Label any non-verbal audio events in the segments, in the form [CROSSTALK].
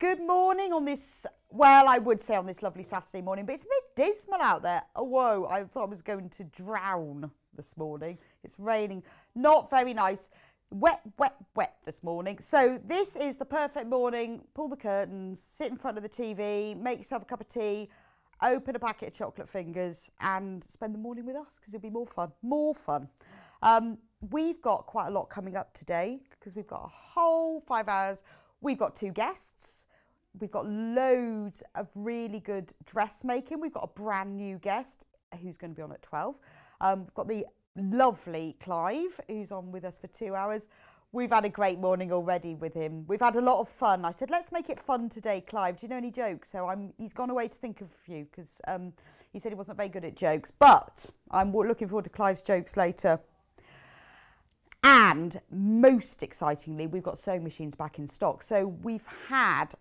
Good morning on this, well, I would say on this lovely Saturday morning, but it's a bit dismal out there. Oh, whoa, I thought I was going to drown this morning. It's raining, not very nice. Wet, wet, wet this morning. So this is the perfect morning. Pull the curtains, sit in front of the TV, make yourself a cup of tea, open a packet of chocolate fingers and spend the morning with us because it'll be more fun, more fun. Um, we've got quite a lot coming up today because we've got a whole five hours. We've got two guests. We've got loads of really good dressmaking. We've got a brand new guest who's going to be on at 12. Um, we've got the lovely Clive who's on with us for two hours. We've had a great morning already with him. We've had a lot of fun. I said, let's make it fun today, Clive. Do you know any jokes? So I'm, he's gone away to think of a few because um, he said he wasn't very good at jokes. But I'm looking forward to Clive's jokes later. And most excitingly, we've got sewing machines back in stock. So we've had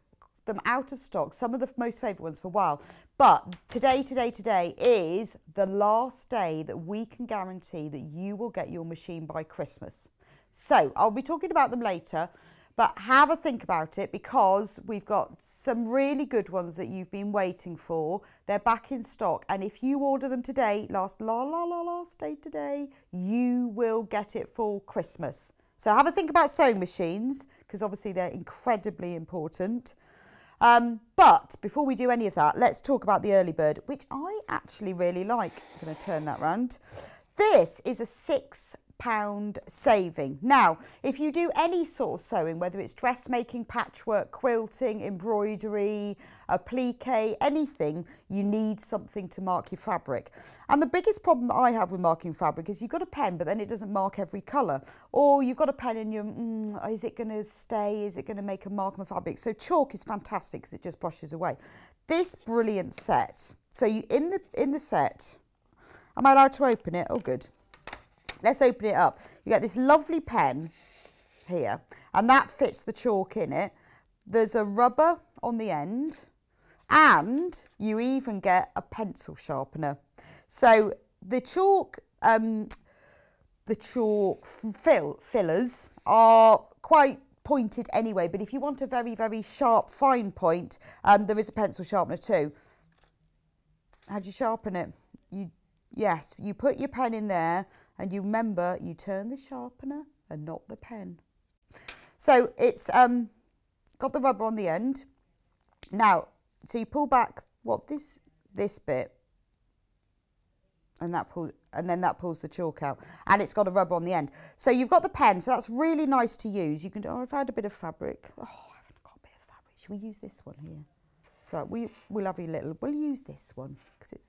them out of stock, some of the most favourite ones for a while. But today, today, today is the last day that we can guarantee that you will get your machine by Christmas. So I'll be talking about them later, but have a think about it because we've got some really good ones that you've been waiting for. They're back in stock. And if you order them today, last la la la last day today, you will get it for Christmas. So have a think about sewing machines because obviously they're incredibly important. Um, but before we do any of that, let's talk about the early bird, which I actually really like. I'm going to turn that round. This is a six pound saving. Now, if you do any sort of sewing, whether it's dressmaking, patchwork, quilting, embroidery, applique, anything, you need something to mark your fabric. And the biggest problem I have with marking fabric is you've got a pen, but then it doesn't mark every colour. Or you've got a pen and you're, mm, is it going to stay? Is it going to make a mark on the fabric? So chalk is fantastic because it just brushes away. This brilliant set. So you in the in the set, am I allowed to open it? Oh, good. Let's open it up. You get this lovely pen here, and that fits the chalk in it. There's a rubber on the end, and you even get a pencil sharpener. So the chalk, um, the chalk fill fillers are quite pointed anyway, but if you want a very, very sharp, fine point, um, there is a pencil sharpener too. How do you sharpen it? You Yes, you put your pen in there and you remember you turn the sharpener and not the pen. So it's um, got the rubber on the end. Now, so you pull back what this this bit and that pull, and then that pulls the chalk out and it's got a rubber on the end. So you've got the pen, so that's really nice to use. You can oh I've had a bit of fabric. Oh I haven't got a bit of fabric. Should we use this one here? So we we'll have a little we'll use this one because it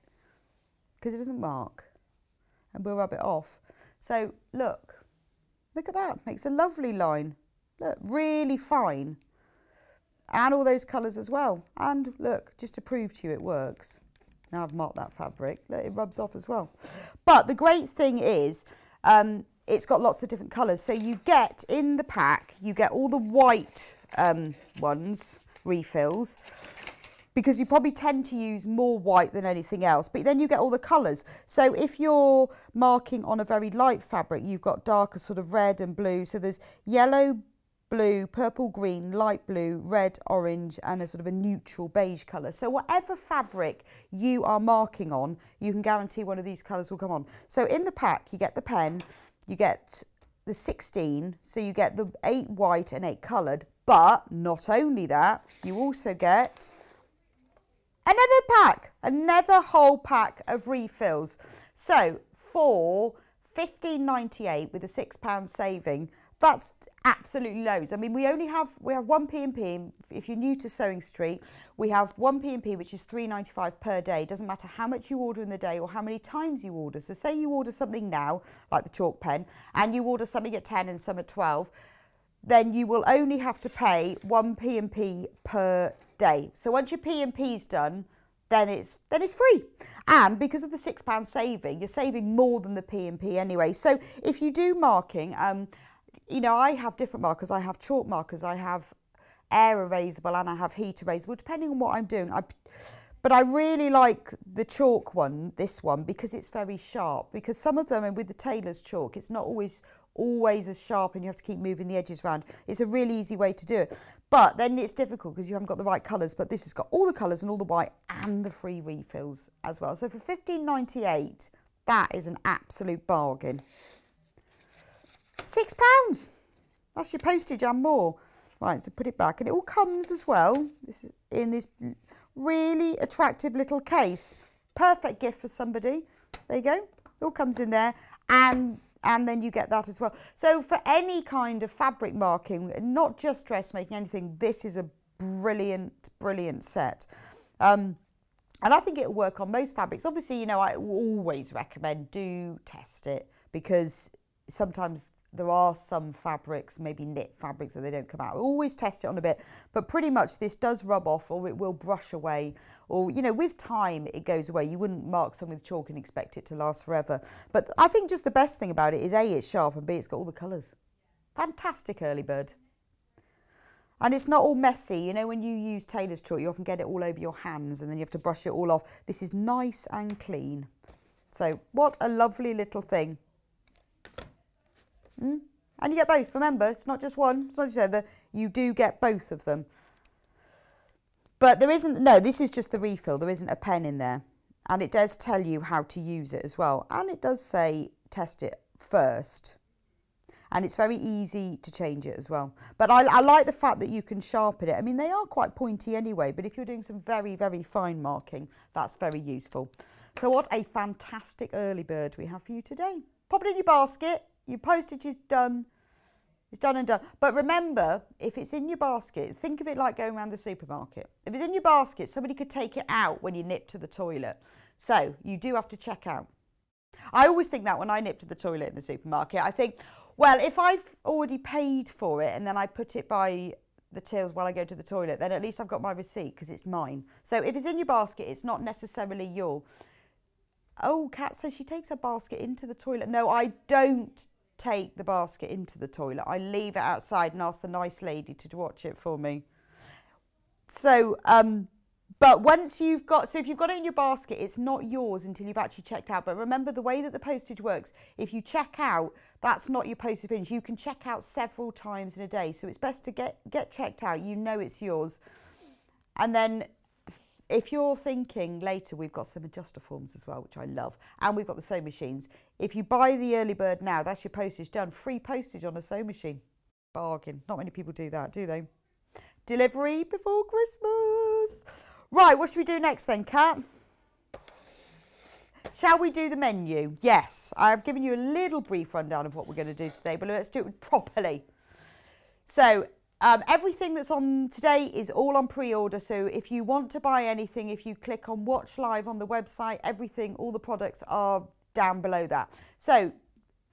because it doesn't mark and we'll rub it off. So look, look at that, makes a lovely line. Look, really fine. And all those colours as well. And look, just to prove to you it works. Now I've marked that fabric, look, it rubs off as well. But the great thing is, um, it's got lots of different colours. So you get, in the pack, you get all the white um, ones, refills because you probably tend to use more white than anything else, but then you get all the colours. So if you're marking on a very light fabric, you've got darker sort of red and blue. So there's yellow, blue, purple, green, light blue, red, orange, and a sort of a neutral beige colour. So whatever fabric you are marking on, you can guarantee one of these colours will come on. So in the pack, you get the pen, you get the 16, so you get the eight white and eight coloured, but not only that, you also get Another pack, another whole pack of refills. So for 15.98 with a six pound saving, that's absolutely loads. I mean, we only have we have one P&P. If you're new to Sewing Street, we have one P&P which is 3.95 per day. It doesn't matter how much you order in the day or how many times you order. So say you order something now, like the chalk pen, and you order something at 10 and some at 12, then you will only have to pay one P&P per day. So once your P&P is done, then it's then it's free. And because of the six pound saving, you're saving more than the P&P anyway. So if you do marking, um, you know, I have different markers. I have chalk markers, I have air erasable and I have heat erasable, depending on what I'm doing. I, But I really like the chalk one, this one, because it's very sharp. Because some of them, and with the tailor's chalk, it's not always always as sharp and you have to keep moving the edges around. It's a really easy way to do it. But then it's difficult because you haven't got the right colours. But this has got all the colours and all the white and the free refills as well. So for 15.98, that is an absolute bargain. Six pounds. That's your postage and more. Right, so put it back. And it all comes as well. This is in this really attractive little case. Perfect gift for somebody. There you go. It all comes in there. And and then you get that as well. So for any kind of fabric marking, not just dressmaking, anything, this is a brilliant, brilliant set. Um, and I think it'll work on most fabrics. Obviously, you know, I always recommend do test it because sometimes there are some fabrics, maybe knit fabrics, that they don't come out. Always test it on a bit, but pretty much this does rub off or it will brush away or, you know, with time it goes away. You wouldn't mark some with chalk and expect it to last forever. But I think just the best thing about it is A, it's sharp and B, it's got all the colours. Fantastic early bird. And it's not all messy. You know, when you use tailor's chalk, you often get it all over your hands and then you have to brush it all off. This is nice and clean. So what a lovely little thing. Mm? And you get both, remember, it's not just one, it's not just the other, you do get both of them. But there isn't, no, this is just the refill, there isn't a pen in there. And it does tell you how to use it as well. And it does say test it first. And it's very easy to change it as well. But I, I like the fact that you can sharpen it. I mean, they are quite pointy anyway, but if you're doing some very, very fine marking, that's very useful. So what a fantastic early bird we have for you today. Pop it in your basket, your postage is done. It's done and done. But remember, if it's in your basket, think of it like going around the supermarket. If it's in your basket, somebody could take it out when you nip to the toilet. So you do have to check out. I always think that when I nip to the toilet in the supermarket, I think, well, if I've already paid for it and then I put it by the tills while I go to the toilet, then at least I've got my receipt because it's mine. So if it's in your basket, it's not necessarily your. Oh, Kat says she takes her basket into the toilet. No, I don't take the basket into the toilet. I leave it outside and ask the nice lady to watch it for me. So, um, but once you've got, so if you've got it in your basket, it's not yours until you've actually checked out. But remember the way that the postage works, if you check out, that's not your postage finish. You can check out several times in a day. So it's best to get, get checked out. You know it's yours. And then if you're thinking later, we've got some Adjustoforms as well, which I love, and we've got the sewing machines. If you buy the early bird now, that's your postage done. Free postage on a sewing machine. Bargain. Not many people do that, do they? Delivery before Christmas. Right, what should we do next then, Kat? Shall we do the menu? Yes, I've given you a little brief rundown of what we're going to do today, but let's do it properly. So um, everything that's on today is all on pre-order. So if you want to buy anything, if you click on watch live on the website, everything, all the products are down below that. So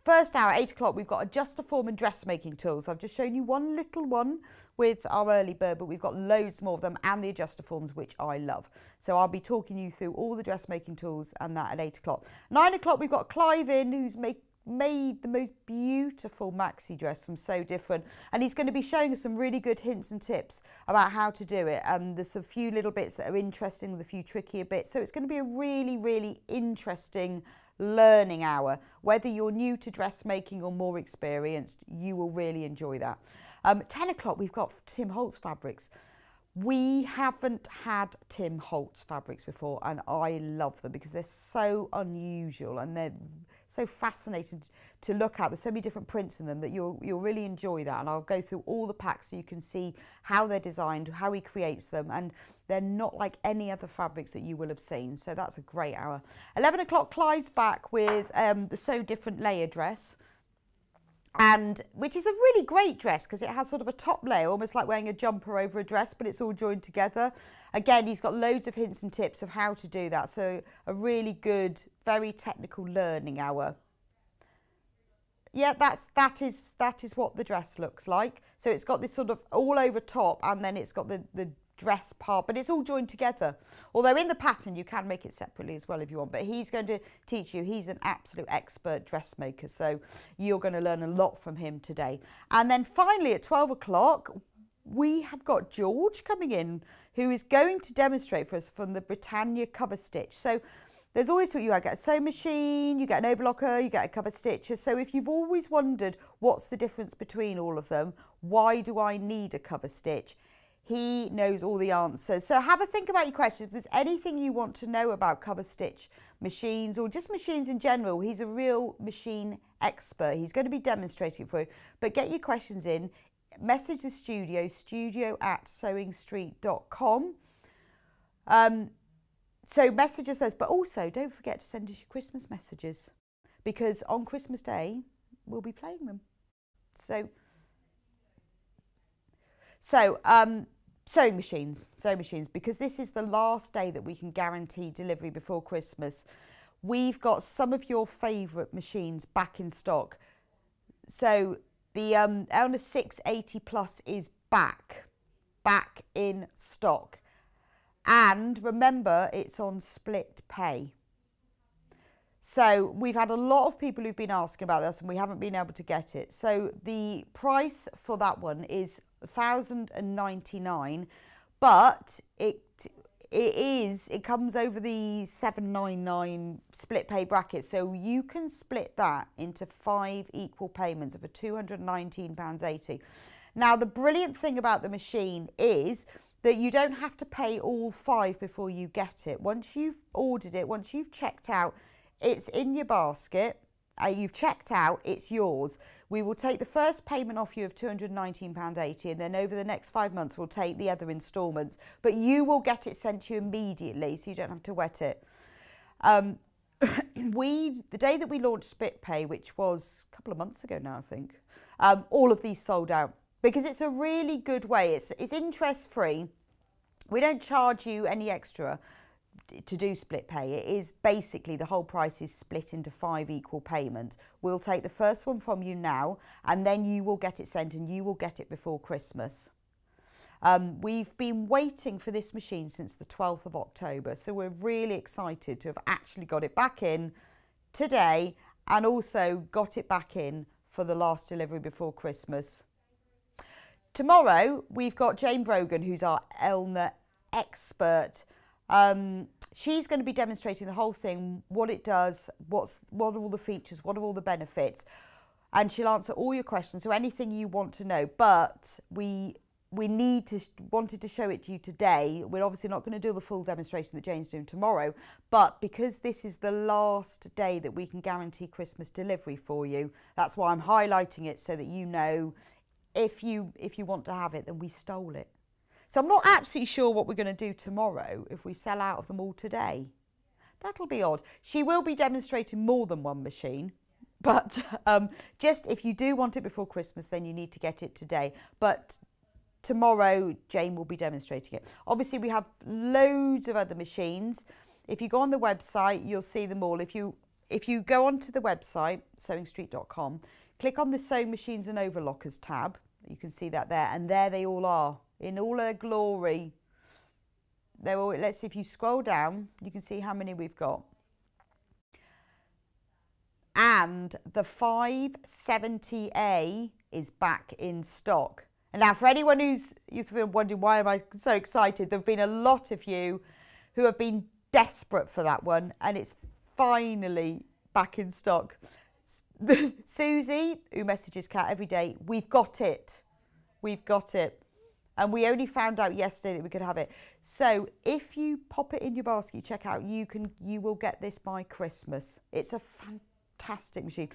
first hour, eight o'clock, we've got Adjustoform and dressmaking tools. I've just shown you one little one with our early bird, but we've got loads more of them and the Adjustoforms, which I love. So I'll be talking you through all the dressmaking tools and that at eight o'clock. Nine o'clock, we've got Clive in, who's making made the most beautiful maxi dress from Sew Different. And he's going to be showing us some really good hints and tips about how to do it. And there's a few little bits that are interesting a few trickier bits. So it's going to be a really really interesting learning hour. Whether you're new to dressmaking or more experienced you will really enjoy that. Um, 10 o'clock we've got Tim Holtz fabrics. We haven't had Tim Holtz fabrics before and I love them because they're so unusual and they're so fascinating to look at. There's so many different prints in them that you'll, you'll really enjoy that. And I'll go through all the packs so you can see how they're designed, how he creates them. And they're not like any other fabrics that you will have seen. So that's a great hour. 11 o'clock, Clive's back with um, the Sew Different layer dress and which is a really great dress because it has sort of a top layer almost like wearing a jumper over a dress but it's all joined together again he's got loads of hints and tips of how to do that so a really good very technical learning hour. Yeah, that's that is that is what the dress looks like. So it's got this sort of all over top and then it's got the, the dress part, but it's all joined together. Although in the pattern you can make it separately as well if you want, but he's going to teach you. He's an absolute expert dressmaker, so you're going to learn a lot from him today. And then finally at 12 o'clock, we have got George coming in who is going to demonstrate for us from the Britannia cover stitch. So there's always you get a sewing machine, you get an overlocker, you get a cover stitcher. So if you've always wondered what's the difference between all of them, why do I need a cover stitch? He knows all the answers. So have a think about your questions. If there's anything you want to know about cover stitch machines or just machines in general, he's a real machine expert. He's going to be demonstrating for you. But get your questions in. Message the studio, studio at sewingstreet.com. Um, so message us those, but also don't forget to send us your Christmas messages because on Christmas Day we'll be playing them. So, so um, sewing machines, sewing machines, because this is the last day that we can guarantee delivery before Christmas. We've got some of your favourite machines back in stock. So the um, Elna 680 Plus is back, back in stock. And remember, it's on split pay. So we've had a lot of people who've been asking about this and we haven't been able to get it. So the price for that one is 1099 but it it is it comes over the 799 split pay bracket. So you can split that into five equal payments of a 219 pounds 80 now the brilliant thing about the machine is that you don't have to pay all five before you get it. Once you've ordered it once you've checked out it's in your basket. Uh, you've checked out, it's yours. We will take the first payment off you of £219.80 and then over the next five months we'll take the other instalments. But you will get it sent to you immediately so you don't have to wet it. Um, [COUGHS] we The day that we launched split pay, which was a couple of months ago now I think, um, all of these sold out because it's a really good way. It's, it's interest free. We don't charge you any extra to do split pay, it is basically the whole price is split into five equal payments. We'll take the first one from you now and then you will get it sent and you will get it before Christmas. Um, we've been waiting for this machine since the 12th of October, so we're really excited to have actually got it back in today and also got it back in for the last delivery before Christmas. Tomorrow, we've got Jane Brogan, who's our Elna expert. Um, she's going to be demonstrating the whole thing, what it does, what's, what are all the features, what are all the benefits, and she'll answer all your questions, so anything you want to know. But we we need to wanted to show it to you today. We're obviously not going to do the full demonstration that Jane's doing tomorrow, but because this is the last day that we can guarantee Christmas delivery for you, that's why I'm highlighting it so that you know if you if you want to have it, then we stole it. So I'm not absolutely sure what we're going to do tomorrow if we sell out of them all today. That'll be odd. She will be demonstrating more than one machine. [LAUGHS] But um, just if you do want it before Christmas, then you need to get it today. But tomorrow, Jane will be demonstrating it. Obviously, we have loads of other machines. If you go on the website, you'll see them all. If you if you go onto the website, sewingstreet.com, click on the Sewing Machines and Overlockers tab. You can see that there, and there they all are in all their glory. There let's see if you scroll down, you can see how many we've got. And the 570A is back in stock. And now for anyone who's you've been wondering why am I so excited, there have been a lot of you who have been desperate for that one and it's finally back in stock. [LAUGHS] Susie, who messages Cat every day, we've got it. We've got it and we only found out yesterday that we could have it. So if you pop it in your basket, you check out, you can you will get this by Christmas. It's a fantastic machine.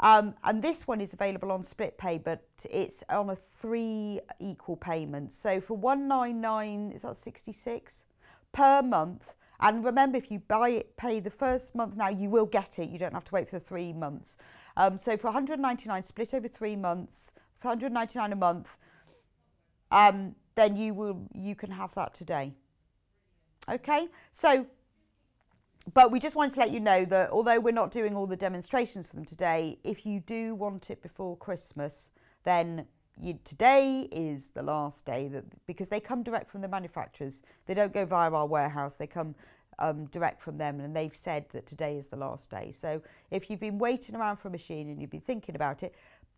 Um, and this one is available on split pay, but it's on a three equal payments. So for 199, is that 66 per month? And remember, if you buy it, pay the first month now, you will get it. You don't have to wait for the three months. Um, so for 199, split over three months, for 199 a month, um, then you will you can have that today. Okay, so but we just wanted to let you know that although we're not doing all the demonstrations for them today, if you do want it before Christmas, then you, today is the last day that because they come direct from the manufacturers. They don't go via our warehouse. They come um, direct from them, and they've said that today is the last day. So if you've been waiting around for a machine and you've been thinking about it,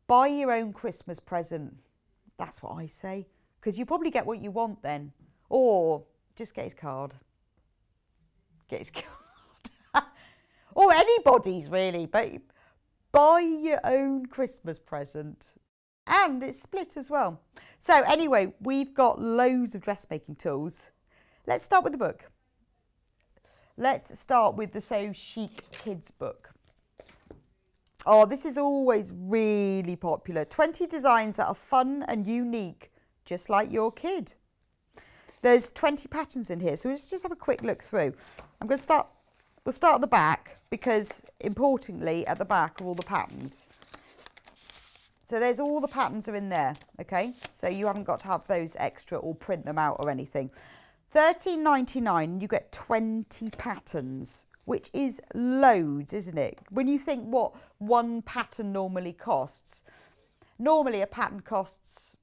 buy your own Christmas present. That's what I say because you probably get what you want then. Or just get his card. Get his [LAUGHS] card. or anybody's really, but buy your own Christmas present. And it's split as well. So anyway, we've got loads of dressmaking tools. Let's start with the book. Let's start with the Sew Chic Kids book. Oh, this is always really popular. 20 designs that are fun and unique, just like your kid. There's 20 patterns in here, so let's just have a quick look through. I'm going to start, we'll start at the back because importantly at the back are all the patterns. So there's all the patterns are in there, okay? So you haven't got to have those extra or print them out or anything. $13.99, you get 20 patterns, which is loads, isn't it? When you think what one pattern normally costs, normally a pattern costs,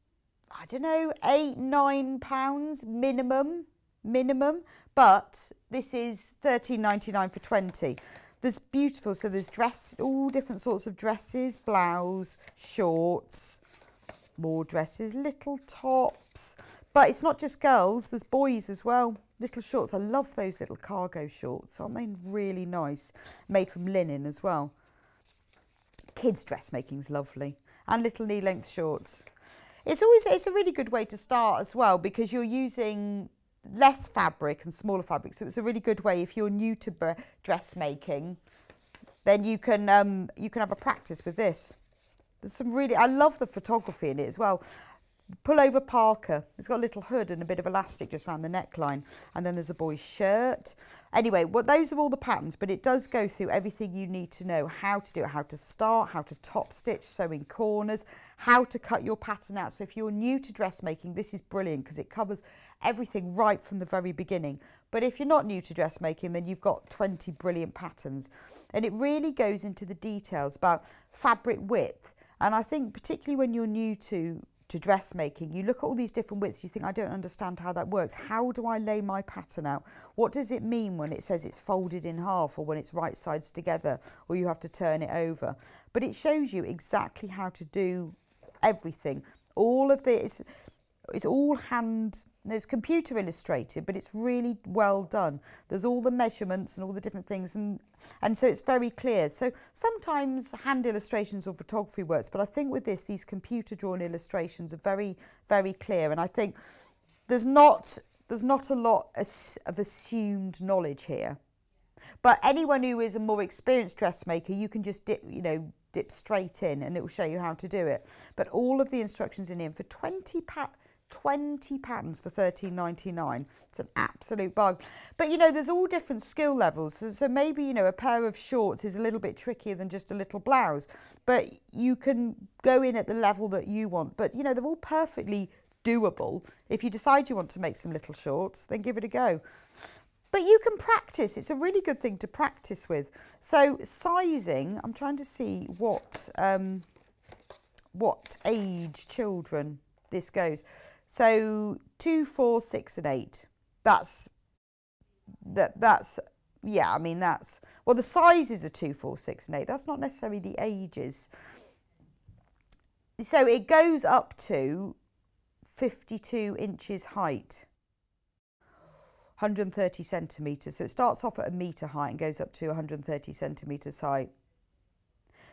I don't know, eight, nine pounds minimum, minimum, but this is $13.99 for 20. There's beautiful, so there's dress, all different sorts of dresses, blouse, shorts, more dresses, little tops. But it's not just girls, there's boys as well. Little shorts. I love those little cargo shorts. Aren't they really nice? Made from linen as well. Kids dressmaking's lovely. And little knee-length shorts. It's always it's a really good way to start as well because you're using less fabric and smaller fabric. So it's a really good way if you're new to dressmaking, then you can um, you can have a practice with this. There's some really, I love the photography in it as well. Pullover parka. It's got a little hood and a bit of elastic just around the neckline. And then there's a boy's shirt. Anyway, well, those are all the patterns, but it does go through everything you need to know. How to do it, how to start, how to top stitch, sewing corners, how to cut your pattern out. So if you're new to dressmaking, this is brilliant because it covers everything right from the very beginning. But if you're not new to dressmaking, then you've got 20 brilliant patterns. And it really goes into the details about fabric width, and I think particularly when you're new to to dressmaking, you look at all these different widths, you think, I don't understand how that works. How do I lay my pattern out? What does it mean when it says it's folded in half or when it's right sides together or you have to turn it over? But it shows you exactly how to do everything. All of this, it's all hand it's computer illustrated, but it's really well done. There's all the measurements and all the different things, and, and so it's very clear. So sometimes hand illustrations or photography works, but I think with this, these computer drawn illustrations are very, very clear. And I think there's not, there's not a lot of assumed knowledge here. But anyone who is a more experienced dressmaker, you can just dip, you know, dip straight in and it will show you how to do it. But all of the instructions in here for 20 pack 20 patterns for 13.99 it's an absolute bug but you know there's all different skill levels so, so, maybe you know a pair of shorts is a little bit trickier than just a little blouse but you can go in at the level that you want. But you know they're all perfectly doable. If you decide you want to make some little shorts then give it a go. But you can practice. It's a really good thing to practice with. So sizing i'm trying to see what um, what age children this goes so two, four, six, and eight. That's that. That's yeah. I mean that's well. The sizes are two, four, six, and eight. That's not necessarily the ages. So it goes up to 52 inches height. 130 centimetres. So it starts off at a metre height and goes up to 130 centimetres height.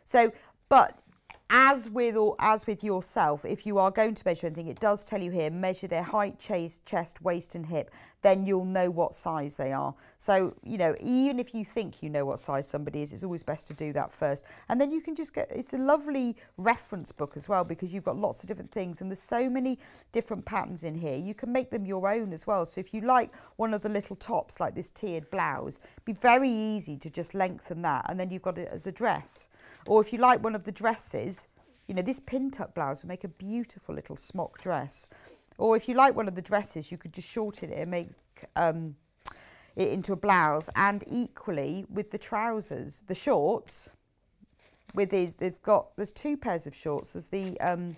So, but as with or as with yourself, if you are going to measure anything, it does tell you here, measure their height, chest, chest, waist and hip, then you'll know what size they are. So, you know, even if you think you know what size somebody is, it's always best to do that first. And then you can just get, it's a lovely reference book as well because you've got lots of different things and there's so many different patterns in here. You can make them your own as well. So if you like one of the little tops like this tiered blouse, be very easy to just lengthen that and then you've got it as a dress. Or if you like one of the dresses, you know, this pin-tuck blouse would make a beautiful little smock dress. Or if you like one of the dresses, you could just shorten it and make um, it into a blouse. And equally with the trousers, the shorts, with these, they've got, there's two pairs of shorts. There's the, um,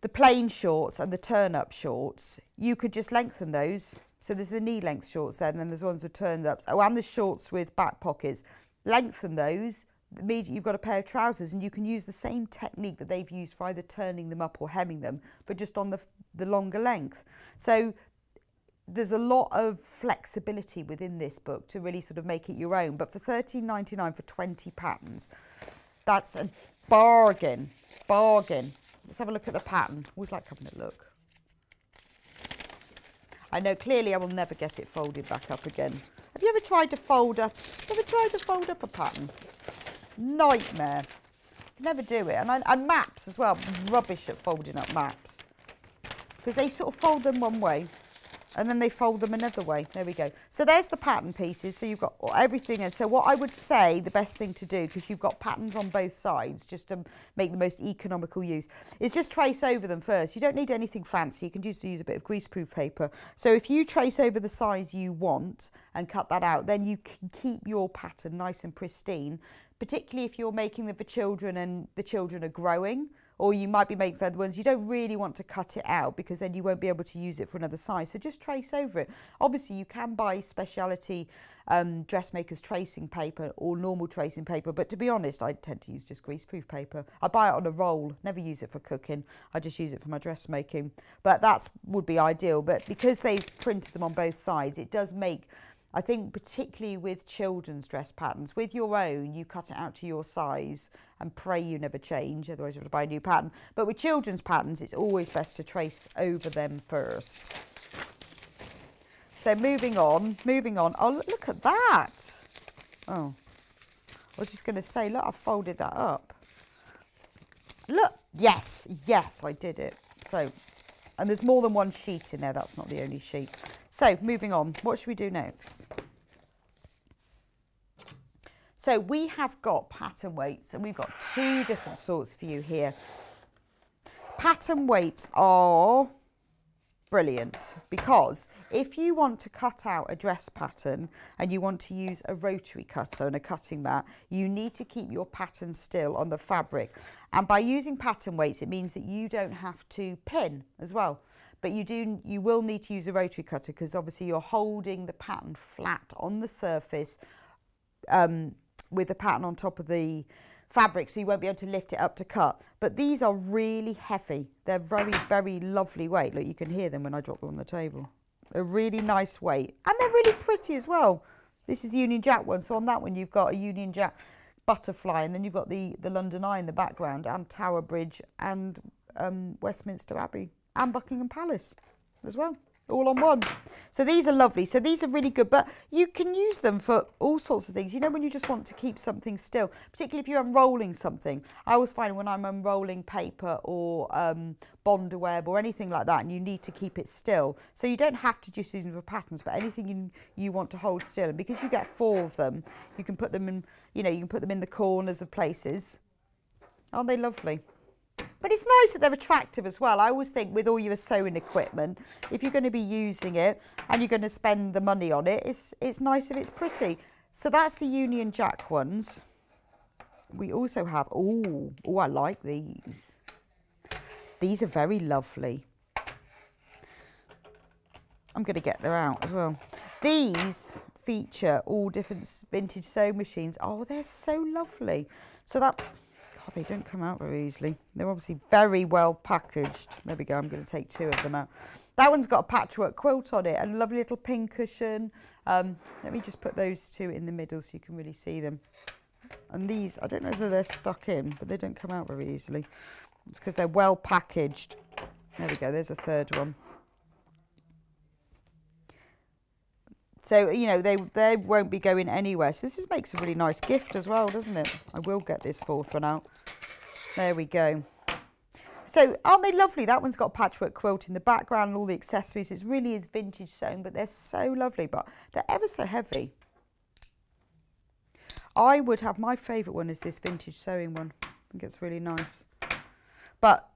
the plain shorts and the turn-up shorts. You could just lengthen those. So there's the knee-length shorts there, and then there's ones with turned ups. Oh, and the shorts with back pockets. Lengthen those, immediately you've got a pair of trousers and you can use the same technique that they've used for either turning them up or hemming them, but just on the, the longer length. So there's a lot of flexibility within this book to really sort of make it your own. But for thirteen ninety nine for 20 patterns, that's a bargain. Bargain. Let's have a look at the pattern. Always like having a look. I know clearly I will never get it folded back up again. Have you ever tried to fold up? Ever tried to fold up a pattern? Nightmare. Never do it. And, I, and maps as well. Rubbish at folding up maps. Because they sort of fold them one way and then they fold them another way. There we go. So there's the pattern pieces. So you've got everything. And so what I would say the best thing to do, because you've got patterns on both sides, just to make the most economical use, is just trace over them first. You don't need anything fancy. You can just use a bit of greaseproof paper. So if you trace over the size you want and cut that out, then you can keep your pattern nice and pristine, particularly if you're making them for children and the children are growing or you might be making further ones. You don't really want to cut it out because then you won't be able to use it for another size. So just trace over it. Obviously, you can buy speciality um, dressmakers tracing paper or normal tracing paper, but to be honest, I tend to use just greaseproof paper. I buy it on a roll, never use it for cooking. I just use it for my dressmaking. But that would be ideal. But because they've printed them on both sides, it does make I think particularly with children's dress patterns, with your own, you cut it out to your size and pray you never change, otherwise you have to buy a new pattern. But with children's patterns, it's always best to trace over them first. So moving on, moving on. Oh, look at that. Oh, I was just going to say, look, I folded that up. Look, yes, yes, I did it. So, and there's more than one sheet in there. That's not the only sheet. So moving on, what should we do next? So we have got pattern weights and we've got two different sorts for you here. Pattern weights are brilliant because if you want to cut out a dress pattern and you want to use a rotary cutter and a cutting mat, you need to keep your pattern still on the fabric. And by using pattern weights, it means that you don't have to pin as well but you do you will need to use a rotary cutter because obviously you're holding the pattern flat on the surface um, with the pattern on top of the fabric so you won't be able to lift it up to cut. But these are really heavy. They're very very lovely weight. Look you can hear them when I drop them on the table. A really nice weight. And they're really pretty as well. This is the Union Jack one. So on that one you've got a Union Jack butterfly and then you've got the the London Eye in the background and Tower Bridge and um, Westminster Abbey and Buckingham Palace as well all on one. So these are lovely. So these are really good, but you can use them for all sorts of things. You know, when you just want to keep something still, particularly if you're unrolling something. I always find when I'm unrolling paper or um, web or anything like that, and you need to keep it still. So you don't have to just use them for patterns, but anything you, you want to hold still. And because you get four of them, you can put them in, you know, you can put them in the corners of places. Aren't they lovely? But it's nice that they're attractive as well. I always think with all your sewing equipment, if you're going to be using it and you're going to spend the money on it, it's, it's nice if it's pretty. So that's the Union Jack ones. We also have, oh, oh, I like these. These are very lovely. I'm going to get them out as well. These feature all different vintage sewing machines. Oh, they're so lovely. So that God, they don't come out very easily. They're obviously very well packaged. There we go. I'm going to take two of them out. That one's got a patchwork quilt on it and a lovely little pin cushion. Um, let me just put those two in the middle so you can really see them. And these, I don't know whether they're stuck in, but they don't come out very easily. It's because they're well packaged. There we go. There's a third one. So, you know, they, they won't be going anywhere. So this just makes a really nice gift as well, doesn't it? I will get this fourth one out. There we go. So aren't they lovely? That one's got patchwork quilt in the background and all the accessories. It really is vintage sewn, but they're so lovely, but they're ever so heavy. I would have, my favourite one is this vintage sewing one. I think it's really nice. But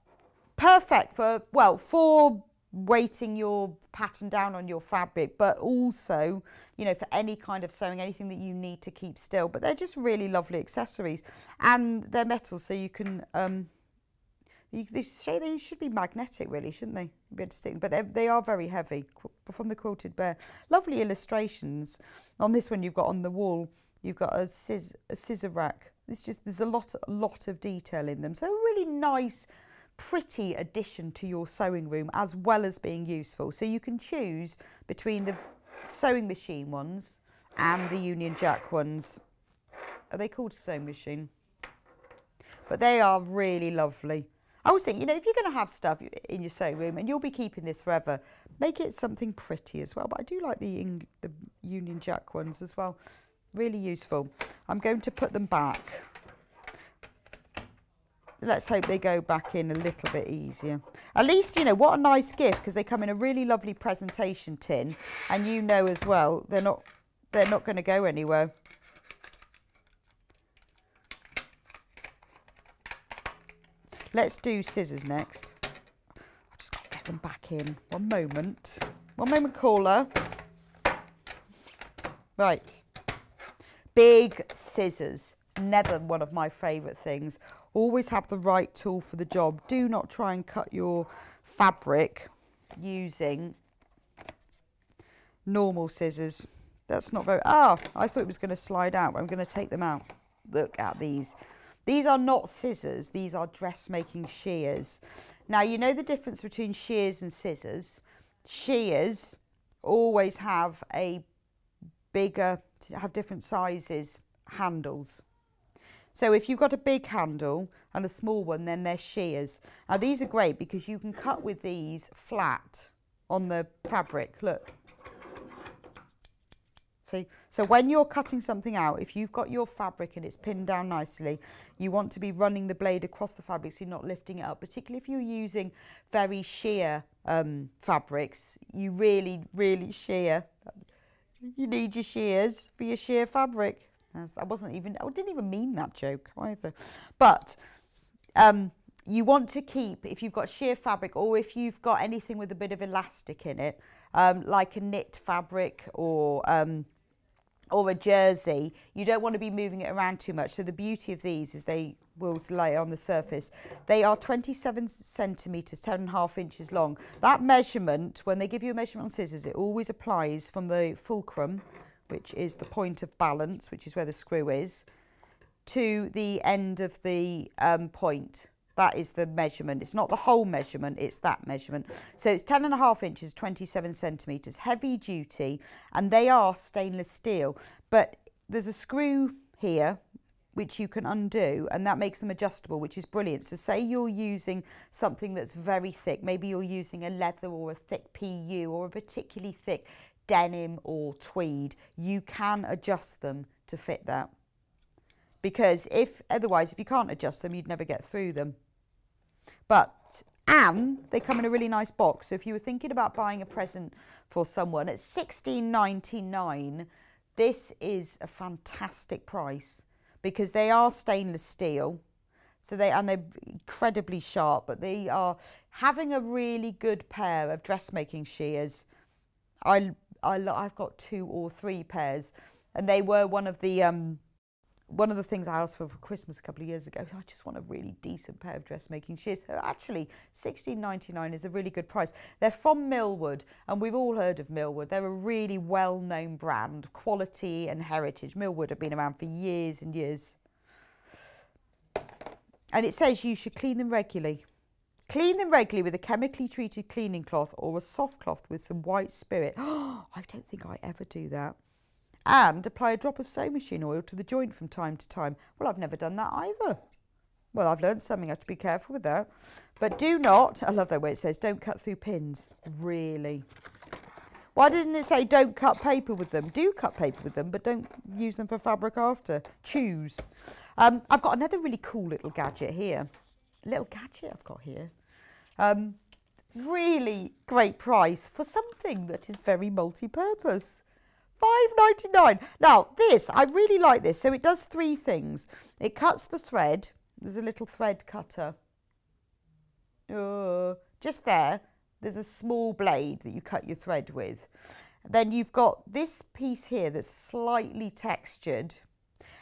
perfect for, well, for weighting your pattern down on your fabric but also you know for any kind of sewing anything that you need to keep still. But they're just really lovely accessories. And they're metal so you can um you, they say they should be magnetic really shouldn't they? Be but they are very heavy from the quilted bear lovely illustrations. On this one you've got on the wall You've got a, a scissor rack. It's just there's a lot a lot of detail in them. So really nice pretty addition to your sewing room as well as being useful. So you can choose between the sewing machine ones and the Union Jack ones. Are they called sewing machine? But they are really lovely. I always think, you know, if you're going to have stuff in your sewing room and you'll be keeping this forever, make it something pretty as well. But I do like the, the Union Jack ones as well. Really useful. I'm going to put them back. Let's hope they go back in a little bit easier. At least, you know, what a nice gift because they come in a really lovely presentation tin. And you know as well, they're not, they're not going to go anywhere. Let's do scissors next. I've just got to get them back in. One moment. One moment, caller. Right. Big scissors. Never one of my favourite things. Always have the right tool for the job. Do not try and cut your fabric using normal scissors. That's not very... Ah, I thought it was going to slide out. I'm going to take them out. Look at these. These are not scissors, these are dressmaking shears. Now, you know the difference between shears and scissors. Shears always have a bigger, have different sizes, handles. So if you've got a big handle and a small one, then they're shears. Now these are great because you can cut with these flat on the fabric. Look, See, so when you're cutting something out, if you've got your fabric and it's pinned down nicely, you want to be running the blade across the fabric so you're not lifting it up, particularly if you're using very sheer um, fabrics, you really, really shear. You need your shears for your sheer fabric. I wasn't even, I didn't even mean that joke either. But um, you want to keep, if you've got sheer fabric or if you've got anything with a bit of elastic in it, um, like a knit fabric or um, or a jersey, you don't want to be moving it around too much. So the beauty of these is they will lay on the surface. They are 27 centimetres, 10 and a half inches long. That measurement, when they give you a measurement on scissors, it always applies from the fulcrum, which is the point of balance, which is where the screw is, to the end of the um, point. That is the measurement. It's not the whole measurement, it's that measurement. So it's 10 and a half inches, 27 centimetres, heavy duty, and they are stainless steel. But there's a screw here which you can undo and that makes them adjustable which is brilliant so say you're using something that's very thick maybe you're using a leather or a thick PU or a particularly thick denim or tweed you can adjust them to fit that because if otherwise if you can't adjust them you'd never get through them but, and they come in a really nice box. So if you were thinking about buying a present for someone at sixteen ninety nine, this is a fantastic price because they are stainless steel. So they and they're incredibly sharp, but they are having a really good pair of dressmaking shears. I, I I've got two or three pairs, and they were one of the um, one of the things I asked for for Christmas a couple of years ago, I just want a really decent pair of dressmaking shears. So actually, sixteen ninety nine is a really good price. They're from Milward, and we've all heard of Milward. They're a really well-known brand, quality and heritage. Milward have been around for years and years. And it says you should clean them regularly. Clean them regularly with a chemically treated cleaning cloth or a soft cloth with some white spirit. [GASPS] I don't think I ever do that and apply a drop of sewing machine oil to the joint from time to time. Well, I've never done that either. Well, I've learned something. I have to be careful with that. But do not, I love that way it says, don't cut through pins. Really? Why doesn't it say don't cut paper with them? Do cut paper with them, but don't use them for fabric after. Choose. Um, I've got another really cool little gadget here. Little gadget I've got here. Um, really great price for something that is very multi-purpose. Five ninety nine. Now this, I really like this. So it does three things. It cuts the thread. There's a little thread cutter. Uh, just there. There's a small blade that you cut your thread with. Then you've got this piece here that's slightly textured.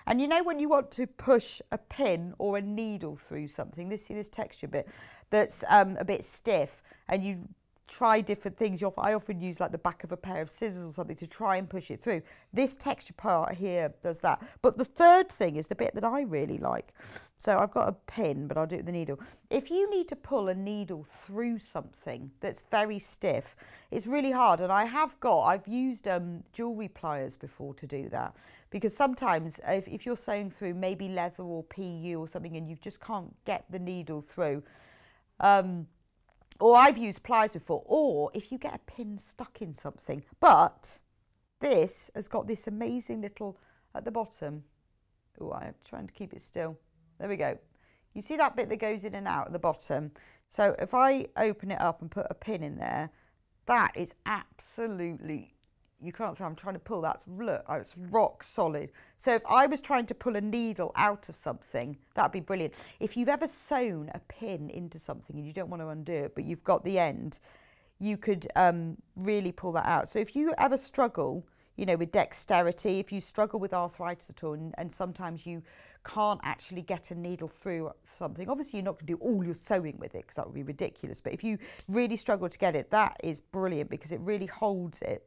And you know when you want to push a pin or a needle through something, this see this texture bit that's um, a bit stiff, and you try different things. I often use like the back of a pair of scissors or something to try and push it through. This texture part here does that. But the third thing is the bit that I really like. So I've got a pin, but I'll do it with the needle. If you need to pull a needle through something that's very stiff, it's really hard. And I have got, I've used um, jewellery pliers before to do that. Because sometimes if, if you're sewing through maybe leather or PU or something and you just can't get the needle through, um, or I've used pliers before, or if you get a pin stuck in something. But this has got this amazing little at the bottom. Oh, I'm trying to keep it still. There we go. You see that bit that goes in and out at the bottom? So if I open it up and put a pin in there, that is absolutely you can't see I'm trying to pull that's Look, oh, it's rock solid. So if I was trying to pull a needle out of something, that'd be brilliant. If you've ever sewn a pin into something and you don't want to undo it, but you've got the end, you could um, really pull that out. So if you ever struggle, you know, with dexterity, if you struggle with arthritis at all, and, and sometimes you can't actually get a needle through something, obviously you're not going to do all your sewing with it because that would be ridiculous. But if you really struggle to get it, that is brilliant because it really holds it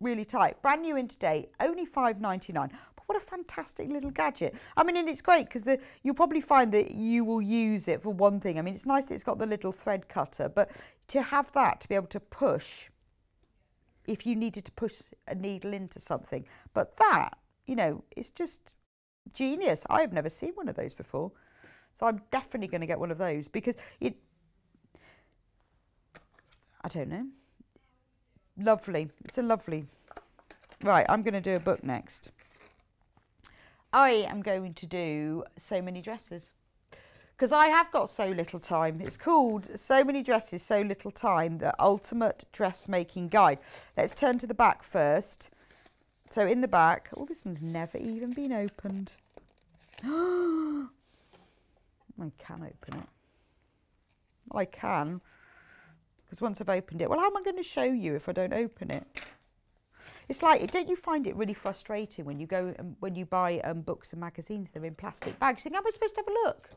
really tight. Brand new in today, only five ninety nine. But what a fantastic little gadget. I mean, and it's great because the you'll probably find that you will use it for one thing. I mean, it's nice that it's got the little thread cutter, but to have that, to be able to push, if you needed to push a needle into something. But that, you know, it's just genius. I have never seen one of those before. So I'm definitely going to get one of those because it, I don't know. Lovely. It's a lovely. Right, I'm going to do a book next. I am going to do So Many Dresses. Because I have got so little time. It's called So Many Dresses, So Little Time, the Ultimate Dressmaking Guide. Let's turn to the back first. So in the back, oh, this one's never even been opened. [GASPS] I can open it. I can. Because once I've opened it, well, how am I going to show you if I don't open it? It's like, don't you find it really frustrating when you go and when you buy um, books and magazines, they're in plastic bags, you think, how am I supposed to have a look?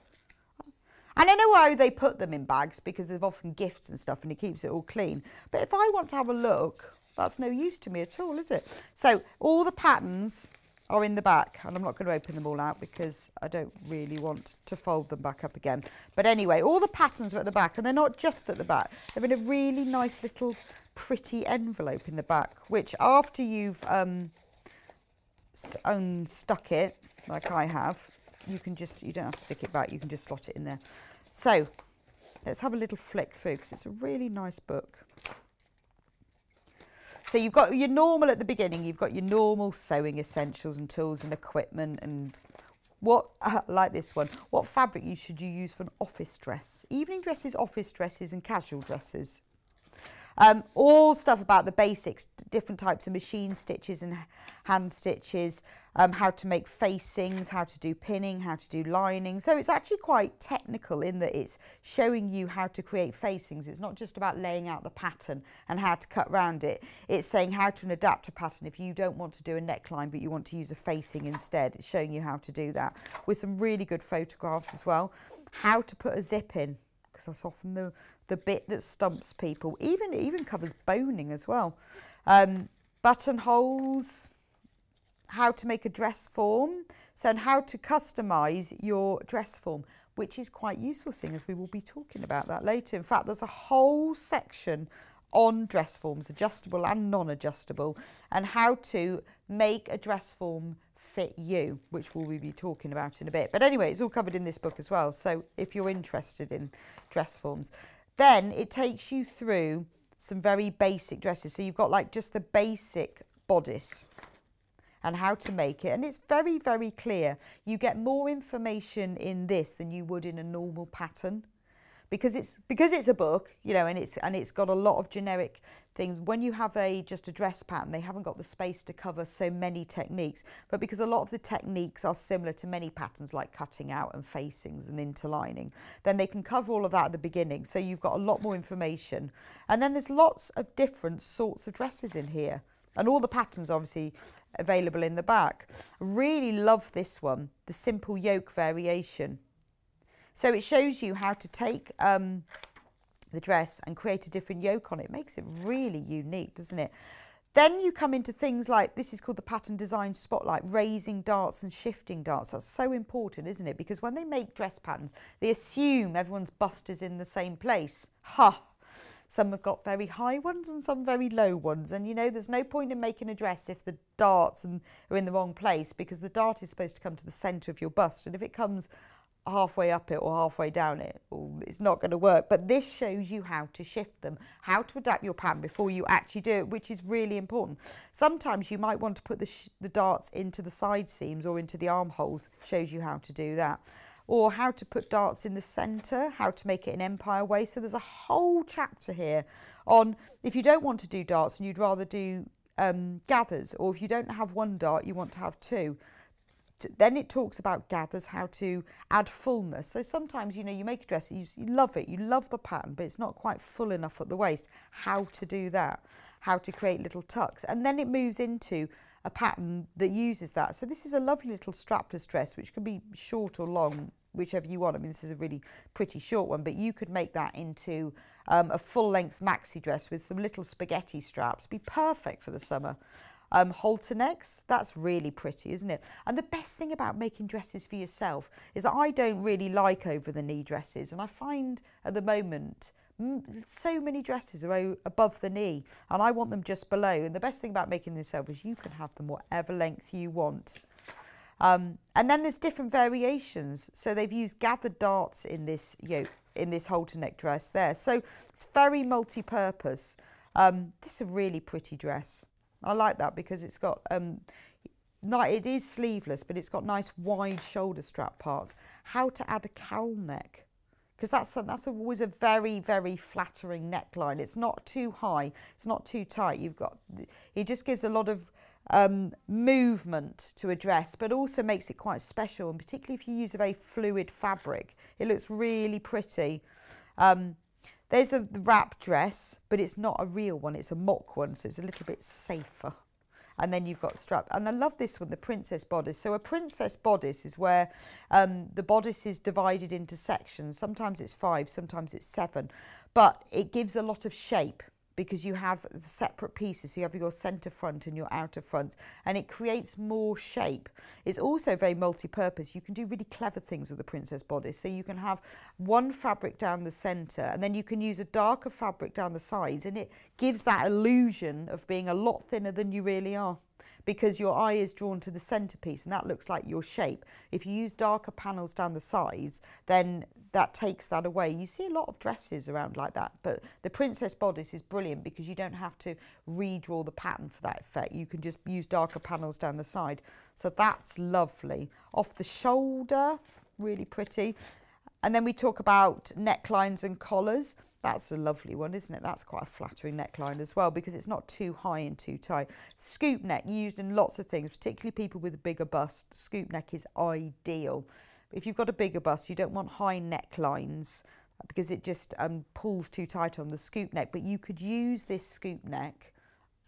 And I know why they put them in bags because they've often gifts and stuff and it keeps it all clean. But if I want to have a look, that's no use to me at all, is it? So all the patterns are in the back and I'm not going to open them all out because I don't really want to fold them back up again. But anyway, all the patterns are at the back and they're not just at the back. They're in a really nice little pretty envelope in the back, which after you've um, unstuck it, like I have, you can just, you don't have to stick it back, you can just slot it in there. So let's have a little flick through because it's a really nice book. So you've got your normal at the beginning, you've got your normal sewing essentials and tools and equipment and what, uh, like this one, what fabric you should you use for an office dress? Evening dresses, office dresses and casual dresses. Um, all stuff about the basics, different types of machine stitches and hand stitches, um, how to make facings, how to do pinning, how to do lining. So it's actually quite technical in that it's showing you how to create facings. It's not just about laying out the pattern and how to cut around it. It's saying how to adapt a pattern if you don't want to do a neckline but you want to use a facing instead. It's showing you how to do that with some really good photographs as well. How to put a zip in because that's often the the bit that stumps people. Even even covers boning as well. Um, buttonholes, how to make a dress form, so and how to customise your dress form, which is quite useful, seeing as we will be talking about that later. In fact, there's a whole section on dress forms, adjustable and non-adjustable, and how to make a dress form fit you, which we'll be talking about in a bit. But anyway, it's all covered in this book as well. So if you're interested in dress forms. Then it takes you through some very basic dresses. So you've got like just the basic bodice and how to make it. And it's very, very clear. You get more information in this than you would in a normal pattern because it's because it's a book, you know, and it's and it's got a lot of generic things. When you have a just a dress pattern, they haven't got the space to cover so many techniques. But because a lot of the techniques are similar to many patterns like cutting out and facings and interlining, then they can cover all of that at the beginning. So you've got a lot more information. And then there's lots of different sorts of dresses in here. And all the patterns obviously available in the back. Really love this one, the simple yoke variation. So it shows you how to take um, the dress and create a different yoke on it. it makes it really unique, doesn't it? Then you come into things like this is called the pattern design spotlight, raising darts and shifting darts. That's so important, isn't it? Because when they make dress patterns, they assume everyone's bust is in the same place. Ha! Some have got very high ones and some very low ones. And you know, there's no point in making a dress if the darts are in the wrong place because the dart is supposed to come to the centre of your bust. And if it comes halfway up it or halfway down it it's not going to work. But this shows you how to shift them how to adapt your pattern before you actually do it which is really important. Sometimes you might want to put the, the darts into the side seams or into the armholes shows you how to do that. Or how to put darts in the center how to make it an empire way. So there's a whole chapter here on if you don't want to do darts and you'd rather do um, gathers or if you don't have one dart you want to have two then it talks about gathers, how to add fullness. So sometimes, you know, you make a dress, you, you love it, you love the pattern, but it's not quite full enough at the waist. How to do that, how to create little tucks. And then it moves into a pattern that uses that. So this is a lovely little strapless dress, which can be short or long, whichever you want. I mean, this is a really pretty short one, but you could make that into um, a full length maxi dress with some little spaghetti straps. Be perfect for the summer. Um, halter necks, that's really pretty, isn't it? And the best thing about making dresses for yourself is that I don't really like over the knee dresses. And I find at the moment, so many dresses are above the knee and I want them just below. And the best thing about making them yourself is you can have them whatever length you want. Um, and then there's different variations. So they've used gathered darts in this yoke, in this halter neck dress there. So it's very multi-purpose. Um, this is a really pretty dress. I like that because it's got um, it is sleeveless, but it's got nice wide shoulder strap parts. How to add a cowl neck because that's a, that's always a very very flattering neckline. It's not too high, it's not too tight. You've got it just gives a lot of um, movement to a dress, but also makes it quite special. And particularly if you use a very fluid fabric, it looks really pretty. Um, there's a wrap dress, but it's not a real one. It's a mock one, so it's a little bit safer. And then you've got strap. And I love this one, the princess bodice. So a princess bodice is where um, the bodice is divided into sections. Sometimes it's five, sometimes it's seven. But it gives a lot of shape because you have separate pieces. So you have your centre front and your outer front and it creates more shape. It's also very multi-purpose. You can do really clever things with the princess bodice. So you can have one fabric down the centre and then you can use a darker fabric down the sides and it gives that illusion of being a lot thinner than you really are because your eye is drawn to the centerpiece and that looks like your shape. If you use darker panels down the sides, then that takes that away. You see a lot of dresses around like that, but the princess bodice is brilliant because you don't have to redraw the pattern for that effect. You can just use darker panels down the side. So that's lovely. Off the shoulder, really pretty. And then we talk about necklines and collars. That's a lovely one, isn't it? That's quite a flattering neckline as well because it's not too high and too tight. Scoop neck used in lots of things, particularly people with a bigger bust. Scoop neck is ideal. If you've got a bigger bust, you don't want high necklines because it just um, pulls too tight on the scoop neck. But you could use this scoop neck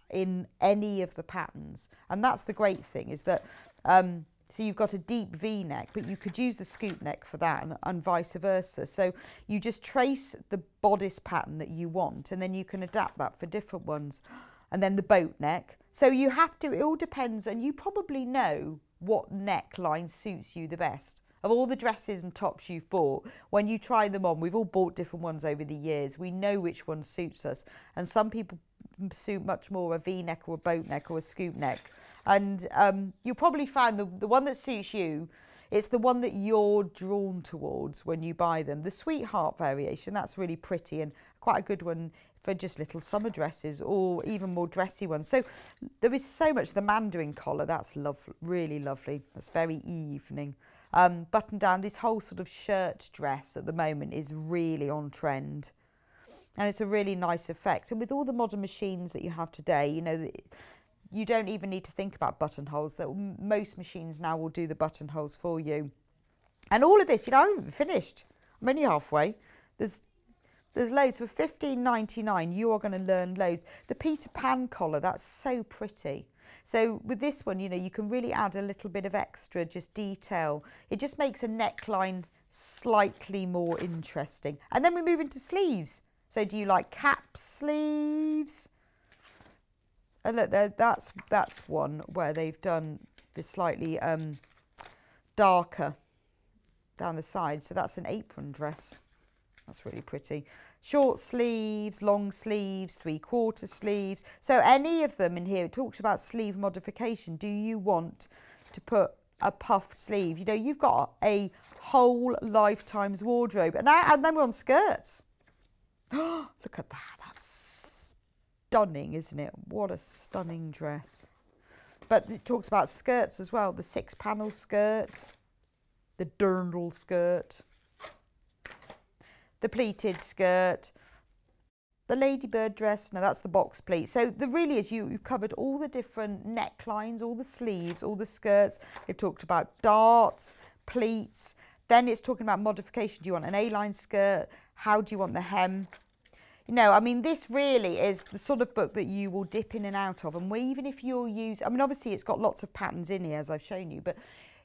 in any of the patterns. And that's the great thing is that um, so you've got a deep V neck, but you could use the scoop neck for that and, and, vice versa. So you just trace the bodice pattern that you want and then you can adapt that for different ones. And then the boat neck. So you have to, it all depends and you probably know what neckline suits you the best. Of all the dresses and tops you've bought, when you try them on, we've all bought different ones over the years. We know which one suits us. And some people suit much more a V-neck or a boat neck or a scoop neck. And um, you'll probably find the, the one that suits you, it's the one that you're drawn towards when you buy them. The sweetheart variation, that's really pretty and quite a good one for just little summer dresses or even more dressy ones. So there is so much. The mandarin collar, that's love, really lovely. That's very evening. Um, button down, this whole sort of shirt dress at the moment is really on trend and it's a really nice effect. And with all the modern machines that you have today, you know, you don't even need to think about buttonholes. That most machines now will do the buttonholes for you. And all of this, you know, I haven't finished. I'm only halfway. There's there's loads for 15.99. You are going to learn loads. The Peter Pan collar, that's so pretty. So with this one, you know, you can really add a little bit of extra just detail. It just makes a neckline slightly more interesting. And then we move into sleeves. So do you like cap sleeves? And look, there, that's that's one where they've done this slightly um, darker down the side. So that's an apron dress. That's really pretty. Short sleeves, long sleeves, three quarter sleeves. So any of them in here, it talks about sleeve modification. Do you want to put a puffed sleeve? You know, you've got a whole lifetime's wardrobe. And, I, and then we're on skirts. [GASPS] Look at that. That's stunning, isn't it? What a stunning dress. But it talks about skirts as well. The six panel skirt, the dirndl skirt, the pleated skirt, the ladybird dress. No, that's the box pleat. So there really is, you, you've covered all the different necklines, all the sleeves, all the skirts. They've talked about darts, pleats. Then it's talking about modification. Do you want an A-line skirt? How do you want the hem? Know, I mean, this really is the sort of book that you will dip in and out of. And we, even if you're using, I mean, obviously it's got lots of patterns in here, as I've shown you, but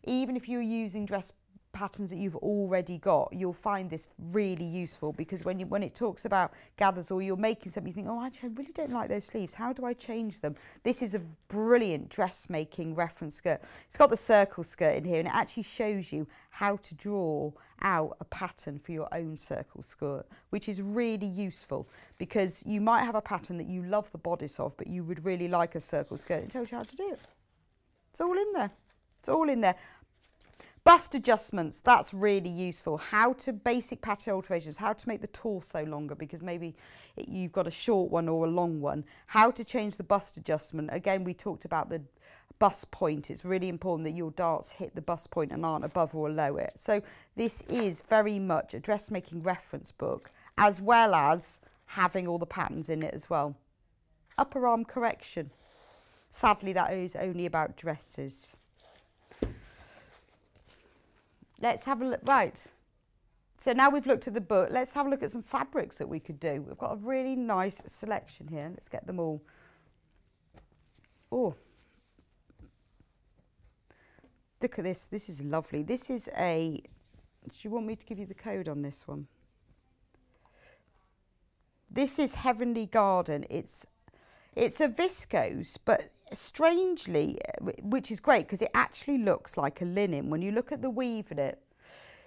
even if you're using dress patterns that you've already got, you'll find this really useful because when you when it talks about gathers or you're making something, you think, oh, actually, I really don't like those sleeves. How do I change them? This is a brilliant dressmaking reference skirt. It's got the circle skirt in here and it actually shows you how to draw out a pattern for your own circle skirt, which is really useful because you might have a pattern that you love the bodice of, but you would really like a circle skirt. It tells you how to do it. It's all in there. It's all in there. Bust adjustments, that's really useful. How to basic pattern alterations, how to make the torso longer because maybe it, you've got a short one or a long one. How to change the bust adjustment. Again, we talked about the bust point. It's really important that your darts hit the bust point and aren't above or below it. So this is very much a dressmaking reference book as well as having all the patterns in it as well. Upper arm correction. Sadly, that is only about dresses. Let's have a look. Right. So now we've looked at the book, let's have a look at some fabrics that we could do. We've got a really nice selection here. Let's get them all. Oh. Look at this. This is lovely. This is a... Do you want me to give you the code on this one? This is Heavenly Garden. It's it's a viscose, but strangely, eh, which is great because it actually looks like a linen when you look at the weave in it.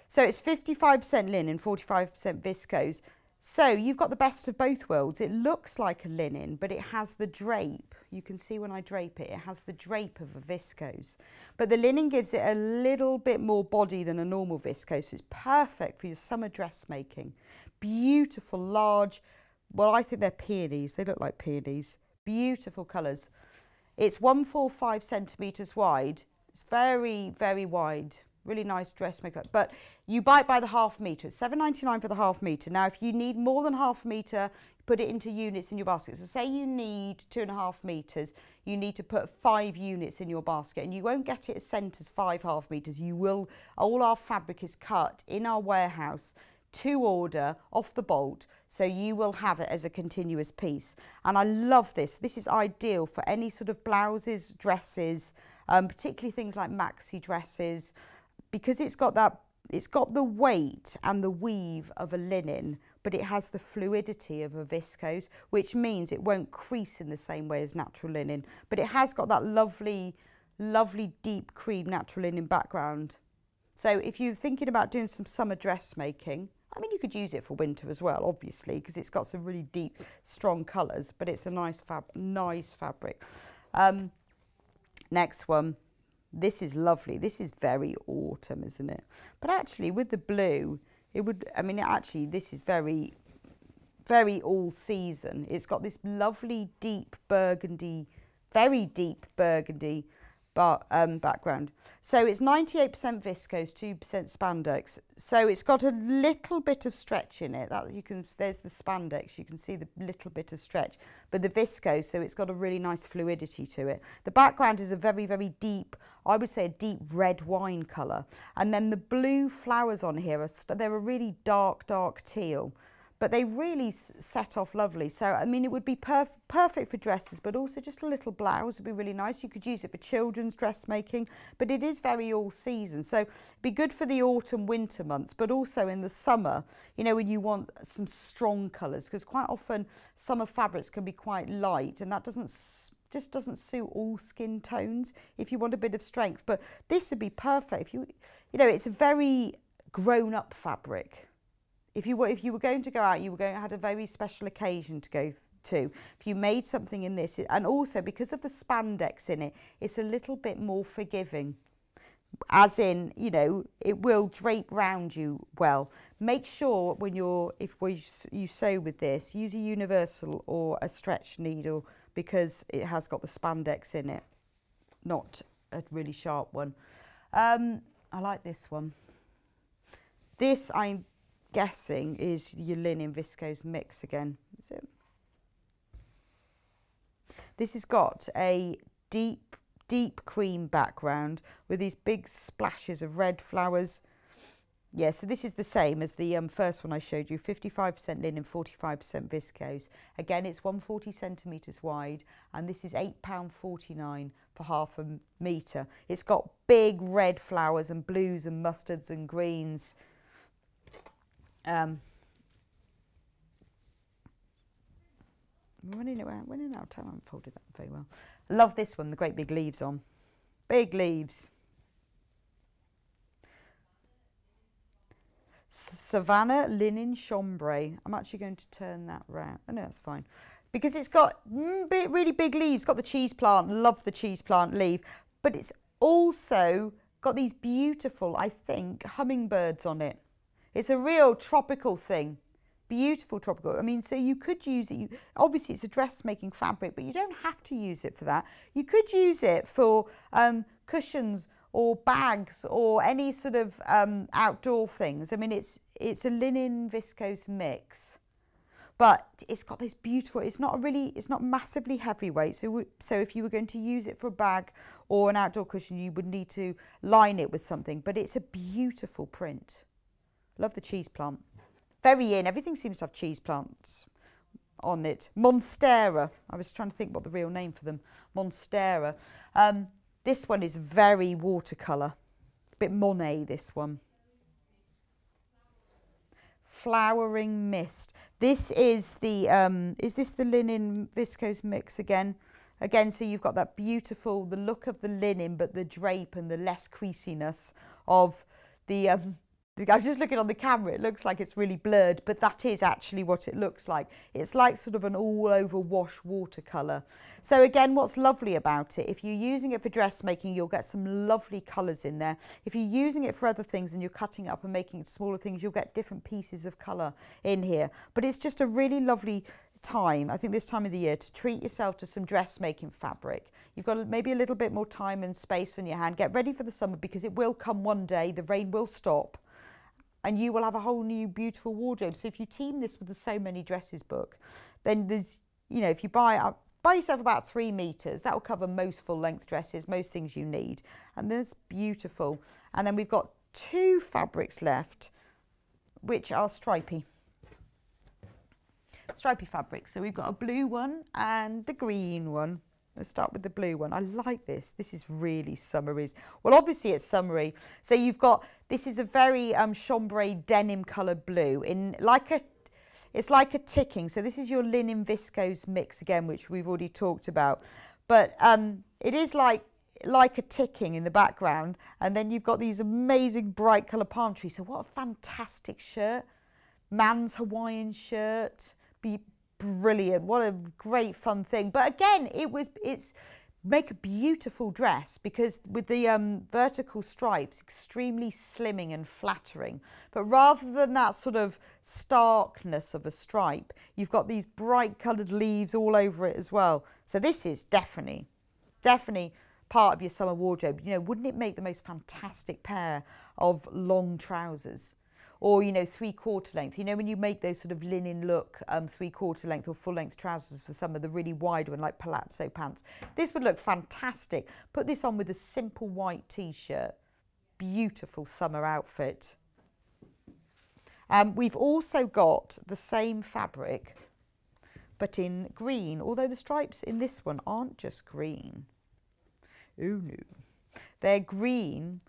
So it's 55% linen, 45% viscose. So you've got the best of both worlds. It looks like a linen, but it has the drape. You can see when I drape it, it has the drape of a viscose. But the linen gives it a little bit more body than a normal viscose. So It's perfect for your summer dressmaking. Beautiful, large, well, I think they're peonies. They look like peonies. Beautiful colours. It's 145 centimetres wide. It's very, very wide. Really nice dressmaker. But you buy it by the half metre. It's 7.99 for the half metre. Now, if you need more than half metre, put it into units in your basket. So say you need two and a half metres, you need to put five units in your basket and you won't get it as sent as five half metres. You will, all our fabric is cut in our warehouse to order off the bolt so you will have it as a continuous piece. And I love this. This is ideal for any sort of blouses, dresses, um, particularly things like maxi dresses, because it's got that, it's got the weight and the weave of a linen, but it has the fluidity of a viscose, which means it won't crease in the same way as natural linen. But it has got that lovely, lovely deep cream natural linen background. So if you're thinking about doing some summer dressmaking, I mean, you could use it for winter as well, obviously, because it's got some really deep, strong colours, but it's a nice, fab nice fabric. Um, next one. This is lovely. This is very autumn, isn't it? But actually, with the blue, it would, I mean, actually, this is very, very all season. It's got this lovely, deep burgundy, very deep burgundy but, um, background. So it's 98% viscose, 2% spandex. So it's got a little bit of stretch in it. That you can there's the spandex, you can see the little bit of stretch. But the viscose, so it's got a really nice fluidity to it. The background is a very, very deep, I would say a deep red wine colour. And then the blue flowers on here, are they're a really dark, dark teal. But they really set off lovely. So, I mean, it would be perf perfect for dresses, but also just a little blouse would be really nice. You could use it for children's dressmaking, but it is very all season. So, be good for the autumn, winter months, but also in the summer, you know, when you want some strong colours, because quite often summer fabrics can be quite light and that doesn't just doesn't suit all skin tones if you want a bit of strength. But this would be perfect if you, you know, it's a very grown up fabric. If you were, if you were going to go out, you were going had a very special occasion to go to. If you made something in this, and also because of the spandex in it, it's a little bit more forgiving. As in, you know, it will drape round you well. Make sure when you're, if we, you sew with this, use a universal or a stretch needle because it has got the spandex in it, not a really sharp one. Um, I like this one. This, I'm guessing, is your linen viscose mix again. Is it? This has got a deep, deep cream background with these big splashes of red flowers yeah, so this is the same as the um, first one I showed you, 55% linen, 45% viscose. Again, it's 140 centimetres wide and this is £8.49 for half a metre. It's got big red flowers and blues and mustards and greens. Um, running out of time, I haven't folded that very well. Love this one, the great big leaves on. Big leaves. Savannah Linen Chambray. I'm actually going to turn that round. Oh, no, that's fine. Because it's got mm, really big leaves. got the cheese plant. Love the cheese plant leaf. But it's also got these beautiful, I think, hummingbirds on it. It's a real tropical thing. Beautiful tropical. I mean, so you could use it. You, obviously, it's a dressmaking fabric, but you don't have to use it for that. You could use it for um, cushions or bags or any sort of um, outdoor things. I mean, it's it's a linen viscose mix, but it's got this beautiful. It's not a really. It's not massively heavyweight. So so if you were going to use it for a bag or an outdoor cushion, you would need to line it with something. But it's a beautiful print. Love the cheese plant. Very in. Everything seems to have cheese plants on it. Monstera. I was trying to think what the real name for them. Monstera. Um, this one is very watercolour. A bit Monet, this one. Flowering Mist. This is the, um, is this the linen viscose mix again? Again, so you've got that beautiful, the look of the linen, but the drape and the less creasiness of the um, I was just looking on the camera, it looks like it's really blurred, but that is actually what it looks like. It's like sort of an all over wash watercolour. So again, what's lovely about it, if you're using it for dressmaking, you'll get some lovely colours in there. If you're using it for other things and you're cutting up and making smaller things, you'll get different pieces of colour in here. But it's just a really lovely time, I think this time of the year, to treat yourself to some dressmaking fabric. You've got maybe a little bit more time and space on your hand. Get ready for the summer because it will come one day, the rain will stop and you will have a whole new beautiful wardrobe. So if you team this with the So Many Dresses book, then there's, you know, if you buy buy yourself about three meters, that will cover most full length dresses, most things you need. And that's beautiful. And then we've got two fabrics left, which are stripy. Stripy fabric. So we've got a blue one and a green one. Let's start with the blue one. I like this. This is really summery. Well, obviously it's summery. So you've got, this is a very um, chambray denim coloured blue in like a, it's like a ticking. So this is your linen viscose mix again, which we've already talked about. But um, it is like like a ticking in the background and then you've got these amazing bright colour palm trees so what a fantastic shirt man's hawaiian shirt be brilliant. What a great fun thing. But again, it was it's make a beautiful dress because with the um, vertical stripes, extremely slimming and flattering. But rather than that sort of starkness of a stripe, you've got these bright coloured leaves all over it as well. So this is definitely, definitely part of your summer wardrobe. You know, wouldn't it make the most fantastic pair of long trousers? Or you know three quarter length you know when you make those sort of linen look um, three quarter length or full length trousers for some of the really wide one like palazzo pants this would look fantastic put this on with a simple white t-shirt beautiful summer outfit Um, we've also got the same fabric, but in green, although the stripes in this one aren't just green. Oh no. They're green.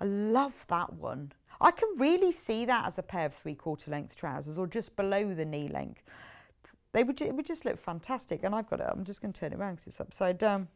I love that one. I can really see that as a pair of three quarter length trousers or just below the knee length. They would, it would just look fantastic. And I've got it, I'm just going to turn it around because it's upside down.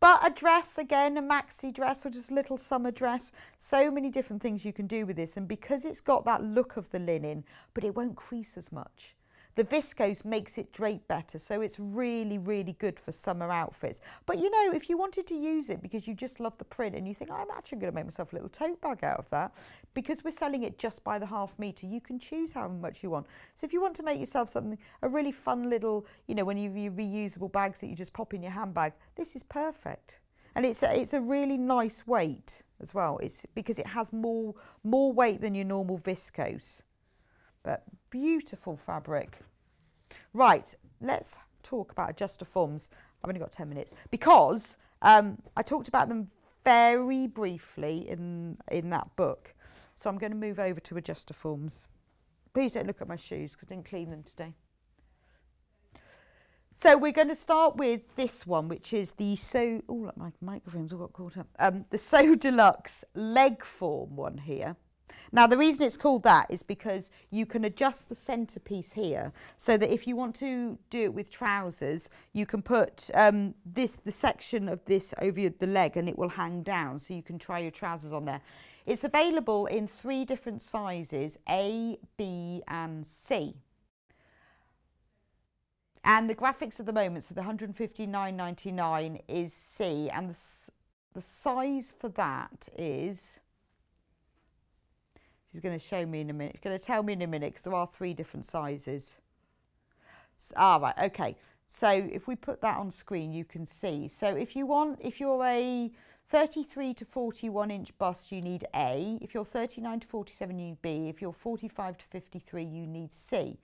But a dress, again, a maxi dress or just a little summer dress. So many different things you can do with this. And because it's got that look of the linen, but it won't crease as much. The viscose makes it drape better, so it's really, really good for summer outfits. But you know, if you wanted to use it because you just love the print and you think, I'm actually going to make myself a little tote bag out of that, because we're selling it just by the half metre, you can choose how much you want. So if you want to make yourself something, a really fun little, you know, when you reusable bags that you just pop in your handbag, this is perfect. And it's a, it's a really nice weight as well. It's because it has more more weight than your normal viscose. But beautiful fabric. Right, let's talk about Adjustoforms. I've only got 10 minutes because um, I talked about them very briefly in, in that book. So I'm going to move over to Adjustoforms. Please don't look at my shoes because I didn't clean them today. So we're going to start with this one, which is the So, oh, look, my microphone's all got caught up. Um, the So Deluxe leg form one here. Now the reason it's called that is because you can adjust the centerpiece here so that if you want to do it with trousers you can put um, this the section of this over the leg and it will hang down so you can try your trousers on there. It's available in three different sizes A, B and C. And the graphics at the moment, so the 159.99 is C and the, the size for that is She's going to show me in a minute. She's going to tell me in a minute because there are three different sizes. So, ah, right, okay. So if we put that on screen, you can see. So if you want, if you're a 33 to 41 inch bust, you need A. If you're 39 to 47, you need B. If you're 45 to 53, you need C.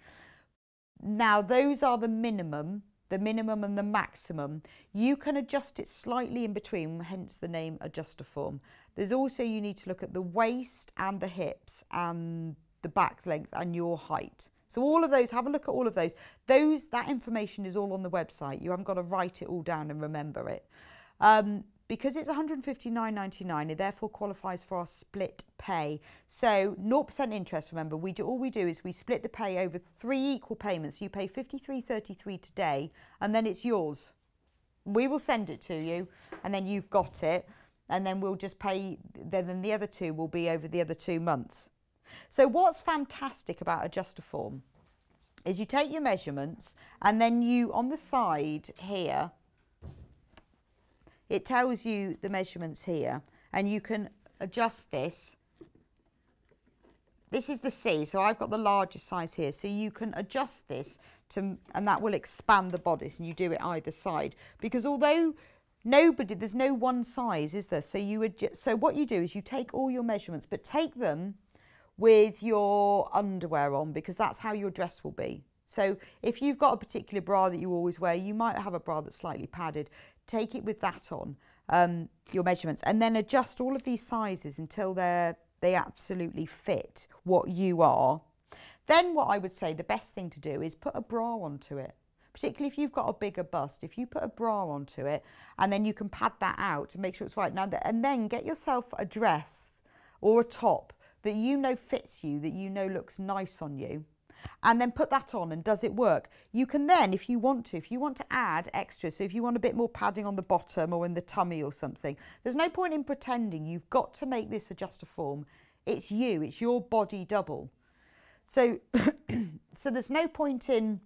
Now, those are the minimum the minimum and the maximum. You can adjust it slightly in between, hence the name Adjustoform. There's also, you need to look at the waist and the hips and the back length and your height. So all of those, have a look at all of those. Those, that information is all on the website. You haven't got to write it all down and remember it. Um, because it's 159.99 it therefore qualifies for our split pay. So 0% interest remember we do all we do is we split the pay over three equal payments. You pay 53.33 today and then it's yours. We will send it to you and then you've got it and then we'll just pay then the other two will be over the other two months. So what's fantastic about Adjustoform is you take your measurements and then you on the side here it tells you the measurements here and you can adjust this. This is the C, so I've got the largest size here. So you can adjust this to, and that will expand the bodice and you do it either side. Because although nobody, there's no one size, is there? So you would, so what you do is you take all your measurements, but take them with your underwear on because that's how your dress will be. So if you've got a particular bra that you always wear, you might have a bra that's slightly padded take it with that on, um, your measurements, and then adjust all of these sizes until they're, they absolutely fit what you are. Then what I would say the best thing to do is put a bra onto it. Particularly if you've got a bigger bust, if you put a bra onto it and then you can pad that out to make sure it's right. Now, and then get yourself a dress or a top that you know fits you, that you know looks nice on you and then put that on and does it work? You can then, if you want to, if you want to add extra, so if you want a bit more padding on the bottom or in the tummy or something, there's no point in pretending. You've got to make this Adjustoform. It's you, it's your body double. So, [COUGHS] so there's no point in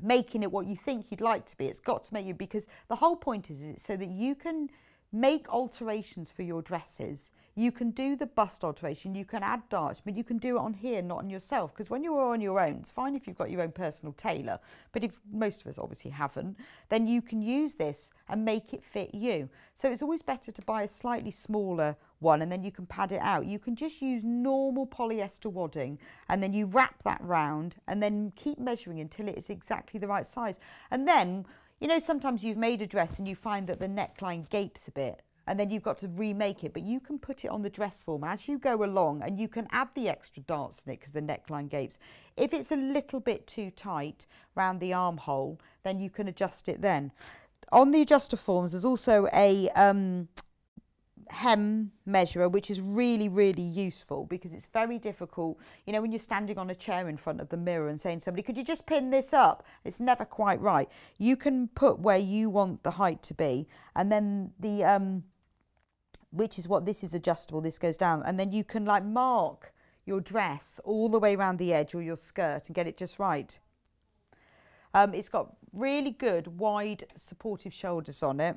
making it what you think you'd like to be. It's got to make you, because the whole point is, is so that you can make alterations for your dresses you can do the bust alteration, you can add darts, but you can do it on here, not on yourself. Because when you're on your own, it's fine if you've got your own personal tailor, but if most of us obviously haven't, then you can use this and make it fit you. So it's always better to buy a slightly smaller one and then you can pad it out. You can just use normal polyester wadding and then you wrap that round and then keep measuring until it is exactly the right size. And then, you know, sometimes you've made a dress and you find that the neckline gapes a bit and then you've got to remake it. But you can put it on the dress form as you go along and you can add the extra darts in it because the neckline gapes. If it's a little bit too tight round the armhole, then you can adjust it then. On the Adjustoforms, there's also a um, hem measurer which is really really useful because it's very difficult you know when you're standing on a chair in front of the mirror and saying to somebody could you just pin this up? It's never quite right. You can put where you want the height to be and then the um which is what this is adjustable this goes down and then you can like mark your dress all the way around the edge or your skirt and get it just right. Um, it's got really good wide supportive shoulders on it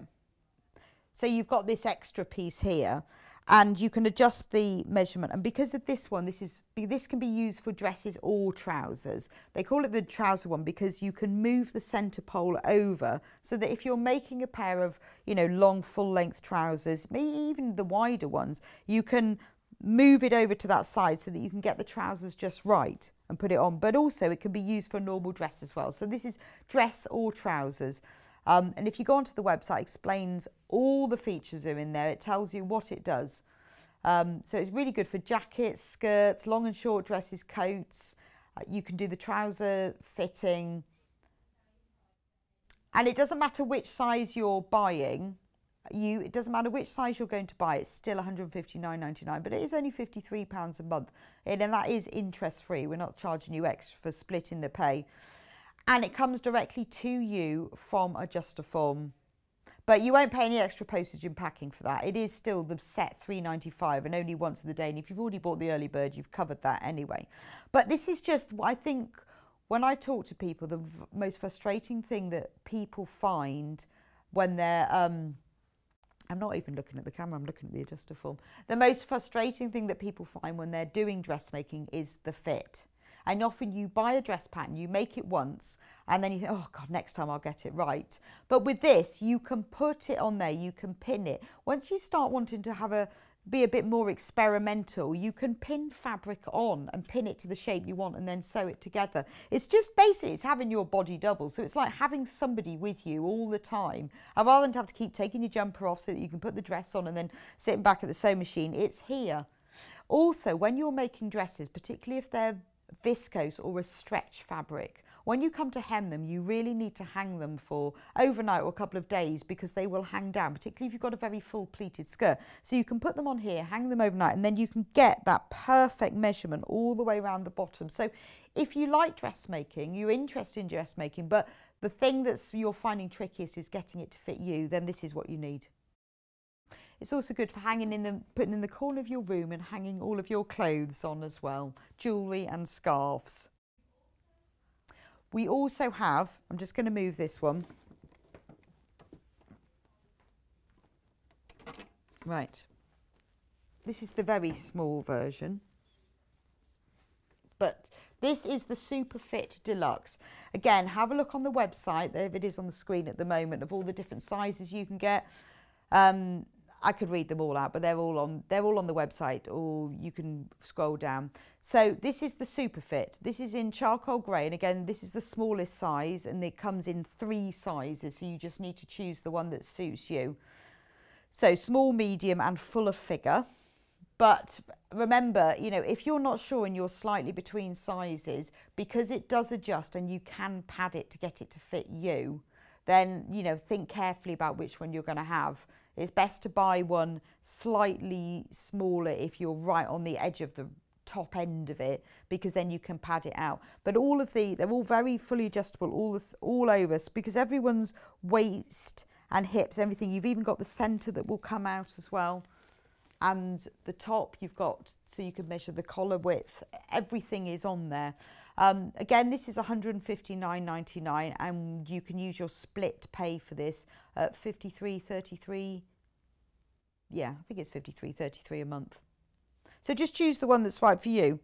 so you've got this extra piece here and you can adjust the measurement. And because of this one this is this can be used for dresses or trousers. They call it the trouser one because you can move the center pole over so that if you're making a pair of you know long full length trousers maybe even the wider ones you can move it over to that side so that you can get the trousers just right and put it on. But also it can be used for normal dress as well. So this is dress or trousers um, and if you go onto the website, it explains all the features are in there. It tells you what it does. Um, so it's really good for jackets, skirts, long and short dresses, coats. Uh, you can do the trouser fitting. And it doesn't matter which size you're buying. You, it doesn't matter which size you're going to buy, it's still 159.99, but it is only 53 pounds a month, and that is interest free. We're not charging you extra for splitting the pay and it comes directly to you from Adjustoform. But you won't pay any extra postage and packing for that. It is still the set 3.95 and only once of the day. And if you've already bought the early bird, you've covered that anyway. But this is just, I think, when I talk to people, the most frustrating thing that people find when they're, um, I'm not even looking at the camera, I'm looking at the Adjustoform. The most frustrating thing that people find when they're doing dressmaking is the fit. And often you buy a dress pattern, you make it once, and then you think, oh God, next time I'll get it right. But with this, you can put it on there, you can pin it. Once you start wanting to have a be a bit more experimental, you can pin fabric on and pin it to the shape you want and then sew it together. It's just basically, it's having your body double. So it's like having somebody with you all the time. And rather than have to keep taking your jumper off so that you can put the dress on and then sitting back at the sewing machine, it's here. Also, when you're making dresses, particularly if they're viscose or a stretch fabric. When you come to hem them, you really need to hang them for overnight or a couple of days because they will hang down, particularly if you've got a very full pleated skirt. So you can put them on here, hang them overnight, and then you can get that perfect measurement all the way around the bottom. So if you like dressmaking, you're interested in dressmaking, but the thing that's you're finding trickiest is getting it to fit you, then this is what you need. It's also good for hanging in the, putting in the corner of your room and hanging all of your clothes on as well, jewellery and scarves. We also have, I'm just going to move this one. Right. This is the very small version. But this is the Supafit Deluxe. Again, have a look on the website. There it is on the screen at the moment of all the different sizes you can get. Um, I could read them all out, but they're all on they're all on the website, or you can scroll down. So this is the Supafit. This is in charcoal grey, and again, this is the smallest size, and it comes in three sizes. So you just need to choose the one that suits you. So small, medium, and full of figure. But remember, you know, if you're not sure and you're slightly between sizes, because it does adjust and you can pad it to get it to fit you, then, you know, think carefully about which one you're going to have. It's best to buy one slightly smaller if you're right on the edge of the top end of it because then you can pad it out. But all of the they're all very fully adjustable all this all over because everyone's waist and hips everything you've even got the center that will come out as well. And the top you've got so you can measure the collar width everything is on there um, again this is 159.99 and you can use your split pay for this at 53.33 yeah I think it's 53.33 a month. So just choose the one that's right for you.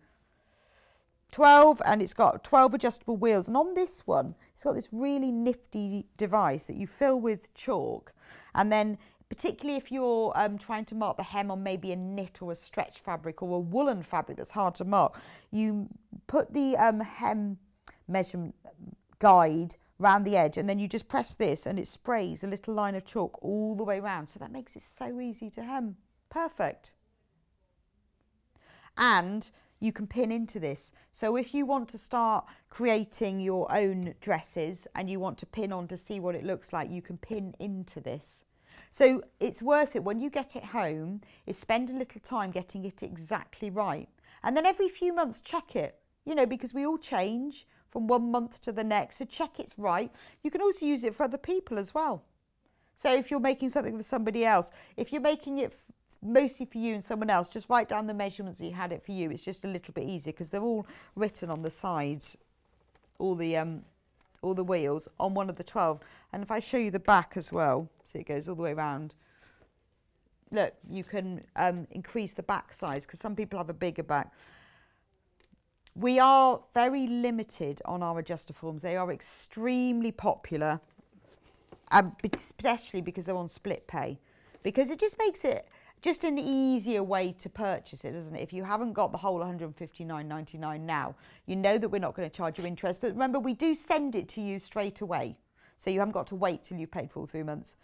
12 and it's got 12 adjustable wheels. And on this one it's got this really nifty device that you fill with chalk and then particularly if you're um, trying to mark the hem on maybe a knit or a stretch fabric or a woolen fabric that's hard to mark, you put the um, hem measurement guide round the edge and then you just press this and it sprays a little line of chalk all the way around. So that makes it so easy to hem. Perfect. And you can pin into this. So if you want to start creating your own dresses and you want to pin on to see what it looks like, you can pin into this. So it's worth it when you get it home is spend a little time getting it exactly right. And then every few months check it, you know, because we all change from one month to the next. So check it's right. You can also use it for other people as well. So if you're making something for somebody else, if you're making it mostly for you and someone else, just write down the measurements that you had it for you. It's just a little bit easier because they're all written on the sides, all the um, all the wheels on one of the 12. And if I show you the back as well, so it goes all the way around. Look, you can um, increase the back size because some people have a bigger back. We are very limited on our Adjustoforms. They are extremely popular, um, especially because they're on split pay. Because it just makes it just an easier way to purchase it, doesn't it? If you haven't got the whole 159.99 now, you know that we're not going to charge you interest. But remember, we do send it to you straight away. So you haven't got to wait till you've paid for three months.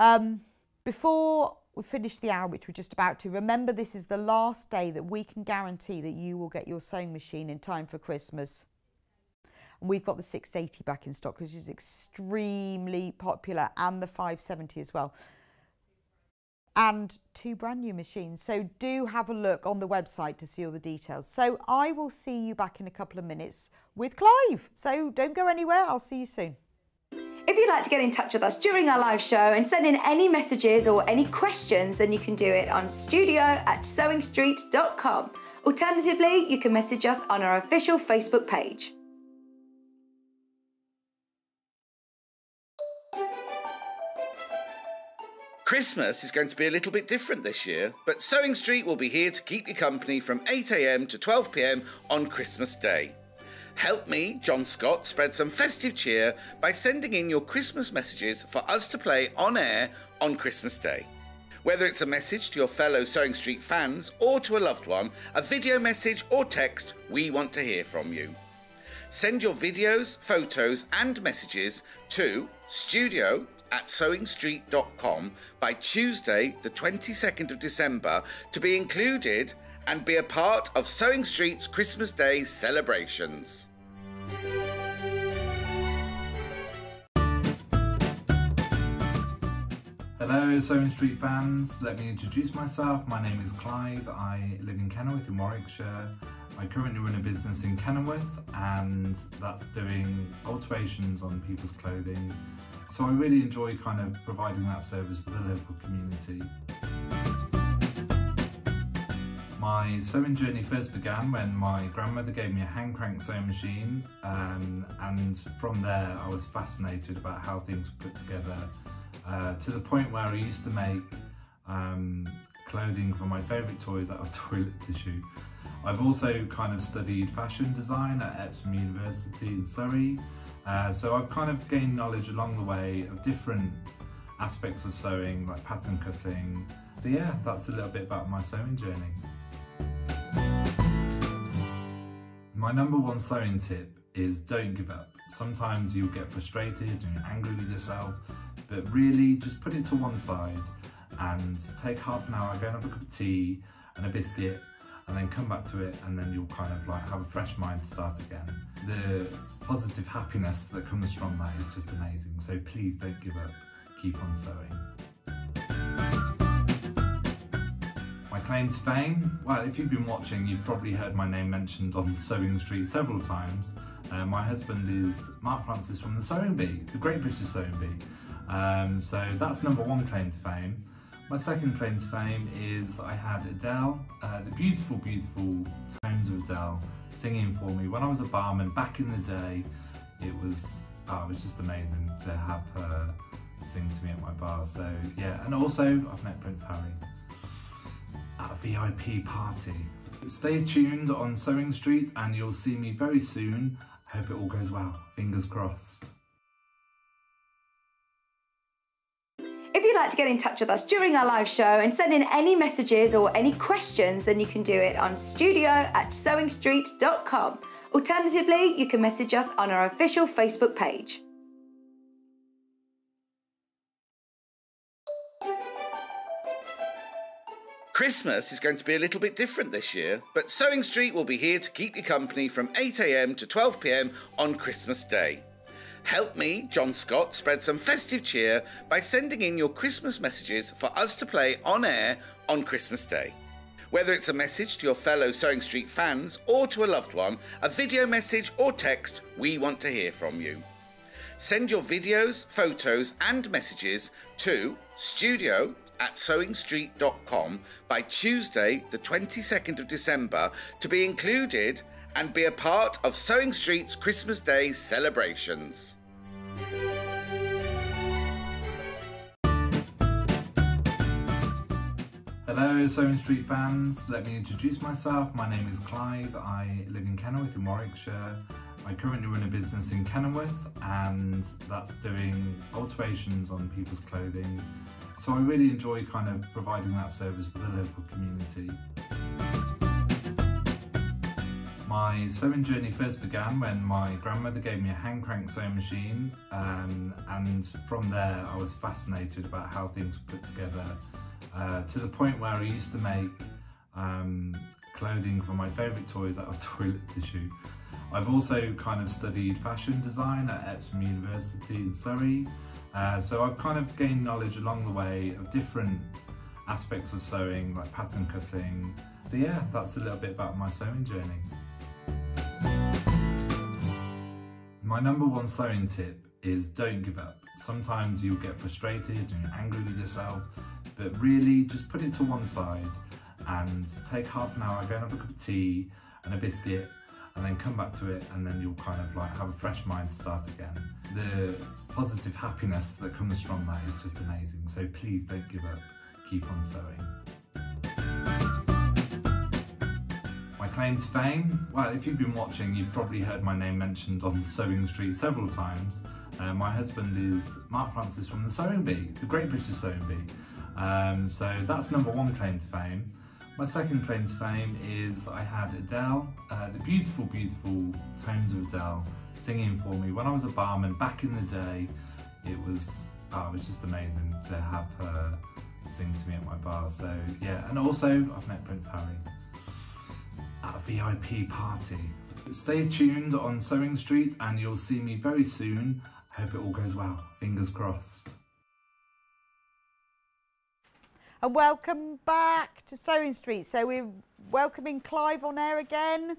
Um, before we finish the hour, which we're just about to, remember this is the last day that we can guarantee that you will get your sewing machine in time for Christmas. And we've got the 680 back in stock, which is extremely popular, and the 570 as well and two brand new machines. So do have a look on the website to see all the details. So I will see you back in a couple of minutes with Clive. So don't go anywhere. I'll see you soon. If you'd like to get in touch with us during our live show and send in any messages or any questions, then you can do it on studio at sewingstreet.com. Alternatively, you can message us on our official Facebook page. Christmas is going to be a little bit different this year, but Sewing Street will be here to keep you company from 8am to 12pm on Christmas Day. Help me, John Scott, spread some festive cheer by sending in your Christmas messages for us to play on air on Christmas Day. Whether it's a message to your fellow Sewing Street fans or to a loved one, a video message or text, we want to hear from you. Send your videos, photos, and messages to studio at sewingstreet.com by Tuesday, the 22nd of December, to be included and be a part of Sewing Street's Christmas Day celebrations. Hello, Sewing Street fans. Let me introduce myself. My name is Clive. I live in Kenilworth in Warwickshire. I currently run a business in Kenilworth and that's doing alterations on people's clothing so I really enjoy kind of providing that service for the local community. My sewing journey first began when my grandmother gave me a hand crank sewing machine um, and from there I was fascinated about how things were put together uh, to the point where I used to make um, clothing for my favourite toys out of [LAUGHS] toilet tissue. I've also kind of studied fashion design at Epsom University in Surrey uh, so I've kind of gained knowledge along the way of different aspects of sewing, like pattern cutting. So yeah, that's a little bit about my sewing journey. My number one sewing tip is don't give up. Sometimes you'll get frustrated and angry with yourself, but really just put it to one side and take half an hour, go and have a cup of tea and a biscuit and then come back to it and then you'll kind of like have a fresh mind to start again. The positive happiness that comes from that is just amazing. So please don't give up, keep on sewing. My claim to fame? Well, if you've been watching, you've probably heard my name mentioned on Sewing Street several times. Uh, my husband is Mark Francis from the Sewing Bee, the Great British Sewing Bee. Um, so that's number one claim to fame. My second claim to fame is I had Adele, uh, the beautiful, beautiful tones of Adele singing for me when I was a barman back in the day. It was, oh, it was just amazing to have her sing to me at my bar. So yeah, and also I've met Prince Harry at a VIP party. Stay tuned on Sewing Street and you'll see me very soon. I hope it all goes well. Fingers crossed. Like to get in touch with us during our live show and send in any messages or any questions, then you can do it on studio at sewingstreet.com. Alternatively, you can message us on our official Facebook page. Christmas is going to be a little bit different this year, but Sewing Street will be here to keep you company from 8am to 12pm on Christmas Day. Help me, John Scott, spread some festive cheer by sending in your Christmas messages for us to play on air on Christmas Day. Whether it's a message to your fellow Sewing Street fans or to a loved one, a video message or text, we want to hear from you. Send your videos, photos, and messages to studio at sewingstreet.com by Tuesday, the 22nd of December, to be included and be a part of Sewing Street's Christmas Day celebrations. Hello, Sewing Street fans. Let me introduce myself. My name is Clive. I live in Kenilworth in Warwickshire. I currently run a business in Kenilworth and that's doing alterations on people's clothing. So I really enjoy kind of providing that service for the local community. My sewing journey first began when my grandmother gave me a hand crank sewing machine um, and from there I was fascinated about how things were put together uh, to the point where I used to make um, clothing for my favourite toys out of [LAUGHS] toilet tissue. I've also kind of studied fashion design at Epsom University in Surrey, uh, so I've kind of gained knowledge along the way of different aspects of sewing, like pattern cutting. So yeah, that's a little bit about my sewing journey. My number one sewing tip is don't give up. Sometimes you'll get frustrated and angry with yourself, but really just put it to one side and take half an hour, go and have a cup of tea and a biscuit and then come back to it and then you'll kind of like have a fresh mind to start again. The positive happiness that comes from that is just amazing. So please don't give up, keep on sewing. Claim to fame? Well, if you've been watching, you've probably heard my name mentioned on Sewing Street several times. Uh, my husband is Mark Francis from the Sewing Bee, the Great British Sewing Bee. Um, so that's number one claim to fame. My second claim to fame is I had Adele, uh, the beautiful, beautiful tones of Adele, singing for me when I was a barman back in the day. It was, oh, it was just amazing to have her sing to me at my bar. So yeah, and also I've met Prince Harry at a VIP party. Stay tuned on Sewing Street and you'll see me very soon. I Hope it all goes well. Fingers crossed. And welcome back to Sewing Street. So we're welcoming Clive on air again.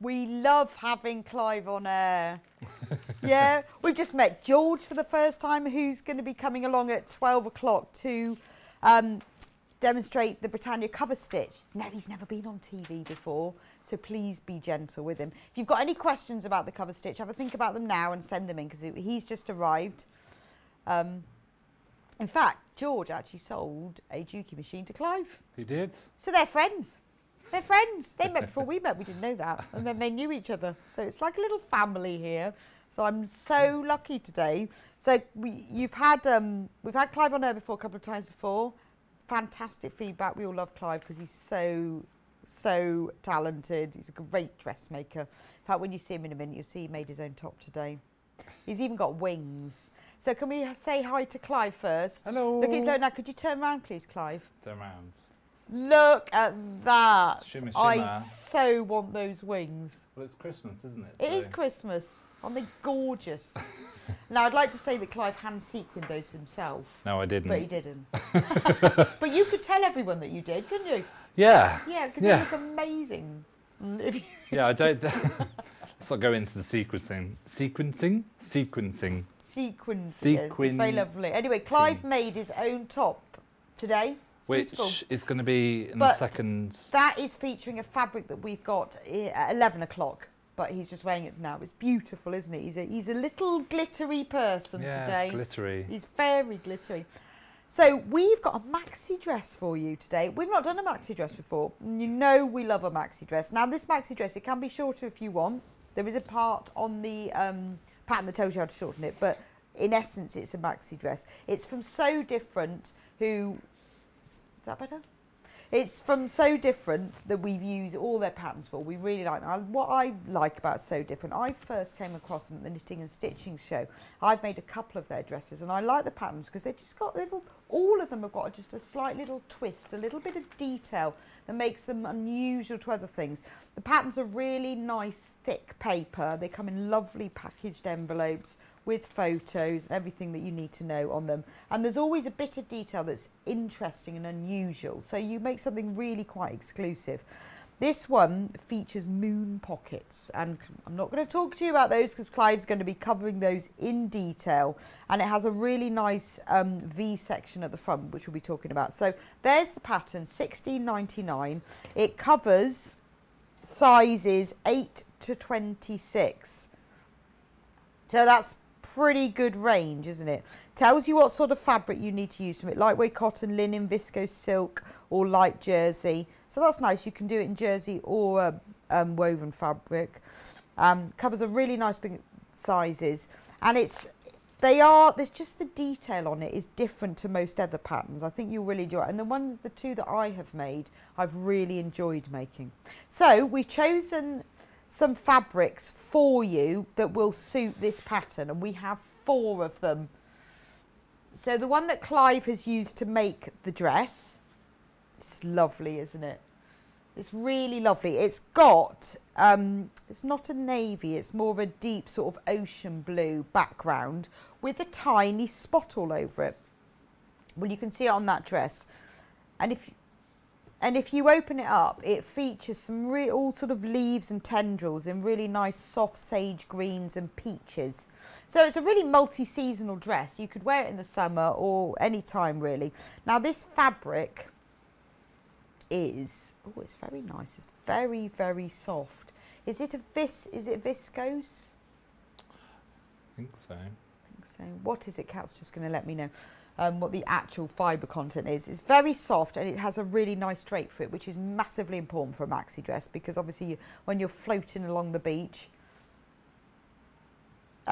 We love having Clive on air. [LAUGHS] yeah, we've just met George for the first time, who's going to be coming along at 12 o'clock to um, demonstrate the Britannia cover stitch. No, he's never been on TV before, so please be gentle with him. If you've got any questions about the cover stitch, have a think about them now and send them in because he's just arrived. Um, in fact, George actually sold a Juki machine to Clive. He did. So they're friends. They're friends. They met [LAUGHS] before we met. We didn't know that. And then they knew each other. So it's like a little family here. So I'm so lucky today. So we, you've had, um, we've had Clive on air before a couple of times before. Fantastic feedback. We all love Clive because he's so, so talented. He's a great dressmaker. In fact, when you see him in a minute, you'll see he made his own top today. He's even got wings. So can we say hi to Clive first? Hello. Look at his own. Now, could you turn around, please, Clive? Turn around. Look at that. Shimmy, I so want those wings. Well, it's Christmas, isn't it? It is So- Christmas. Aren't they gorgeous? [LAUGHS] now, I'd like to say that Clive hand sequined those himself, No, I didn't. but he didn't. [LAUGHS] but you could tell everyone that you did, couldn't you? Yeah. Yeah, because Yeah. they look amazing. Mm, [LAUGHS] Yeah, I don't. [LAUGHS] Let's not go into the sequencing. Sequencing? Sequencing. Sequencing. yeah, It's very lovely. Anyway, Clive made his own top today. It's beautiful. Which is going to be in But- the second. That is featuring a fabric that we've got at 11 o'clock, but he's just wearing it now. It's beautiful, isn't it? He's a, he's a little glittery person Yeah, today. glittery. He's very glittery. So we've got a maxi dress for you today. We've not done a maxi dress before. You know we love a maxi dress. Now this maxi dress, it can be shorter if you want. There is a part on the um, pattern that tells you how to shorten it, but in essence it's a maxi dress. It's from Sew Different. who is that better? It's from Sew Different that we've used all their patterns for. We really like them. What I like about Sew Different, I first came across them at the Knitting and Stitching Show. I've made a couple of their dresses and I like the patterns because they've just got, they've all, all of them have got just a slight little twist, a little bit of detail that makes them unusual to other things. The patterns are really nice, thick paper. They come in lovely packaged envelopes with photos and everything that you need to know on them. And there's always a bit of detail that's interesting and unusual. So you make something really quite exclusive. This one features moon pockets, and I'm not going to talk to you about those because Clive's going to be covering those in detail. And it has a really nice um, V section at the front, which we'll be talking about. So there's the pattern, 16.99. It covers sizes 8 to 26. So that's pretty good range, isn't it? Tells you what sort of fabric you need to use from it. Lightweight cotton, linen, viscose silk or light jersey. So that's nice. You can do it in jersey or uh, um, woven fabric. Um, covers a really nice big sizes. And it's they are, there's just the detail on it is different to most other patterns. I think you'll really enjoy it. And the ones, the two that I have made, I've really enjoyed making. So we've chosen some fabrics for you that will suit this pattern and we have four of them. So the one that Clive has used to make the dress, it's lovely, isn't it? It's really lovely. It's got, um, it's not a navy, it's more of a deep sort of ocean blue background with a tiny spot all over it. Well, you can see it on that dress. And if and if you open it up, it features some real all sort of leaves and tendrils in really nice soft sage greens and peaches. So it's a really multi-seasonal dress. You could wear it in the summer or any time really. Now this fabric is, oh, it's very nice. It's very, very soft. Is it a vis, is it viscose? I think so. I think so. What is it? Kat's just going to let me know um, what the actual fibre content is. It's very soft and it has a really nice drape for it, which is massively important for a maxi dress because obviously you, when you're floating along the beach,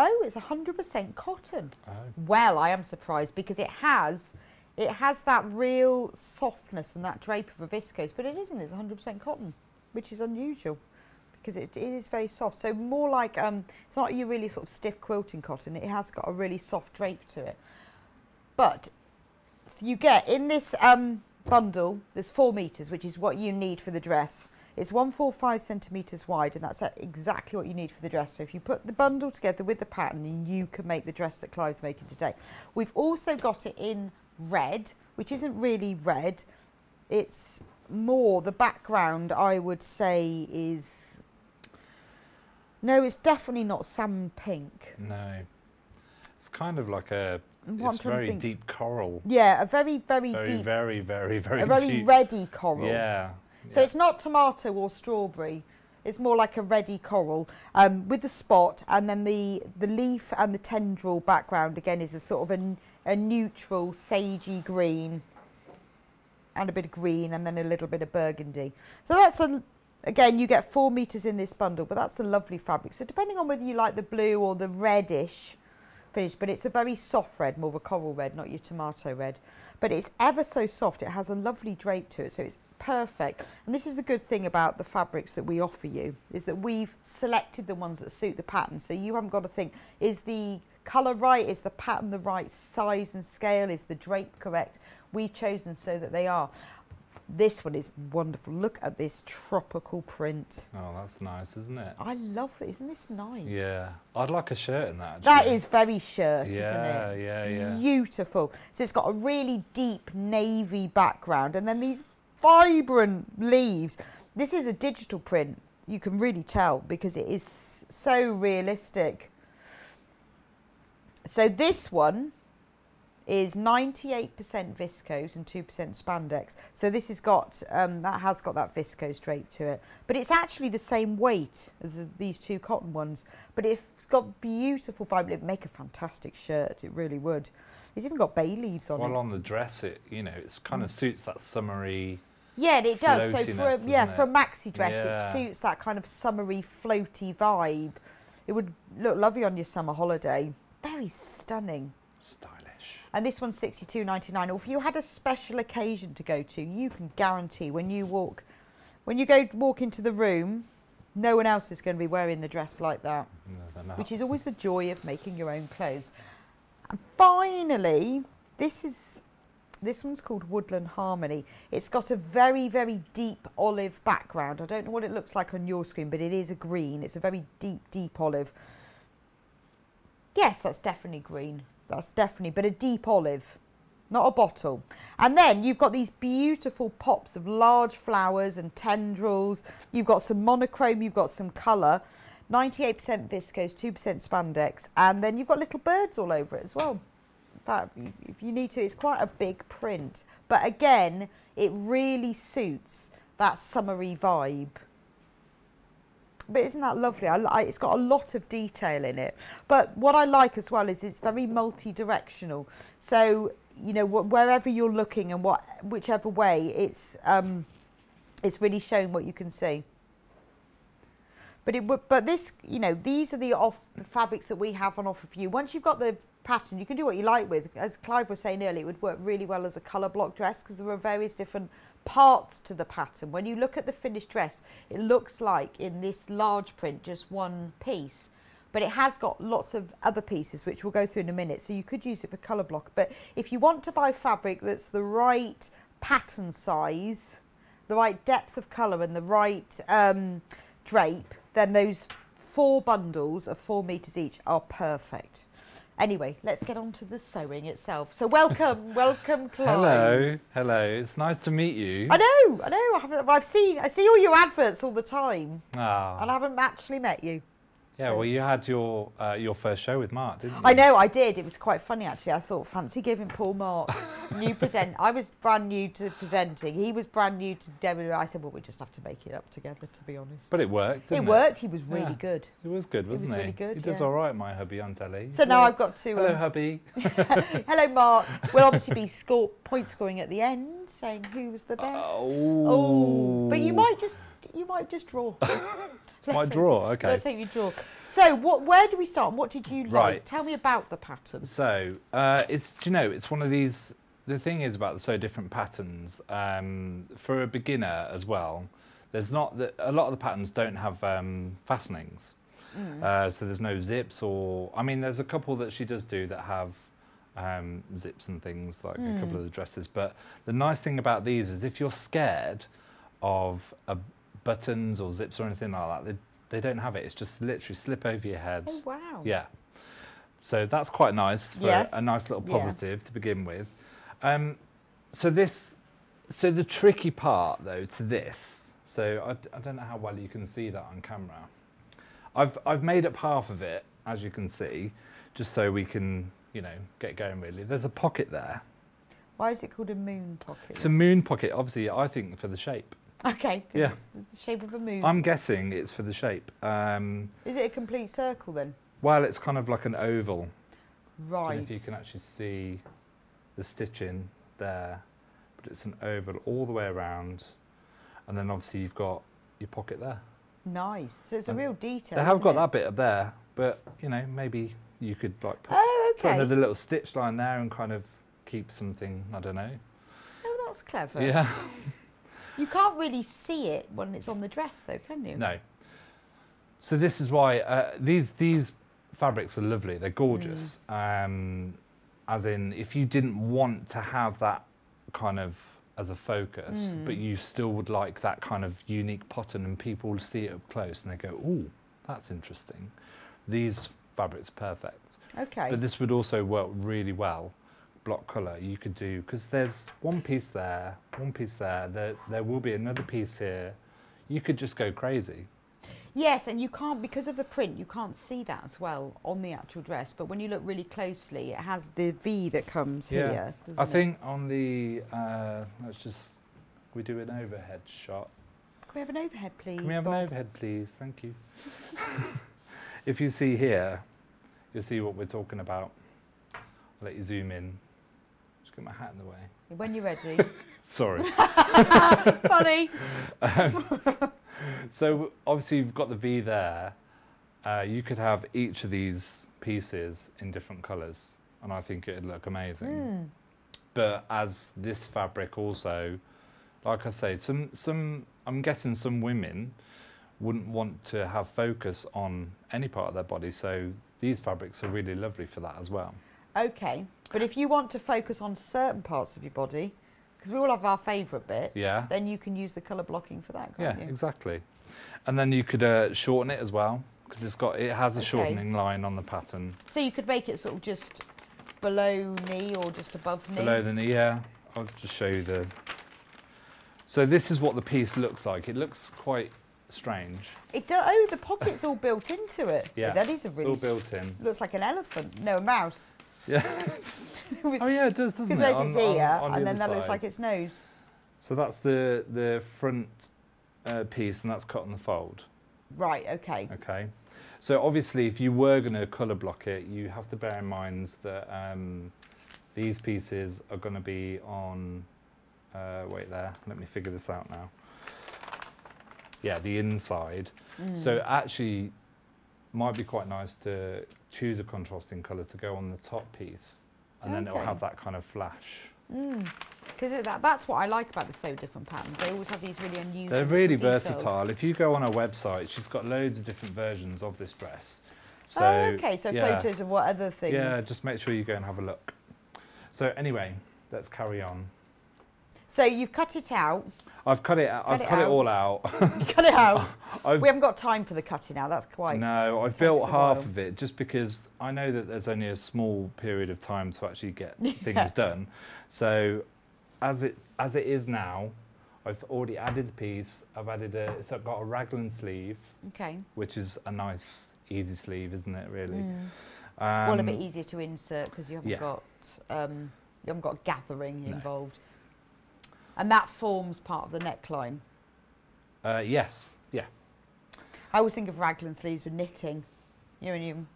Oh, it's 100% cotton. Oh. Well, I am surprised because it has it has that real softness and that drape of a viscose, but it isn't. It's 100% cotton, which is unusual because it, it is very soft. So more like um, it's not your really sort of stiff quilting cotton. It has got a really soft drape to it. But you get in this um, bundle, there's four meters, which is what you need for the dress. It's 145 centimetres wide and that's exactly what you need for the dress. So if you put the bundle together with the pattern, you can make the dress that Clive's making today. We've also got it in red, which isn't really red. It's more, the background I would say is, no, it's definitely not salmon pink. No. It's kind of like a, What I'm it's to very think. deep coral. Yeah, a very, very, Very, deep, very, very, very a very deep. reddy coral. Yeah. So yeah. it's not tomato or strawberry. It's more like a ready coral um, with the spot, and then the the leaf and the tendril background again is a sort of a, a neutral sagey green, and a bit of green, and then a little bit of burgundy. So that's a again you get four meters in this bundle, but that's a lovely fabric. So depending on whether you like the blue or the reddish finish, but it's a very soft red, more of a coral red, not your tomato red. But it's ever so soft. It has a lovely drape to it, so it's perfect. And this is the good thing about the fabrics that we offer you, is that we've selected the ones that suit the pattern. So you haven't got to think, is the colour right? Is the pattern the right size and scale? Is the drape correct? We've chosen so that they are. This one is wonderful. Look at this tropical print. Oh, that's nice, isn't it? I love it. Isn't this nice? Yeah. I'd like a shirt in that. That actually. is very shirt, Yeah, isn't it? It's yeah, yeah. Beautiful. So it's got a really deep navy background and then these vibrant leaves. This is a digital print. You can really tell because it is so realistic. So this one is 98% viscose and 2% spandex. So this has got um, that has got that viscose drape to it, but it's actually the same weight as the- these two cotton ones. But it's got beautiful fibre. It'd make a fantastic shirt. It really would. It's even got bay leaves on Well, it. on the dress, it you know, it's kind of suits that summery. Yeah, it does. So for a, yeah, doesn't for a maxi dress, Yeah. it suits that kind of summery, floaty vibe. It would look lovely on your summer holiday. Very stunning. Stylish. And this one's sixty two ninety nine. Or if you had a special occasion to go to, you can guarantee when you walk, when you go walk into the room, no one else is going to be wearing the dress like that. No, which is always the joy of making your own clothes. And finally, this is this one's called Woodland Harmony. It's got a very very deep olive background. I don't know what it looks like on your screen, but it is a green. It's a very deep deep olive. Yes, that's definitely green. That's definitely, but a deep olive, not a bottle. And then you've got these beautiful pops of large flowers and tendrils. You've got some monochrome, you've got some colour. 98% viscose, 2% spandex, and then you've got little birds all over it as well. You- if you need to, it's quite a big print. But again, it really suits that summery vibe. But isn't that lovely? I, li- it's got a lot of detail in it. But what I like as well is it's very multi-directional. So you know wh- wherever you're looking and what whichever way, it's um, it's really showing what you can see. But it would, but this, you know, these are the off the fabrics that we have on offer for you. Once you've got the pattern, you can do what you like with. As Clive was saying earlier, it would work really well as a colour block dress because there are various different parts to the pattern. When you look at the finished dress, it looks like in this large print just one piece. But it has got lots of other pieces, which we'll go through in a minute. So you could use it for colour block. But if you want to buy fabric that's the right pattern size, the right depth of colour and the right um, drape, then those four bundles of four metres each are perfect. Anyway, let's get on to the sewing itself. So welcome, [LAUGHS] welcome, Clive. Hello, hello. It's nice to meet you. I know, I know. I haven't, seen, I see all your adverts all the time, Ah, and I haven't actually met you. Yeah. Well, you had your uh, your first show with Mark, didn't you? I know, I did. It was quite funny actually. I thought, fancy giving Paul Mark [LAUGHS] new present. I was brand new to presenting. He was brand new to Debbie. I said, well, we just have to make it up together, to be honest. But it worked. it Didn't worked. He was really Yeah. good. It was good, was wasn't he? Was really good, He does yeah. all right, my hubby on telly. So now I've got to. Hello, um, hubby. [LAUGHS] Hello, Mark. We'll obviously be score, point scoring at the end, saying who was the best. Oh, but you might just you might just draw. [LAUGHS] Hope- draw, okay. Let's hope you draw. So, what? Where do we start? What did you like? Right. Tell me about the pattern. So uh, it's do you know it's one of these. The thing is about the Sew Different patterns um, for a beginner as well. There's not that a lot of the patterns don't have um, fastenings, uh, so there's no zips or I mean there's a couple that she does do that have um, zips and things like a couple of the dresses. But the nice thing about these is if you're scared of uh, buttons or zips or anything like that, they, they don't have it. It's just literally slip over your head. Oh wow. Yeah. So that's quite nice for Yes. a nice little Yeah. positive to begin with. Um, so this, so the tricky part though to this, so I don't know how well you can see that on camera. I've I've made up half of it as you can see, just so we can you know get going really. There's a pocket there. Why is it called a moon pocket? It's a moon pocket. Obviously, I think for the shape. [LAUGHS] okay. 'cause Yeah. It's the shape of a moon. I'm guessing it's for the shape. Um, is it a complete circle then? well, it's kind of like an oval. I don't know Right. if you can actually see the stitching there, but it's an oval all the way around, and then obviously you've got your pocket there. Nice. So it's a real detail. they have isn't got it? that bit up there, but you know maybe you could like put, Oh, put okay. another little stitch line there and kind of keep something. I don't know. Oh, that's clever. Yeah. [LAUGHS] You can't really see it when it's on the dress, though, can you? No. So this is why uh, these these fabrics are lovely. They're gorgeous. Um, as in, if you didn't want to have that kind of as a focus, but you still would like that kind of unique pattern, and people will see it up close and they go, "Ooh, that's interesting." These fabrics are perfect. Okay. But this would also work really well. Block colour, you could do because there's one piece there, one piece there. There, there will be another piece here. You could just go crazy. Yes, and you can't because of the print. You can't see that as well on the actual dress. But when you look really closely, it has the V that comes here. I it? think on the uh, let's just we do an overhead shot. Can we have an overhead, please? Can we have Bob? an overhead, please? Thank you. [LAUGHS] if you see here, you'll see what we're talking about. I'll let you zoom in. Get my hat in the way. When you're ready. [LAUGHS] Sorry. [LAUGHS] Funny. So obviously you've got the V there. Uh, you could have each of these pieces in different colours. and I think it'd look amazing. Hmm. But as this fabric also, like I say, some some I'm guessing some women wouldn't want to have focus on any part of their body, so these fabrics are really lovely for that as well. Okay, but if you want to focus on certain parts of your body, because we all have our favourite bit, Yeah. then you can use the colour blocking for that, Yeah, can't you? exactly. And then you could uh, shorten it as well because it's got it has a Okay. shortening line on the pattern So you could make it sort of just below knee or just above knee. below the knee. Yeah, I'll just show you the. So this is what the piece looks like. It looks quite strange. It do, oh, the pocket's all built into it. [LAUGHS] Yeah, that is a It's really all built in. looks like an elephant. No, a mouse. Yeah. [LAUGHS] oh yeah, it does, doesn't Because it? there's its On- on- ear, on the and then that looks like its nose. So that's the the front uh, piece, and that's cut on the fold. Right. Okay. Okay. So obviously, if you were going to colour block it, you have to bear in mind that um, these pieces are going to be on. Uh, wait there. Let me figure this out now. Yeah, the inside. So actually, might be quite nice to choose a contrasting colour to go on the top piece, and then it'll have that kind of flash. Mm. Because that, that's what I like about the Sew Different patterns. They always have these really unusual. They're really details. versatile. If you go on her website, she's got loads of different versions of this dress. So, oh, okay. So yeah. photos of what other things. Yeah, just make sure you go and have a look. So anyway, let's carry on. So you've cut it out. I've cut it. I've it cut it all out. [LAUGHS] cut it out. [LAUGHS] I've, we haven't got time for the cutting out. That's quite. no, I've built half of it just because I know that there's only a small period of time to actually get [LAUGHS] Yeah. things done. So as it as it is now, I've already added the piece. I've added a. It's got a raglan sleeve, Okay. which is a nice, easy sleeve, isn't it? Really. Mm. well, a Um, bit easier to insert because you haven't yeah. got um, you haven't got gathering No. involved. And that forms part of the neckline. Uh, yes. Yeah. I always think of raglan sleeves with knitting. You know, when you,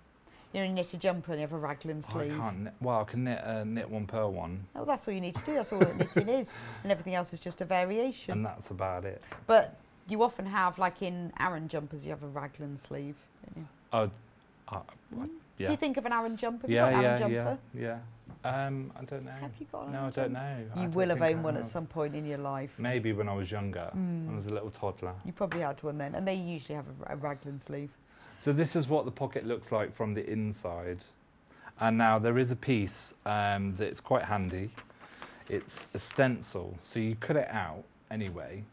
you know, knit a jumper and you have a raglan Oh, I sleeve. can't. Knit, well, I can knit a knit one per one, Oh, that's all you need to do. That's all that knitting is, and everything else is just a variation. and that's about it. But you often have, like in Aran jumpers, you have a raglan sleeve. Don't you? Oh, uh, Do yeah. you think of an Aran jumper? Yeah, you got an yeah, yeah, jumper? yeah. Um, I don't know. Have you got No, I don't know. You will have owned one at some point in your life. Maybe when I was younger, when I Mm. was a little toddler. You probably had one then, and they usually have a, a raglan sleeve. So this is what the pocket looks like from the inside. And now there is a piece um, that's quite handy. It's a stencil, so you cut it out anyway,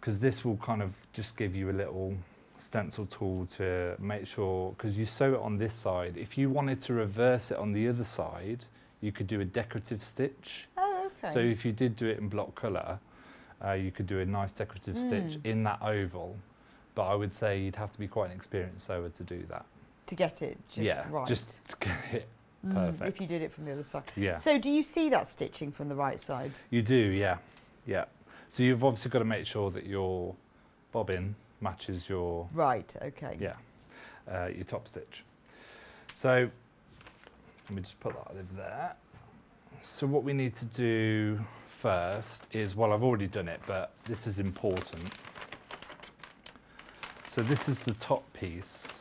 because this will kind of just give you a little stencil tool to make sure, because you sew it on this side. If you wanted to reverse it on the other side, you could do a decorative stitch. Oh, okay. So if you did do it in block colour, uh, you could do a nice decorative stitch Mm. in that oval. But I would say you'd have to be quite an experienced sewer to do that. to get it just yeah, right. just [LAUGHS] to get it Mm, perfect. if you did it from the other side. yeah, So do you see that stitching from the right side? you do. Yeah, yeah. So you've obviously got to make sure that your bobbin matches your Right. Okay. yeah uh, your top stitch. So let me just put that over there. So what we need to do first is well, I've already done it, but this is important. So this is the top piece,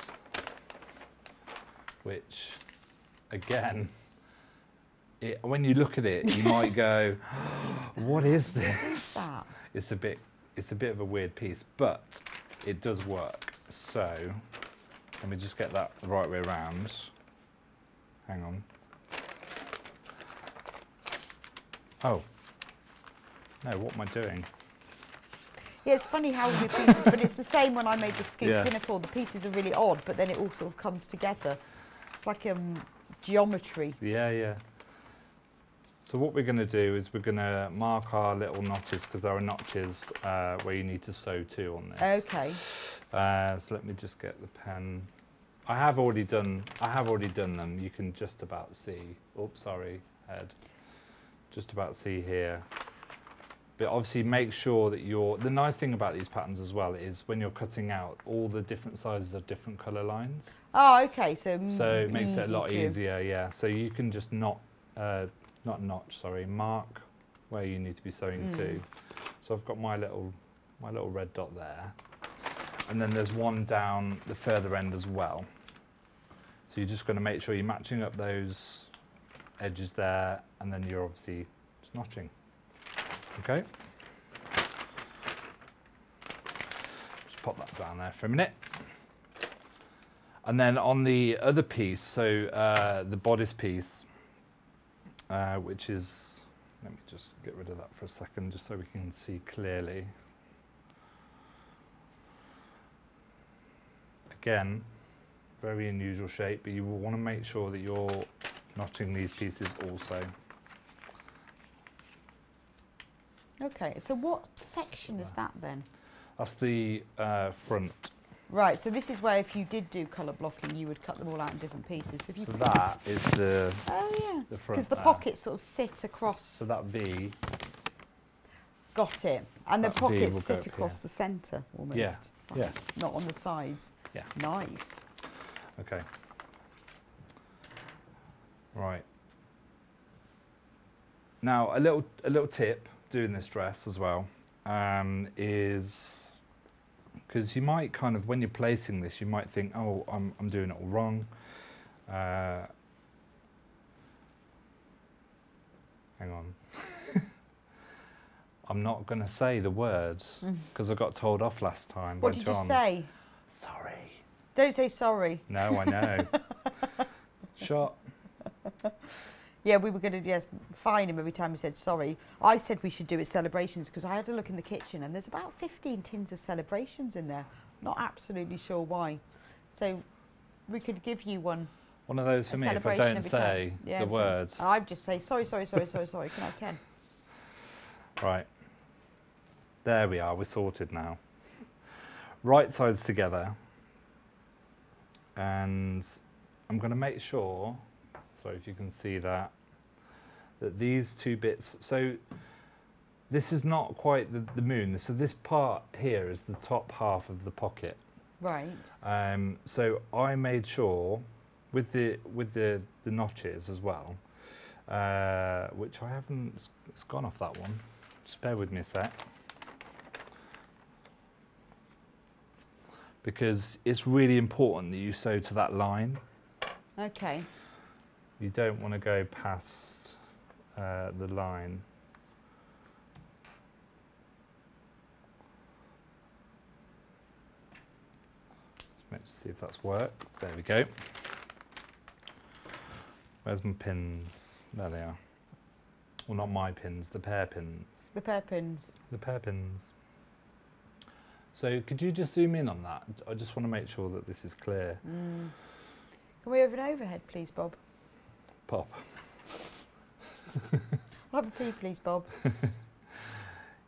which again, it, when you look at it, you [LAUGHS] might go, "What is this?" That. It's a bit, it's a bit of a weird piece, but it does work. So let me just get that the right way around. Hang on. Oh. No, what am I doing? Yeah, it's funny how the pieces, but it's the same when I made the scoop Yeah. pinafore. The pieces are really odd, but then it all sort of comes together. It's like um, geometry. Yeah, yeah. So what we're going to do is we're going to mark our little notches because there are notches uh, where you need to sew too on this. Okay. Uh, so let me just get the pen. I have already done. I have already done them. You can just about see. Oops, sorry, head. Just about see here. But obviously, make sure that you're. The nice thing about these patterns as well is when you're cutting out, all the different sizes of different colour lines. Oh, okay. So So it makes it a lot to- easier. Yeah. So you can just not, uh, not notch. Sorry, mark where you need to be sewing Mm. to. So I've got my little, my little red dot there, and then there's one down the further end as well. So you're just going to make sure you're matching up those edges there, and then you're obviously just notching. Okay. Just pop that down there for a minute. And then on the other piece, so uh, the bodice piece, uh, which is, let me just get rid of that for a second, just so we can see clearly. Again, very unusual shape, but you will want to make sure that you're notching these pieces also. Okay, so what section is that then? That's the uh, front. Right, so this is where if you did do colour blocking, you would cut them all out in different pieces. If you So that is the, oh yeah, because the pockets sort of sit across. So that V, Got it, and the pockets sit across the centre almost. Yeah, yeah. Not on the sides. Yeah. Nice. okay. Right. Now a little a little tip doing this dress as well um, is because you might kind of when you're placing this you might think oh I'm I'm doing it all wrong. Uh, hang on. [LAUGHS] I'm not going to say the words [LAUGHS] because I got told off last time. What did John. you say? Sorry. Don't say sorry. No, I know. [LAUGHS] Shot. Yeah, we were going to just fine him every time he said sorry. I said we should do it celebrations because I had to look in the kitchen and there's about 15 tins of celebrations in there. Not absolutely sure why. So we could give you one. One of those for me if I don't say. Yeah, the words. I'd just say sorry, sorry, sorry, sorry, sorry. Can I have 10? [LAUGHS] Right. There we are, we're sorted now. Right sides together. And I'm going to make sure, sorry if you can see that, that these two bits, so this is not quite the, the moon. So this part here is the top half of the pocket. Right. Um, so I made sure with the with the, the notches as well, uh, which I haven't. It's, it's gone off that one. Just bear with me a sec. Because it's really important that you sew to that line. Okay. You don't want to go past uh, the line. Let's see if that's worked. There we go. Where's my pins? There they are. Well, not my pins, the pair pins. The pair pins. The pair pins. So could you just zoom in on that? I just want to make sure that this is clear. Mm. Can we have an overhead, please, Bob? Pop. I'll have a pee, please, Bob. [LAUGHS]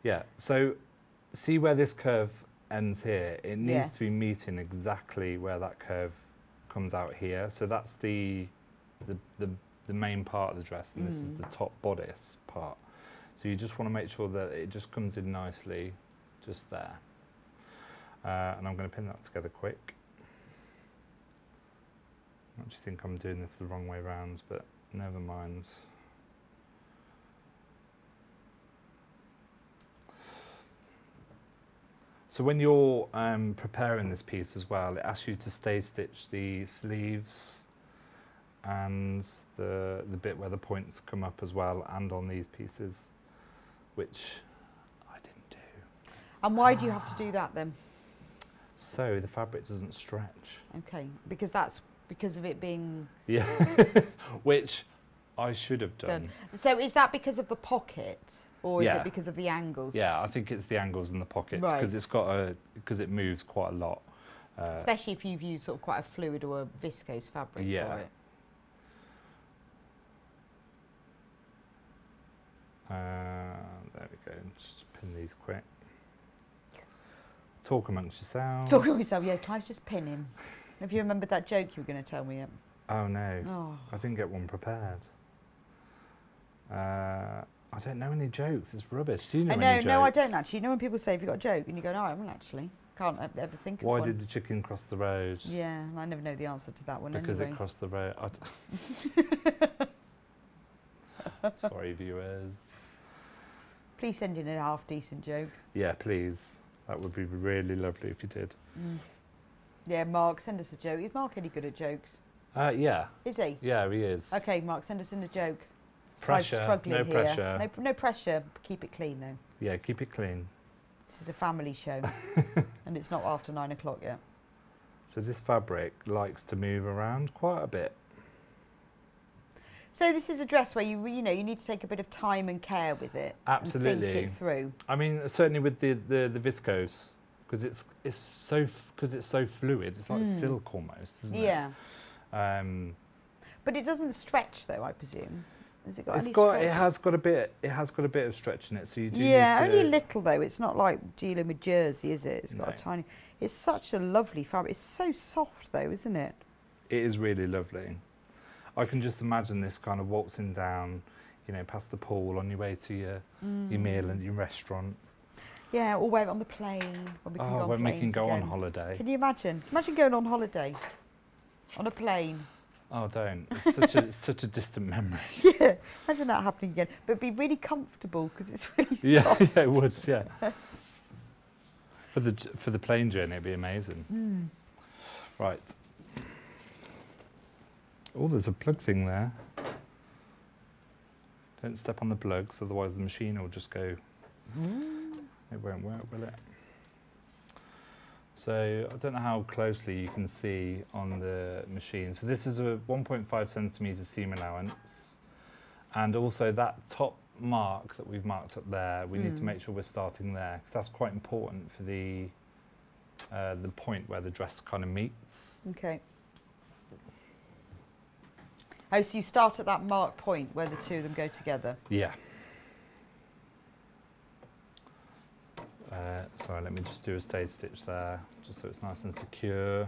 Yeah, so see where this curve ends here? It needs Yes. to be meeting exactly where that curve comes out here. So that's the, the, the, the main part of the dress, and this is Mm. the top bodice part. So you just want to make sure that it just comes in nicely just there. Uh, and I'm going to pin that together quick. I actually think I'm doing this the wrong way round, but never mind. So when you're um, preparing this piece as well, it asks you to stay stitch the sleeves and the, the bit where the points come up as well and on these pieces, which I didn't do. And why do you have to do that then? So the fabric doesn't stretch. Okay, because that's because of it being Yeah, [LAUGHS] which I should have done. done. So is that because of the pocket, or is Yeah. it because of the angles? Yeah, I think it's the angles and the pockets because Right. it's got a because it moves quite a lot. Uh, Especially if you've used sort of quite a fluid or a viscose fabric Yeah. for it. Uh, there we go. Just pin these quick. Talk amongst yourselves. Talk amongst yourselves. yeah. Can I just pin him? Have you remembered that joke you were going to tell me? Yet? Oh no, Oh, I didn't get one prepared. Uh, I don't know any jokes. It's rubbish. Do you know I know. any jokes? No, I don't actually. You know when people say, "Have you got a joke?" and you go, "No, I haven't actually." Can't ever think of Why did the chicken cross the road? Yeah, and I never know the answer to that one because anyway. it crossed the road. I d- [LAUGHS] Sorry, viewers. Please send in a half decent joke. Yeah, please. That would be really lovely if you did. Mm. Yeah, Mark, send us a joke. Is Mark any good at jokes? Uh, yeah, Is he? yeah, he is. Okay, Mark, send us in a joke. Pressure, no here. pressure. No, no pressure. Keep it clean though. Yeah, keep it clean. This is a family show, [LAUGHS] and it's not after nine o'clock yet. So this fabric likes to move around quite a bit. So this is a dress where you, you know, you need to take a bit of time and care with it. Absolutely. think it through. I mean, certainly with the the, the viscose, because it's it's so because it's so fluid. It's like Mm. silk almost, isn't Yeah, it? Um, but it doesn't stretch though. I presume. Has it got it's got stretch? it has got a bit it has got a bit of stretch in it. So you do. Yeah, only a little though. It's not like dealing with jersey, is it? It's got No. a tiny. It's such a lovely fabric. It's so soft though, isn't it? It is really lovely. I can just imagine this kind of waltzing down, you know, past the pool on your way to your your meal Mm. and your restaurant. Yeah, or wear it on the plane when we can go Oh, on when we can go on holiday. Can you imagine? Imagine going on holiday on a plane. Oh, don't! It's such a it's such a distant memory. [LAUGHS] yeah, imagine that happening again. But it'd be really comfortable because it's really [LAUGHS] soft. Yeah, yeah, it would. Yeah. [LAUGHS] for the for the plane journey, it'd be amazing. Mm. Right. Oh, there's a plug thing there. Don't step on the plugs, otherwise the machine will just go. Mm. It won't work, will it? So I don't know how closely you can see on the machine. So this is a 1.5 centimeter seam allowance, and also that top mark that we've marked up there, we need to Mm. make sure we're starting there because that's quite important for the uh, the point where the dress kind of meets. Okay. Oh, so you start at that mark point where the two of them go together. Yeah. Uh, sorry, let me just do a stay stitch there, just so it's nice and secure.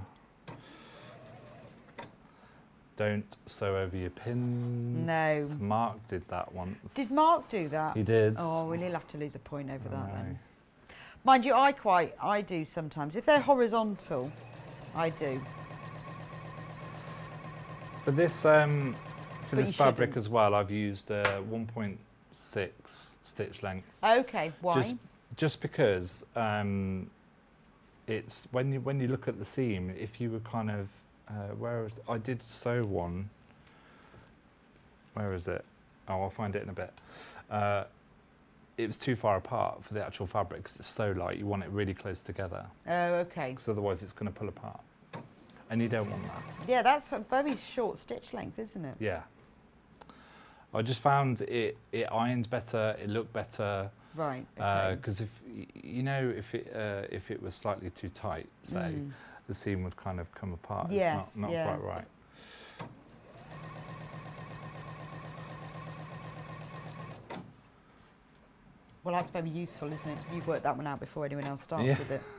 Don't sew over your pins. No. Mark did that once. Did Mark do that? He did. Oh, well, he'll have to lose a point over I that know. then. Mind you, I quite, I do sometimes. If they're horizontal, I do. For this, um, for But this fabric shouldn't. as well, I've used uh, 1.6 stitch length. Okay, why? Just, just because um, it's when you when you look at the seam, if you were kind of uh, was I did sew one. Where is it? Oh, I'll find it in a bit. Uh, it was too far apart for the actual fabric because it's so light. You want it really close together oh, okay. because otherwise it's going to pull apart, and you don't want that. Yeah, that's a very short stitch length, isn't it? Yeah. I just found it it ironed better. It looked better. Right. Okay. because if you know if it uh, if it was slightly too tight, say Mm. the seam would kind of come apart. Yes, it's not, not yeah. quite right. Well, that's very useful, isn't it? You've worked that one out before anyone else starts Yeah. with it. [LAUGHS]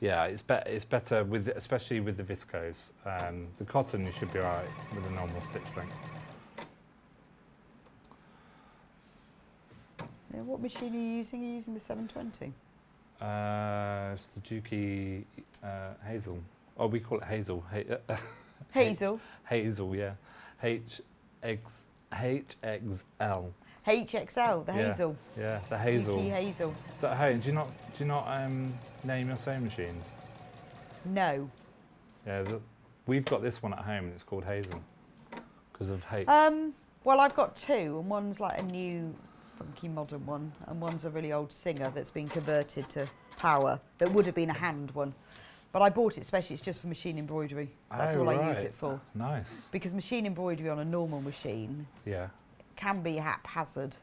Yeah, it's better. It's better with especially with the viscose. Um, the cotton you should be alright with a normal stitch length. Yeah, what machine are you using? Are you using the 720? Uh, it's the Juki uh, Hazel. Oh, we call it Hazel. Ha- [LAUGHS] Hazel. Hazel, yeah. H X H X L. HXL, the Yeah. Hazel. Yeah, the Hazel. UK Hazel. So hey, do you not do you not um, name your sewing machine? No. Yeah, the, we've got this one at home and it's called Hazel because of hate. Um, well, I've got two, and one's like a new, funky modern one, and one's a really old Singer that's been converted to power. That would have been a hand one, but I bought it especially. It's just for machine embroidery. That's Oh, all I use it for. nice. Because machine embroidery on a normal machine Yeah. can be haphazard.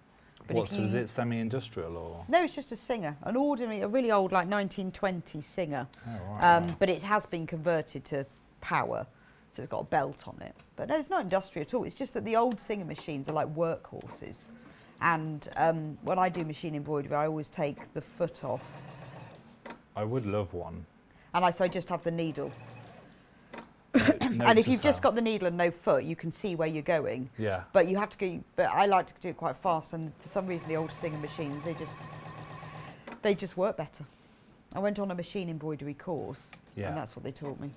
But what? So is it semi-industrial or? No, it's just a Singer, an ordinary, a really old like 1920 Singer. Oh, right, Um, right. but it has been converted to power, so it's got a belt on it. But no, it's not industrial at all. It's just that the old Singer machines are like workhorses. And um, when I do machine embroidery, I always take the foot off, I would love one. and I so I just have the needle. [COUGHS] [COUGHS] And if you've just got the needle and no foot, you can see where you're going. Yeah. But you have to go. But I like to do it quite fast, and for some reason, the old Singer machines they just they just work better. I went on a machine embroidery course, Yeah. and that's what they taught me.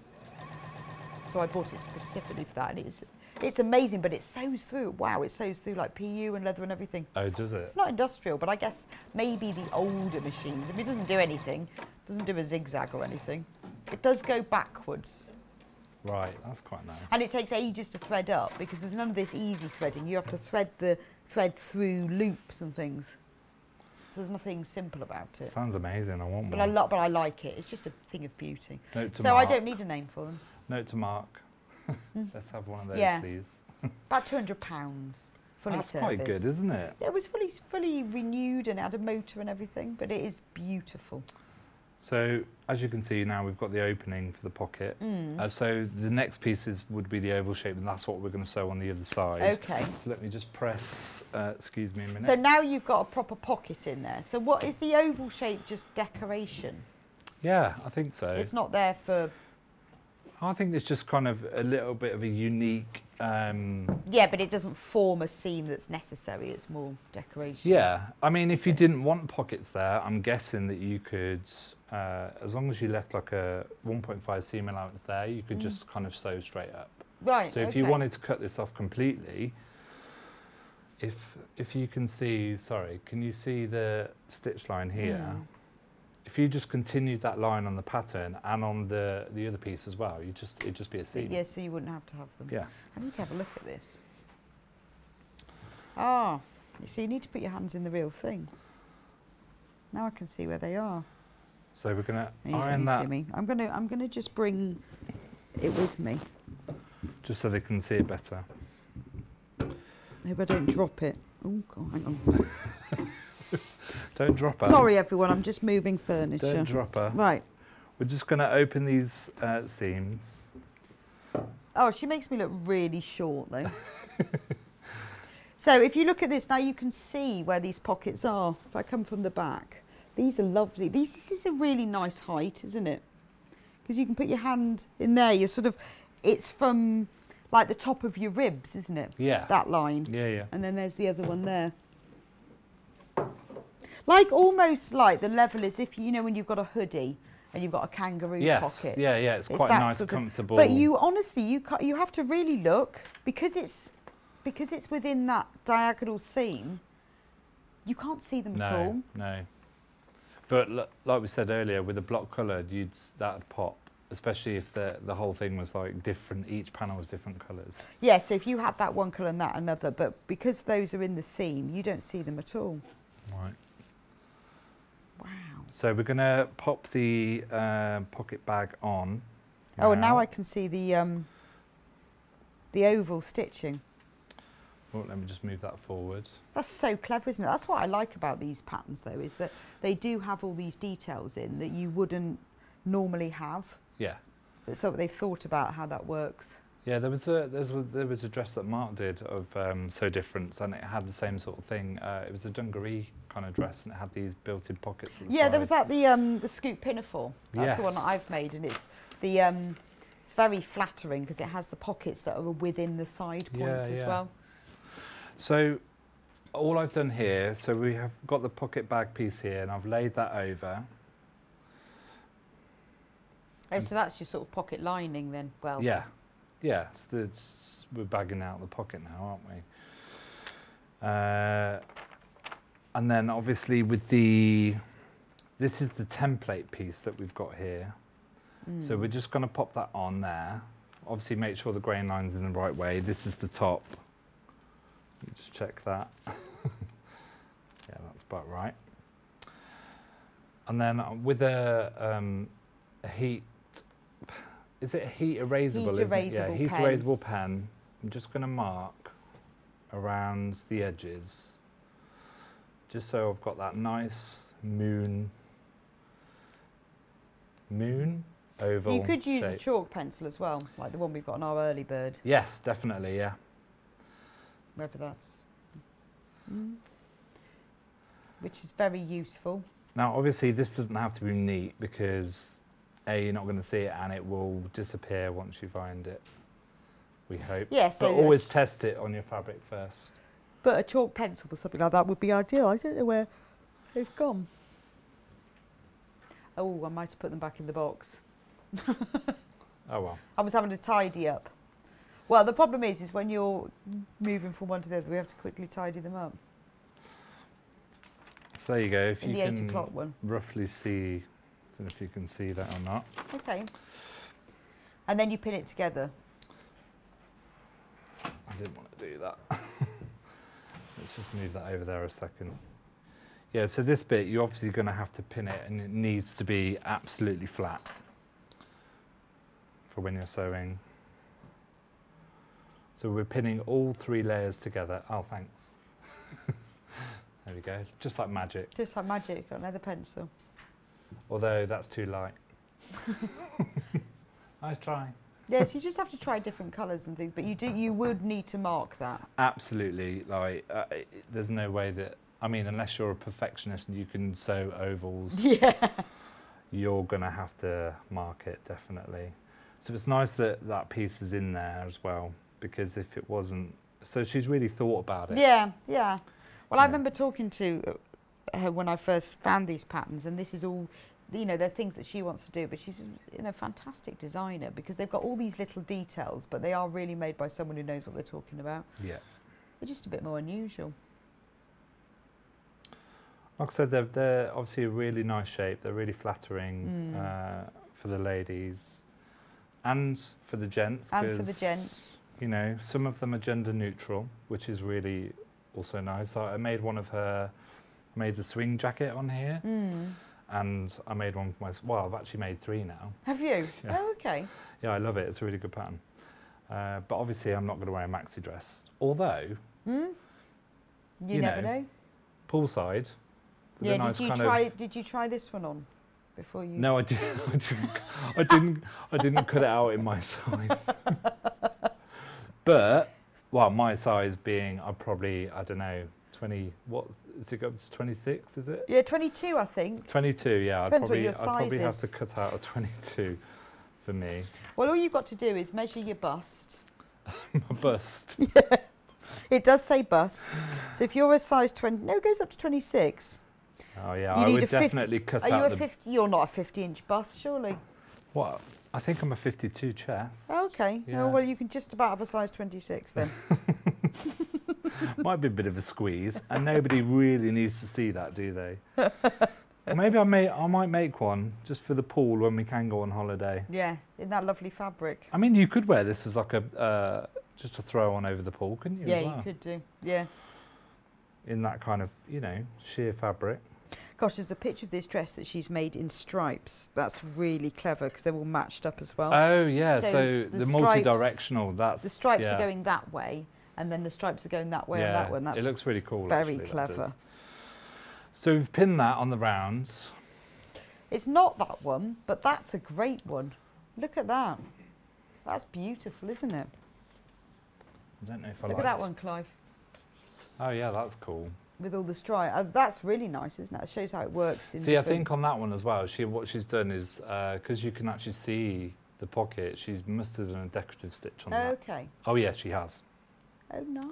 So I bought it specifically for that, and it's it's amazing. But it sews through. Wow, it sews through like PU and leather and everything. Oh, does it? It's not industrial, but I guess maybe the older machines. I mean, it doesn't do anything. Doesn't do a zigzag or anything. It does go backwards. Right, that's quite nice. And it takes ages to thread up because there's none of this easy threading. You have to thread the thread through loops and things. So there's nothing simple about it. Sounds amazing. I want But I one. lo- but I like it. It's just a thing of beauty. Note to So I don't need a name for them. Note to Mark. [LAUGHS] Let's have one of those, Yeah. please. [LAUGHS] About two hundred pounds, fully That's serviced. quite good, isn't it? It was fully fully renewed and had a motor and everything, but it is beautiful. So as you can see now, we've got the opening for the pocket. Mm. Uh, so the next pieces would be the oval shape, and that's what we're going to sew on the other side. Okay. So let me just press. Uh, excuse me a minute. So now you've got a proper pocket in there. So what is the oval shape? Just decoration. yeah, I think so. It's not there for I think it's just kind of a little bit of a unique. Um, yeah, but it doesn't form a seam that's necessary. It's more decoration. yeah, I mean, if you didn't want pockets there, I'm guessing that you could, uh, as long as you left like a 1.5 seam allowance there, you could just kind of sew straight up. Right. So if you wanted to cut this off completely, if if you can see, sorry, can you see the stitch line here? Mm. If you just continued that line on the pattern and on the the other piece as well, you just it'd just be a seam. yeah, so you wouldn't have to have them. Yeah. I need to have a look at this. Ah, you see, you need to put your hands in the real thing. Now I can see where they are. So we're gonna you iron that. I'm gonna, I'm gonna just bring it with me. just so they can see it better. Hope I don't drop it. Oh, God, hang on. [LAUGHS] [LAUGHS] Don't drop her. Sorry, everyone. I'm just moving furniture. Don't drop her. Right. We're just gonna open these uh, seams. Oh, she makes me look really short, though. [LAUGHS] so if you look at this now, you can see where these pockets are. If I come from the back, these are lovely. These, this is a really nice height, isn't it? Because you can put your hand in there. You're sort of, it's from like the top of your ribs, isn't it? Yeah. That line. Yeah, yeah. And then there's the other one there. Like almost like the level is if you know when you've got a hoodie and you've got a kangaroo Yes. pocket. Yeah, yeah. It's It's quite nice, sort of- comfortable. But you honestly, you you have to really look because it's because it's within that diagonal seam. You can't see them at all. No, no. But l- like we said earlier, with a block coloured, you'd that'd pop, especially if the the whole thing was like different. Each panel was different colours. Yeah, so if you had that one colour and that another, but because those are in the seam, you don't see them at all. Wow. So we're gonna pop the uh, pocket bag on. Oh, and now I can see the um, the oval stitching. Oh, let me just move that forward. That's so clever, isn't it? That's what I like about these patterns, though, is that they do have all these details in that you wouldn't normally have. Yeah. So they've thought about how that works. Yeah, there was a there was, there was a dress that Mark did of um, Sew Different, and it had the same sort of thing. Uh, it was a dungaree kind of dress, and it had these built-in pockets the Yeah, there was side. that the um, the scoop pinafore. That's the one that I've made, and it's the um, it's very flattering because it has the pockets that are within the side Yeah, points as yeah. well. So all I've done here, so we have got the pocket bag piece here, and I've laid that over. Oh, so that's your sort of pocket lining then. Well, Yeah, yeah. It's the, it's, we're bagging out the pocket now, aren't we? Uh, and then obviously with the, this is the template piece that we've got here. So Hmm. we're just going to pop that on there. Obviously, make sure the grain line's in the right way. This is the top. You just check that. [LAUGHS] yeah, that's about right. And then uh, with a, um, a heat, is it a heat erasable? Heat it? Yeah, erasable heat pen. erasable pen. I'm just going to mark around the edges, just so I've got that nice moon, moon oval. you could use a chalk pencil as well, like the one we've got on our early bird, Yes, definitely. Yeah. whether that's. Mm. Which is very useful. Now, obviously, this doesn't have to be neat because a you're not going to see it and it will disappear once you find it. We hope. Yeah, so but always test it on your fabric first. But a chalk pencil or something like that would be ideal. I don't know where they've gone. Oh, I might have put them back in the box. [LAUGHS] Oh well. I was having to tidy up. Well, the problem is, is when you're moving from one to the other, we have to quickly tidy them up. So there you go. If In you the eight can o'clock one. roughly see, I don't know if you can see that or not. Okay. And then you pin it together. I didn't want to do that. [LAUGHS] Let's just move that over there a second. Yeah, so this bit, you're obviously going to have to pin it and it needs to be absolutely flat for when you're sewing. So we're pinning all three layers together. Oh, thanks. [LAUGHS] there we go, just like magic. Just like magic, got another pencil. Although that's too light. [LAUGHS] nice try. Yes, you just have to try different colours and things, but you do you would need to mark that. Absolutely, like uh, there's no way that I mean, unless you're a perfectionist and you can sew ovals, [LAUGHS] Yeah. you're gonna have to mark it definitely. So it's nice that that piece is in there as well because if it wasn't, so she's really thought about it. Yeah, yeah. Well, I remember talking to her when I first found these patterns, and this is all, you know, they're things that she wants to do. But she's, you know, fantastic designer because they've got all these little details, but they are really made by someone who knows what they're talking about. Yeah. They're just a bit more unusual. Like I said, they're, they're obviously a really nice shape. They're really flattering Mm. uh, for the ladies and for the gents. And for the 'cause, gents, You know, some of them are gender neutral, which is really also nice. So I made one of her, I made the swing jacket on here, mm. And I made one for my. Well, I've actually made three now. have you? [LAUGHS] Yeah. Oh, okay. Yeah, I love it. It's a really good pattern. Uh, but obviously, I'm not going to wear a maxi dress. Although Hmm? You, You never know, know. poolside, Yeah. nice did you try? Did you try this one on before you? No, I didn't. [LAUGHS] I didn't. I didn't. I didn't cut it out in my [LAUGHS] size. but well, my size being, I probably I don't know, twenty. What is it? Up to twenty six? Is it? Yeah, 22, I think. Twenty two. Yeah, I'd Depends what probably your I'd probably size have is. to cut out a twenty two for me. Well, all you've got to do is measure your bust. [LAUGHS] My bust. [LAUGHS] Yeah. It does say bust. So if you're a size 20, no, it goes up to 26. Oh yeah, You I would definitely cut Are you a 50? You're not a 50 inch bust, surely. What? I think I'm a fifty two chest. Okay. Yeah. Oh, well, you can just about have a size 26 then. [LAUGHS] [LAUGHS] Might be a bit of a squeeze, and nobody really needs to see that, do they? [LAUGHS] Maybe I may, I might make one just for the pool when we can go on holiday. yeah, in that lovely fabric. I mean, you could wear this as like a uh, just a throw on over the pool, couldn't you? yeah, as well? you could do. Yeah. In that kind of, you know, sheer fabric. Gosh, there's a picture of this dress that she's made in stripes. That's really clever because they're all matched up as well. Oh yeah, so so, the the, multi-directional. That's the stripes yeah. are going that way, and then the stripes are going that way yeah, and that one. That's it looks really cool. very actually, clever. So we've pinned that on the rounds. It's not that one, but that's a great one. Look at that. That's beautiful, isn't it? I don't know if I Look like. at that one, Clive, Oh yeah, that's cool. with all the stripe. Uh, that's really nice, isn't it? It shows how it works. In See, I think on that one as well, she what she's done is because you can actually see the pocket, she's mustered done a decorative stitch on that. Okay. Oh yeah, she has. Oh, nice.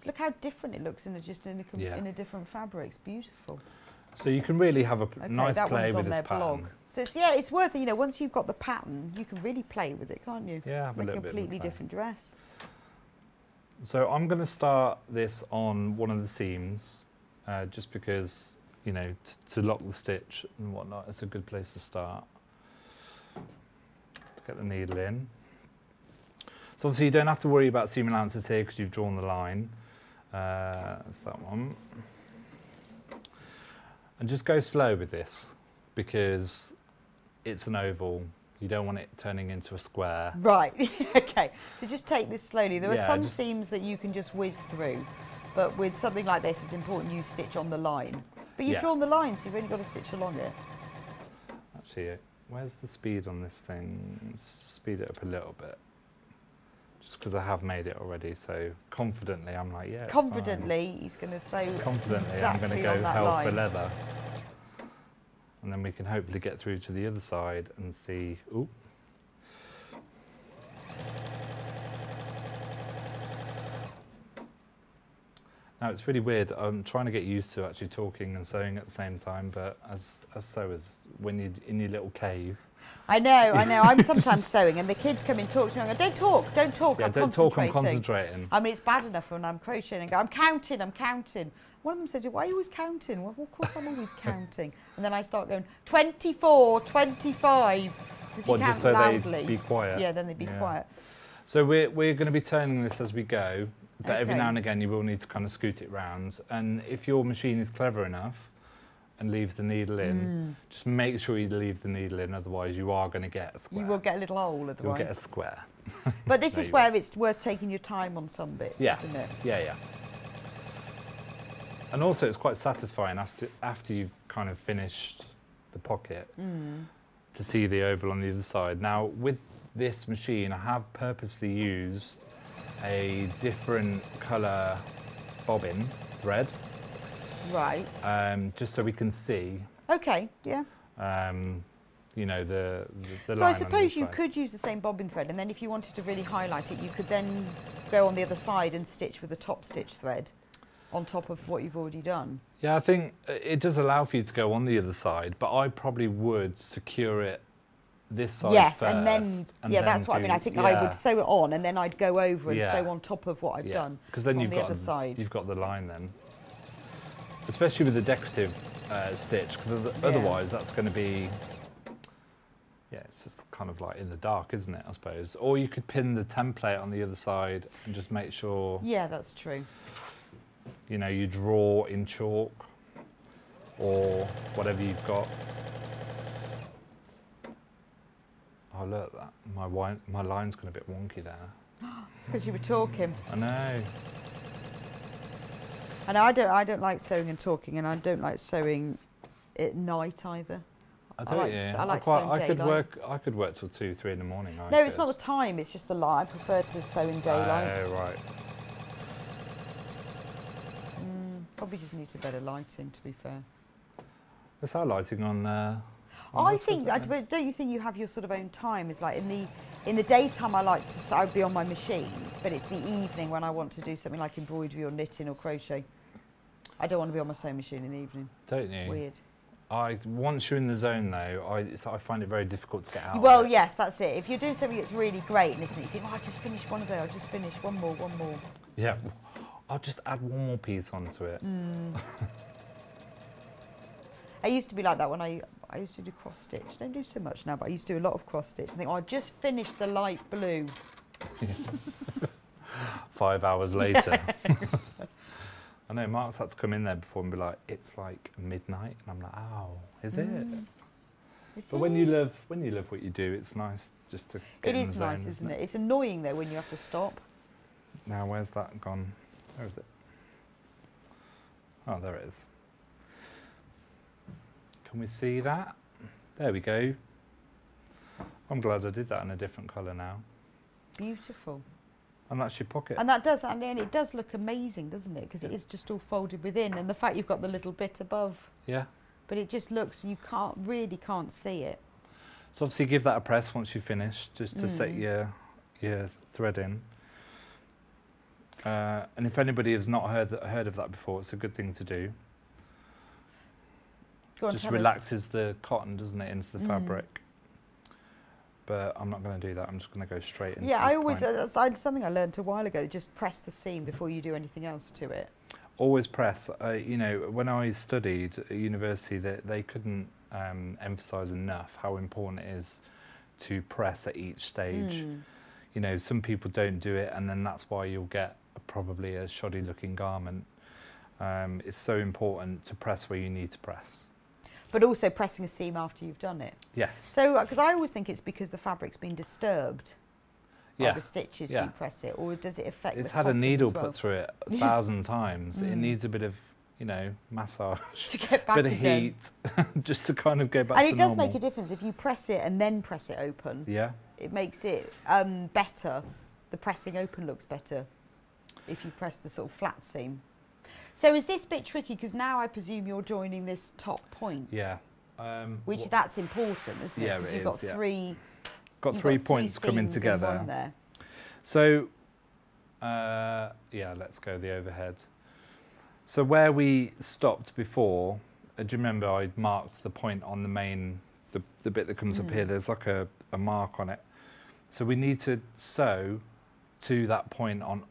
So look how different it looks in a, just in a, com- Yeah. in a different fabric. It's beautiful. So you can really have a Okay, nice that play one's with on this their pattern. blog. So it's, yeah, it's worth it. You know, once you've got the pattern, you can really play with it, can't you? Yeah, have a Make a little bit. a completely different dress. So I'm going to start this on one of the seams, uh, just because you know to lock the stitch and whatnot. It's a good place to start. Get the needle in. So obviously you don't have to worry about seam allowances here because you've drawn the line. Uh, that's that one. And just go slow with this because it's an oval. You don't want it turning into a square. Right. [LAUGHS] okay. So just take this slowly. There Yeah, are some just- seams that you can just whiz through, but with something like this, it's important you stitch on the line. But you've Yeah. drawn the line, so you've only got to stitch along it. Actually, where's the speed on this thing? Let's speed it up a little bit. Just because I have made it already, so confidently I'm like, yeah. Confidently, he's going to say. Confidently, exactly I'm going to go hell for leather. And then we can hopefully get through to the other side and see. Ooh. It's really weird. I'm trying to get used to actually talking and sewing at the same time, but as as sewers, when you're in your little cave, I know, I know. I'm [LAUGHS] sometimes sewing, and the kids come and talk to me. and I go, "Don't talk, don't talk." yeah, I'm don't talk. I'm concentrating." I mean, it's bad enough when I'm crocheting and go, I'm counting, I'm counting. One of them said, why are you always counting? Well, of course I'm always [LAUGHS] counting. And then I start going, 24, 25. If you Well, just count so loudly, they be quiet. Yeah, then they'd be Yeah. quiet. So we're, we're going to be turning this as we go, but every now and again you will need to kind of scoot it round. And if your machine is clever enough and leaves the needle in, just make sure you leave the needle in, otherwise you are going to get a square. You will get a little hole otherwise. You'll get a square. [LAUGHS] but this is where it's worth taking your time on some bits, Yeah. isn't it? Yeah, yeah. And also it's quite satisfying after, after you've kind of finished the pocket Mm. to see the oval on the other side. Now with this machine I have purposely used a different colour bobbin thread Right. um, just so we can see, Okay. Yeah. um, you know, the, the, the So I suppose you could use the same bobbin thread, and then if you wanted to really highlight it, you could then go on the other side and stitch with the top stitch thread on top of what you've already done. Yeah, I think uh, it does allow for you to go on the other side, but I probably would secure it this side yes, first. and then and yeah, then that's what I mean. I think I would sew it on, and then I'd go over and Yeah. sew on top of what I've yeah. done. Because then on you've the got other side. you've got the line then, especially with the decorative uh, stitch. Because otherwise, that's going to be yeah, it's just kind of like in the dark, isn't it? I suppose. Or you could pin the template on the other side and just make sure Yeah, that's true. you know you draw in chalk or whatever you've got. Oh look, that my wine, my line's gone a bit wonky there. [GASPS] It's because you were talking. I know. And I don't, I don't like sewing and talking, and I don't like sewing at night either. I I like- you. I like quite, sewing I could daylight. work. I could work till two, three in the morning. I no, it's not the time. It's just the light. I prefer to sew in daylight. Oh right. Mm, probably just needs a better lighting, to be fair. What's our lighting on? Uh, I think, I, don't you think you have your sort of own time? It's like in the in the daytime, I like to. s- I'd be on my machine, but it's the evening when I want to do something like embroidery or knitting or crochet. I don't want to be on my sewing machine in the evening. don't you? Weird. I once you're in the zone though, I it's, I find it very difficult to get out. of Well, yes, that's it. If you're doing something that's really great, and? You think, oh, I just finished one of those. I just finished one more, one more. Yeah. I'll just add one more piece onto it. Mm. [LAUGHS] I used to be like that when I I used to do cross stitch. Don't do so much now, but I used to do a lot of cross stitch. I think, oh, I just finished the light blue. [LAUGHS] Five hours later. [LAUGHS] I know Mark's had to come in there before and be like, "It's like midnight," and I'm like, "Oh, is it?" Mm. Is But when you it? love when you love what you do, it's nice just to get It in the is zone, nice, isn't it? It's annoying though when you have to stop. Now, where's that gone? Where is it? Oh, there it is. Can we see that? There we go. I'm glad I did that in a different colour now. Beautiful. And that's your pocket. And that does, and then it does look amazing, doesn't it? Because it is just all folded within, and the fact you've got the little bit above, yeah. but it just looks, you can't really can't see it. So obviously give that a press once you finish, just to set Mm. your your thread in. Uh, and if anybody has not heard heard of that before, it's a good thing to do. Just tell us. relaxes the cotton, doesn't it, into the Mm. fabric. But I'm not going to do that. I'm just going to go straight into Yeah, I always, uh, that's something I learned a while ago, just press the seam before you do anything else to it. always press. Uh, you know, when I studied at university, they, they couldn't um, emphasize enough how important it is to press at each stage. Mm. You know, some people don't do it, and then that's why you'll get probably a shoddy looking garment. Um, it's so important to press where you need to press. But also pressing a seam after you've done it. Yes. So, because I always think it's because the fabric's been disturbed by yeah. the stitches yeah. you press it, or does it affect It's had a needle well? put through it a [LAUGHS] thousand times. It Mm. needs a bit of, you know, massage, to get back bit of again. heat, [LAUGHS] just to kind of go back And to it does normal. make a difference if you press it and then press it open. Yeah. It makes it um, better. The pressing open looks better if you press the sort of flat seam. So is this bit tricky? Because now I presume you're joining this top point. Yeah. Um, Which that's important, isn't Yeah, it you've got yeah. three. got three got points coming together. So, uh, yeah, let's go the overhead. So where we stopped before, uh, do you remember I marked the point on the main, the, the bit that comes up here, Mm. there's like a, a mark on it. So we need to sew to that point on,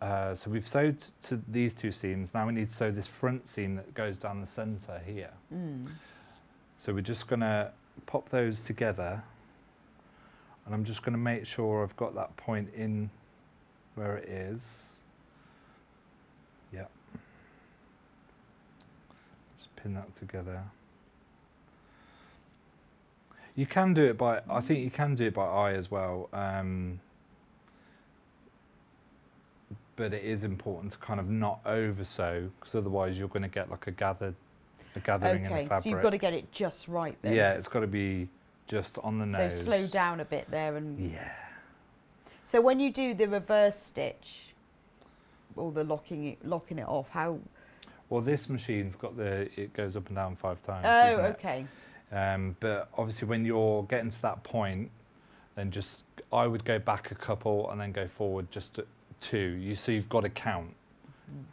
uh, so we've sewed to these two seams, now we need to sew this front seam that goes down the centre here. Mm. So we're just gonna pop those together And I'm just going to make sure I've got that point in where it is. Yeah. Just pin that together. You can do it by, I think you can do it by eye as well. Um, but it is important to kind of not over sew because otherwise you're going to get like a gathered, a gathering in the Okay, fabric. so you've got to get it just right then. Yeah, it's got to be just on the So nose. slow down a bit there and Yeah. So when you do the reverse stitch or the locking it locking it off, how Well, this machine's got the it goes up and down five times. Oh, okay. Um, but obviously, when you're getting to that point, then just I would go back a couple and then go forward just to two. You see, you've got to count.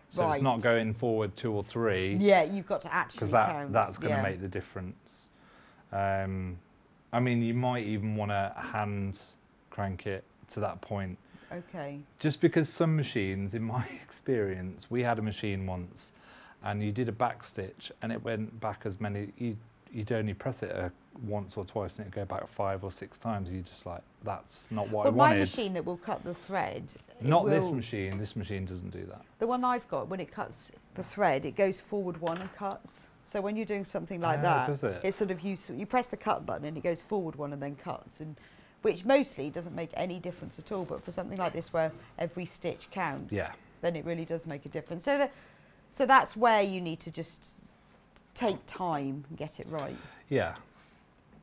So it's not going forward two or three Yeah, you've got to actually because that count. that's going to yeah. make the difference. Um, I mean, you might even want to hand crank it to that point Okay. just because some machines, in my [LAUGHS] experience, we had a machine once, and you did a back stitch, and it went back as many. You, you'd only press it a, once or twice, and it'd go back five or six times. You're just like that's not what well, I my machine that will cut the thread. not this machine. This machine doesn't do that. The one I've got, when it cuts the thread, it goes forward one and cuts. So when you're doing something like Oh, that, does it? it's sort of you. You press the cut button and it goes forward one and then cuts, and which mostly doesn't make any difference at all. But for something like this, where every stitch counts, Yeah. then it really does make a difference. So that, so that's where you need to just take time and get it right. Yeah.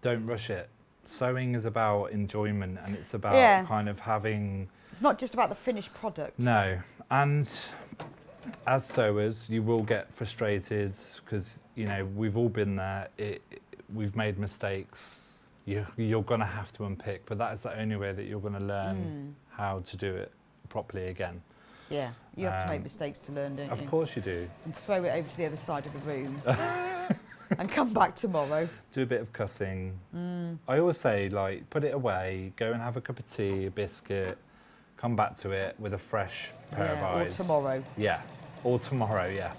Don't rush it. Sewing is about enjoyment, and it's about Yeah. kind of having It's not just about the finished product. No, and as sewers, you will get frustrated because you know we've all been there. It, it- we've made mistakes. You, you're going to have to unpick, but that is the only way that you're going to learn Mm. how to do it properly again. Yeah, you have to make Um, mistakes to learn, don't Of you? Of course, you do. And throw it over to the other side of the room [LAUGHS] and come back tomorrow. Do a bit of cussing. Mm. I always say, like, put it away, go and have a cup of tea, a biscuit, come back to it with a fresh pair Yeah, of eyes. or tomorrow. Yeah, or tomorrow. Yeah.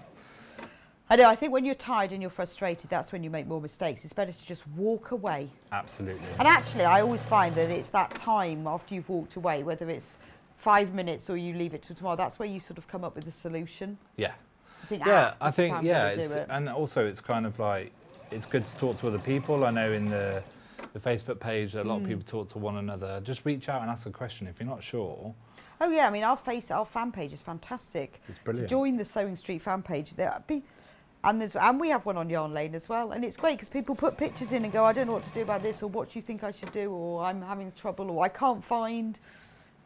I know. I think when you're tired and you're frustrated, that's when you make more mistakes. It's better to just walk away. Absolutely. And actually, I always find that it's that time after you've walked away, whether it's five minutes or you leave it till tomorrow. That's where you sort of come up with a solution. Yeah. I think, Yeah, ah, I think yeah, it's, it. and also it's kind of like it's good to talk to other people. I know in the the Facebook page, a lot Mm. of people talk to one another. Just reach out and ask a question if you're not sure. Oh yeah, I mean our face, our fan page is fantastic. It's brilliant. To join the Sewing Street fan page, there be, and there's and we have one on Yarn Lane as well, and it's great because people put pictures in and go, I don't know what to do about this, or what do you think I should do, or I'm having trouble, or I can't find,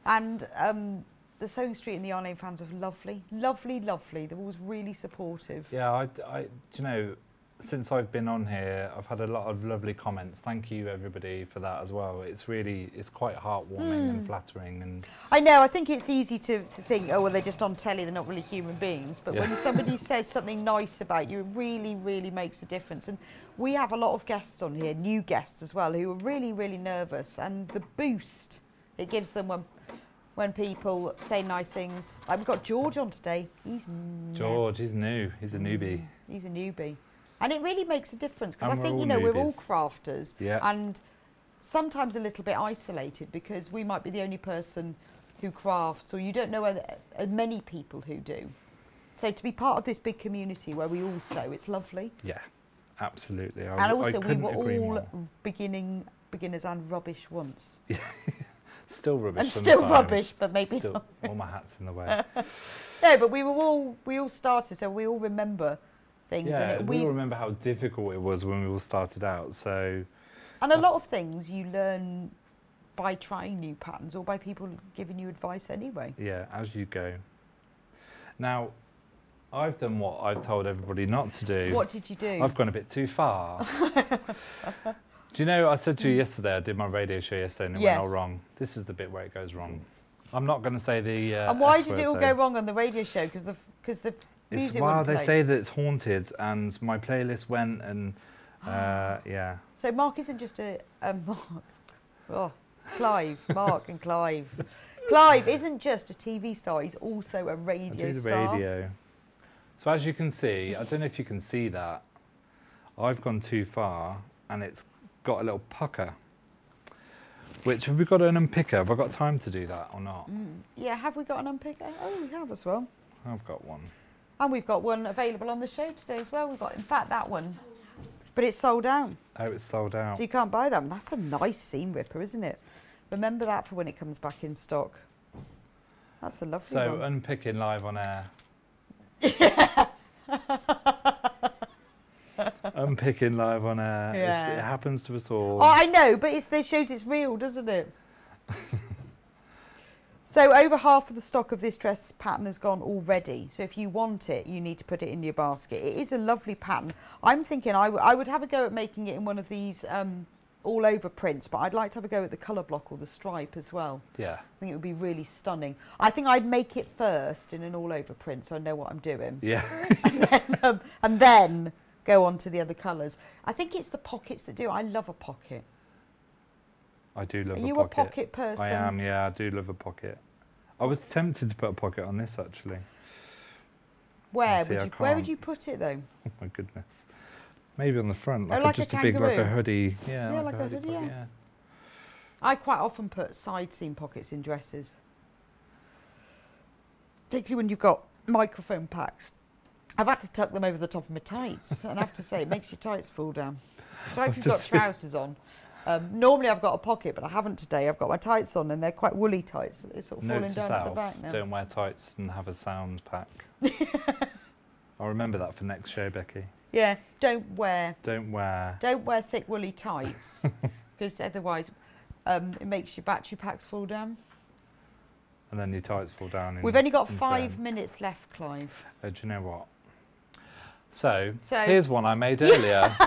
and um, the Sewing Street and the Yarn Lane fans are lovely, lovely, lovely. They're always really supportive. Yeah, I, I, do you know, since I've been on here, I've had a lot of lovely comments. Thank you everybody for that as well. It's really, it's quite heartwarming Hmm. and flattering, and I know. I think it's easy to, to think, oh well, they're just on telly. They're not really human beings. But when somebody [LAUGHS] says something nice about you, it really, really makes a difference. And we have a lot of guests on here, new guests as well, who are really, really nervous. And the boost it gives them when when people say nice things. Like we've got George on today. He's George, he's new. He's a newbie. He's a newbie. And it really makes a difference because I think, you know, we're all crafters Yeah. and sometimes a little bit isolated because we might be the only person who crafts or you don't know other, uh, many people who do. So to be part of this big community where we all sew, it's lovely. Yeah, absolutely. I, and also we were all more. beginning beginners and rubbish once. [LAUGHS] Still rubbish. and still sometimes. rubbish, but maybe Still, all my hats in the way. [LAUGHS] No, but we were all we all started, so we all remember things. Yeah, and it, we we all remember how difficult it was when we all started out. So And a lot of things you learn by trying new patterns or by people giving you advice anyway. yeah, as you go. Now, I've done what I've told everybody not to do. What did you do? I've gone a bit too far. [LAUGHS] do you know? I said to you yesterday. I did my radio show yesterday, and it went all wrong. This is the bit where it goes wrong. I'm not going to say the. Uh, and why did it all though. go wrong on the radio show? Because the because the It's music they play. say that it's haunted, and my playlist went, and [GASPS] uh, yeah. So Mark isn't just a, a Mark. Oh, Clive, Mark and Clive. [LAUGHS] Clive isn't just a TV star. He's also a radio do the star. radio. So as you can see, I don't know if you can see that. I've gone too far, and it's got a little pucker. Which have we got an unpicker? Have I got time to do that or not? Mm, yeah, have we got an unpicker? Oh, we have as well. I've got one. And we've got one available on the show today as well. We've got, in fact, that one. But it's sold out. Oh, it's sold out. So you can't buy them. That's a nice seam ripper, isn't it? Remember that for when it comes back in stock. That's a lovely So one. unpicking live on air. [LAUGHS] unpicking live on air. It's- Yeah. It happens to us all. Oh, I know, but it's, it shows it's real, doesn't it? [LAUGHS] so over half of the stock of this dress pattern has gone already. So if you want it, you need to put it in your basket. It is a lovely pattern. I'm thinking I, w- I would have a go at making it in one of these um, all over prints, but I'd like to have a go at the colour block or the stripe as well. yeah. I think it would be really stunning. I think I'd make it first in an all over print so I know what I'm doing. Yeah. [LAUGHS] um, and then go on to the other colours. I think it's the pockets that do. I love a pocket. I do love Are a you pocket. a pocket person? I am, yeah, I do love a pocket. I was tempted to put a pocket on this actually. Where see, would you Where would you put it though? [LAUGHS] Oh my goodness. Maybe on the front, Oh, like, a- like a just a, big, like a hoodie. Yeah, Yeah, like, like a a hoodie. hoodie, pocket, yeah. I quite often put side seam pockets in dresses, particularly when you've got microphone packs. I've had to tuck them over the top of my tights, and I have to say it makes your tights fall down. So if you've got trousers on. Um, normally I've got a pocket, but I haven't today. I've got my tights on, and they're quite woolly tights. so They're sort of Note falling down at the back now. don't wear tights and have a sound pack. [LAUGHS] I'll remember that for next show, Becky. Yeah, don't wear Don't wear. don't wear thick woolly tights [LAUGHS] because otherwise um, it makes your battery packs fall down. And then your tights fall down. We've in- only got five turn. minutes left, Clive. Uh, do you know what? So, So- here's one I made earlier. [LAUGHS]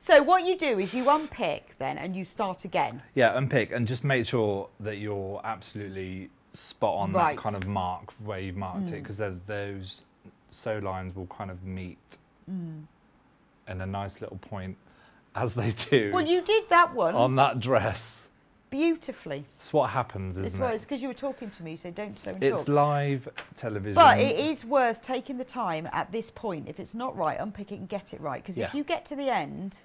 So what you do is you unpick then and you start again. yeah, unpick and just make sure that you're absolutely spot on Right. that kind of mark where you've marked Mm. it because those sew lines will kind of meet Mm. in a nice little point as they do Well, you did that one on that dress. Beautifully. It's what happens, It's isn't well, it? it's because you were talking to me, so don't sew and It's talk. live television. But it is worth taking the time at this point. If it's not right, unpick it and get it right. Because Yeah. if you get to the end,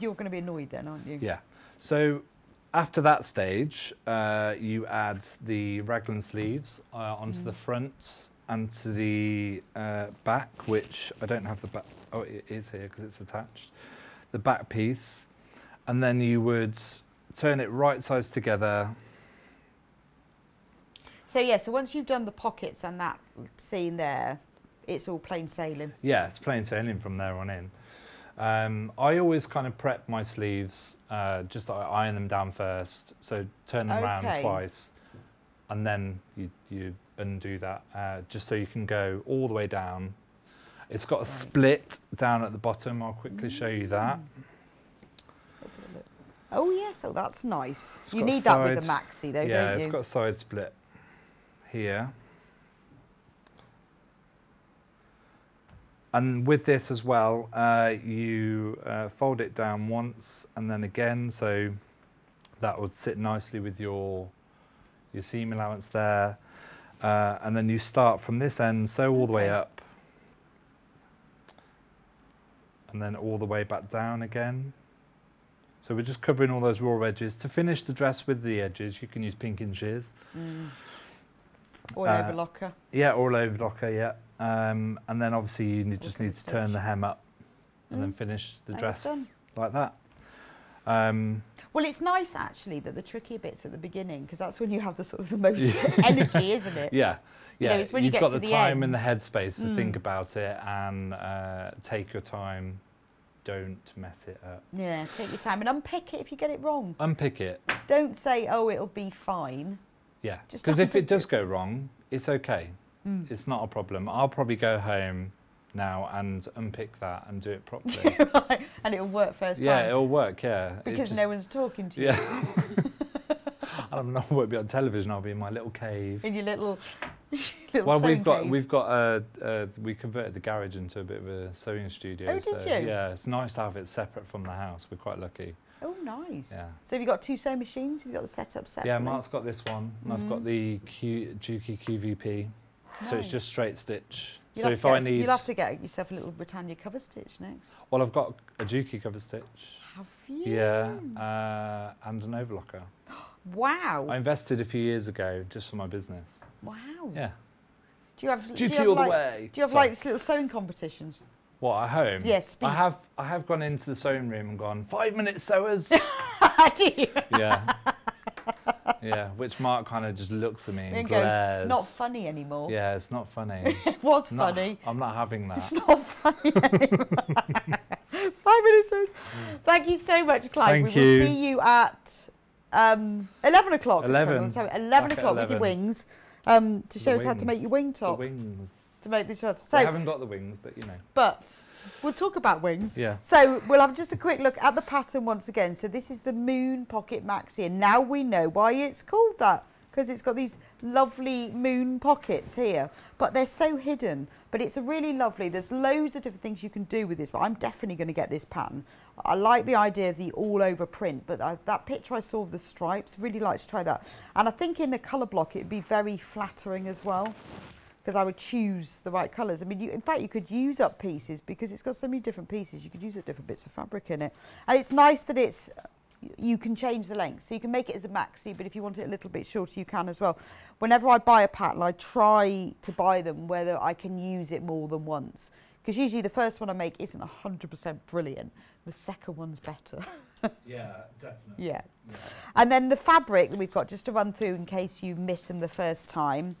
you're going to be annoyed then, aren't you? Yeah. So after that stage, uh, you add the raglan sleeves uh, onto Mm. the front and to the uh, back, which I don't have the back. Oh, it is here because it's attached. The back piece, and then you would turn it right sides together. So yeah, so once you've done the pockets and that scene there, it's all plain sailing. Yeah, it's plain sailing from there on in. Um, I always kind of prep my sleeves, uh, just I iron them down first. So turn them around twice, and then you, you undo that, uh, just so you can go all the way down. It's got a split down at the bottom. I'll quickly show you that. Let's have a look. Oh yes, so that's nice. It's you got need that with a maxi though, yeah, don't it's you? got a side split here. And with this as well, uh, you uh, fold it down once and then again, so that would sit nicely with your your seam allowance there. Uh, and then you start from this end, sew all the way up, and then all the way back down again. So we're just covering all those raw edges. To finish the dress with the edges, you can use pinking shears. Mm. An Uh, overlocker. Yeah, all over locker, yeah. Um, and then obviously you need, just need to turn the hem up and then Mm. finish the dress like that. Um, Well, it's nice actually that the tricky bits at the beginning because that's when you have the sort of the [LAUGHS] most energy, isn't it? yeah, You yeah. know, it's when you You've get got the the time and the headspace to think Mm. about it and uh, take your time. Don't mess it up. Yeah, take your time and unpick it if you get it wrong. Unpick it. Don't say, "Oh, it'll be fine." Yeah, Just because if it does go wrong, it's okay. Mm. It's not a problem. I'll probably go home now and unpick that and do it [LAUGHS] properly. and it'll work first yeah, time Yeah, it'll work. Yeah, because no one's talking to you Yeah. [LAUGHS] [LAUGHS] I don't know. I won't be on television. I'll be in my little cave. in your little. [LAUGHS] Well, we've got cave. we've got a uh, we converted the garage into a bit of a sewing studio. Oh, did so, you? Yeah, it's nice to have it separate from the house. We're quite lucky. Oh, nice. Yeah. So have you got two sewing machines? Have you got the setup set? Yeah, Mark's got this one, and I've got Mm. the Q, Juki QVP. Nice. So it's just straight stitch You'll so if I need, You'll have to get yourself a little Britannia cover stitch next. well, I've got a Juki cover stitch. Have you? Yeah, uh, and an overlocker. [GASPS] [GASPS] Wow. I invested a few years ago just for my business. wow. Yeah. Do you have, do you have all like, the way. Do you have Sorry. like little sewing competitions? What at home? Yes. I have. I have gone into the sewing room and gone five minute sewers. [LAUGHS] Yeah. [LAUGHS] Yeah, which Mark kind of just looks at me and, And goes, not funny anymore. Yeah, it's not funny. [LAUGHS] It was Not- funny. I'm not having that. It's not funny anymore. Five minutes. sewers. Mm. Thank you so much, Clive. Thank we will you. see you at um, 11 o'clock. 11. So 11 Back at o'clock with your wings um, to The show us how to make your wing The top. wings. To make this shot. I So, haven't got the wings, but you know. but we'll talk about wings. Yeah. So we'll have just a quick look at the pattern once again. So this is the Moon Pocket Maxi, and now we know why it's called that because it's got these lovely moon pockets here, but they're so hidden. But it's a really lovely. There's loads of different things you can do with this, but I'm definitely going to get this pattern. I like the idea of the all-over print, but I, that picture I saw of the stripes, really like to try that. And I think in the colour block it'd be very flattering as well because I would choose the right colours. I mean, you, in fact, you could use up pieces because it's got so many different pieces. You could use up different bits of fabric in it, and it's nice that it's you can change the length, so you can make it as a maxi. But if you want it a little bit shorter, you can as well. Whenever I buy a pattern, I try to buy them whether I can use it more than once. Because usually the first one I make isn't 100% brilliant. The second one's better. [LAUGHS] Yeah, definitely. Yeah. And then the fabric that we've got, just to run through in case you miss them the first time.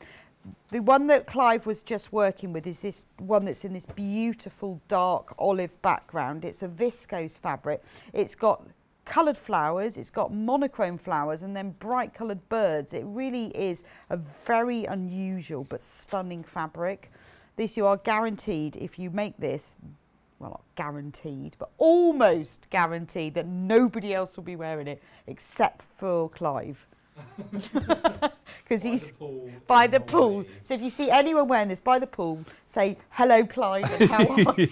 The one that Clive was just working with is this one that's in this beautiful dark olive background. It's a viscose fabric. It's got coloured flowers, it's got monochrome flowers and then bright coloured birds. It really is a very unusual but stunning fabric. This you are guaranteed if you make this well, not guaranteed, but almost guaranteed that nobody else will be wearing it except for Clive. [LAUGHS] Because he's by the pool. So if you see anyone wearing this by the pool, say hello, Clive, and how [LAUGHS] are you?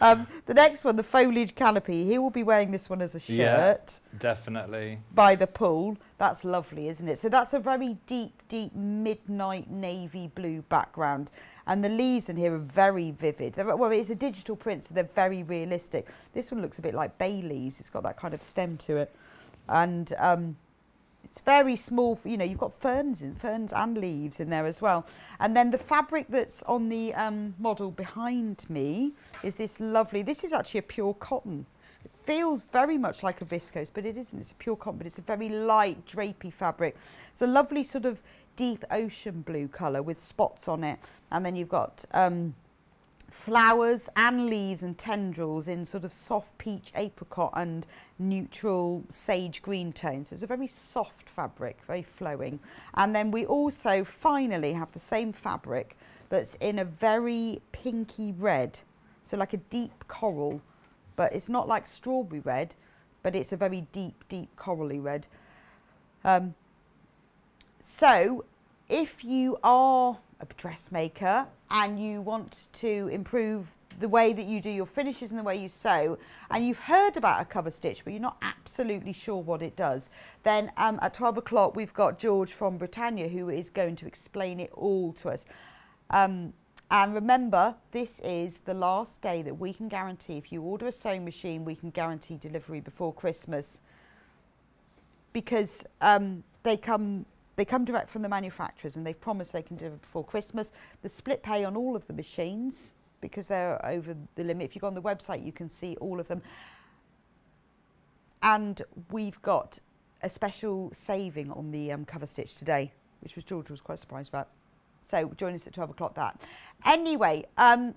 Um, the next one, the foliage canopy. He will be wearing this one as a shirt Yeah. Definitely. by the pool. That's lovely, isn't it? So that's a very deep, deep midnight navy blue background. And the leaves in here are very vivid. They're, well, it's a digital print, so they're very realistic. This one looks a bit like bay leaves. It's got that kind of stem to it. And um, it's very small, you know, you've got ferns in ferns and leaves in there as well. And then the fabric that's on the um, model behind me is this lovely, this is actually a pure cotton. It feels very much like a viscose, but it isn't. It's a pure cotton, but it's a very light drapey fabric. It's a lovely sort of deep ocean blue colour with spots on it. And then you've got um, flowers and leaves and tendrils in sort of soft peach apricot and neutral sage green tones. So it's a very soft fabric, very flowing. And then we also finally have the same fabric that's in a very pinky red. So like a deep coral, but it's not like strawberry red, but it's a very deep, deep corally red. Um, so, if you are a dressmaker and you want to improve the way that you do your finishes and the way you sew, and you've heard about a cover stitch but you're not absolutely sure what it does, then um, at 12 o'clock we've got George from Britannia who is going to explain it all to us. Um, and remember, this is the last day that we can guarantee. If you order a sewing machine, we can guarantee delivery before Christmas because um, they come they come direct from the manufacturers and they've promised they can deliver before Christmas. The split pay on all of the machines because they're over the limit. If you go on the website, you can see all of them. And we've got a special saving on the um, cover stitch today, which was George was quite surprised about. So join us at 12 o'clock that. Anyway, um,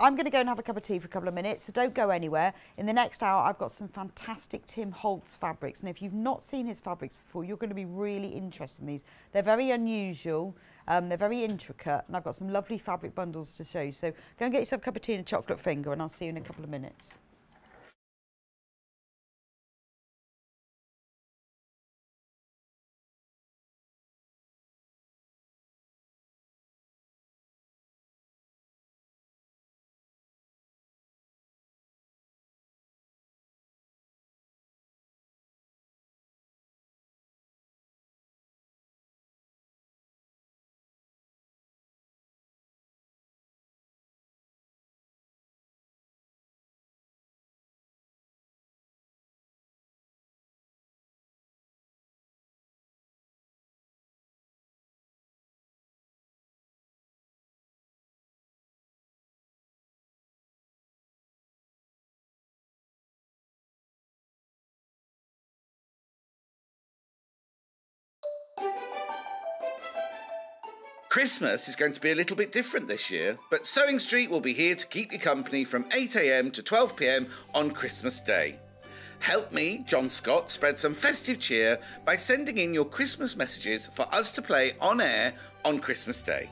I'm going to go and have a cup of tea for a couple of minutes, so don't go anywhere. In the next hour, I've got some fantastic Tim Holtz fabrics. And if you've not seen his fabrics before, you're going to be really interested in these. They're very unusual, um, they're very intricate, and I've got some lovely fabric bundles to show you. So go and get yourself a cup of tea and a chocolate finger, and I'll see you in a couple of minutes. Christmas is going to be a little bit different this year, but Sewing Street will be here to keep you company from 8am to 12pm on Christmas Day. Help me, John Scott, spread some festive cheer by sending in your Christmas messages for us to play on air on Christmas Day.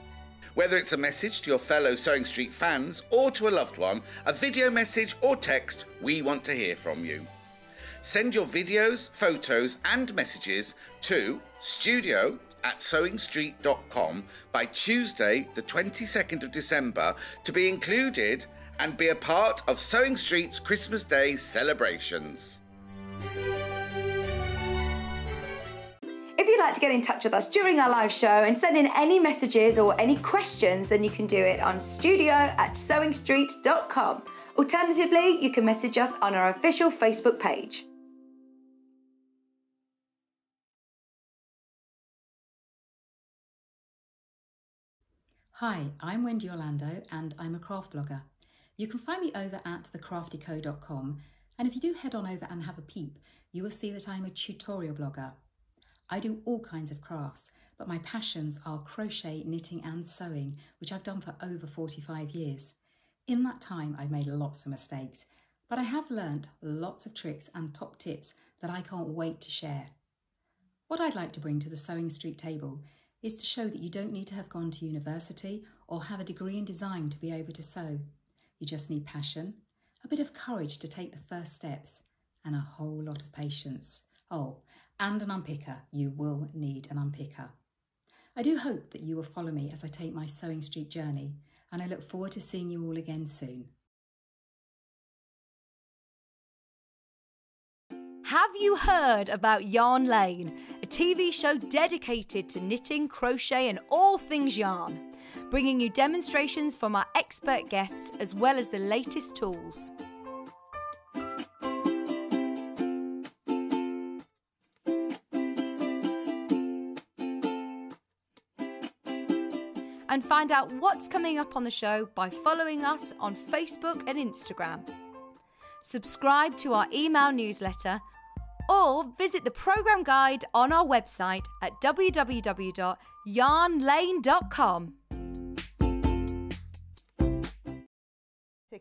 Whether it's a message to your fellow Sewing Street fans or to a loved one, a video message or text, we want to hear from you. Send your videos, photos, and messages to studio at sewingstreet.com by Tuesday, the 22nd of December, to be included and be a part of Sewing Street's Christmas Day celebrations. If you'd like to get in touch with us during our live show and send in any messages or any questions, then you can do it on studio at sewingstreet.com. Alternatively, you can message us on our official Facebook page. Hi, I'm Wendy Orlando and I'm a craft blogger. You can find me over at thecraftyco.com and if you do head on over and have a peep, you will see that I'm a tutorial blogger. I do all kinds of crafts, but my passions are crochet, knitting and sewing, which I've done for over 45 years. In that time, I've made lots of mistakes, but I have learnt lots of tricks and top tips that I can't wait to share. What I'd like to bring to the Sewing Street table is to show that you don't need to have gone to university or have a degree in design to be able to sew. You just need passion, a bit of courage to take the first steps, and a whole lot of patience. Oh, and an unpicker. You will need an unpicker. I do hope that you will follow me as I take my Sewing Street journey, and I look forward to seeing you all again soon. Have you heard about Yarn Lane, a TV show dedicated to knitting, crochet, and all things yarn, bringing you demonstrations from our expert guests as well as the latest tools? And find out what's coming up on the show by following us on Facebook and Instagram. Subscribe to our email newsletter or visit the programme guide on our website at www.yarnlane.com.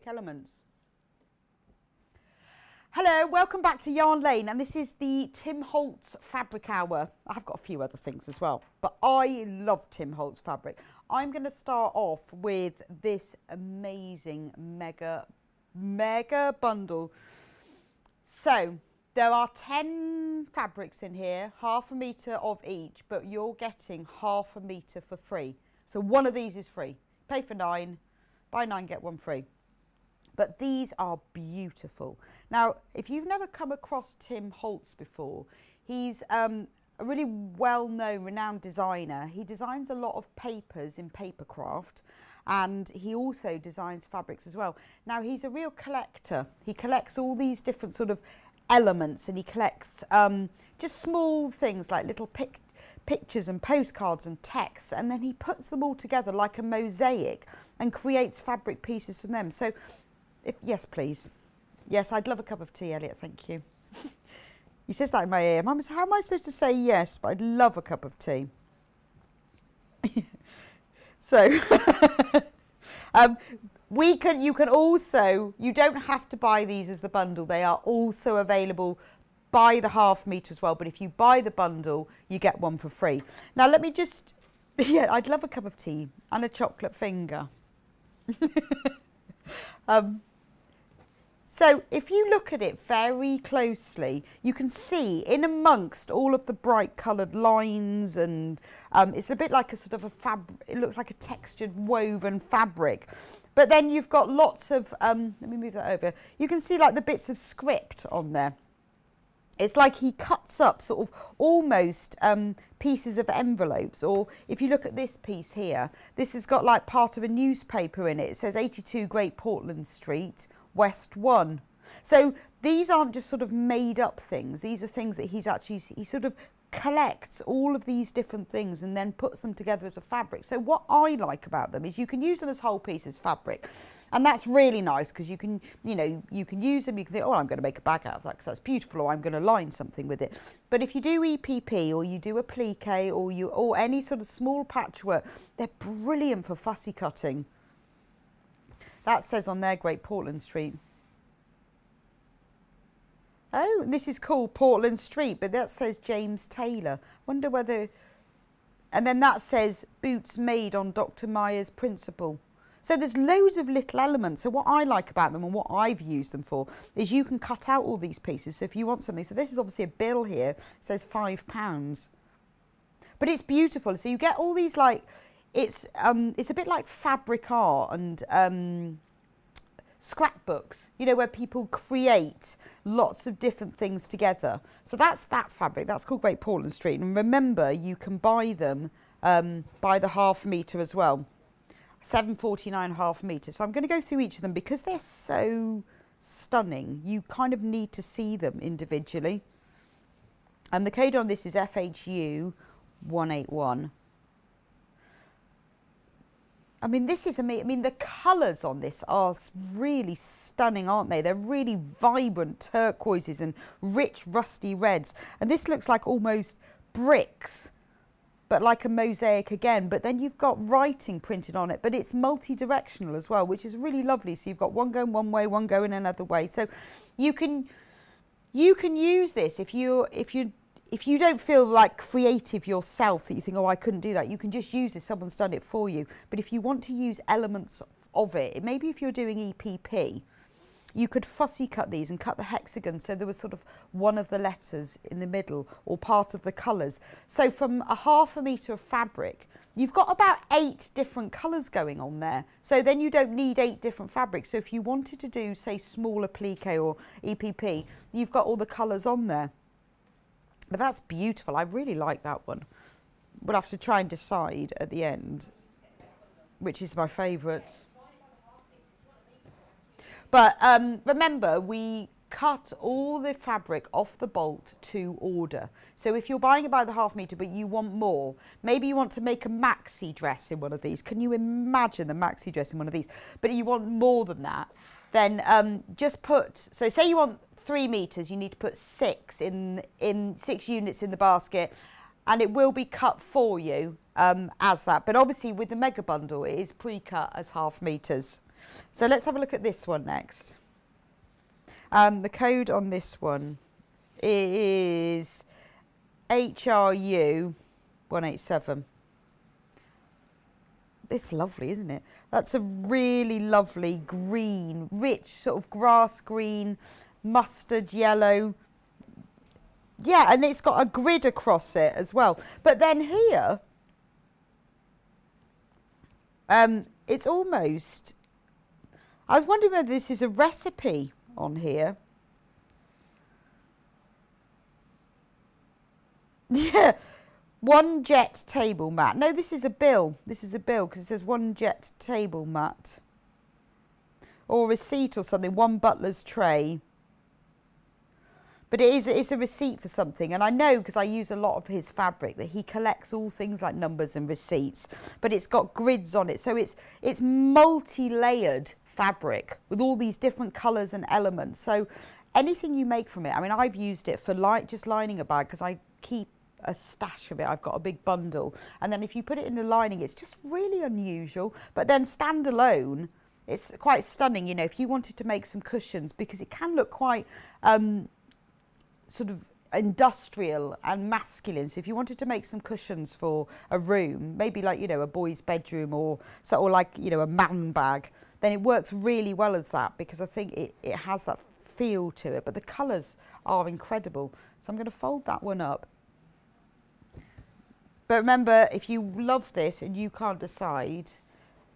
elements. Hello, welcome back to Yarn Lane, and this is the Tim Holtz Fabric Hour. I've got a few other things as well, but I love Tim Holtz fabric. I'm going to start off with this amazing mega, mega bundle. So, there are 10 fabrics in here, half a metre of each, but you're getting half a metre for free. So one of these is free. Pay for nine, buy nine, get one free. But these are beautiful. Now, if you've never come across Tim Holtz before, he's um, a really well-known, renowned designer. He designs a lot of papers in papercraft and he also designs fabrics as well. Now, he's a real collector. He collects all these different sort of elements and he collects um, just small things like little pic pictures and postcards and texts and then he puts them all together like a mosaic and creates fabric pieces from them. So if, yes, please. Yes, I'd love a cup of tea, Elliot, thank you. [LAUGHS] he says that in my ear. Mum, how am I supposed to say yes, but I'd love a cup of tea. [LAUGHS] so, [LAUGHS] um, we can, you can also, you don't have to buy these as the bundle. They are also available by the half metre as well. But if you buy the bundle, you get one for free. Now, let me just, yeah, I'd love a cup of tea and a chocolate finger. um, so if you look at it very closely, you can see in amongst all of the bright coloured lines and um, it's a bit like a sort of a fabric, it looks like a textured woven fabric. But then you've got lots of, um, let me move that over. You can see like the bits of script on there. It's like he cuts up sort of almost um, pieces of envelopes or if you look at this piece here, this has got like part of a newspaper in it. It says 82 Great Portland Street, West 1. So these aren't just sort of made up things. These are things that he's actually, he sort of collects all of these different things and then puts them together as a fabric. So what I like about them is you can use them as whole pieces fabric. And that's really nice because you can, you know, you can use them. You can think, oh, I'm going to make a bag out of that because that's beautiful, or I'm going to line something with it. But if you do EPP or you do applique or you or any sort of small patchwork, they're brilliant for fussy cutting. That says on there, Great Portland Street. Oh, this is called Portland Street, but that says James Taylor. Wonder whether... And then that says boots made on Dr. Meyer's principle. So there's loads of little elements. So what I like about them and what I've used them for is you can cut out all these pieces. So if you want something, so this is obviously a bill here, says five pounds. But it's beautiful. So you get all these like, it's um, it's a bit like fabric art and um, scrapbooks, you know, where people create lots of different things together. So that's that fabric. That's called Great Portland Street. And remember, you can buy them um, by the half metre as well. 749 half metre. So I'm going to go through each of them because they're so stunning. You kind of need to see them individually. And the code on this is FHU 181. I mean, this is amazing. I mean, the colours on this are really stunning, aren't they? They're really vibrant turquoises and rich rusty reds. And this looks like almost bricks, but like a mosaic again. But then you've got writing printed on it, but it's multi-directional as well, which is really lovely. So you've got one going one way, one going another way. So you can you can use this if you if you if you don't feel like creative yourself, that you think, oh, I couldn't do that, you can just use this, someone's done it for you. But if you want to use elements of it, maybe if you're doing EPP, you could fussy cut these and cut the hexagons so there was sort of one of the letters in the middle or part of the colours. So from a half a metre of fabric, you've got about eight different colours going on there. So then you don't need eight different fabrics. So if you wanted to do, say, small applique or EPP, you've got all the colours on there. But that's beautiful. I really like that one. We'll have to try and decide at the end which is my favourite. But um, remember, we cut all the fabric off the bolt to order. So if you're buying it by the half metre but you want more, maybe you want to make a maxi dress in one of these. Can you imagine the maxi dress in one of these? But you want more than that, then um, just put, so say you want three meters, you need to put six in, in six units in the basket and it will be cut for you um, as that. But obviously with the mega bundle, it is pre-cut as half meters. So let's have a look at this one next. Um, the code on this one is HRU 187. It's lovely, isn't it? That's a really lovely green, rich sort of grass green mustard yellow. Yeah, and it's got a grid across it as well. But then here, um, it's almost, I was wondering whether this is a recipe on here. [LAUGHS] Yeah, one jet table mat. No, this is a bill. This is a bill because it says one jet table mat. Or receipt or something, one butler's tray. But it is it's a receipt for something, and I know because I use a lot of his fabric that he collects all things like numbers and receipts. But it's got grids on it, so it's it's multi-layered fabric with all these different colours and elements. So anything you make from it, I mean, I've used it for like just lining a bag because I keep a stash of it. I've got a big bundle, and then if you put it in the lining, it's just really unusual. But then standalone. It's quite stunning, you know, if you wanted to make some cushions because it can look quite um, sort of industrial and masculine. So if you wanted to make some cushions for a room, maybe like, you know, a boy's bedroom or, so, or like, you know, a man bag, then it works really well as that because I think it, it has that feel to it. But the colours are incredible. So I'm going to fold that one up. But remember, if you love this and you can't decide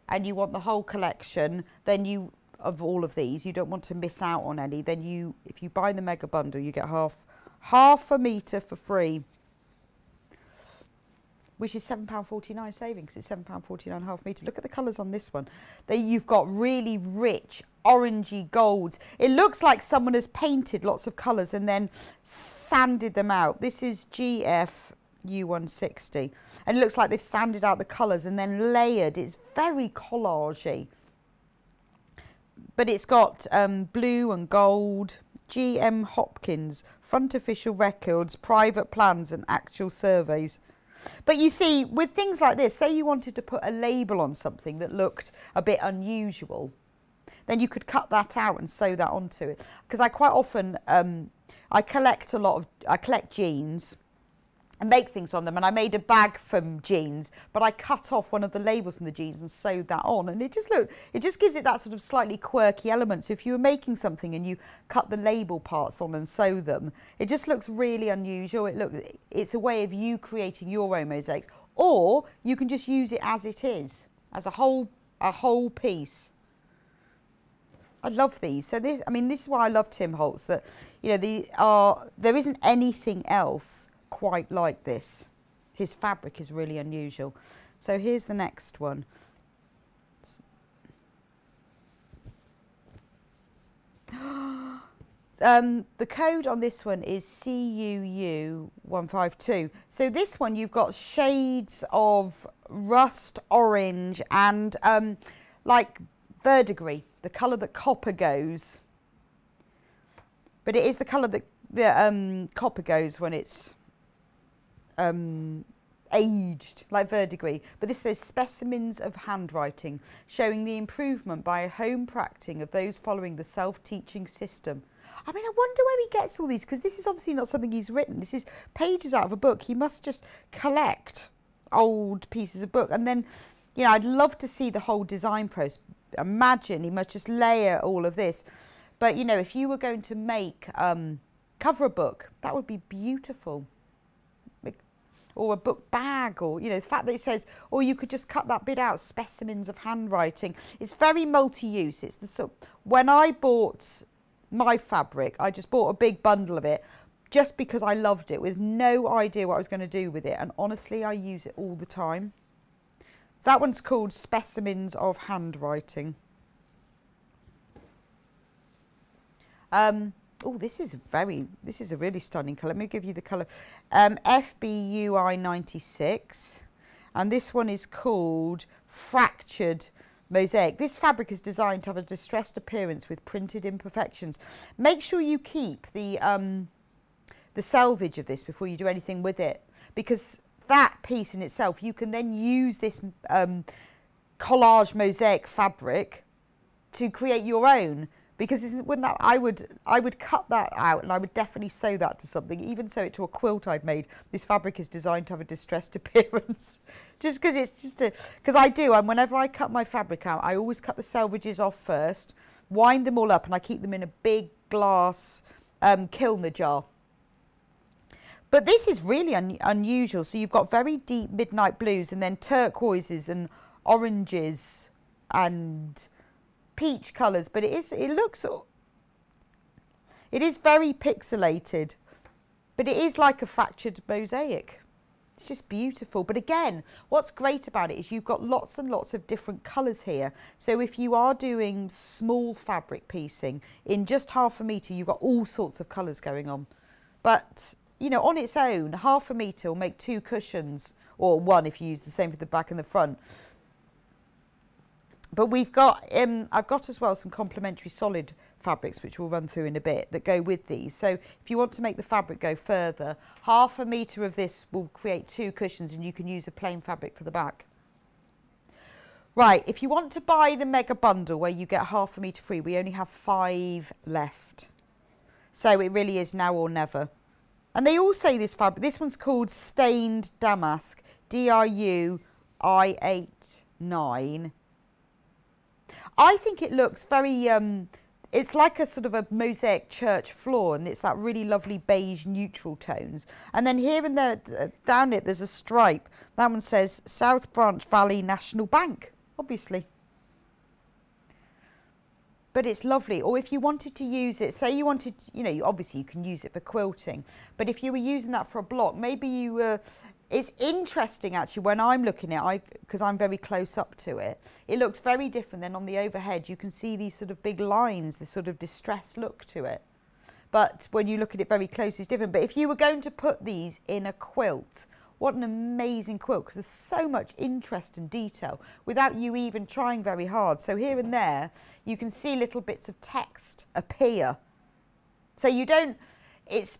and you want the whole collection, then you of all of these, you don't want to miss out on any, then you, if you buy the mega bundle, you get half, half a metre for free. which is £7.49 savings. It's £7.49 half metre. Look at the colours on this one. They, you've got really rich orangey golds. It looks like someone has painted lots of colours and then sanded them out. This is GF U160 and it looks like they've sanded out the colours and then layered. It's very collagey. But it's got um, blue and gold, GM Hopkins, front official records, private plans and actual surveys. But you see, with things like this, say you wanted to put a label on something that looked a bit unusual, then you could cut that out and sew that onto it. Because I quite often, um, I collect a lot of, I collect jeans and make things on them. And I made a bag from jeans, but I cut off one of the labels from the jeans and sewed that on. And it just look, it just gives it that sort of slightly quirky element. So if you were making something and you cut the label parts on and sew them, it just looks really unusual. It look, it's a way of you creating your own mosaics, or you can just use it as it is, as a whole, a whole piece. I love these. So this, I mean, this is why I love Tim Holtz. That you know, the are there isn't anything else quite like this. His fabric is really unusual. So here's the next one. [GASPS] um, the code on this one is CUU152. So this one you've got shades of rust orange and um, like verdigris, the colour that copper goes. But it is the colour that the um, copper goes when it's um, aged, like verdigris, but this says specimens of handwriting, showing the improvement by home practicing of those following the self-teaching system. I mean, I wonder where he gets all these, because this is obviously not something he's written. This is pages out of a book. He must just collect old pieces of book. And then, you know, I'd love to see the whole design process. Imagine he must just layer all of this. But, you know, if you were going to make, um, cover a book, that would be beautiful or a book bag or, you know, the fact that it says, or you could just cut that bit out, specimens of handwriting. It's very multi-use. It's the sort, when I bought my fabric, I just bought a big bundle of it just because I loved it with no idea what I was going to do with it. And honestly, I use it all the time. That one's called Specimens of Handwriting. Um, Oh, this is very, this is a really stunning colour. Let me give you the colour. Um, FBUI 96. And this one is called Fractured Mosaic. This fabric is designed to have a distressed appearance with printed imperfections. Make sure you keep the, um, the selvage of this before you do anything with it. Because that piece in itself, you can then use this um, collage mosaic fabric to create your own because wouldn't that I would I would cut that out and I would definitely sew that to something even sew it to a quilt I'd made. This fabric is designed to have a distressed [LAUGHS] appearance. Just because it's just a because I do and whenever I cut my fabric out I always cut the selvages off first wind them all up and I keep them in a big glass um, kilner jar. But this is really un unusual. So you've got very deep midnight blues and then turquoises and oranges and peach colours, but it is it looks it is very pixelated, but it is like a fractured mosaic. It's just beautiful. But again, what's great about it is you've got lots and lots of different colours here. So if you are doing small fabric piecing in just half a metre, you've got all sorts of colours going on. But, you know, on its own, half a metre will make two cushions, or one if you use the same for the back and the front. But we've got, um, I've got as well some complementary solid fabrics, which we'll run through in a bit, that go with these. So if you want to make the fabric go further, half a metre of this will create two cushions and you can use a plain fabric for the back. Right, if you want to buy the mega bundle where you get half a metre free, we only have five left. So it really is now or never. And they all say this fabric, this one's called Stained Damask, D-R-U I-8-9 I think it looks very, um, it's like a sort of a mosaic church floor and it's that really lovely beige neutral tones. And then here and there, uh, down it, there's a stripe. That one says South Branch Valley National Bank, obviously. But it's lovely. Or if you wanted to use it, say you wanted, you know, obviously you can use it for quilting. But if you were using that for a block, maybe you were It's interesting actually when I'm looking at it, because I'm very close up to it, it looks very different than on the overhead. You can see these sort of big lines, this sort of distressed look to it. But when you look at it very close, it's different. But if you were going to put these in a quilt, what an amazing quilt because there's so much interest and detail without you even trying very hard. So here and there, you can see little bits of text appear. So you don't, it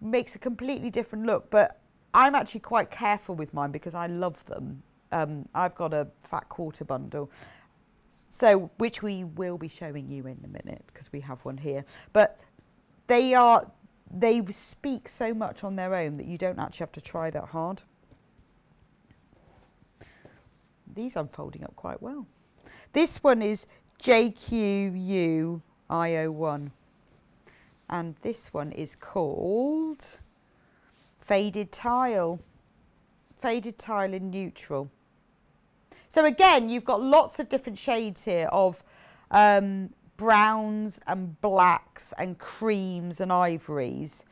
makes a completely different look. But I'm actually quite careful with mine because I love them. Um, I've got a fat quarter bundle, so which we will be showing you in a minute because we have one here. But they are they speak so much on their own that you don't actually have to try that hard. These I'm folding up quite well. This one is JQU-IO1 and this one is called faded tile, faded tile in neutral. So again, you've got lots of different shades here of um, browns and blacks and creams and ivories.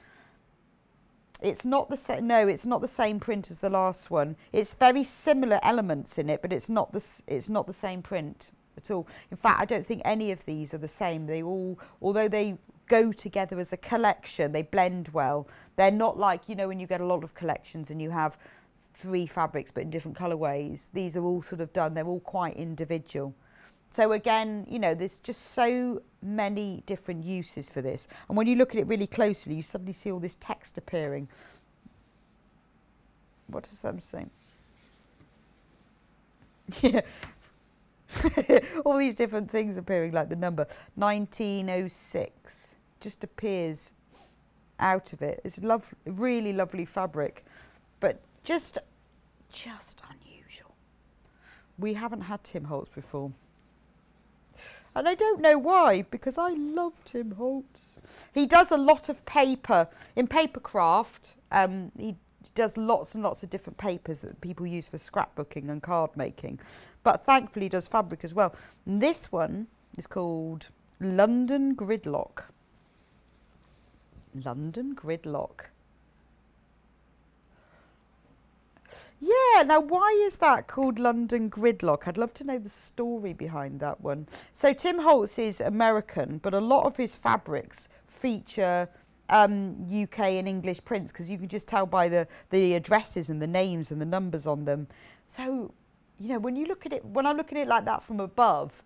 It's not the same. No, it's not the same print as the last one. It's very similar elements in it, but it's not the it's not the same print at all. In fact, I don't think any of these are the same. They all, although they go together as a collection. They blend well. They're not like, you know, when you get a lot of collections and you have three fabrics but in different colourways. These are all sort of done, they're all quite individual. So again, you know, there's just so many different uses for this. And when you look at it really closely, you suddenly see all this text appearing. What does that say? [LAUGHS] Yeah. [LAUGHS] all these different things appearing like the number 1906 just appears out of it. It's love, really lovely fabric, but just, just unusual. We haven't had Tim Holtz before. And I don't know why, because I love Tim Holtz. He does a lot of paper. In Papercraft, um, he does lots and lots of different papers that people use for scrapbooking and card making. But thankfully he does fabric as well. And this one is called London Gridlock. London Gridlock. Yeah, now why is that called London Gridlock? I'd love to know the story behind that one. So Tim Holtz is American, but a lot of his fabrics feature um, UK and English prints because you can just tell by the, the addresses and the names and the numbers on them. So, you know, when you look at it, when I look at it like that from above,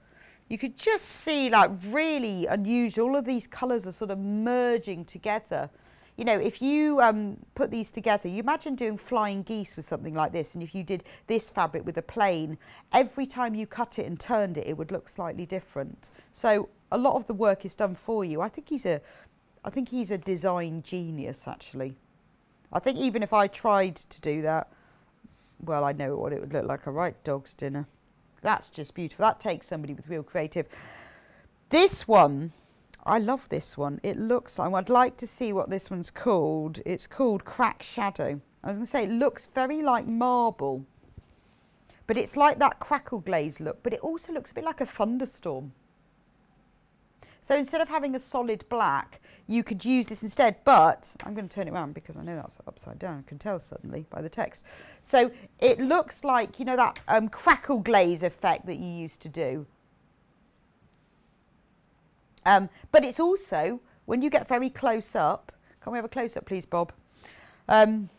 you could just see like really unusual. All of these colours are sort of merging together. You know, if you um, put these together, you imagine doing flying geese with something like this. And if you did this fabric with a plane, every time you cut it and turned it, it would look slightly different. So a lot of the work is done for you. I think he's a, I think he's a design genius, actually. I think even if I tried to do that, well, I know what it would look like. A right dog's dinner. That's just beautiful. That takes somebody with real creative. This one, I love this one. It looks I'd like to see what this one's called. It's called Crack Shadow. I was going to say, it looks very like marble. But it's like that crackle glaze look, but it also looks a bit like a thunderstorm. So instead of having a solid black, you could use this instead, but I'm going to turn it around because I know that's upside down. I can tell suddenly by the text. So it looks like, you know, that um, crackle glaze effect that you used to do. Um, but it's also, when you get very close up, can we have a close up please, Bob? Um,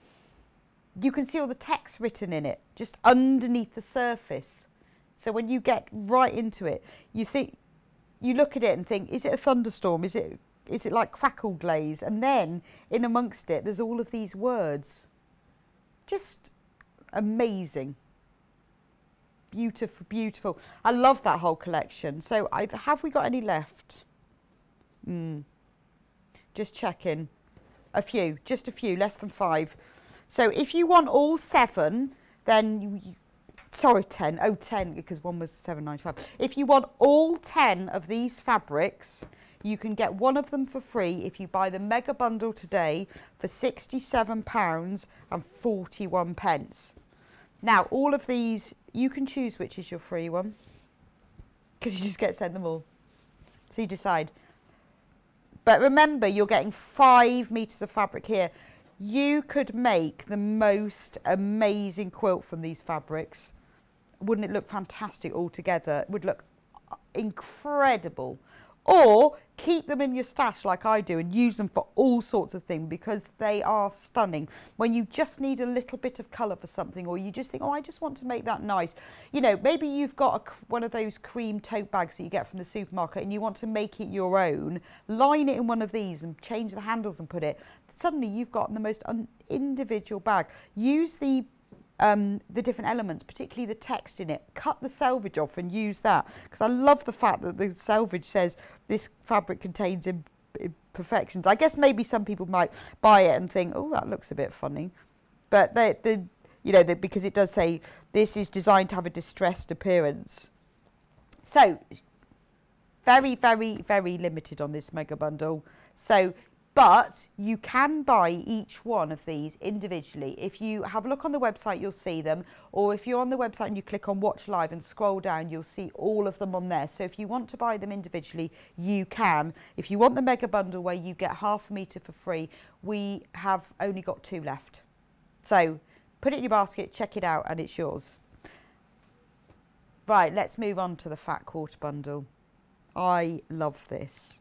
you can see all the text written in it, just underneath the surface. So when you get right into it, you think you look at it and think, is it a thunderstorm? Is it is it like crackle glaze? And then in amongst it, there's all of these words. Just amazing. Beautiful, beautiful. I love that whole collection. So I've, have we got any left? Mm. Just checking. A few, just a few, less than five. So if you want all seven, then you, you sorry 10 oh 10 because one was 7.95 if you want all 10 of these fabrics you can get one of them for free if you buy the mega bundle today for 67 pounds and 41 pence. Now all of these you can choose which is your free one because you just get sent them all. So you decide. But remember you're getting five meters of fabric here. You could make the most amazing quilt from these fabrics. Wouldn't it look fantastic all together? It would look uh, incredible. Or keep them in your stash like I do and use them for all sorts of things because they are stunning. When you just need a little bit of colour for something or you just think, oh, I just want to make that nice. You know, maybe you've got a, one of those cream tote bags that you get from the supermarket and you want to make it your own. Line it in one of these and change the handles and put it. Suddenly you've got the most individual bag. Use the um, the different elements, particularly the text in it. Cut the selvage off and use that because I love the fact that the selvage says this fabric contains imperfections. I guess maybe some people might buy it and think, oh, that looks a bit funny, but the the you know the, because it does say this is designed to have a distressed appearance. So very, very, very limited on this mega bundle. So but you can buy each one of these individually. If you have a look on the website, you'll see them. Or if you're on the website and you click on watch live and scroll down, you'll see all of them on there. So if you want to buy them individually, you can. If you want the mega bundle where you get half a metre for free, we have only got two left. So put it in your basket, check it out, and it's yours. Right, let's move on to the fat quarter bundle. I love this.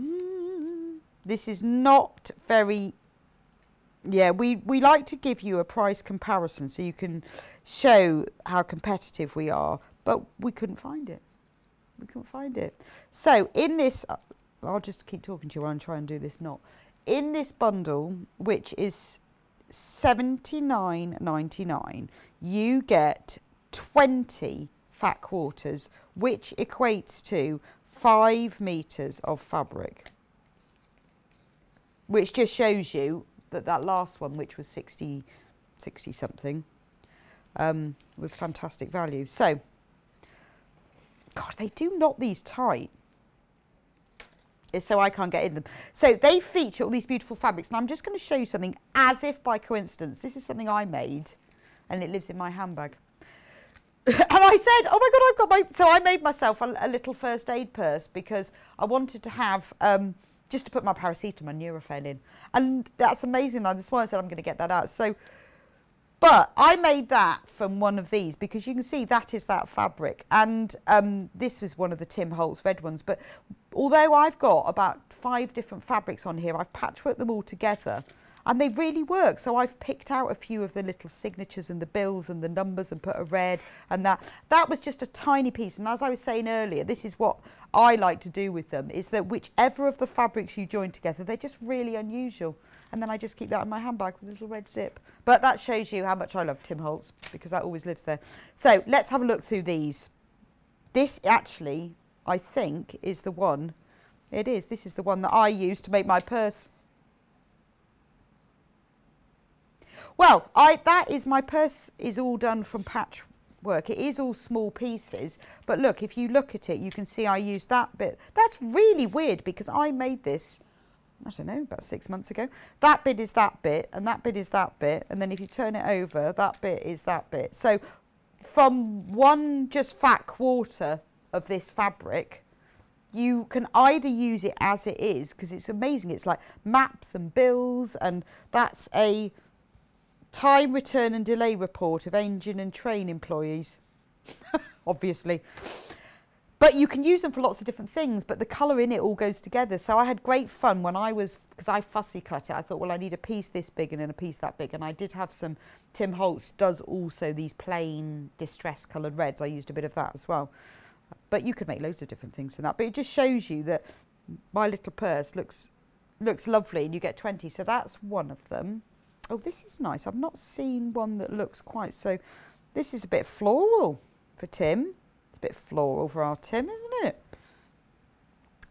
Mm. This is not very yeah, we, we like to give you a price comparison so you can show how competitive we are, but we couldn't find it. We couldn't find it. So in this, uh, I'll just keep talking to you while I try and do this not. In this bundle, which is seventy nine ninety nine, you get 20 fat quarters, which equates to five metres of fabric which just shows you that that last one, which was 60, 60 something, um, was fantastic value. So, God, they do knot these tight. So I can't get in them. So they feature all these beautiful fabrics. And I'm just going to show you something as if by coincidence. This is something I made and it lives in my handbag. [COUGHS] and I said, oh my God, I've got my... So I made myself a, a little first aid purse because I wanted to have... Um, just to put my paracetamol and Nurofen in. And that's amazing. That's why I said I'm going to get that out. So, but I made that from one of these because you can see that is that fabric. And um, this was one of the Tim Holtz red ones. But although I've got about five different fabrics on here, I've patchworked them all together and they really work. So I've picked out a few of the little signatures and the bills and the numbers and put a red and that. That was just a tiny piece. And as I was saying earlier, this is what I like to do with them, is that whichever of the fabrics you join together, they're just really unusual. And then I just keep that in my handbag with a little red zip. But that shows you how much I love Tim Holtz because that always lives there. So let's have a look through these. This actually, I think, is the one. It is. This is the one that I use to make my purse. Well, I that is my purse is all done from patchwork. It is all small pieces, but look, if you look at it, you can see I used that bit. That's really weird because I made this, I don't know, about six months ago. That bit is that bit, and that bit is that bit, and then if you turn it over, that bit is that bit. So from one just fat quarter of this fabric, you can either use it as it is, because it's amazing. It's like maps and bills, and that's a Time, return and delay report of engine and train employees, [LAUGHS] obviously. But you can use them for lots of different things, but the colour in it all goes together. So I had great fun when I was, because I fussy cut it, I thought, well, I need a piece this big and then a piece that big. And I did have some, Tim Holtz does also these plain distress coloured reds. I used a bit of that as well. But you could make loads of different things from that. But it just shows you that my little purse looks looks lovely and you get 20. So that's one of them. Oh, this is nice. I've not seen one that looks quite so... This is a bit floral for Tim. It's a bit floral for our Tim, isn't it?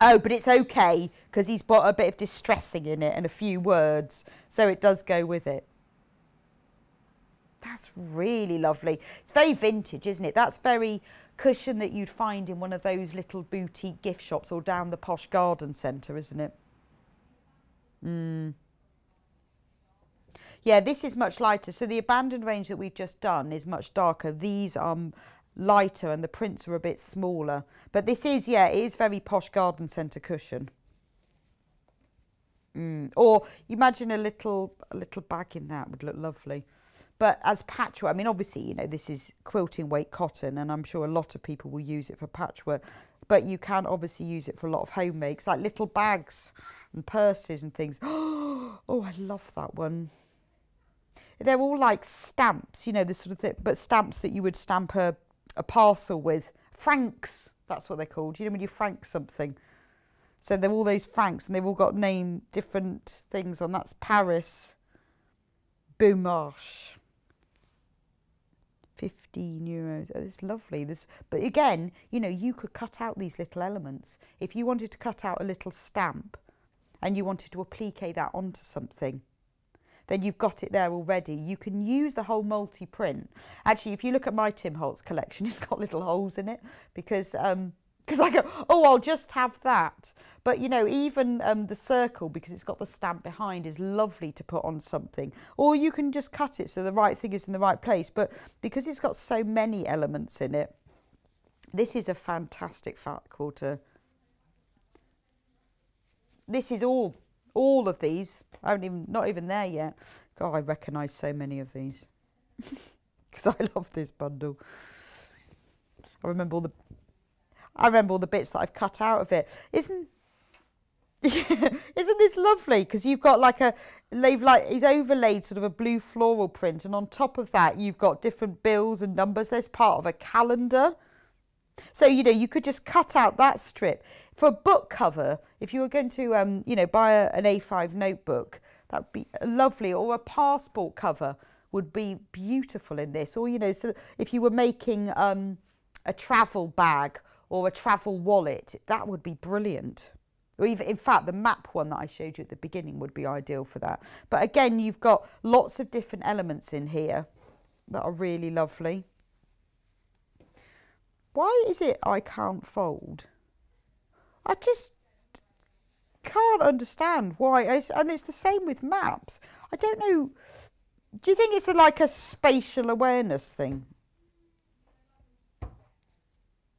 Oh, but it's okay because he's got a bit of distressing in it and a few words. So it does go with it. That's really lovely. It's very vintage, isn't it? That's very cushion that you'd find in one of those little boutique gift shops or down the posh garden centre, isn't it? Mm. Yeah, this is much lighter. So the abandoned range that we've just done is much darker. These are lighter and the prints are a bit smaller. But this is, yeah, it is very posh garden centre cushion. Mm. Or imagine a little a little bag in that would look lovely. But as patchwork, I mean, obviously, you know, this is quilting weight cotton, and I'm sure a lot of people will use it for patchwork. But you can obviously use it for a lot of homemakes, like little bags and purses and things. [GASPS] Oh, I love that one. They're all like stamps, you know, the sort of thing, but stamps that you would stamp a, a parcel with. Franks, that's what they're called. You know, when you frank something. So they're all those franks, and they've all got name different things on. That's Paris, Beaumarchais. 15 euros. Oh, it's lovely. This, but again, you know, you could cut out these little elements. If you wanted to cut out a little stamp and you wanted to applique that onto something, then you've got it there already. You can use the whole multi-print. Actually, if you look at my Tim Holtz collection, [LAUGHS] it's got little holes in it because um, because I go, oh, I'll just have that. But you know, even um, the circle, because it's got the stamp behind, is lovely to put on something. Or you can just cut it so the right thing is in the right place. But because it's got so many elements in it, this is a fantastic fat quarter. This is all, all of these. I haven't even, not even there yet. God, I recognise so many of these [LAUGHS] because I love this bundle. I remember all the I remember all the bits that I've cut out of it. Isn't [LAUGHS] isn't this lovely? Because you've got like a they've like he's overlaid sort of a blue floral print, and on top of that you've got different bills and numbers. There's part of a calendar. So you know you could just cut out that strip for a book cover. If you were going to um, you know buy a, an A5 notebook, that would be lovely, or a passport cover would be beautiful in this. Or you know, so if you were making um, a travel bag or a travel wallet, that would be brilliant. Or even, in fact, the map one that I showed you at the beginning would be ideal for that. But again, you've got lots of different elements in here that are really lovely. Why is it I can't fold? I just can't understand why. And it's the same with maps. I don't know. Do you think it's a, like a spatial awareness thing?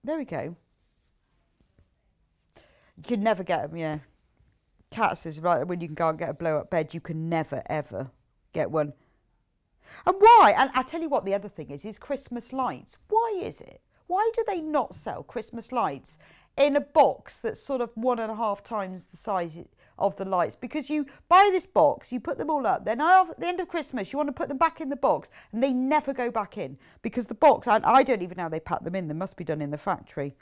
There we go. You can never get them, yeah. Cats is right, when you can go and get a blow up bed, you can never, ever get one. And why? And I tell you what, the other thing is, is Christmas lights. Why is it? Why do they not sell Christmas lights in a box that's sort of one and a half times the size of the lights? Because you buy this box, you put them all up, then at the end of Christmas, you want to put them back in the box, and they never go back in because the box, and I don't even know how they pack them in, they must be done in the factory.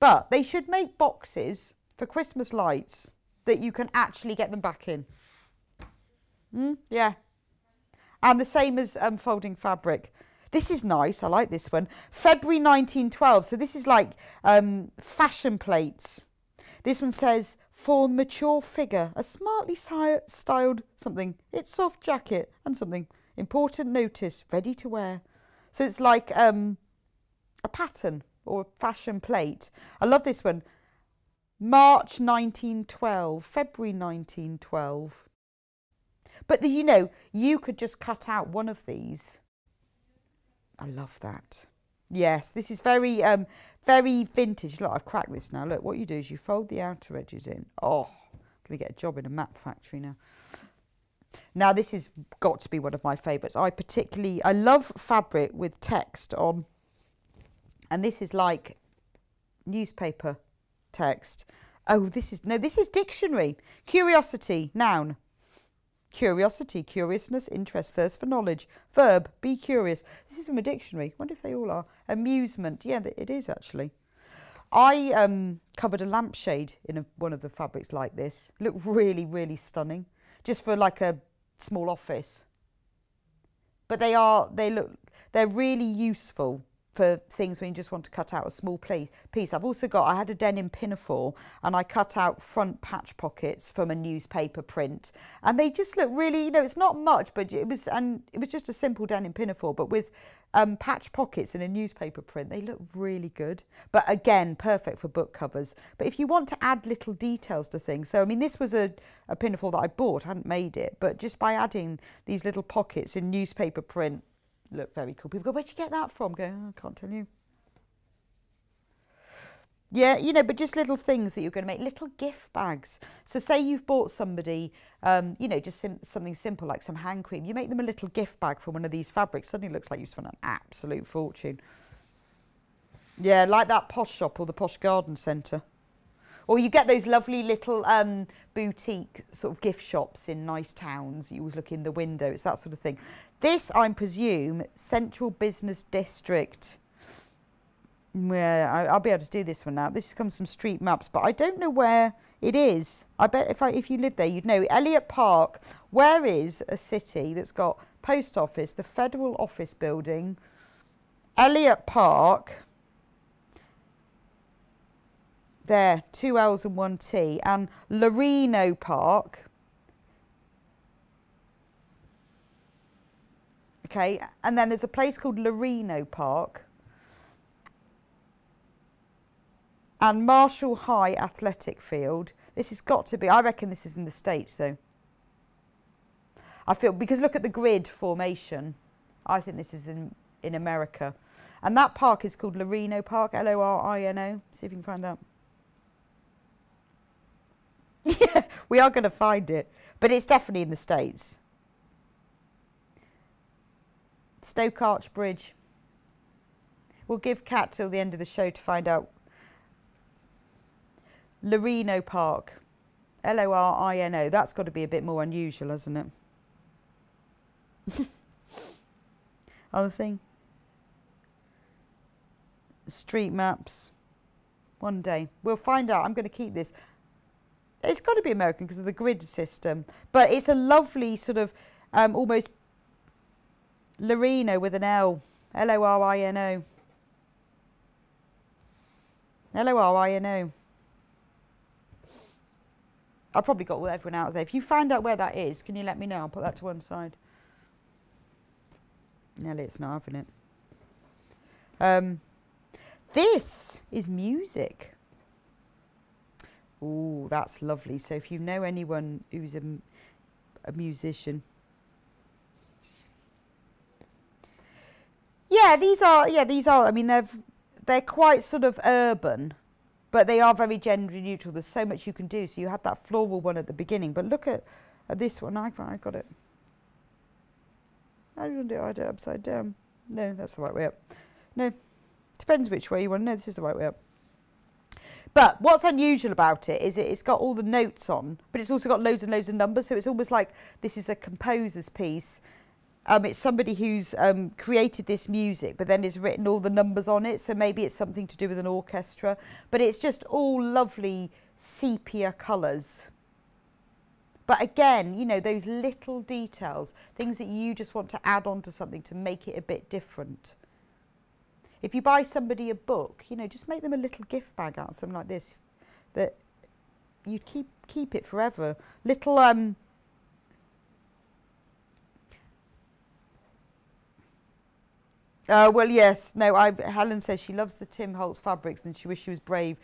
But they should make boxes for Christmas lights that you can actually get them back in. Mm, yeah. And the same as um, folding fabric. This is nice. I like this one. February 1912. So this is like um, fashion plates. This one says, for mature figure, a smartly styled something. It's soft jacket and something. Important notice, ready to wear. So it's like um, a pattern or a fashion plate. I love this one. March 1912, February 1912. But the, you know, you could just cut out one of these. I love that. Yes, this is very, um, very vintage. Look, I've cracked this now. Look, what you do is you fold the outer edges in. Oh, I'm going to get a job in a map factory now. Now, this has got to be one of my favourites. I particularly, I love fabric with text on. And this is like newspaper text. Oh, this is, no, this is dictionary. Curiosity, noun. Curiosity, curiousness, interest, thirst for knowledge. Verb, be curious. This is from a dictionary. Wonder if they all are. Amusement. Yeah, it is actually. I um, covered a lampshade in a, one of the fabrics like this. Looked really, really stunning. Just for like a small office. But they are, they look, they're really useful for things when you just want to cut out a small piece. I've also got, I had a denim pinafore and I cut out front patch pockets from a newspaper print and they just look really, you know, it's not much, but it was, and it was just a simple denim pinafore, but with um, patch pockets in a newspaper print, they look really good. But again, perfect for book covers. But if you want to add little details to things, so I mean, this was a, a pinafore that I bought, I hadn't made it, but just by adding these little pockets in newspaper print, look very cool. People go, where'd you get that from? Go, oh, I can't tell you. Yeah, you know, but just little things that you're going to make, little gift bags. So, say you've bought somebody, um, you know, just sim- something simple like some hand cream. You make them a little gift bag from one of these fabrics. Suddenly, looks like you've spent an absolute fortune. Yeah, like that posh shop or the posh garden centre. Or you get those lovely little um, boutique sort of gift shops in nice towns. You always look in the window. It's that sort of thing. This, I presume, Central Business District. Yeah, I, I'll be able to do this one now. This comes from Street Maps, but I don't know where it is. I bet if I if you lived there, you'd know. Elliot Park. Where is a city that's got post office, the federal office building, Elliot Park. There, two L's and one T, and Lorino Park. Okay, and then there's a place called Lorino Park. and Marshall High Athletic Field. This has got to be, I reckon this is in the States though. I feel, because look at the grid formation. I think this is in, in America. And that park is called Lorino Park, L-O-R-I-N-O. See if you can find that. Yeah, we are going to find it. But it's definitely in the States. Stoke Arch Bridge. We'll give Kat till the end of the show to find out Lorino Park. L O R I N O. That's got to be a bit more unusual, hasn't it? [LAUGHS] Other thing. Street maps. One day. We'll find out. I'm going to keep this. It's got to be American because of the grid system. But it's a lovely sort of um, almost Lorino with an L. L O R I N O. L O R I N O. I've probably got everyone out there. If you find out where that is, can you let me know? I'll put that to one side. Nelly, it's not having it. Um, this is music. Oh, that's lovely. So if you know anyone who's a, a musician. Yeah, these are, yeah, these are, I mean, they're, they're quite sort of urban but they are very gender neutral. There's so much you can do. So you had that floral one at the beginning, but look at, at this one. I, I got it. I don't do it. Upside down. No, that's the right way up. No, depends which way you want. No, this is the right way up. But what's unusual about it is it's got all the notes on, but it's also got loads and loads of numbers. So it's almost like this is a composer's piece um, it's somebody who's um, created this music, but then has written all the numbers on it. So maybe it's something to do with an orchestra. But it's just all lovely sepia colours. But again, you know, those little details, things that you just want to add on to something to make it a bit different. If you buy somebody a book, you know, just make them a little gift bag out of something like this that you keep keep it forever. Little um Uh, well, yes. No, I, Helen says she loves the Tim Holtz fabrics and she wishes she was brave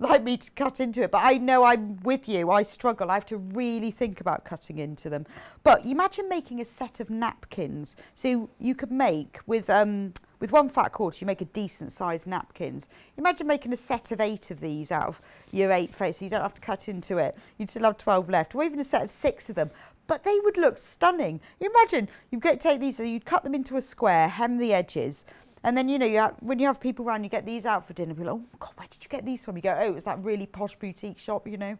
like me to cut into it. But I know I'm with you. I struggle. I have to really think about cutting into them. But imagine making a set of napkins. So you could make with um, with one fat quarter, you make a decent sized napkins. Imagine making a set of eight of these out of your eight face. So you don't have to cut into it. You'd still have 12 left, or even a set of six of them but they would look stunning. Imagine you get take these, so you'd cut them into a square, hem the edges, and then you know you have, when you have people around, you get these out for dinner. People, like, oh God, where did you get these from? You go, oh, it's that really posh boutique shop, you know.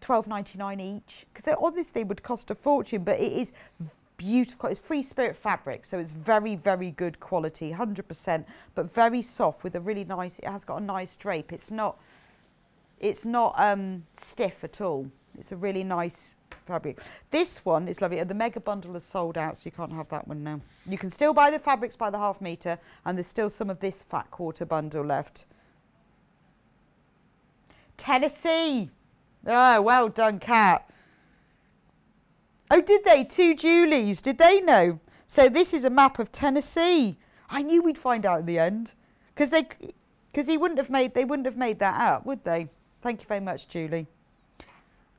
Twelve ninety nine each, because they would cost a fortune, but it is beautiful. It's free spirit fabric, so it's very, very good quality, hundred percent, but very soft with a really nice. It has got a nice drape. It's not, it's not um, stiff at all. It's a really nice fabric. This one is lovely. The mega bundle is sold out, so you can't have that one now. You can still buy the fabrics by the half metre, and there's still some of this fat quarter bundle left. Tennessee. Oh, well done, Cat. Oh, did they? Two Julies. Did they know? So this is a map of Tennessee. I knew we'd find out in the end, because they, because he wouldn't have made, they wouldn't have made that up, would they? Thank you very much, Julie.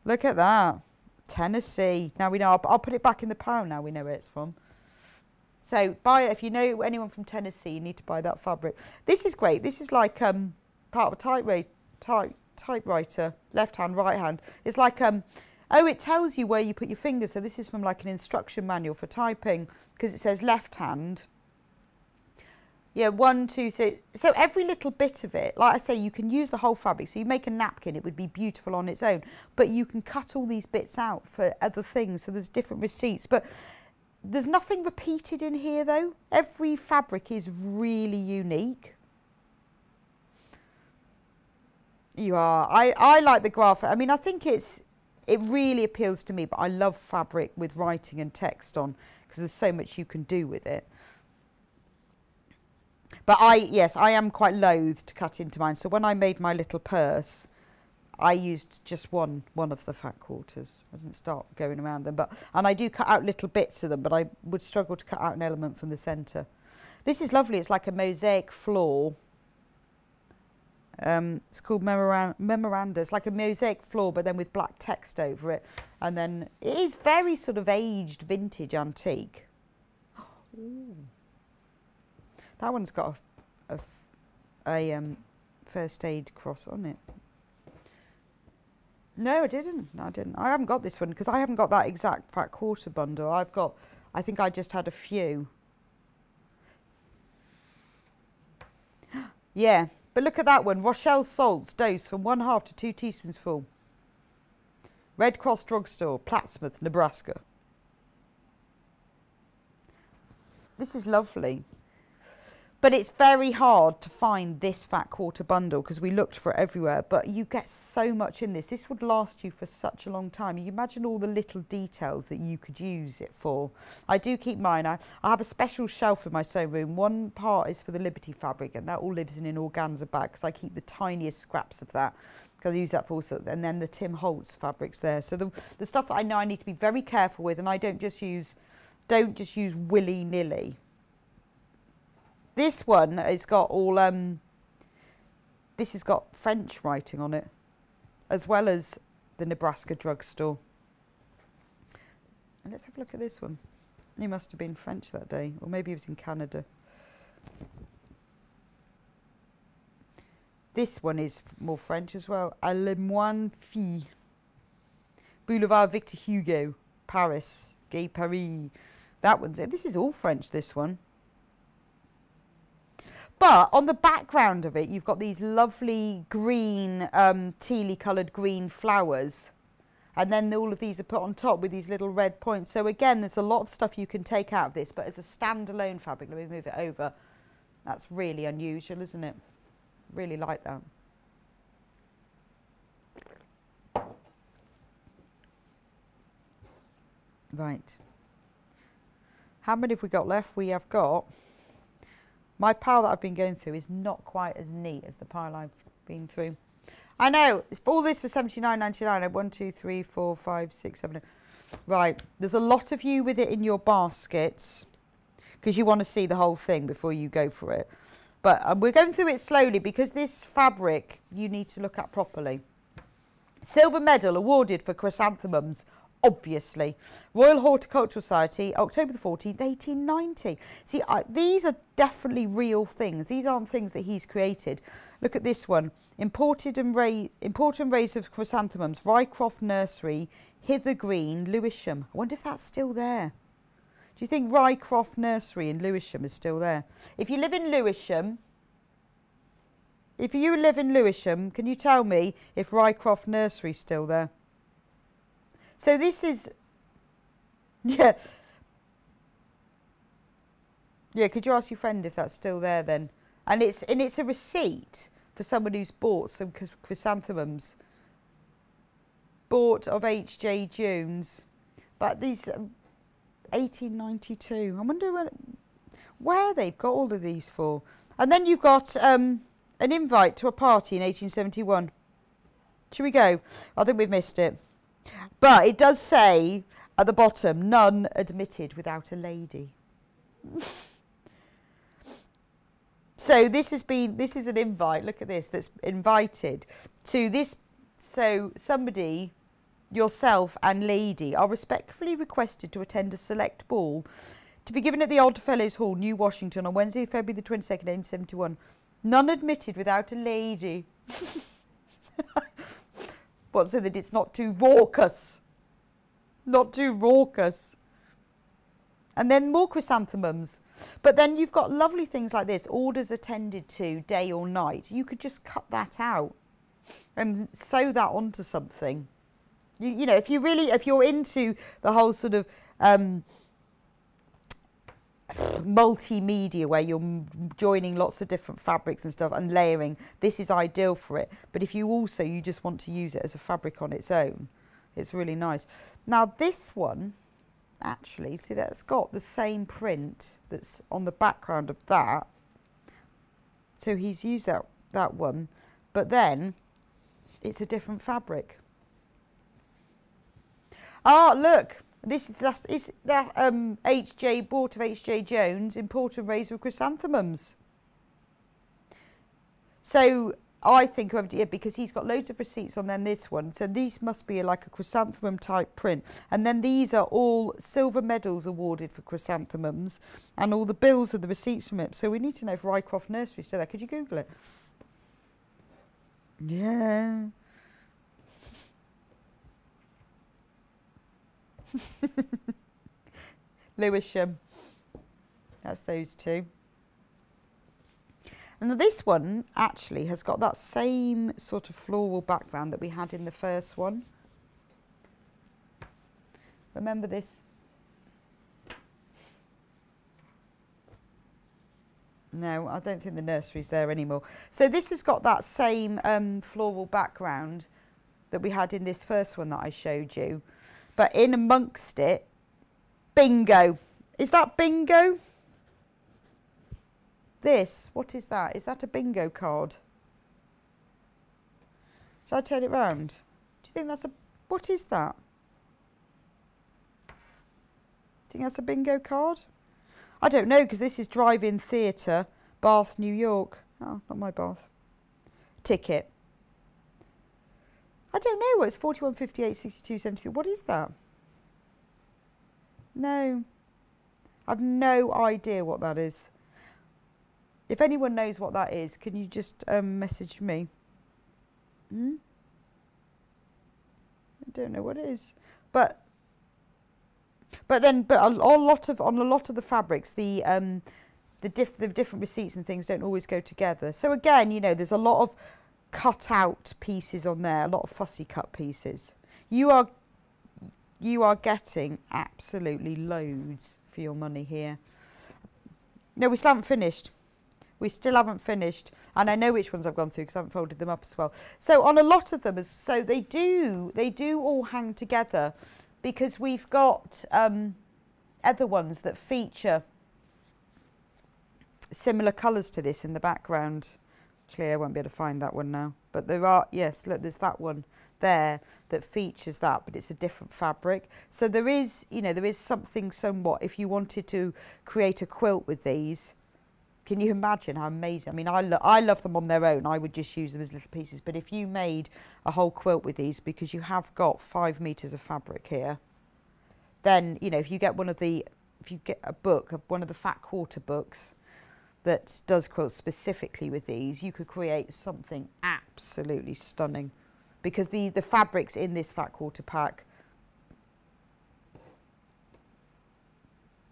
Look at that. Tennessee. Now we know. I'll, I'll, put it back in the pound now we know where it's from. So buy it. if you know anyone from Tennessee, you need to buy that fabric. This is great. This is like um, part of a type, typewriter, left hand, right hand. It's like um, oh, it tells you where you put your finger. So this is from like an instruction manual for typing because it says left hand. Yeah, one, two, three. So every little bit of it, like I say, you can use the whole fabric. So you make a napkin, it would be beautiful on its own. But you can cut all these bits out for other things. So there's different receipts. But there's nothing repeated in here though. Every fabric is really unique. You are. I, I like the graph. I mean, I think it's it really appeals to me, but I love fabric with writing and text on because there's so much you can do with it. But I, yes, I am quite loath to cut into mine. So when I made my little purse, I used just one one of the fat quarters. I didn't start going around them, but and I do cut out little bits of them, but I would struggle to cut out an element from the centre. This is lovely. It's like a mosaic floor. Um, it's called Memoran Memoranda. It's like a mosaic floor, but then with black text over it. And then it is very sort of aged, vintage, antique. Ooh. That one's got a, a, a um, first aid cross on it. No, I didn't. No, I didn't. I haven't got this one because I haven't got that exact fat quarter bundle. I've got, I think I just had a few. [GASPS] yeah, but look at that one. Rochelle salts dose from one half to two teaspoons full. Red Cross Drugstore, Plattsmouth, Nebraska. This is lovely. But it's very hard to find this fat quarter bundle because we looked for it everywhere. But you get so much in this. This would last you for such a long time. You imagine all the little details that you could use it for. I do keep mine. I, I have a special shelf in my sewing room. One part is for the Liberty fabric and that all lives in an organza bag because I keep the tiniest scraps of that because I use that for also, and then the Tim Holtz fabrics there. So the, the stuff that I know I need to be very careful with and I don't just use, don't just use willy-nilly. This one has got all, um, this has got French writing on it, as well as the Nebraska drugstore. And let's have a look at this one. He must have been French that day, or maybe he was in Canada. This one is more French as well. A Le Moine Fille. Boulevard Victor Hugo, Paris, Gay Paris. That one's it. This is all French, this one. But on the background of it, you've got these lovely green, um, tealy coloured green flowers. And then all of these are put on top with these little red points. So again, there's a lot of stuff you can take out of this. But as a standalone fabric, let me move it over. That's really unusual, isn't it? Really like that. Right. How many have we got left? We have got my pile that I've been going through is not quite as neat as the pile I've been through. I know, it's all this for seventy nine ninety nine. One, two, three, four, five, six, seven. Eight. Right, there's a lot of you with it in your baskets because you want to see the whole thing before you go for it. But um, we're going through it slowly because this fabric you need to look at properly. Silver medal awarded for chrysanthemums obviously. Royal Horticultural Society, October the 14th, 1890. See, I, these are definitely real things. These aren't things that he's created. Look at this one. Imported and, ra imported and raised of chrysanthemums, Ryecroft Nursery, Hither Green, Lewisham. I wonder if that's still there. Do you think Ryecroft Nursery in Lewisham is still there? If you live in Lewisham, if you live in Lewisham, can you tell me if Ryecroft Nursery is still there? So this is, yeah. Yeah, could you ask your friend if that's still there then? And it's and it's a receipt for someone who's bought some chrysanthemums. Bought of H.J. Jones. But these, um, 1892. I wonder where, where they've got all of these for. And then you've got um, an invite to a party in 1871. Should we go? I think we've missed it. But it does say at the bottom, none admitted without a lady. [LAUGHS] so this has been, this is an invite, look at this, that's invited to this. So somebody, yourself and lady, are respectfully requested to attend a select ball To be given at the Odd Fellows Hall, New Washington, on Wednesday, February the 22nd, 1871. None admitted without a lady. [LAUGHS] what, so that it's not too raucous? Not too raucous. And then more chrysanthemums. But then you've got lovely things like this, orders attended to day or night. You could just cut that out and sew that onto something. You, you know, if you really, if you're into the whole sort of um, multimedia where you're joining lots of different fabrics and stuff and layering, this is ideal for it. But if you also, you just want to use it as a fabric on its own, it's really nice. Now this one, actually, see that's got the same print that's on the background of that. So he's used that, that one, but then it's a different fabric. Ah, look, this is that is that um HJ bought of HJ Jones imported raised with chrysanthemums. So I think whoever did because he's got loads of receipts on then this one. So these must be like a chrysanthemum type print. And then these are all silver medals awarded for chrysanthemums and all the bills of the receipts from it. So we need to know if Ryecroft Nursery is still there. Could you Google it? Yeah. [LAUGHS] Lewisham. That's those two. And this one actually has got that same sort of floral background that we had in the first one. Remember this? No, I don't think the nursery's there anymore. So this has got that same um, floral background that we had in this first one that I showed you. But in amongst it, bingo. Is that bingo? This, what is that? Is that a bingo card? Shall I turn it round? Do you think that's a, what is that? Do you think that's a bingo card? I don't know because this is Drive-In Theatre, Bath, New York. Oh, not my Bath. Ticket. I don't know. what It's 41, 58, 62, 73. What is that? No. I've no idea what that is. If anyone knows what that is, can you just um, message me? Hmm? I don't know what it is. But but then, but a, a lot of on a lot of the fabrics, the um, the, diff, the different receipts and things don't always go together. So again, you know, there's a lot of cut out pieces on there, a lot of fussy cut pieces. You are you are getting absolutely loads for your money here. No, we still haven't finished. We still haven't finished, and I know which ones I've gone through because I haven't folded them up as well. So on a lot of them, as so they do they do all hang together because we've got um, other ones that feature similar colours to this in the background. Actually, I won't be able to find that one now. But there are, yes, look, there's that one there that features that, but it's a different fabric. So there is, you know, there is something somewhat, if you wanted to create a quilt with these, can you imagine how amazing? I mean, I, lo I love them on their own. I would just use them as little pieces. But if you made a whole quilt with these, because you have got five metres of fabric here, then, you know, if you get one of the, if you get a book, of one of the fat quarter books that does quilts specifically with these, you could create something absolutely stunning. Because the, the fabrics in this fat quarter pack,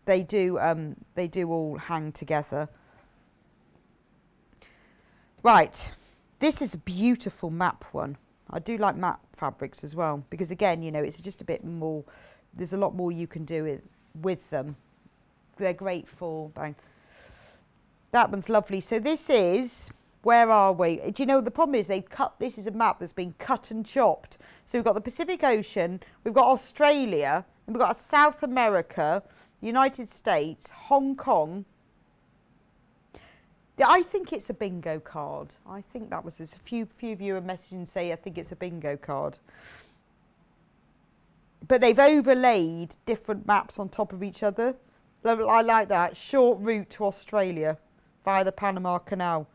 they do, um, they do all hang together. Right, this is a beautiful map one. I do like map fabrics as well because again, you know, it's just a bit more, there's a lot more you can do with, with them. They're great for, bang. That one's lovely. So this is, where are we? Do you know, the problem is they've cut, this is a map that's been cut and chopped. So we've got the Pacific Ocean, we've got Australia, and we've got South America, United States, Hong Kong, I think it's a bingo card. I think that was a few few of you are messaging say I think it's a bingo card. But they've overlaid different maps on top of each other. I like that. Short route to Australia via the Panama Canal.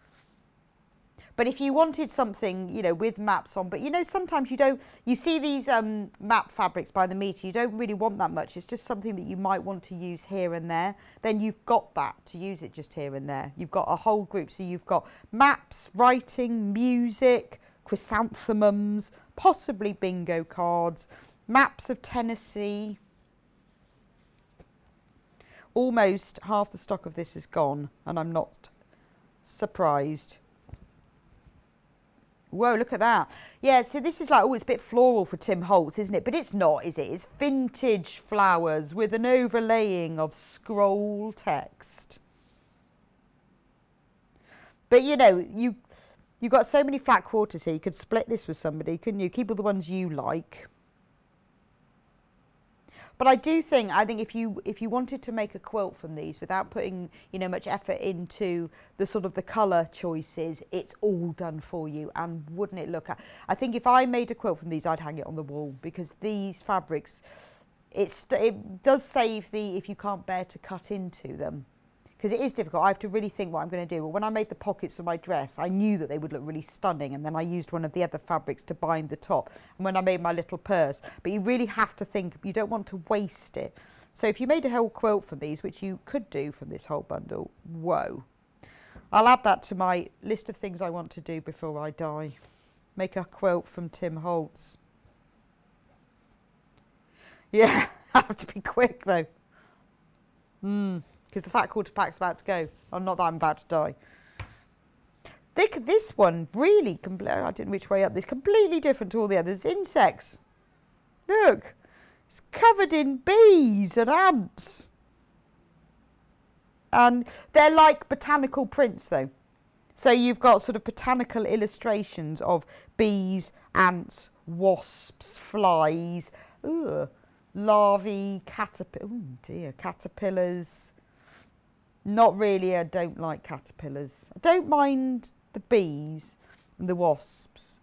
But if you wanted something, you know, with maps on, but you know, sometimes you don't, you see these um, map fabrics by the meter, you don't really want that much. It's just something that you might want to use here and there. Then you've got that to use it just here and there. You've got a whole group. So you've got maps, writing, music, chrysanthemums, possibly bingo cards, maps of Tennessee. Almost half the stock of this is gone, and I'm not surprised. Whoa, look at that. Yeah, so this is like, oh, it's a bit floral for Tim Holtz, isn't it? But it's not, is it? It's vintage flowers with an overlaying of scroll text. But, you know, you, you've got so many flat quarters here. You could split this with somebody, couldn't you? Keep all the ones you like. But I do think I think if you if you wanted to make a quilt from these without putting you know much effort into the sort of the colour choices, it's all done for you. And wouldn't it look? I think if I made a quilt from these, I'd hang it on the wall because these fabrics, it's it does save the if you can't bear to cut into them because it is difficult. I have to really think what I'm going to do. But when I made the pockets of my dress, I knew that they would look really stunning. And then I used one of the other fabrics to bind the top. And when I made my little purse, but you really have to think, you don't want to waste it. So if you made a whole quilt from these, which you could do from this whole bundle, whoa. I'll add that to my list of things I want to do before I die. Make a quilt from Tim Holtz. Yeah, [LAUGHS] I have to be quick though. Hmm because the fat quarter pack's about to go. Oh, not that I'm about to die. Think this one really, I didn't which way up this, completely different to all the others. Insects. Look, it's covered in bees and ants. And they're like botanical prints though. So you've got sort of botanical illustrations of bees, ants, wasps, flies, larvae, oh dear, caterpillars, not really, I don't like caterpillars. I don't mind the bees and the wasps.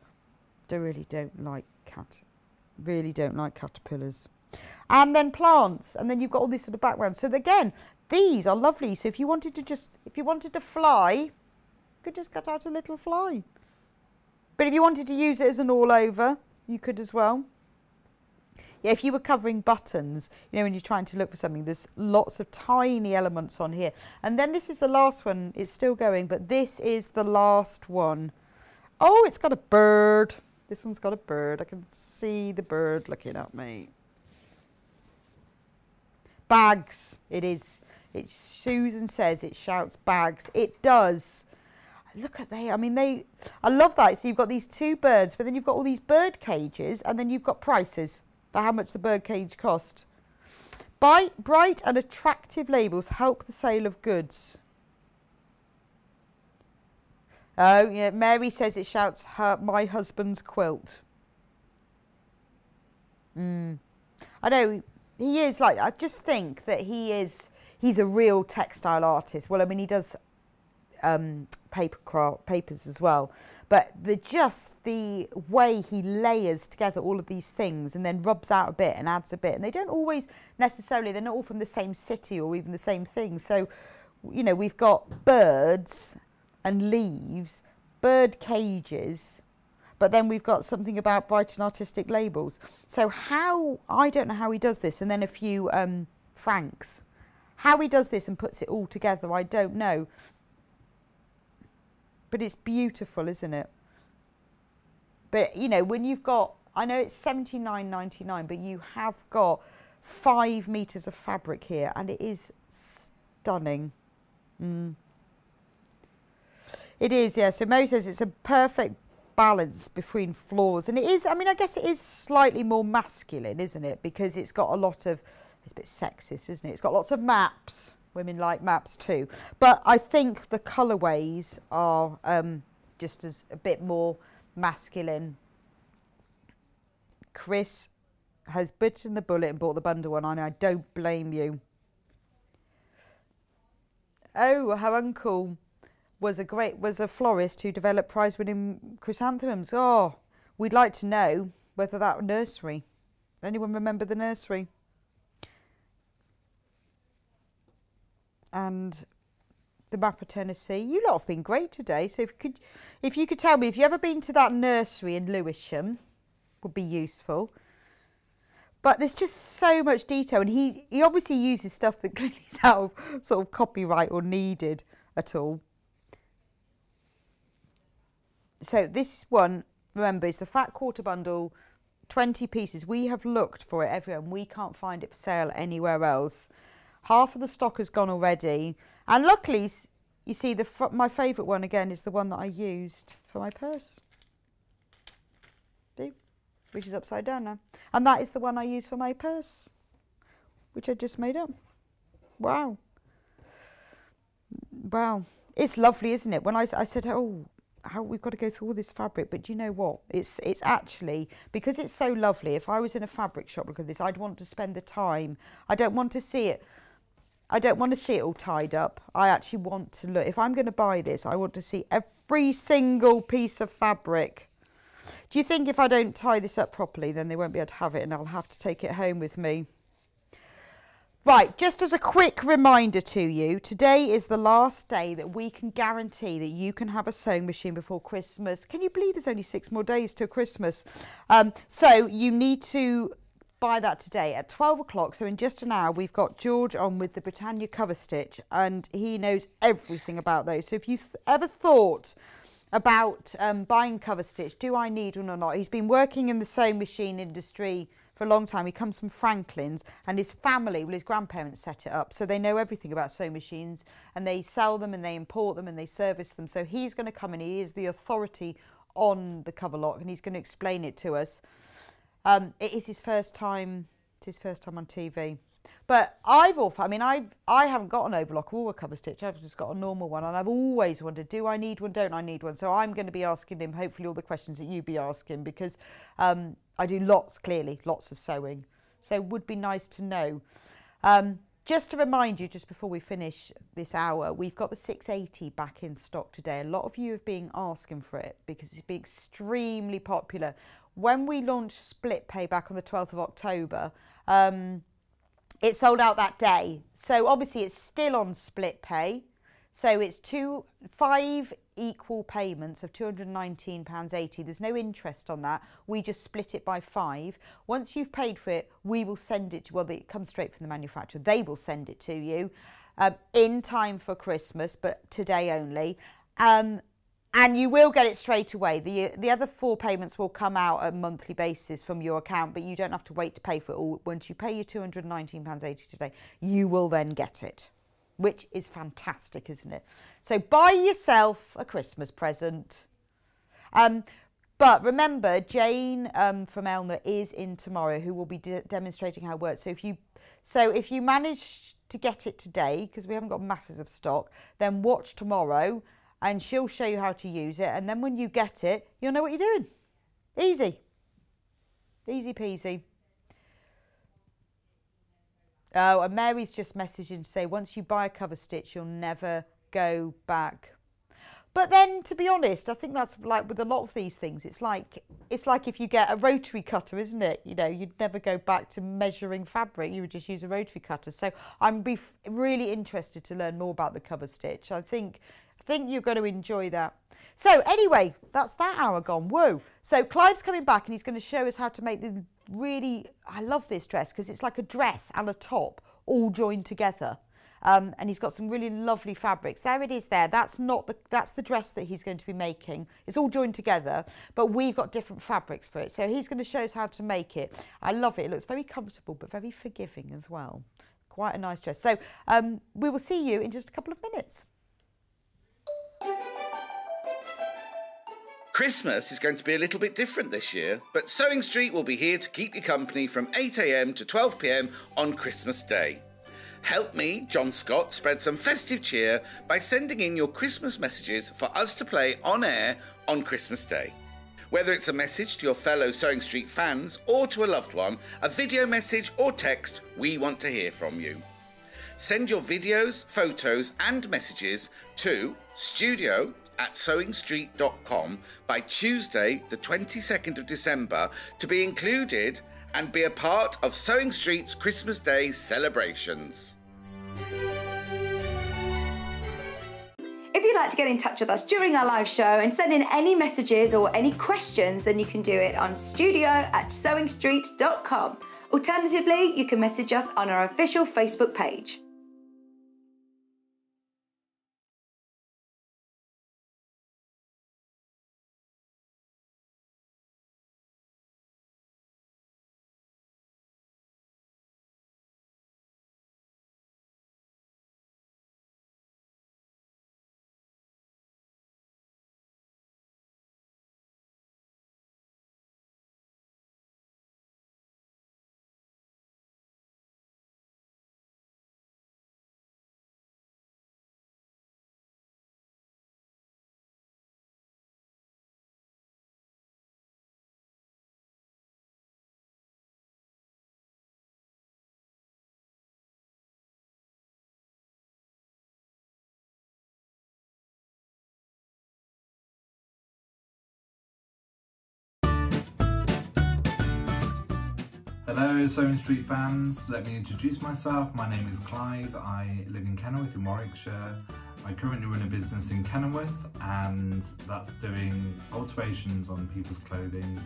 I really don't like cat, really don't like caterpillars. And then plants, and then you've got all this sort of background. So again, these are lovely. So if you wanted to just, if you wanted to fly, you could just cut out a little fly. But if you wanted to use it as an all over, you could as well. Yeah, if you were covering buttons, you know, when you're trying to look for something, there's lots of tiny elements on here. And then this is the last one. It's still going, but this is the last one. Oh, it's got a bird. This one's got a bird. I can see the bird looking at me. Bags. It is. It Susan says it shouts bags. It does. Look at they. I mean, they. I love that. So you've got these two birds, but then you've got all these bird cages, and then you've got prices for how much the birdcage cost. Buy bright and attractive labels help the sale of goods. Oh, yeah, Mary says it shouts her, my husband's quilt. Mm. I know, he is like, I just think that he is, he's a real textile artist. Well, I mean, he does um, paper craft, papers as well. But the just the way he layers together all of these things and then rubs out a bit and adds a bit, and they don't always necessarily they're not all from the same city or even the same thing. So, you know, we've got birds and leaves, bird cages, but then we've got something about Brighton artistic labels. So how I don't know how he does this, and then a few um, francs. How he does this and puts it all together, I don't know. But it's beautiful, isn't it? But, you know, when you've got, I know it's seventy nine ninety nine, but you have got five metres of fabric here and it is stunning. Mm. It is, yeah. So Mary says it's a perfect balance between floors. And it is, I mean, I guess it is slightly more masculine, isn't it? Because it's got a lot of, it's a bit sexist, isn't it? It's got lots of maps. Women like maps too. But I think the colourways are um, just as a bit more masculine. Chris has bitten the bullet and bought the bundle one and I don't blame you. Oh, her uncle was a great was a florist who developed prize winning chrysanthemums. Oh, we'd like to know whether that nursery. Anyone remember the nursery? And the map of Tennessee. You lot have been great today. So if you could, if you could tell me if you ever been to that nursery in Lewisham, would be useful. But there's just so much detail, and he he obviously uses stuff that [LAUGHS] clearly is out of sort of copyright or needed at all. So this one, remember, is the fat quarter bundle, 20 pieces. We have looked for it everywhere, and we can't find it for sale anywhere else. Half of the stock has gone already, and luckily, you see, the my favourite one again is the one that I used for my purse. See, which is upside down now, and that is the one I use for my purse, which I just made up. Wow, wow, it's lovely, isn't it? When I, I said, oh, how we've got to go through all this fabric. But do you know what? It's it's actually because it's so lovely if i was in a fabric shop at this i'd want to spend the time. I don't want to see it I don't want to see it all tied up. I actually want to look. If I'm going to buy this, I want to see every single piece of fabric. Do you think if I don't tie this up properly, then they won't be able to have it and I'll have to take it home with me? Right, just as a quick reminder to you, today is the last day that we can guarantee that you can have a sewing machine before Christmas. Can you believe there's only six more days till Christmas? Um, so you need to buy that today at 12 o'clock. So in just an hour, we've got George on with the Britannia cover stitch and he knows everything about those. So if you've ever thought about um, buying cover stitch, do I need one or not? He's been working in the sewing machine industry for a long time. He comes from Franklin's and his family, well, his grandparents set it up. So they know everything about sewing machines and they sell them and they import them and they service them. So he's going to come and he is the authority on the cover lock and he's going to explain it to us. Um, it is his first time. It's his first time on TV. But I've also, I mean, I I haven't got an overlock or a cover stitch. I've just got a normal one, and I've always wondered, do I need one? Don't I need one? So I'm going to be asking him, hopefully, all the questions that you be asking because um, I do lots, clearly, lots of sewing. So it would be nice to know. Um, just to remind you, just before we finish this hour, we've got the 680 back in stock today. A lot of you have been asking for it because it's been extremely popular. When we launched Split Pay back on the 12th of October, um, it sold out that day. So obviously it's still on Split Pay. So it's two, five equal payments of £219.80. There's no interest on that. We just split it by five. Once you've paid for it, we will send it, to, well, it comes straight from the manufacturer. They will send it to you um, in time for Christmas, but today only. Um, and you will get it straight away. The the other four payments will come out at a monthly basis from your account, but you don't have to wait to pay for it all. Once you pay your £219.80 today, you will then get it which is fantastic, isn't it? So buy yourself a Christmas present. Um, but remember, Jane um, from Elna is in tomorrow, who will be de demonstrating how it works. So if you, so if you manage to get it today, because we haven't got masses of stock, then watch tomorrow, and she'll show you how to use it. And then when you get it, you'll know what you're doing. Easy, easy peasy. Oh, and Mary's just messaging to say once you buy a cover stitch, you'll never go back. But then, to be honest, I think that's like with a lot of these things. It's like it's like if you get a rotary cutter, isn't it? You know, you'd never go back to measuring fabric. You would just use a rotary cutter. So I'm be really interested to learn more about the cover stitch. I think think you're going to enjoy that. So anyway, that's that hour gone. Whoa! So Clive's coming back and he's going to show us how to make the really, I love this dress because it's like a dress and a top all joined together. Um, and he's got some really lovely fabrics. There it is there. That's not the, that's the dress that he's going to be making. It's all joined together, but we've got different fabrics for it. So he's going to show us how to make it. I love it. It looks very comfortable, but very forgiving as well. Quite a nice dress. So um, we will see you in just a couple of minutes. Christmas is going to be a little bit different this year, but Sewing Street will be here to keep you company from 8am to 12pm on Christmas Day. Help me, John Scott, spread some festive cheer by sending in your Christmas messages for us to play on air on Christmas Day. Whether it's a message to your fellow Sewing Street fans or to a loved one, a video message or text, we want to hear from you. Send your videos, photos, and messages to studio at sewingstreet.com by Tuesday, the 22nd of December, to be included and be a part of Sewing Street's Christmas Day celebrations. If you'd like to get in touch with us during our live show and send in any messages or any questions, then you can do it on studio at sewingstreet.com. Alternatively, you can message us on our official Facebook page. Hello Sewing Street fans, let me introduce myself. My name is Clive, I live in Kenilworth in Warwickshire. I currently run a business in Kenilworth and that's doing alterations on people's clothing.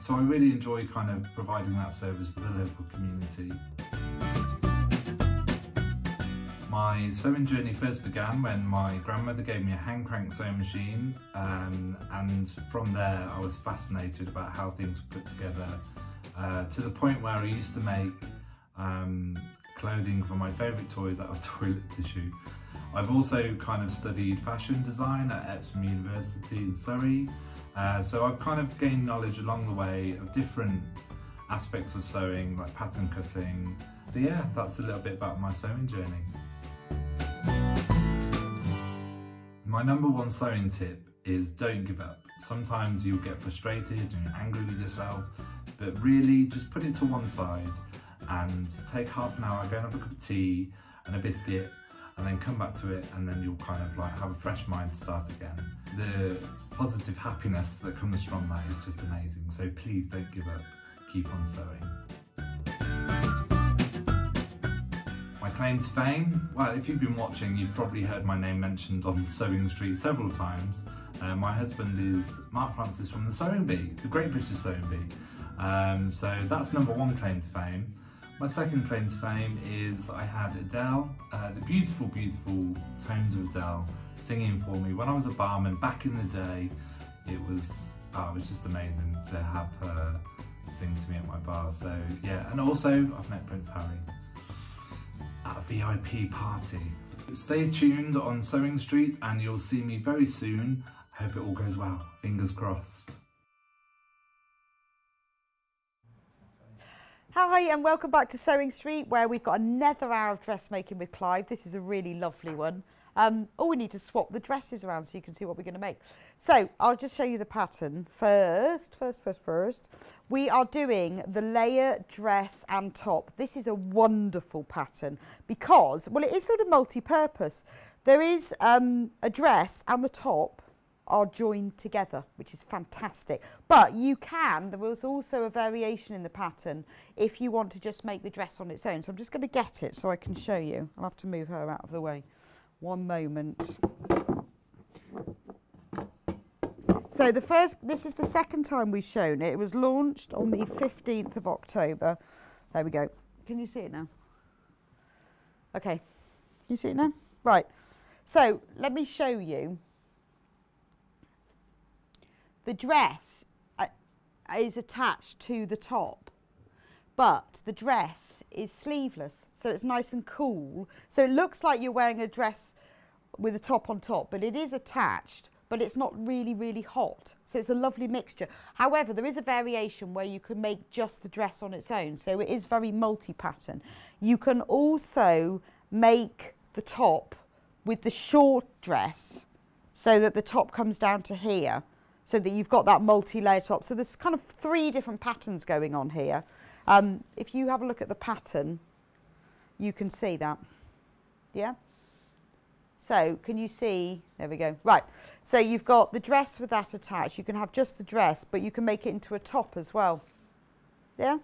So I really enjoy kind of providing that service for the local community. My sewing journey first began when my grandmother gave me a hand crank sewing machine um, and from there I was fascinated about how things were put together uh, to the point where I used to make um, clothing for my favourite toys out of [LAUGHS] toilet tissue. I've also kind of studied fashion design at Epsom University in Surrey, uh, so I've kind of gained knowledge along the way of different aspects of sewing, like pattern cutting. So yeah, that's a little bit about my sewing journey. My number one sewing tip is don't give up. Sometimes you'll get frustrated and angry with yourself, but really just put it to one side and take half an hour, go and have a cup of tea and a biscuit and then come back to it and then you'll kind of like have a fresh mind to start again. The positive happiness that comes from that is just amazing. So please don't give up, keep on sewing. My claim to fame? Well, if you've been watching, you've probably heard my name mentioned on Sewing Street several times. Uh, my husband is Mark Francis from the Sewing Bee, the Great British Sewing Bee. Um, so that's number one claim to fame. My second claim to fame is I had Adele, uh, the beautiful, beautiful tones of Adele singing for me when I was a barman back in the day. It was, oh, it was just amazing to have her sing to me at my bar. So yeah, and also I've met Prince Harry at a VIP party. Stay tuned on Sewing Street and you'll see me very soon. Hope it all goes well. Fingers crossed. Hi and welcome back to Sewing Street where we've got another hour of dressmaking with Clive. This is a really lovely one. Um, oh, we need to swap the dresses around so you can see what we're going to make. So I'll just show you the pattern. First, first, first, first, we are doing the layer, dress and top. This is a wonderful pattern because, well, it is sort of multi-purpose. There is um, a dress and the top are joined together, which is fantastic. But you can, there was also a variation in the pattern if you want to just make the dress on its own. So I'm just going to get it so I can show you. I'll have to move her out of the way. One moment. So the first, this is the second time we've shown it. It was launched on the 15th of October. There we go. Can you see it now? Okay. Can you see it now? Right. So let me show you the dress uh, is attached to the top, but the dress is sleeveless, so it's nice and cool. So it looks like you're wearing a dress with a top on top, but it is attached, but it's not really, really hot. So it's a lovely mixture. However, there is a variation where you can make just the dress on its own. So it is very multi-pattern. You can also make the top with the short dress so that the top comes down to here so that you've got that multi-layer top. So there's kind of three different patterns going on here. Um, if you have a look at the pattern, you can see that. Yeah? So can you see, there we go. Right, so you've got the dress with that attached. You can have just the dress, but you can make it into a top as well. Yeah?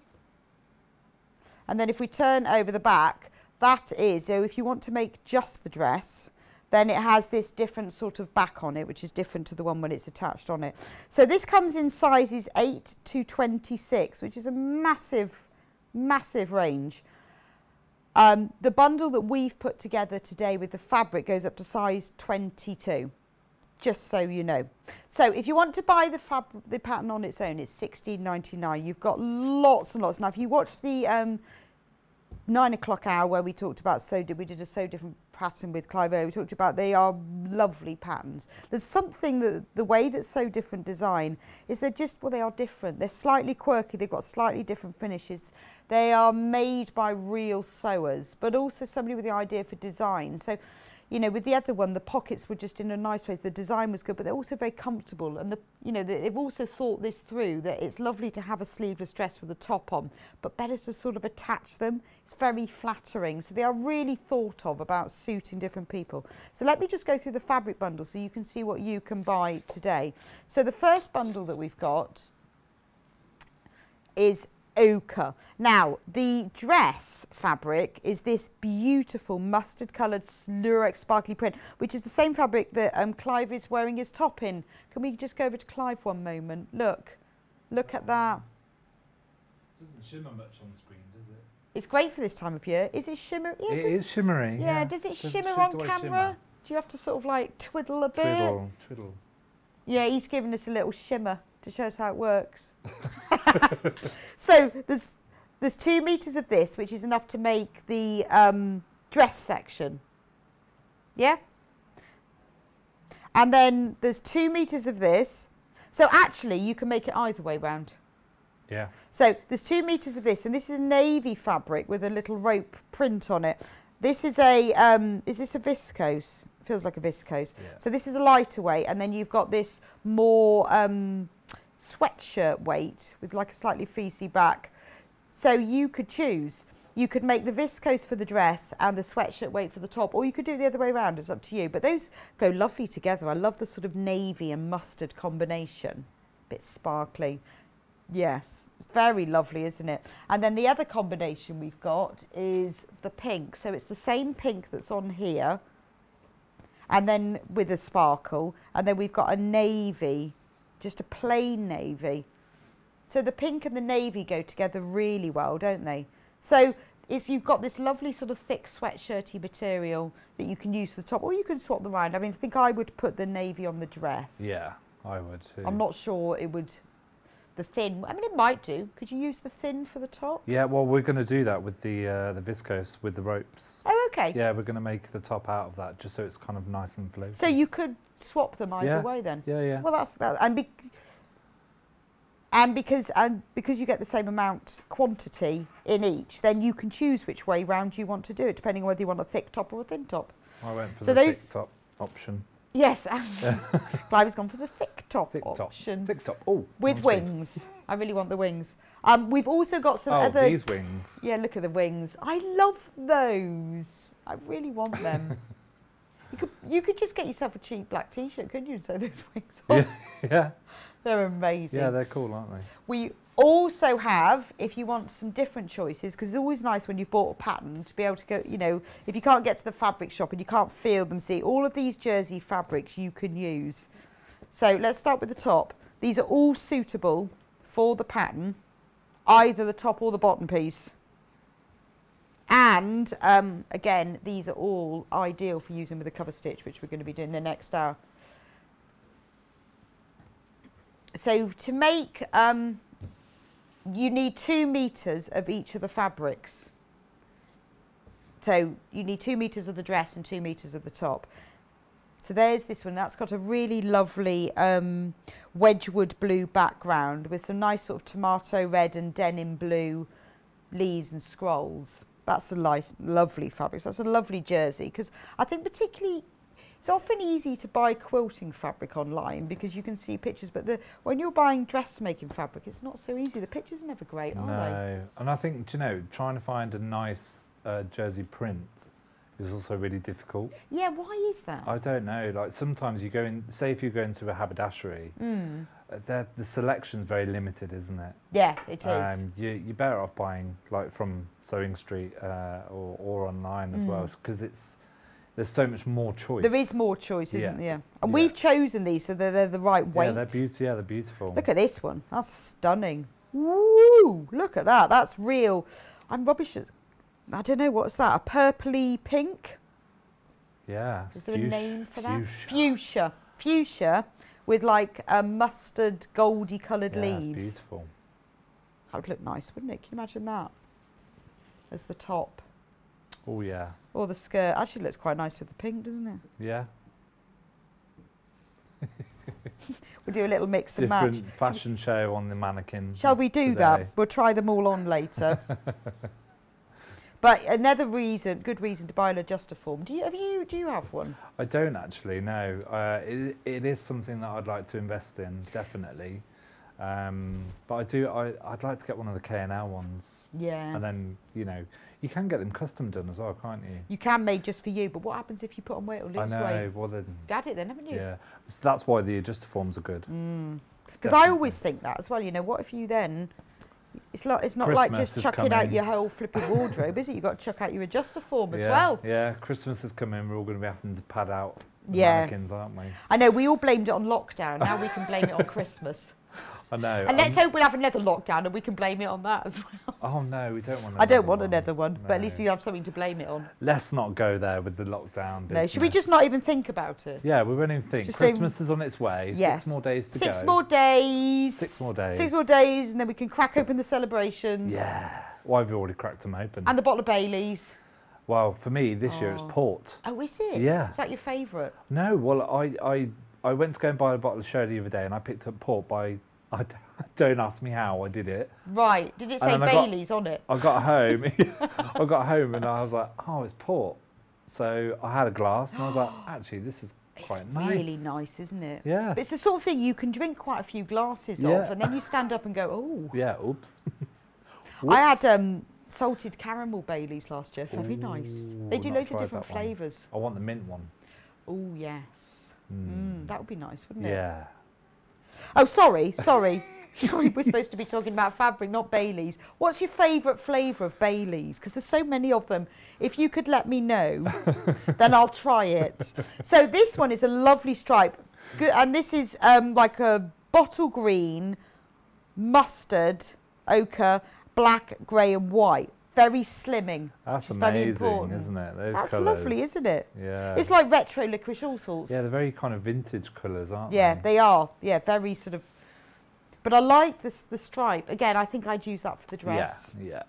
And then if we turn over the back, that is, so if you want to make just the dress, then it has this different sort of back on it, which is different to the one when it's attached on it. So this comes in sizes 8 to 26, which is a massive, massive range. Um, the bundle that we've put together today with the fabric goes up to size 22 just so you know. So if you want to buy the the pattern on its own, it's sixteen ninety nine. You've got lots and lots. Now, if you watch the um, nine o'clock hour where we talked about so did we did a Sew Different pattern with Clive Owen, we talked about they are lovely patterns. There's something that the way that Sew Different design is they're just well they are different. They're slightly quirky. They've got slightly different finishes. They are made by real sewers, but also somebody with the idea for design. So you know, with the other one, the pockets were just in a nice way. The design was good, but they're also very comfortable. And the, you know, they've also thought this through that it's lovely to have a sleeveless dress with a top on, but better to sort of attach them. It's very flattering. So they are really thought of about suiting different people. So let me just go through the fabric bundle so you can see what you can buy today. So the first bundle that we've got is ochre. Now, the dress fabric is this beautiful mustard coloured lurex sparkly print, which is the same fabric that um, Clive is wearing his top in. Can we just go over to Clive one moment? Look, look at that. It Doesn't shimmer much on screen, does it? It's great for this time of year. Is it shimmer? Yeah, it does, shimmery. Yeah, Yeah, does it Does shimmer sh- on do camera? shimmer? Do you have to sort of like twiddle a bit? Twiddle, twiddle. Yeah, he's giving us a little shimmer to show us how it works. [LAUGHS] so there's there's two meters of this, which is enough to make the um, dress section. Yeah. And then there's two meters of this. So actually, you can make it either way round. Yeah. So there's two meters of this, and this is a navy fabric with a little rope print on it. This is a, um, is this a viscose? Feels like a viscose. Yeah. So this is a lighter weight, and then you've got this more um, sweatshirt weight with like a slightly fleecy back. So you could choose. You could make the viscose for the dress and the sweatshirt weight for the top, or you could do it the other way around. It's up to you. But those go lovely together. I love the sort of navy and mustard combination. A bit sparkly. Yes, very lovely, isn't it? And then the other combination we've got is the pink. So it's the same pink that's on here, and then with a sparkle, and then we've got a navy, just a plain navy. So the pink and the navy go together really well, don't they? So it's, you've got this lovely sort of thick sweatshirty material that you can use for the top, or you can swap them around. I mean, I think I would put the navy on the dress. Yeah, I would too. I'm not sure it would. The thin. I mean, it might do. Could you use the thin for the top? Yeah, well, we're going to do that with the uh, the viscose with the ropes. Okay. Yeah, we're going to make the top out of that just so it's kind of nice and floaty. So you could swap them either Yeah. way then. Yeah, yeah. Well, that's that. And, be, and because and because you get the same amount quantity in each, then you can choose which way round you want to do it, depending on whether you want a thick top or a thin top. I went for so the those- thick top option. Yes, [LAUGHS] Clive has gone for the thick top Thick top. option Thick top. Oh, with wings. I really want the wings. Um, we've also got some Oh, other. these wings. Yeah, look at the wings. I love those. I really want them. [LAUGHS] you could you could just get yourself a cheap black T-shirt, couldn't you, and sew those [LAUGHS] wings on? Yeah, yeah, They're amazing. yeah. They're cool, aren't they? We also have, if you want some different choices, because it's always nice when you've bought a pattern to be able to go, you know, if you can't get to the fabric shop and you can't feel them, see, all of these jersey fabrics you can use. So let's start with the top. These are all suitable for the pattern, either the top or the bottom piece. And um, again, these are all ideal for using with a cover stitch, which we're going to be doing the next hour. So to make, um, you need two meters of each of the fabrics. So you need two meters of the dress and two meters of the top. So there's this one. That's got a really lovely um, Wedgwood blue background with some nice sort of tomato red and denim blue leaves and scrolls. That's a nice, lovely fabric. So that's a lovely jersey because I think particularly it's often easy to buy quilting fabric online because you can see pictures, but the, when you're buying dressmaking fabric, it's not so easy. The pictures are never great, are they? No, and I think you know trying to find a nice uh, jersey print is also really difficult. Yeah, why is that? I don't know. Like sometimes you go in, say if you go into a haberdashery, Mm. the selection's very limited, isn't it? Yeah, it is. Um, you, you're better off buying like from Sewing Street uh, or, or online as well Mm. because it's there's so much more choice. There is more choice, isn't Yeah. there? And Yeah. we've chosen these so they're, they're the right weight. Yeah, they're beautiful. Yeah, they're beautiful. Look at this one. That's stunning. Woo! Look at that. That's real. I'm rubbish at. I don't know what's that. A purpley pink. yeah. Is there a name for that? fuchsia. Fuchsia. Fuchsia with like a mustard goldy coloured Yeah, leaves. beautiful. That would look nice, wouldn't it? Can you imagine that? As the top. Oh yeah, Or the skirt. Actually looks quite nice with the pink, doesn't it? yeah. [LAUGHS] We'll do a little mix and match. Different fashion show on the mannequin. Shall we do today. that? We'll try them all on later. [LAUGHS] but another reason, good reason to buy an Adjustoform. Do you have you do you have one? I don't actually. No, uh, it, it is something that I'd like to invest in, definitely. Um, but I do. I, I'd like to get one of the K and L ones, Yeah. and then you know you can get them custom done as well, can't you? You can made just for you, but what happens if you put on weight or lose weight? I know. weight? Well, then, had it then, haven't you? yeah. So that's why the Adjustoforms are good. Because I always think that as well. You know, what if you then? It's like it's not like just chucking out your whole flipping wardrobe, is it? You've got to chuck out your Adjustoform as yeah, well. Yeah, Christmas is coming. We're all going to be having to pad out the Yeah. mannequins, aren't we? I know we all blamed it on lockdown. Now we can blame it on [LAUGHS] Christmas. I know. And let's um, hope we'll have another lockdown and we can blame it on that as well. Oh no, we don't want. I don't want one. another one, but at least No. you have something to blame it on. Let's not go there with the lockdown. No, should we just not even think about it? Yeah, we won't even think. Just don't- Christmas is on its way. Yes. Six more days to Six go. more days. Six more days. Six more days, and then we can crack open the celebrations. Yeah. Well, I've already cracked them open. And the bottle of Baileys. well, for me this year it's Oh. port. Oh, is it? Yeah. Is that your favourite? No, well, I, I, I went to go and buy a bottle of sherry the other day, and I picked up port by. [LAUGHS] I don't ask me how I did it. Right. Did it say I got- Baileys on it? I got home. [LAUGHS] [LAUGHS] I got home and I was like, oh, it's port. So I had a glass and I was like, [GASPS] actually, this is quite it's nice. really nice, isn't it? Yeah. But it's the sort of thing you can drink quite a few glasses Yeah. of, and then you stand up and go, oh. Yeah. Oops. I had um, salted caramel Baileys last year. Very nice. They do loads of different flavours. I want the mint one. Oh, yes. Mm, that would be nice, wouldn't it? Yeah. Oh, sorry, sorry. [LAUGHS] sorry, we're supposed to be talking about fabric, not Baileys. What's your favourite flavour of Baileys? Because there's so many of them. If you could let me know, [LAUGHS] then I'll try it. So this one is a lovely stripe. Good, and this is um, like a bottle green, mustard, ochre, black, grey and white. Very slimming. That's amazing, important. isn't it? Those That's colours. lovely, isn't it? Yeah. It's like retro licorice all sorts. yeah, they're very kind of vintage colours, aren't Yeah, they? Yeah, they are. Yeah, very sort of. But I like this the stripe. Again, I think I'd use that for the dress. Yeah, yeah,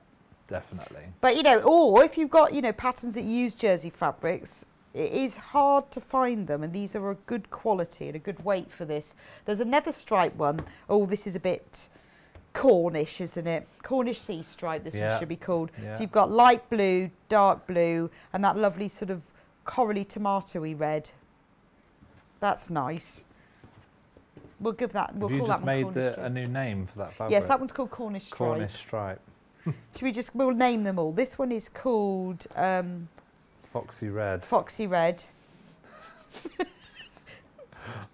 definitely. But you know, or if you've got you know patterns that use jersey fabrics, it is hard to find them, and these are a good quality and a good weight for this. There's another stripe one. Oh, this is a bit Cornish, isn't it? Cornish sea stripe. This Yeah. one should be called. Yeah. So you've got light blue, dark blue, and that lovely sort of corally tomatoey red. That's nice. We'll give that. We'll Have you call just that one made Cornish the, stripe. a new name for that fabric? Yes, that one's called Cornish stripe. Cornish stripe. [LAUGHS] Should we just we'll name them all? This one is called um, Foxy red. Foxy Red. [LAUGHS]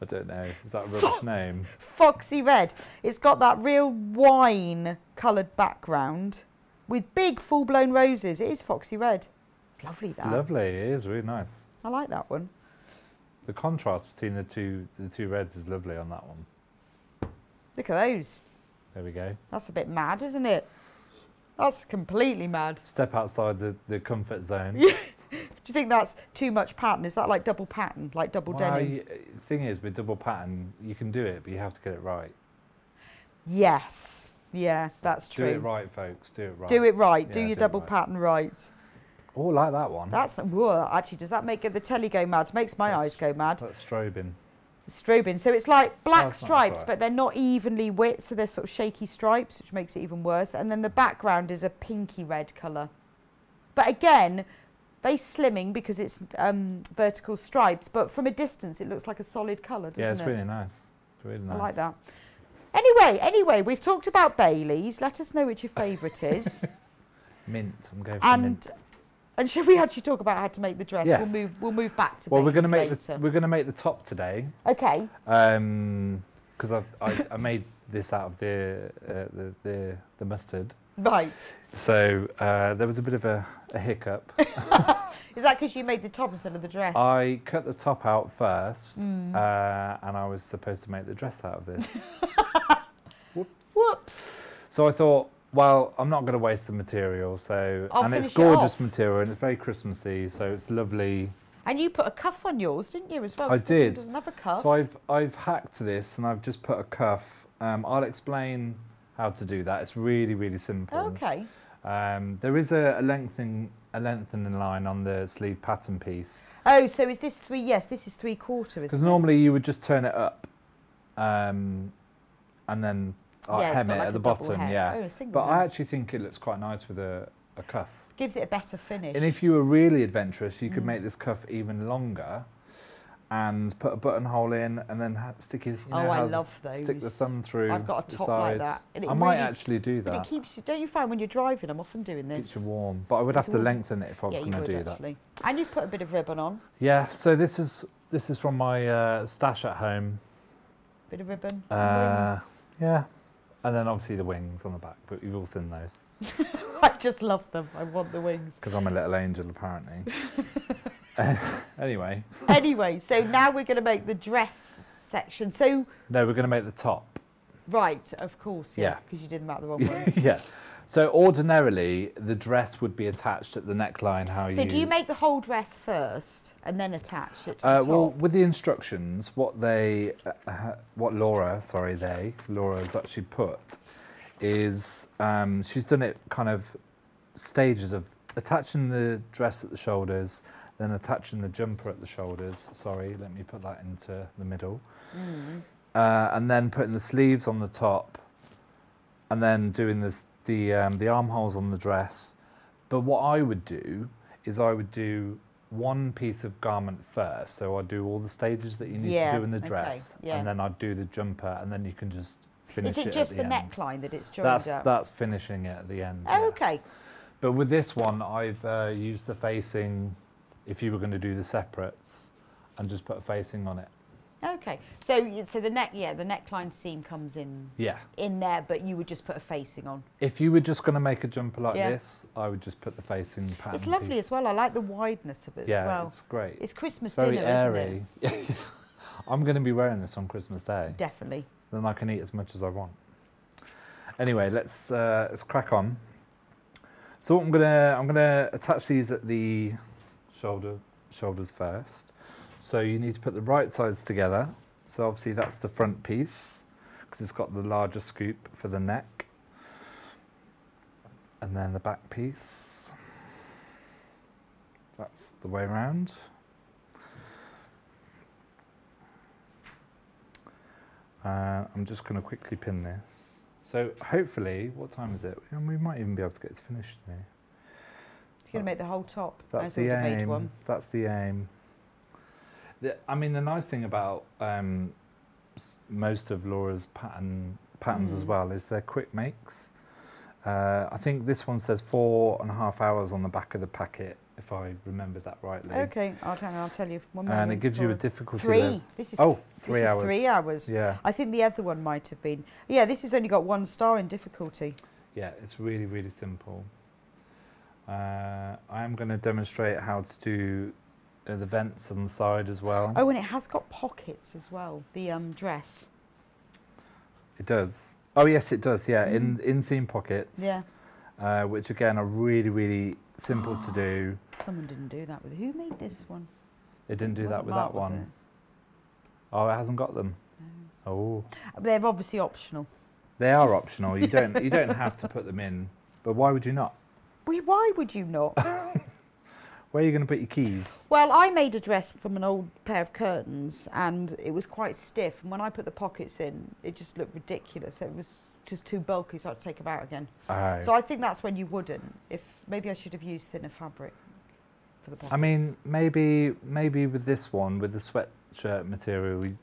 I don't know. Is that a rubbish name? Foxy Red. It's got that real wine coloured background with big full blown roses. It is Foxy Red. It's lovely It's that. lovely. It is really nice. I like that one. The contrast between the two the two reds is lovely on that one. Look at those. There we go. That's a bit mad, isn't it? That's completely mad. Step outside the, the comfort zone. [LAUGHS] [LAUGHS] Do you think that's too much pattern? Is that like double pattern, like double Well, denim? y- thing is, with double pattern, you can do it, but you have to get it right. Yes. Yeah, that's true. Do it right, folks. Do it right. Do it right. do your do double right. pattern right. Oh, like that one. That's whoa, actually does that make the telly go mad? Makes my That's- eyes go mad. That's strobing. Strobing. So it's like black That's stripes, right. but they're not evenly width, so they're sort of shaky stripes, which makes it even worse. And then the background is a pinky red colour. But again, very slimming because it's um, vertical stripes, but from a distance it looks like a solid colour, doesn't it? Yeah, it's it? really nice. It's really nice. I like that. Anyway, anyway, we've talked about Bailey's. Let us know which your favourite is. [LAUGHS] Mint. I'm going for and mint. and should we actually talk about how to make the dress? Yes. We'll move we'll move back to Well, we're going to make the we're going to make the top today. Okay. Um, because I I made this out of the uh, the, the the mustard. [LAUGHS] Right. So uh, there was a bit of a, a hiccup. [LAUGHS] Is that because you made the top instead of the dress? I cut the top out first, Mm. uh, and I was supposed to make the dress out of this. [LAUGHS] Whoops. so I thought, well, I'm not going to waste the material. So I'll and it's finish it gorgeous material, and it's very Christmassy. So it's lovely. And you put a cuff on yours, didn't you, as well? I did. Doesn't have a cuff. So I've I've hacked this, and I've just put a cuff. Um, I'll explain how to do that. It's really really simple. okay. Um, there is a, a lengthening a lengthening line on the sleeve pattern piece Oh, so is this three? Yes, this is three quarter. because normally you would just turn it up, um, and then uh, Yeah, hem it like at the bottom. hem. Yeah, Oh, but I actually think it looks quite nice with a, a cuff. gives it a better finish. And if you were really adventurous, you could Mm. make this cuff even longer, and put a buttonhole in, and then ha- stick it. You know oh, I love those. Stick the thumb through. I've got a top like that. I might actually do that. But it keeps you. Don't you find when you're driving? I'm often doing this. Keeps you warm, but I would It's have to warm. lengthen it if I was yeah, going to do that. And you've put a bit of ribbon on. Yeah, so this is this is from my uh, stash at home. Bit of ribbon. Uh, yeah, and then obviously the wings on the back, but you've all seen those. [LAUGHS] I just love them. I want the wings. [LAUGHS] because I'm a little angel apparently. [LAUGHS] [LAUGHS] anyway, anyway, so now we're going to make the dress section. So no, we're going to make the top. right, of course, yeah, Yeah. because you did them out the wrong [LAUGHS] way. yeah. So ordinarily the dress would be attached at the neckline. How So you? So do you make the whole dress first and then attach it to Uh, the top? well, with the instructions, what they, uh, uh, what Laura, sorry, they, Laura has actually put, is um, she's done it kind of stages of attaching the dress at the shoulders, then attaching the jumper at the shoulders. Sorry, let me put that into the middle, Mm. uh, and then putting the sleeves on the top, and then doing this, the um, the armholes on the dress. But what I would do is I would do one piece of garment first. So I'd do all the stages that you need Yeah, to do in the okay, dress, yeah. and then I'd do the jumper, and then you can just finish Is it it just the, the, neckline that it's joined That's up? that's finishing it at the end. Oh, yeah. okay. But with this one, I've uh, used the facing. If you were going to do the separates, and just put a facing on it. Okay. So so the neck, yeah, the neckline seam comes in Yeah. in there, but you would just put a facing on. If you were just going to make a jumper like Yeah. this, I would just put the facing pattern. It's lovely piece. as well. I like the wideness of it Yeah, as well. Yeah, it's great. It's Christmas It's very dinner, airy. isn't it? [LAUGHS] I'm going to be wearing this on Christmas Day. Definitely. Then I can eat as much as I want. Anyway, let's uh, let's crack on. So what I'm gonna I'm gonna attach these at the shoulder shoulders first. So you need to put the right sides together. So obviously that's the front piece because it's got the larger scoop for the neck. And then the back piece. That's the way around. Uh, I'm just going to quickly pin this. So hopefully, what time is it? And we might even be able to get this finished now. You're going to make the whole top. That's the aim. one. That's the aim. The, I mean, the nice thing about um, most of Laura's pattern patterns as Mm. well is they're quick makes. Uh, I think this one says four and a half hours on the back of the packet, if I remember that rightly. Okay, I'll tell, I'll tell you. One And it gives you a difficulty. Three. level. This is Oh, this three is hours. three hours. Yeah, I think the other one might have been. Yeah, this has only got one star in difficulty. yeah, it's really, really simple. Uh, I am going to demonstrate how to do uh, the vents on the side as well. Oh, and it has got pockets as well. The um dress. It does. Oh yes, it does. Yeah, in Mhm. inseam pockets. Yeah. Uh, which again are really, really simple to do. [GASPS] Someone didn't do that with. Who made this one? They didn't do that with Mark, that one. Oh, it hasn't got them. Oh. They're obviously optional. they are optional. You don't. You [LAUGHS] don't have to put them in. But why would you not? Why- Why would you not? [LAUGHS] Where are you going to put your keys? Well, I made a dress from an old pair of curtains and it was quite stiff. And when I put the pockets in, it just looked ridiculous. It was just too bulky, so I had to take them out again. Oh. So I think that's when you wouldn't. If maybe I should have used thinner fabric for the pockets. I mean, maybe maybe with this one, with the sweatshirt material, you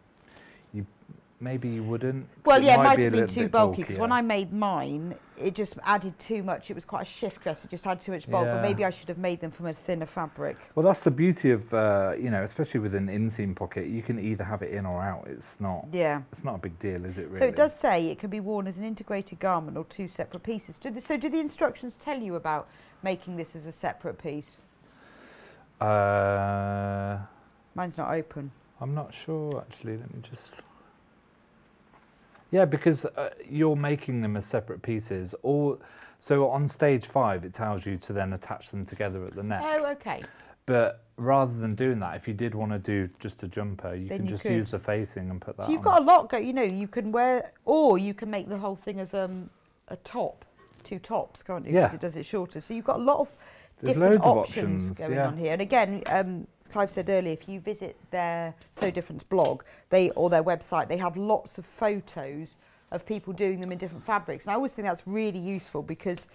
maybe you wouldn't. Well, yeah, it might be have been too bulky because when. I made mine, it just added too much. It was quite a shift dress. It just had too much bulk. Yeah. But maybe I should have made them from a thinner fabric. Well, that's the beauty of uh, you know, especially with an inseam pocket, you can either have it in or out. It's not. Yeah. It's not a big deal, is it? Really? So it does say it can be worn as an integrated garment or two separate pieces. Do the, so do the instructions tell you about making this as a separate piece? Uh, Mine's not open. I'm not sure actually. Let me just. Yeah, because uh, you're making them as separate pieces. Or so on stage five, it tells you to then attach them together at the neck. Oh, okay. But rather than doing that, if you did want to do just a jumper, you Then can you just could. use the facing and put that. So you've got a lot go. You know, you can wear, or you can make the whole thing as um, a top, two tops, can't you? 'Cause Yeah. it does it shorter. So you've got a lot of There's different options, options, going yeah. on here. And again, um, Clive said earlier, if you visit their Sew Different blog, they or their website, they have lots of photos of people doing them in different fabrics. And I always think that's really useful because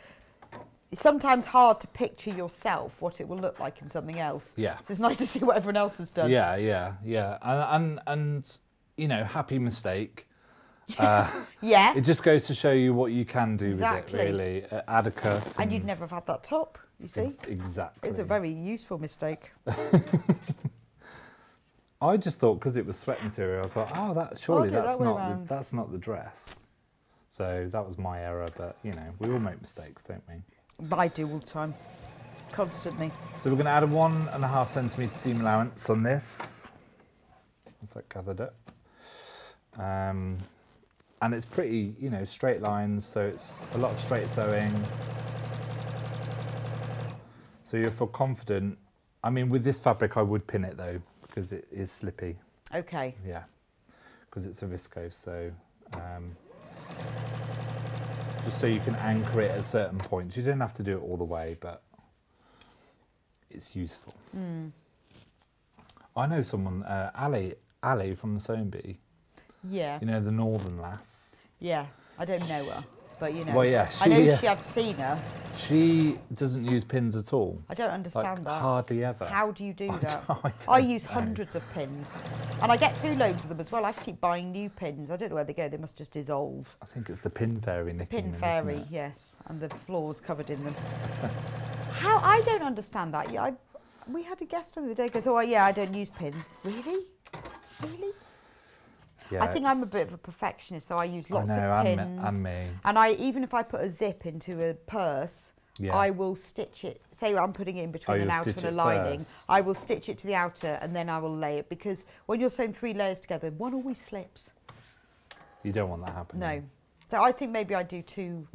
it's sometimes hard to picture yourself what it will look like in something else. Yeah. So it's nice to [LAUGHS] see what everyone else has done. Yeah, yeah, yeah, and and, and you know, happy mistake. Uh, [LAUGHS] Yeah. it just goes to show you what you can do Exactly. with it, really. Uh, add a. And you'd never have had that top, you see? Ex- exactly. It's a very useful mistake. [LAUGHS] I just thought because it was sweat material, I thought, oh, that surely that's that not the, that's not the dress. So that was my error, but you know, we all make mistakes, don't we? I do all the time, constantly. So we're going to add a one and a half centimetre seam allowance on this. As that gathered up. Um, and it's pretty, you know, straight lines, so it's a lot of straight sewing. So you'll feel confident. I mean, with this fabric, I would pin it though, because it is slippy. Okay. Yeah, because it's a viscose, so um, just so you can anchor it at certain points. You don't have to do it all the way, but it's useful. I know someone, uh, Ali, Ali from the Sewing Bee. Yeah. You know the Northern lass. Yeah. I don't know her, but you know. Well, yeah, I know she, uh, she. I've seen her. She doesn't use pins at all. I don't Like understand that. hardly ever. How do you do that? [LAUGHS] I I use know. hundreds of pins, and I get through loads of them as well. I keep buying new pins. I don't know where they go. They must just dissolve. I think it's the pin fairy nicking Pin them, fairy, yes, and the floors covered in them. [LAUGHS] How I don't understand that. Yeah, I, we had a guest on the other day goes, "Oh yeah, I don't use pins." Really, really? Yeah, I think I'm a bit of a perfectionist, so I use I lots know, of pins. and me. And I even if I put a zip into a purse, Yeah. I will stitch it. Say I'm putting it in between Oh, an outer and a lining. first. I will stitch it to the outer and then I will lay it because when you're sewing three layers together, one always slips. You don't want that happening. No. So I think maybe I do too.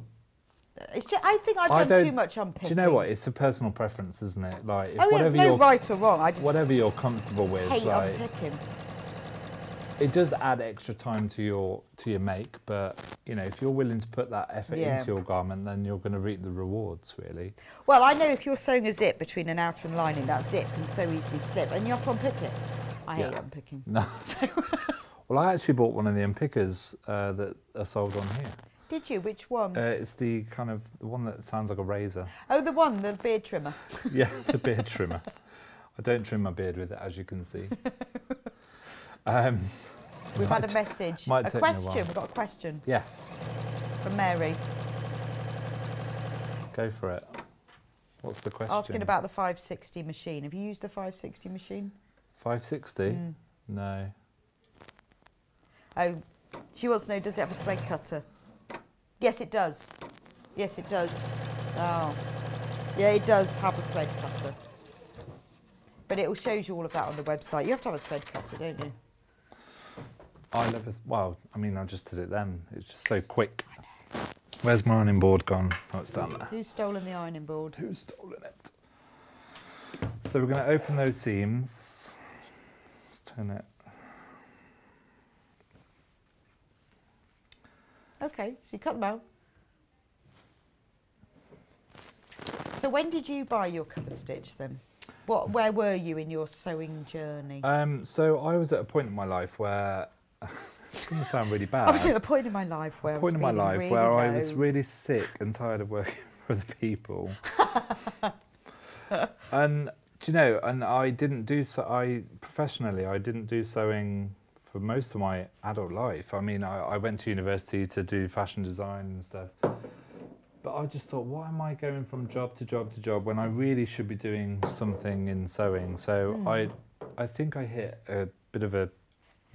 It's just, I think I've I done too much Do you know what? It's a personal preference, isn't it? Like, if Oh yeah, whatever no you're right or wrong. I just whatever you're comfortable with, hate like unpicking. It does add extra time to your to your make, but you know, if you're willing to put that effort Yeah. into your garment, then you're going to reap the rewards, really. Well, I know if you're sewing a zip between an outer and lining, that zip can so easily slip, and you have to unpick it. I hate unpicking. No. [LAUGHS] well, I actually bought one of the unpickers uh, that are sold on here. Did you? Which one? Uh, it's the kind of the one that sounds like a razor. oh, the one, the beard trimmer. yeah, the beard trimmer. I don't trim my beard with it, as you can see. [LAUGHS] Um, We've had a message. a a question. while. We've got a question yes, from Mary go for it. What's the question? asking about the 560 machine. Have you used the 560 machine? 560? Mm. No. Oh, she wants to know does it have a thread cutter? Yes, it does. Yes, it does. Oh, yeah, it does have a thread cutter. But it will shows you all of that on the website. You have to have a thread cutter, don't you? I never. Well, I mean, I just did it then. It's just so quick. Where's my ironing board gone? Oh, it's down there. Who's stolen the ironing board? Who's stolen it? So we're going to open those seams. Let's turn it. Okay, so you cut them out. So when did you buy your cover stitch then? What, where were you in your sewing journey? Um, so I was at a point in my life where it's going to sound really bad. I was at a point in my life where I was point in my life really where I was really sick and tired of working [LAUGHS] for other people. [LAUGHS] and do you know? And I didn't do so. I professionally, I didn't do sewing for most of my adult life. I mean, I, I went to university to do fashion design and stuff. But I just thought, why am I going from job to job to job when I really should be doing something in sewing? So hmm. I, I think I hit a bit of a,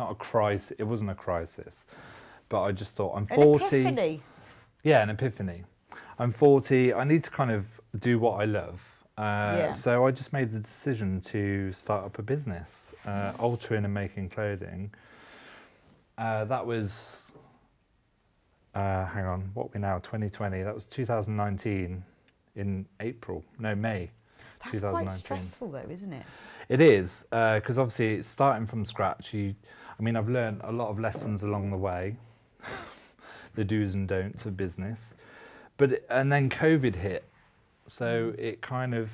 not a crisis. It wasn't a crisis, but I just thought I'm An 40. epiphany. Yeah, an epiphany. I'm 40. I need to kind of do what I love. Uh, Yeah. So I just made the decision to start up a business, uh, altering and making clothing. Uh, that was, uh, hang on, what we now? 2020. That was 2019 in April. No, May. That's quite stressful, though, isn't it? It is because obviously starting from scratch. You, I mean, I've learned a lot of lessons along the way, [LAUGHS] the do's and don'ts of business, but and then COVID hit, so it kind of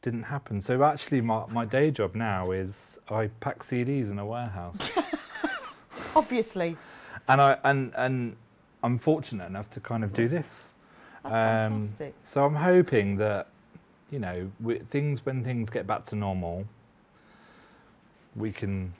didn't happen. So actually, my my day job now is I pack CDs in a warehouse, [LAUGHS] Obviously. and I and and I'm fortunate enough to kind of do this. That's Um, fantastic. So I'm hoping that, you know, things when things get back to normal, we can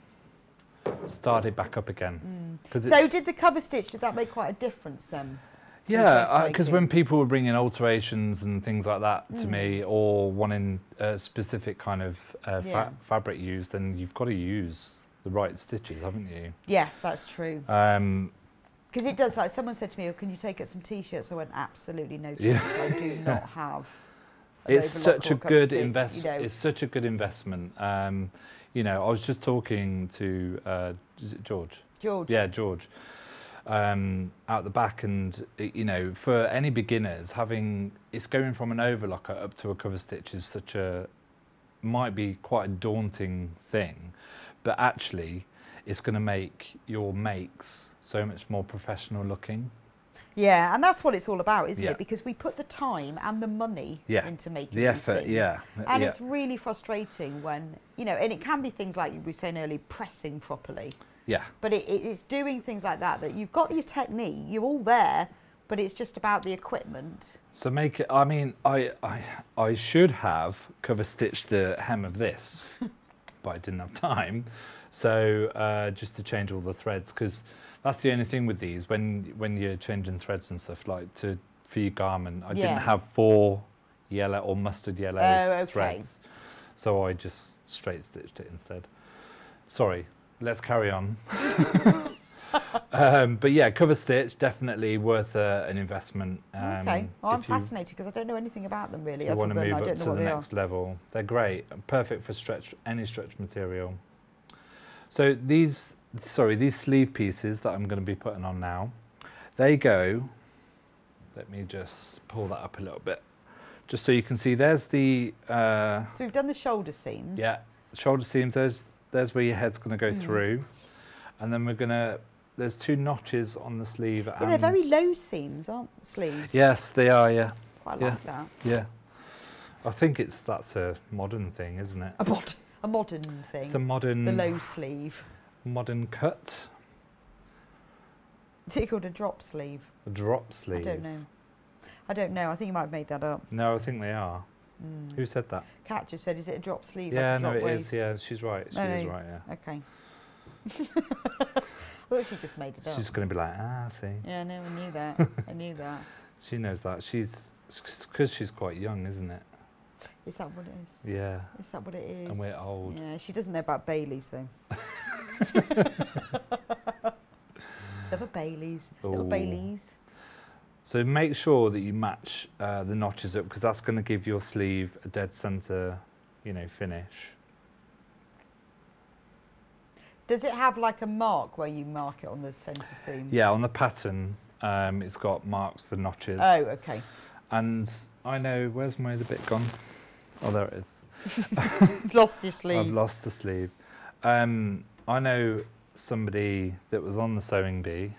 start it back up again. Because So did the cover stitch, did that make quite a difference then? yeah, because when people were bringing alterations and things like that to Mm. me, or wanting a specific kind of uh, fa- fabric used, then you've got to use the right stitches, haven't you? Yes, that's true. Um, Because it does, like someone said to me, oh, can you take out some t-shirts? I went, absolutely no chance. Yeah. I do [LAUGHS] not have it's such a good invest. You know. It's such a good investment. Um, you know, I was just talking to uh, is it George. George. Yeah, George. Um, out the back, and you know, for any beginners, having it's going from an overlocker up to a cover stitch is such a might be quite a daunting thing, but actually, it's going to make your makes so much more professional looking. Yeah, and that's what it's all about, isn't Yeah. it? Because we put the time and the money Yeah, into making the these effort, things. yeah, And yeah. it's really frustrating when, you know, and it can be things like you were saying earlier, pressing properly. Yeah, But it, it, it's doing things like that that you've got your technique, you're all there, but it's just about the equipment. So make it. I mean, I I I should have cover stitched the hem of this, [LAUGHS] but I didn't have time. So uh, just to change all the threads, because that's the only thing with these. When when you're changing threads and stuff, like to for your garment, I Yeah. didn't have four yellow or mustard yellow Oh, okay. threads, so I just straight stitched it instead. Sorry. Let's carry on. [LAUGHS] um, but yeah, cover stitch definitely worth uh, an investment. Um, okay. Well, I'm fascinated because I don't know anything about them really, you want to move I up don't to know what the next level. They're great, perfect for stretch any stretch material. So these, sorry, these sleeve pieces that I'm going to be putting on now, they go. Let me just pull that up a little bit, just so you can see. There's the uh. So we've done the shoulder seams. yeah shoulder seams. There's there's where your head's going to Mm. go through, and then we're gonna. There's two notches on the sleeve. Yeah, they're very low seams, aren't sleeves? Yes, they are. Yeah, Quite yeah. like that. yeah. I think it's that's a modern thing, isn't it? A, mod- a modern thing. It's a modern the low sleeve. Modern cut, Is it called a drop sleeve? a drop sleeve. I don't know. I don't know. I think you might have made that up. No, I think they are. Mm. Who said that? Kat just said, is it a drop sleeve? yeah, like no, it is. waist? Yeah, she's right. She No, is right. Yeah. Okay. [LAUGHS] I thought she just made it up. She's going to be like, ah, see. Yeah, no, I knew that. [LAUGHS] I knew that. She knows that. She's because she's quite young, isn't it? Is that what it is? Yeah. Is that what it is? And we're old. Yeah, she doesn't know about Baileys though. [LAUGHS] Love a Baileys. Little Ooh. Baileys. So make sure that you match uh, the notches up because that's going to give your sleeve a dead center, you know, finish. Does it have like a mark where you mark it on the centre seam? Yeah, on the pattern, um, it's got marks for notches. Oh, okay. And I know where's my other bit gone? Oh, there it is. [LAUGHS] Lost your [LAUGHS] sleeve. I've lost the sleeve. Um, I know somebody that was on the sewing bee.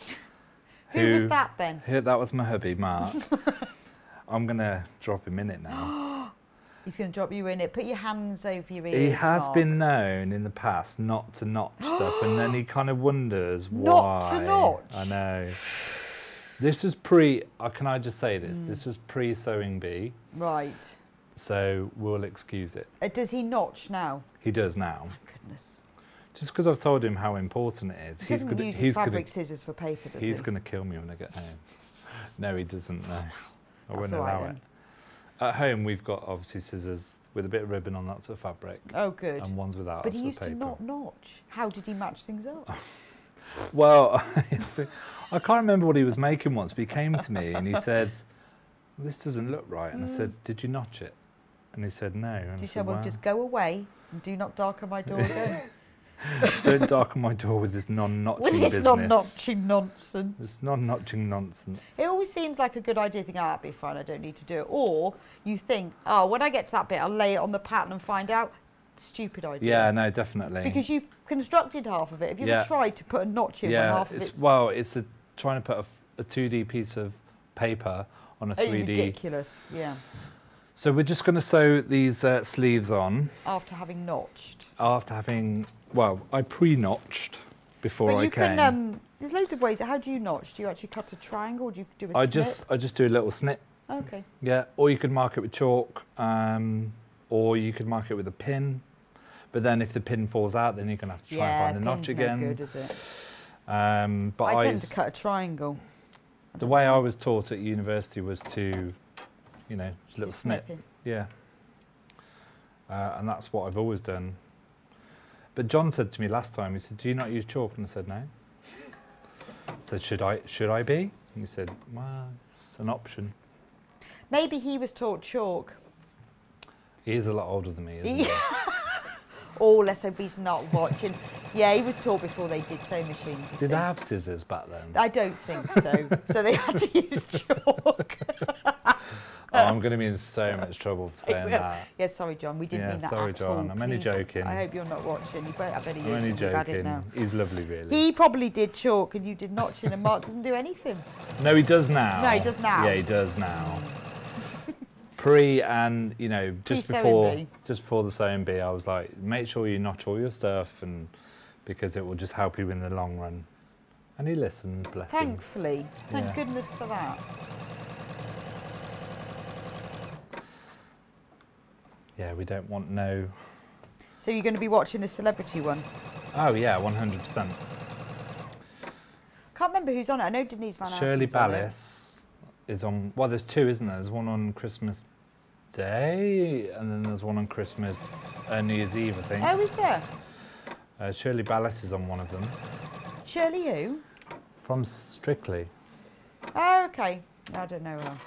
[LAUGHS] Who was that then? Who, that was my hubby, Mark. [LAUGHS] I'm gonna drop him in it now. [GASPS] He's going to drop you in it. Put your hands over your ears. he has Mark. been known in the past not to notch [GASPS] stuff, and then he kind of wonders why. Not to notch? I know. This was pre. Uh, can I just say this? Mm. This was pre sewing bee, Right. so we'll excuse it. Uh, does he notch now? He does now. Goodness. Just because I've told him how important it is, He he's doesn't gonna use he's his gonna fabric scissors for paper, does he's he? gonna kill me when I get home. no, he doesn't. No, I That's won't all right allow it. At home, we've got obviously scissors with a bit of ribbon on that's of fabric, Oh, good. and ones without. But he used paper. to not notch. How did he match things up? [LAUGHS] Well, [LAUGHS] I can't remember what he was making once, but he came to me and he said, "This doesn't look right." And I said, "Did you notch it?" And he said, "No." And Mm. Said, said, well, "Wow." just go away and do not darken my door again. [LAUGHS] [LAUGHS] Don't darken my door with this non-notching With business. this non-notching nonsense. This non-notching nonsense. It always seems like a good idea. Think, ah, that'd be fine. I don't need to do it. Or you think, oh, when I get to that bit, I'll lay it on the pattern and find out. Stupid idea. Yeah, no, definitely. Because you've constructed half of it. Have you Yeah. ever tried to put a notch in yeah, half of it's it's well, it's a, trying to put a 2D piece of paper on a oh, 3D. ridiculous? Yeah. So we're just going to sew these uh, sleeves on After having notched. after having, well, I pre-notched before but I you came. can. Um, there's loads of ways. How do you notch? Do you actually cut a triangle? Or do you do a I snip? just I just do a little snip. Okay. Yeah, or you could mark it with chalk, um, or you could mark it with a pin. But then if the pin falls out, then you're gonna have to try yeah, and find the notch again. No good, is it? Um, but I I, tend to cut a triangle. the way I was taught at university was to, you know, it's a little Just snip. snip. Yeah. Uh, and that's what I've always done. But John said to me last time, he said, "Do you not use chalk?" And I said, "No." I said, "Should I? Should I be?" And he said, "Well, it's an option." Maybe he was taught chalk. He is a lot older than me, isn't he? Oh, let's hope he's not watching. Yeah, he was taught before they did sewing machines. Did see. they have scissors back then? I don't think so. so they had to use chalk. [LAUGHS] Oh, I'm going to be in so much trouble for [LAUGHS] saying that. Yeah, sorry, John. We didn't Yeah, mean that sorry, John. all. I'm only joking. I hope you're not watching. You better, I bet he I'm is. only and you've had it joking. now. He's lovely, really. He probably did chalk and you did notching, and Mark doesn't do anything. no, he does now. No, he does now. Yeah, he does now. Pre and you know [LAUGHS] just Pre-sewing before just before the sewing bee, I was like, make sure you notch all your stuff, and because it will just help you in the long run. And he listened, bless him. Thankfully. Thank Yeah. goodness for that. Yeah, we don't want no. So you're going to be watching the celebrity one? Oh yeah, 100%. Can't remember who's on it. I know Denise Van Shirley Outen's on it. Ballas is on. Well, there's two, isn't there? There's one on Christmas Day, and then there's one on Christmas uh, New Year's Eve, I think. Oh, is there? Uh, Shirley Ballas is on one of them Shirley who? from Strictly. Oh, okay. I don't know her.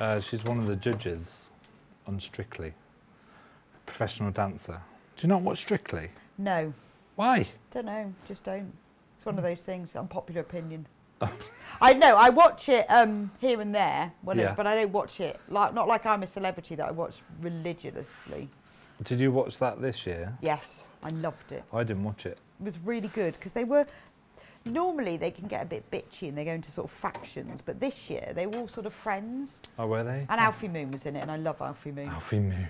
Uh, she's one of the judges on Strictly. Professional dancer. Do you not watch Strictly? No. Why? Don't know. Just don't. It's Hmm. one of those things. Unpopular opinion. [LAUGHS] I know. I watch it um, here and there, when it's, Yeah. but I don't watch it like not like I'm a celebrity that I watch religiously. Did you watch that this year? Yes, I loved it. I didn't watch it. It was really good because they were normally they can get a bit bitchy and they go into sort of factions, but this year they were all sort of friends. Oh, were they? And Alfie Moon was in it, and I love Alfie Moon. Alfie Moon.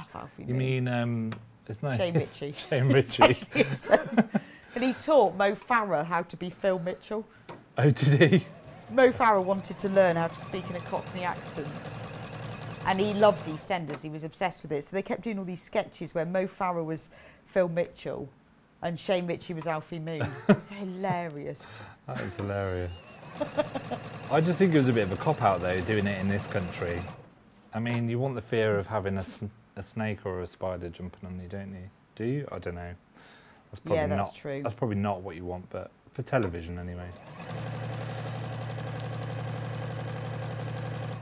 I love Alfie You Moon. mean um, it's nice. Shane Richie. Shane Richie. [LAUGHS] and he taught Mo Farah how to be Phil Mitchell. oh, did he? Mo Farah wanted to learn how to speak in a Cockney accent. And he loved EastEnders, he was obsessed with it. So they kept doing all these sketches where Mo Farah was Phil Mitchell and Shane Richie was Alfie Moon. [LAUGHS] It's hilarious. That is hilarious. I just think it was a bit of a cop out though, doing it in this country. I mean, you want the fear of having a, a snake or a spider jumping on you, don't you? Do you? I don't know. That's probably Yeah, that's not. true. That's probably not what you want, but for television anyway.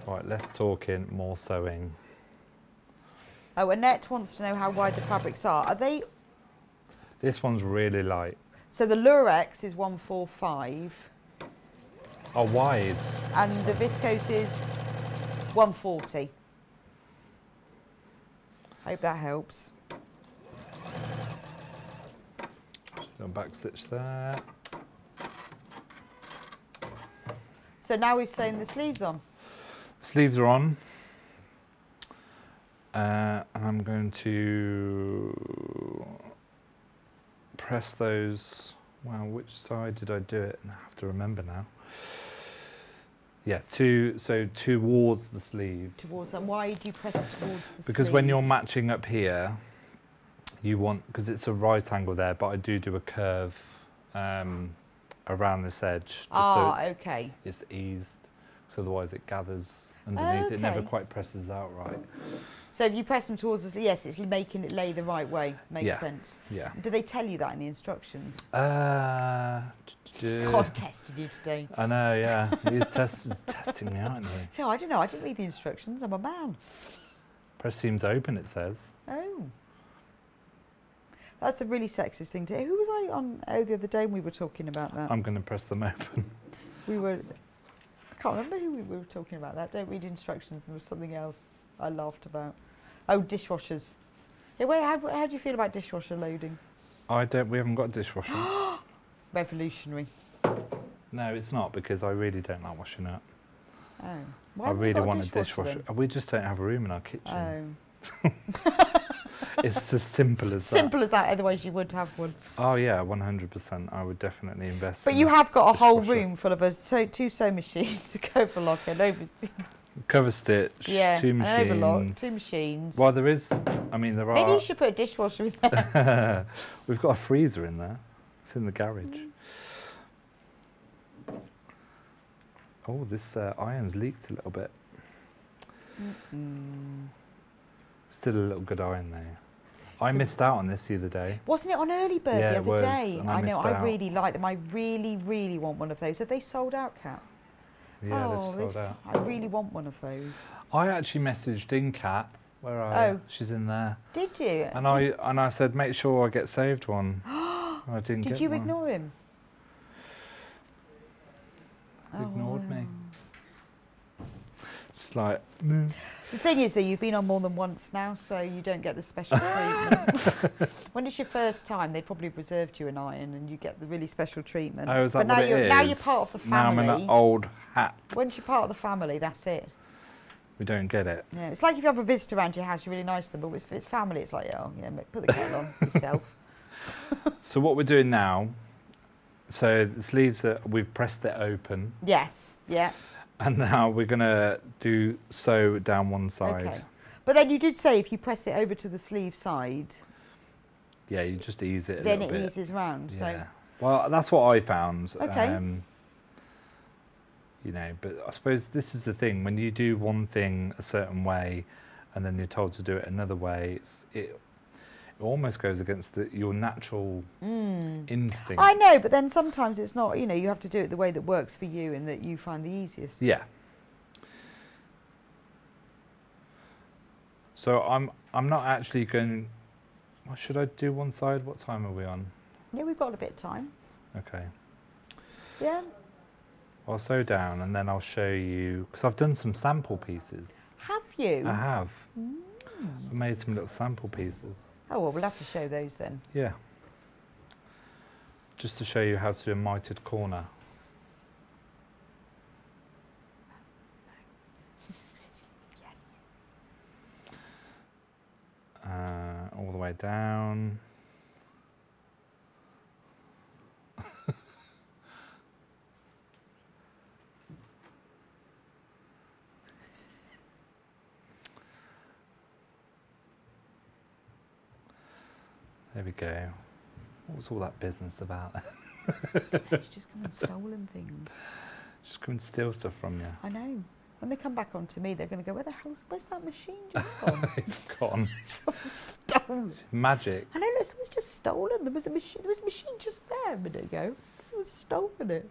Right, let's talk in more sewing. Oh, Annette wants to know how wide the fabrics are. Are they? This one's really light. So the Lurex is 145 Oh, wide. and the Viscose is 140. Hope that helps. Little back stitch there. So now we've sewn the sleeves on. Sleeves are on. Uh, and I'm going to press those. Wow, which side did I do it? I have to remember now. Yeah, two. So towards the sleeve. towards them. Why do you press towards the Because when you're matching up here, you want because it's a right angle there, but I do do a curve um, around this edge just ah, so it's, okay. it's eased. So otherwise it gathers underneath. It never quite presses out right. So if you press them towards us, yes, it's making it lay the right way. Makes Yeah. sense. Yeah. Do they tell you that in the instructions? Uh, God tested you today. I know, yeah. These tests is testing me, aren't they? [LAUGHS] So I don't know. I didn't read the instructions. I'm a man. Press seems open, it says. Oh. That's a really sexist thing to. Who was I on oh, the other day when we were talking about that? I'm going to press them [LAUGHS] open. we were. I can't remember who we were talking about. That don't read instructions. There was something else I laughed about. Oh, dishwashers. Yeah, wait. How, how do you feel about dishwasher loading? I don't. We haven't got a dishwasher. [GASPS] Revolutionary. no, it's not because I really don't like washing up. Oh. Why I really want a dishwasher dishwasher. We just don't have a room in our kitchen. Oh. [LAUGHS] It's as simple as Simple as that. Otherwise, you would have one. Oh yeah, 100%. I would definitely invest. But in you have got a whole room full of us, so two sewing machines, [LAUGHS] a cover lock, an over, cover stitch, yeah, two an overlock, machines. two machines. Well, there is. I mean, there are. Maybe you should put a dishwasher in there. [LAUGHS] We've got a freezer in there. It's in the garage. Mm. Oh, this uh, iron's leaked a little bit. Still a little good iron there. I missed out on this the other day. Wasn't it on early bird Yeah, the other was, day? and I know. missed I really like them. I really, really want one of those. Have they sold out, Cat? Yeah, oh, they've sold out. I really want one of those. I actually messaged Incat. Where are Oh. you? She's in there. Did you? And I and I said, make sure I get saved one. [GASPS] I didn't Did you one. ignore him? Ignored Oh, me. It's like, mm. The thing is that you've been on more than once now, so you don't get the special [LAUGHS] treatment. when it's your first time, they probably have reserved you an iron, and you get the really special treatment. oh, is that but now it you're now you're part of the family. Now I'm in an old hat. Once you're part of the family, that's it. We don't get it. Yeah, it's like if you have a visitor around your house, you're really nice to them, but if it's family, it's like, oh yeah, put the kettle on [LAUGHS] yourself. So what we're doing now, so the sleeves are, we've pressed it open, Yes, yeah, and now we're gonna do sew down one side. okay. But then you did say if you press it over to the sleeve side, Yeah, you just ease it a then it bit. eases round. Yeah. Well, that's what I found. Okay. Um, you know, but I suppose this is the thing when you do one thing a certain way, and then you're told to do it another way. It almost goes against the, your natural instinct. Mm. I know, but then sometimes it's not. You know, you have to do it the way that works for you and that you find the easiest. Yeah. So I'm I'm not actually going. Well, should I do one side? What time are we on? Yeah, we've got a bit of time. Okay. Yeah. I'll sew down and then I'll show you because I've done some sample pieces. Have you? I have. I made some little sample pieces. Oh well, we'll have to show those then. Yeah. Just to show you how to do a mitered corner. [LAUGHS] Uh, all the way down. There we go. What was all that business about? [LAUGHS] She's just come and stolen things. Just come and steal stuff from you. I know. When they come back onto me, they're going to go, "Where the hell? Where's that machine just [LAUGHS] gone? it's gone. [LAUGHS] Someone stole." it." Magic. I know. Look, someone's just stolen. There was a machine. There was a machine just there a minute ago. Someone's stolen it.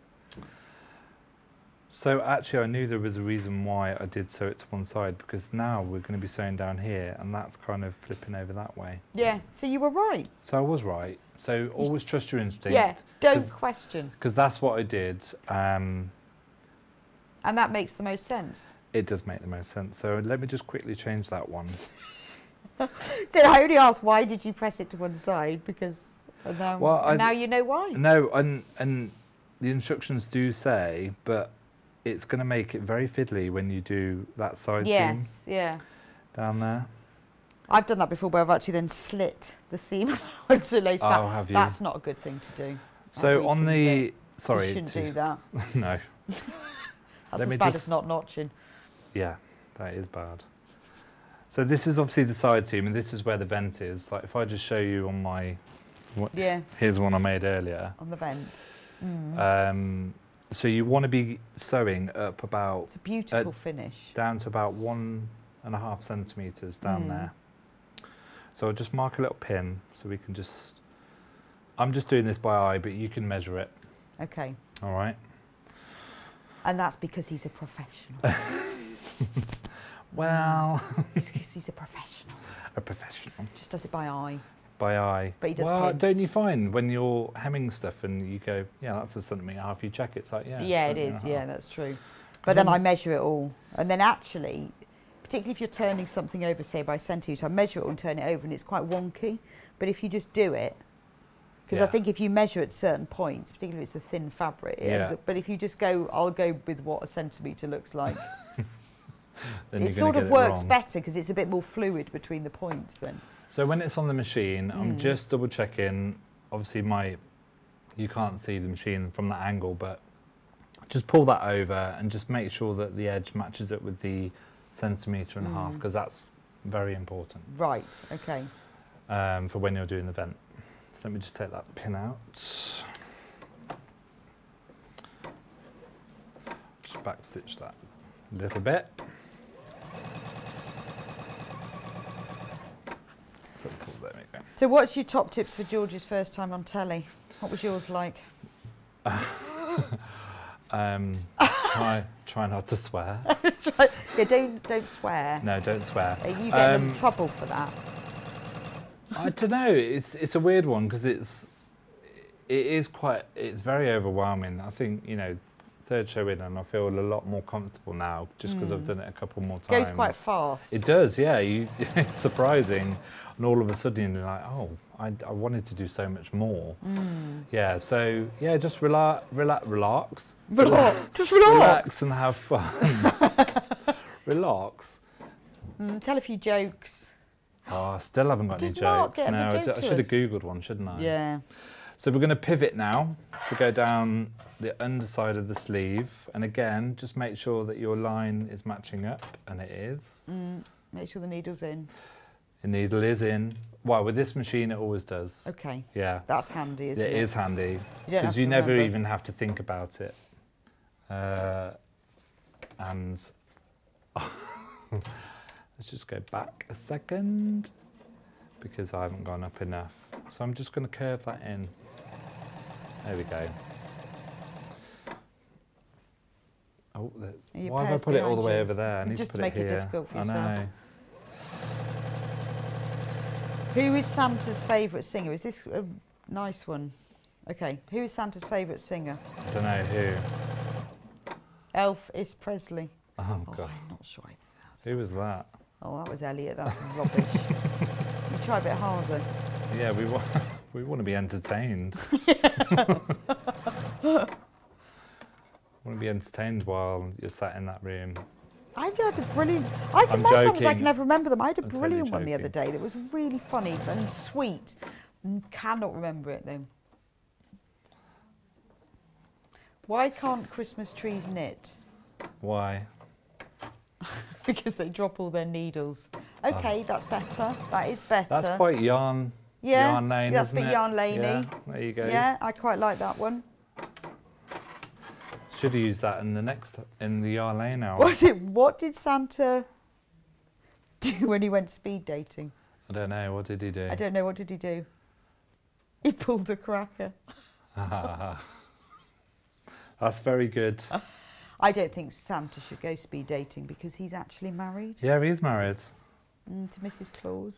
So actually, I knew there was a reason why I did sew it to one side because now we're going to be sewing down here, and that's kind of flipping over that way. Yeah. So you were right. So I was right. So always trust your instinct. Yeah. Don't question. Because that's what I did. Um, And that makes the most sense. it does make the most sense. So let me just quickly change that one. [LAUGHS] So I only asked why did you press it to one side because and now, Well, now you know why. No, and and the instructions do say, but it's going to make it very fiddly when you do that side seam Yes. Yeah. down there. I've done that before, but I've actually then slit the seam once it lays back. Oh, have you? That's not a good thing to do. So on the it. sorry, you shouldn't do that. [LAUGHS] no, [LAUGHS] That's Let as bad just- as not notching. yeah, that is bad. So this is obviously the side seam, and this is where the vent is. Like if I just show you on my, what, Yeah. here's one I made earlier. On the vent. Um, so you want to be sewing up about It's a beautiful finish. down to about one and a half centimeters down Mm. there. So I'll just mark a little pin so we can just. I'm just doing this by eye, but you can measure it. Okay. All right. And that's because he's a professional. [LAUGHS] Well, because he's a professional. a professional Just does it by eye. By eye. But he does well, pin. don't you find when you're hemming stuff and you go, yeah, that's a centimetre and a half. You check it, it's like, yeah. Yeah, it is. Yeah, that's true. But then I measure it all. And then actually, particularly if you're turning something over, say by centimetre, I measure it all and turn it over and it's quite wonky. But if you just do it, because I think if you measure at certain points, particularly if it's a thin fabric, Yeah. up- but if you just go, I'll go with what a centimetre looks like. [LAUGHS] [LAUGHS] Then it sort of it works wrong. better because it's a bit more fluid between the points then. So when it's on the machine, Mm. I'm just double checking. Obviously, my you can't see the machine from that angle, but just pull that over and just make sure that the edge matches up with the centimetre and a half Mm. because that's very important Right, okay. um, for when you're doing the vent. So let me just take that pin out. Just back stitch that a little bit. So pull, there we go. So what's your top tips for George's first time on telly? What was yours like? [LAUGHS] Um, try, try not to swear. [LAUGHS] yeah, don't don't swear. No, don't swear. Uh, You get in Um, trouble for that. I don't know. It's it's a weird one because it's it is quite it's very overwhelming. I think you know third show in and I feel a lot more comfortable now just because I've done it a couple more It goes times. quite fast. It does, yeah. You, [LAUGHS] it's surprising, and all of a sudden you're like, oh, I, I wanted to do so much more. Mm. Yeah. So yeah, just relax, relax, relax, Relax. Just relax. relax, and have fun. [LAUGHS] relax. Mm, tell a few jokes. Oh, I still haven't got any Did jokes. No, a I, d- joke I should have googled one, shouldn't I? Yeah. So we're going to pivot now to go down the underside of the sleeve, and again, just make sure that your line is matching up, and it is. Mm, make sure the needle's in. The needle is in. Well, with this machine, it always does. Okay. Yeah, That's handy, isn't it it? is handy You because to you never remember. even have to think about it. Uh, and [LAUGHS] let's just go back a second because I haven't gone up enough. So I'm just going to curve that in. There we go. Oh, why have I put it all the way you? over there? I need Just to to put make it it here. difficult for I know. Who is Santa's favourite singer? Is this a nice one? Okay. Who is Santa's favourite singer? I don't know who. Elf is Presley. Oh Oh, god, I'm not sure. I who was that? Oh, that was Elliot. That's rubbish. [LAUGHS] you try a bit harder. Yeah, we want [LAUGHS] we want to be entertained. [LAUGHS] want to be entertained while you're sat in that room. I had a brilliant. I can I'm my I can never remember them. I had a I'm totally brilliant one the other day that was really funny and sweet. Mm, Cannot remember it though. Why can't Christmas trees knit? Why? [LAUGHS] because they drop all their needles. Okay, that's better. That is better. Ah. That's quite yarn. Yeah, yarn lane, that's a isn't bit it? yarn laney. Yeah, there you go. Yeah, I quite like that one. Should have used that in the next in the yarn lane hour. Was it? What did Santa do [LAUGHS] when he went speed dating? I don't know. What did he do? I don't know. What did he do? He pulled a cracker. [LAUGHS] That's very good. I don't think Santa should go speed dating because he's actually married Yeah, he's married, mm, to Mrs. Claus.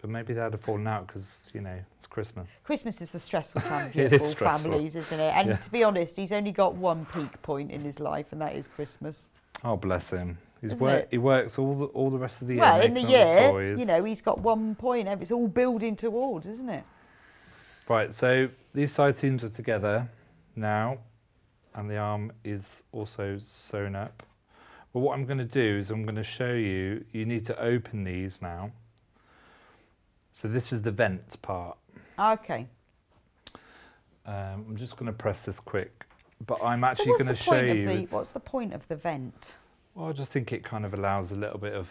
But maybe they'd have fallen out because you know it's Christmas. Christmas is a stressful time [LAUGHS] of year is for all stressful. families, isn't it? And Yeah. to be honest, he's only got one peak point in his life, and that is Christmas. Oh, bless him. He's work. He works all the all the rest of the year. well, in the year, you know, he's got one point. It's all building towards, isn't it? Right, so these side seams are together now, and the arm is also sewn up. But what I'm going to do is I'm going to show you, you need to open these now. So this is the vent part. Okay. Um, I'm just going to press this quick, but I'm actually what's going to show you. the? What's the point of the vent? Well, I just think it kind of allows a little bit of.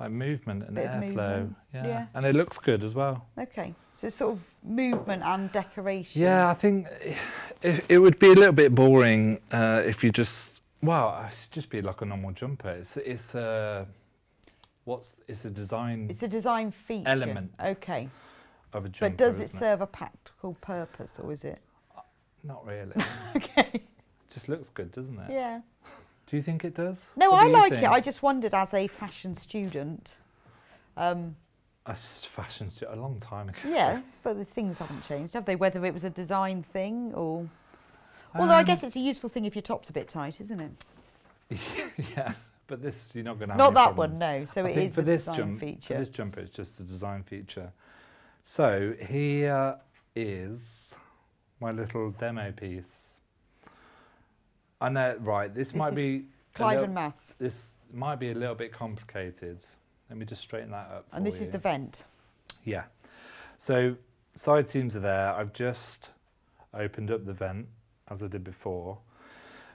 like movement and airflow. Yeah. yeah. and it looks good as well. Okay. So it's sort of movement and decoration. Yeah, I think it, it would be a little bit boring uh, if you just well, it's just be like a normal jumper. It's it's a what's it's a design It's a design feature. Element. Okay. of a jumper. But does it serve a practical purpose or is it? Not really. [LAUGHS] Okay. just looks good, doesn't it? Yeah. Do you think it does? No, I like it. I just wondered as a fashion student. Um, I s- fashion a long time ago. yeah, [LAUGHS] but the things haven't changed, have they? Whether it was a design thing or. Although I Um, guess it's a useful thing if your top's a bit tight, isn't it? [LAUGHS] yeah, but this you're not going to have Not that problems. one, no. So I it is for a this design jump, feature. For this jumper, it's just a design feature. So here is my little demo piece. I know, right? This, This might be Clive and Maths. This might be a little bit complicated. Let me just straighten that up. And this is the vent. Yeah. So side seams are there. I've just opened up the vent as I did before.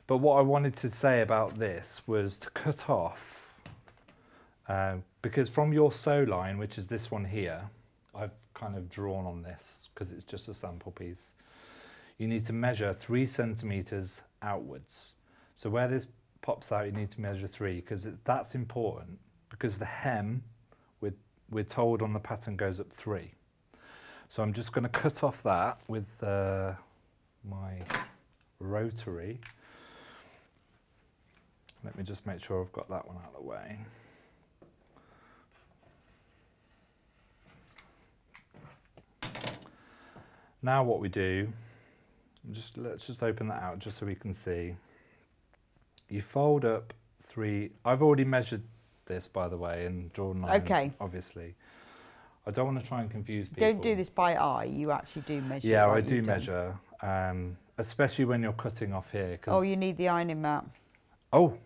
But what I wanted to say about this was to cut off, uh, because from your sew line, which is this one here, I've kind of drawn on this because it's just a sample piece. You need to measure three centimeters outwards. So where this pops out, you need to measure three because that's important because the hem, we're, we're told on the pattern goes up three. So I'm just going to cut off that with uh, my rotary. Let me just make sure I've got that one out of the way. Now what we do, just let's just open that out just so we can see. You fold up three. I've already measured this, by the way, and drawn lines. Okay. Obviously, I don't want to try and confuse people. Don't do this by eye. You actually do measure. Yeah, I do measure, um, especially when you're cutting off here. 'cause- Oh, you need the ironing mat. Oh.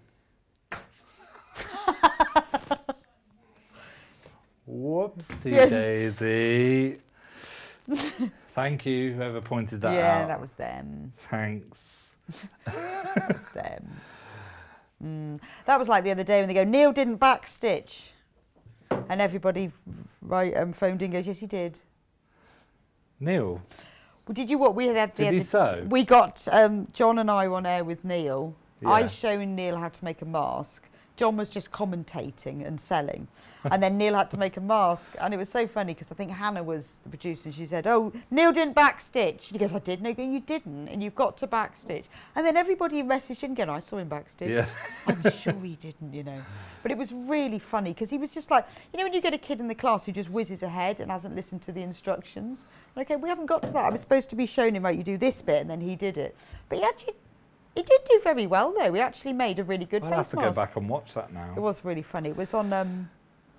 Whoopsie Yes. daisy. [LAUGHS] Thank you, whoever pointed that yeah, out. that was them. Thanks. [LAUGHS] That was them. Mm. That was like the other day when they go, Neil didn't backstitch. And everybody right, um, phoned in and goes, yes, he did. Neil, Well, did you what we had? Did the he other- sew? We got I John and I on air with Neil. I Yeah. was showing Neil how to make a mask. John was just commentating and selling, and then Neil had to make a mask, and it was so funny because I think Hannah was the producer, and she said, "Oh, Neil didn't backstitch." And he goes, "I did." No, you didn't, and you've got to backstitch. And then everybody messaged in again. I saw him backstitch. yeah. [LAUGHS] I'm sure he didn't, you know. But it was really funny because he was just like, you know, when you get a kid in the class who just whizzes ahead and hasn't listened to the instructions. Okay, we haven't got to that. I was supposed to be showing him, right, you do this bit, and then he did it. But he actually, he did do very well, though. We actually made a really good I'll face have to go back and watch that now. It was really funny. It was on um,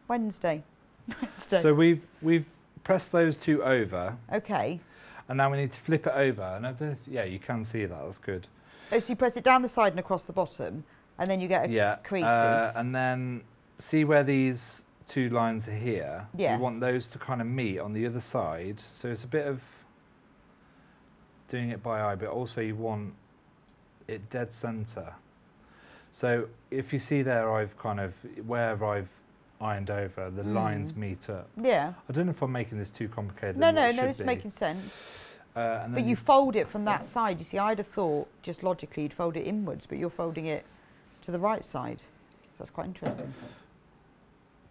Wednesday. [LAUGHS] Wednesday. So we've we've pressed those two over, okay. and now we need to flip it over. And I don't, yeah, you can see that. That's good. Oh, so you press it down the side and across the bottom, and then you get a yeah. creases. uh, and then see where these two lines are here. Yes. You want those to kind of meet on the other side. So it's a bit of doing it by eye, but also you want it dead center. So if you see there, I've kind of where I've ironed over, the lines meet up. yeah. I don't know if I'm making this too complicated. No, no, it no, it's be. making sense. Uh, and But you fold it from that side. You see, I'd have thought just logically you'd fold it inwards, but you're folding it to the right side. So that's quite interesting.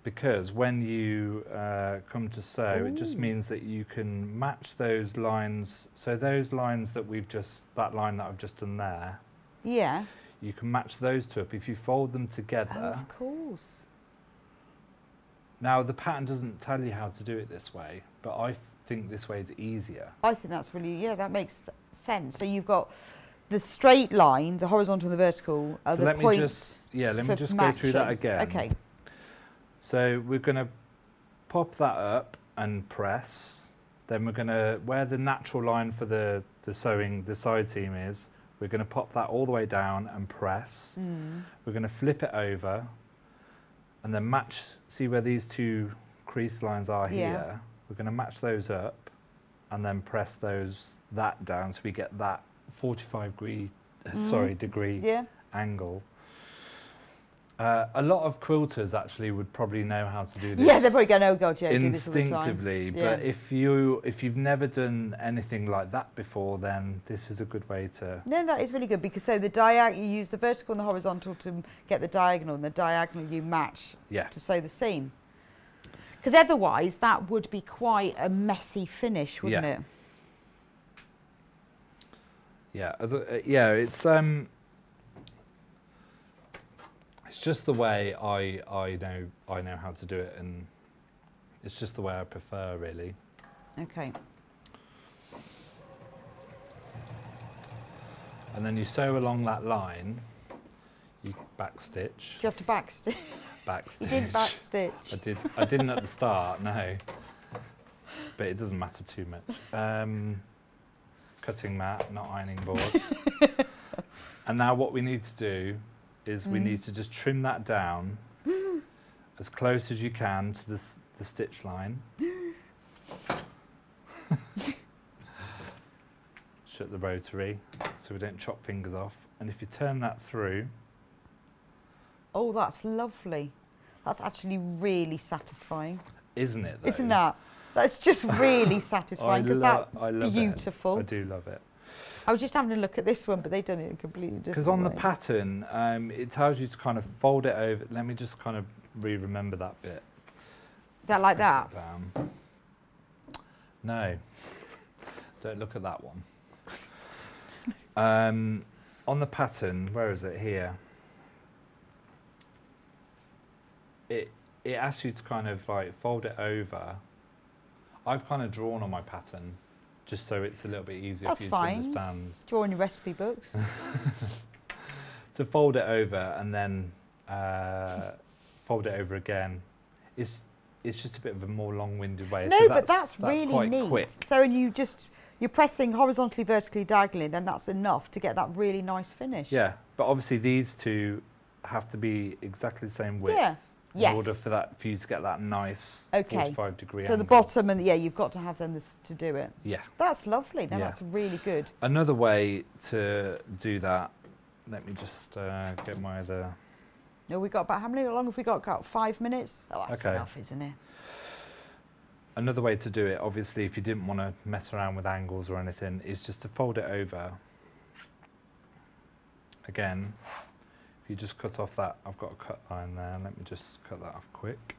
because when you uh, come to sew, it just means that you can match those lines. So those lines that we've just, that line that I've just done there, Yeah. you can match those two up if you fold them Oh, together. of course. Now the pattern doesn't tell you how to do it this way, but I think this way is easier. I think that's really yeah, that makes sense. So you've got the straight line, the horizontal and the vertical, are So the let me just- yeah, let me just go through that again. Okay. So we're going to pop that up and press. Then we're going to, where the natural line for the, the sewing, the side seam is, we're going to pop that all the way down and press. Mm. We're going to flip it over and then match, see where these two crease lines are Yeah. here. We're going to match those up and then press those, that down so we get that 45 degree, sorry, degree Yeah. angle. Uh, a lot of quilters actually would probably know how to do this. Yeah, they're probably going, oh God, yeah, I do this all the time. instinctively. Yeah. But if you if you've never done anything like that before, then this is a good way to. No, that is really good because so the diag you use the vertical and the horizontal to get the diagonal, and the diagonal you match Yeah. to sew the seam. Because otherwise, that would be quite a messy finish, wouldn't Yeah. it? Yeah, uh, yeah. It's um. It's just the way I I know I know how to do it, and it's just the way I prefer, really. Okay. And then you sew along that line. You backstitch. Do you have to backstitch? Backstitch. [LAUGHS] you did backstitch. I did. I didn't at the start, no. But it doesn't matter too much. Um, cutting mat, not ironing board. [LAUGHS] and now what we need to do is we mm. need to just trim that down [GASPS] as close as you can to the, the stitch line. [LAUGHS] Shut the rotary so we don't chop fingers off. And if you turn that through, Oh, that's lovely. That's actually really satisfying, isn't it? Though? isn't that? That's just [LAUGHS] really satisfying because that's beautiful. It. I do love it. I was just having a look at this one, but they've done it in completely different Because on the pattern, um, it tells you to kind of fold it over. Let me just kind of re-remember that bit. That like that? Down. No, [LAUGHS] don't look at that one. [LAUGHS] Um, on the pattern, where is it? Here. It it asks you to kind of like fold it over. I've kind of drawn on my pattern, just so it's a little bit easier That's for you fine. to understand. Drawing your recipe books. [LAUGHS] to fold it over and then uh, fold it over again is it's just a bit of a more long-winded way. no, so but that's, really quite neat. quick. So, and you just you're pressing horizontally, vertically, diagonally, then that's enough to get that really nice finish. Yeah, but obviously these two have to be exactly the same width Yeah. In order for that for you to get that nice Okay. 45 degree So the bottom and yeah, you've got to have them this, to do it. Yeah. That's lovely. No, Yeah. that's really good. Another way to do that. Let me just uh, get my other. No, we got about how many? How long have we got? Got five minutes. Oh, that's Okay. enough, isn't it? Another way to do it, obviously, if you didn't want to mess around with angles or anything, is just to fold it over. Again, you just cut off that, I've got a cut line there. Let me just cut that off quick.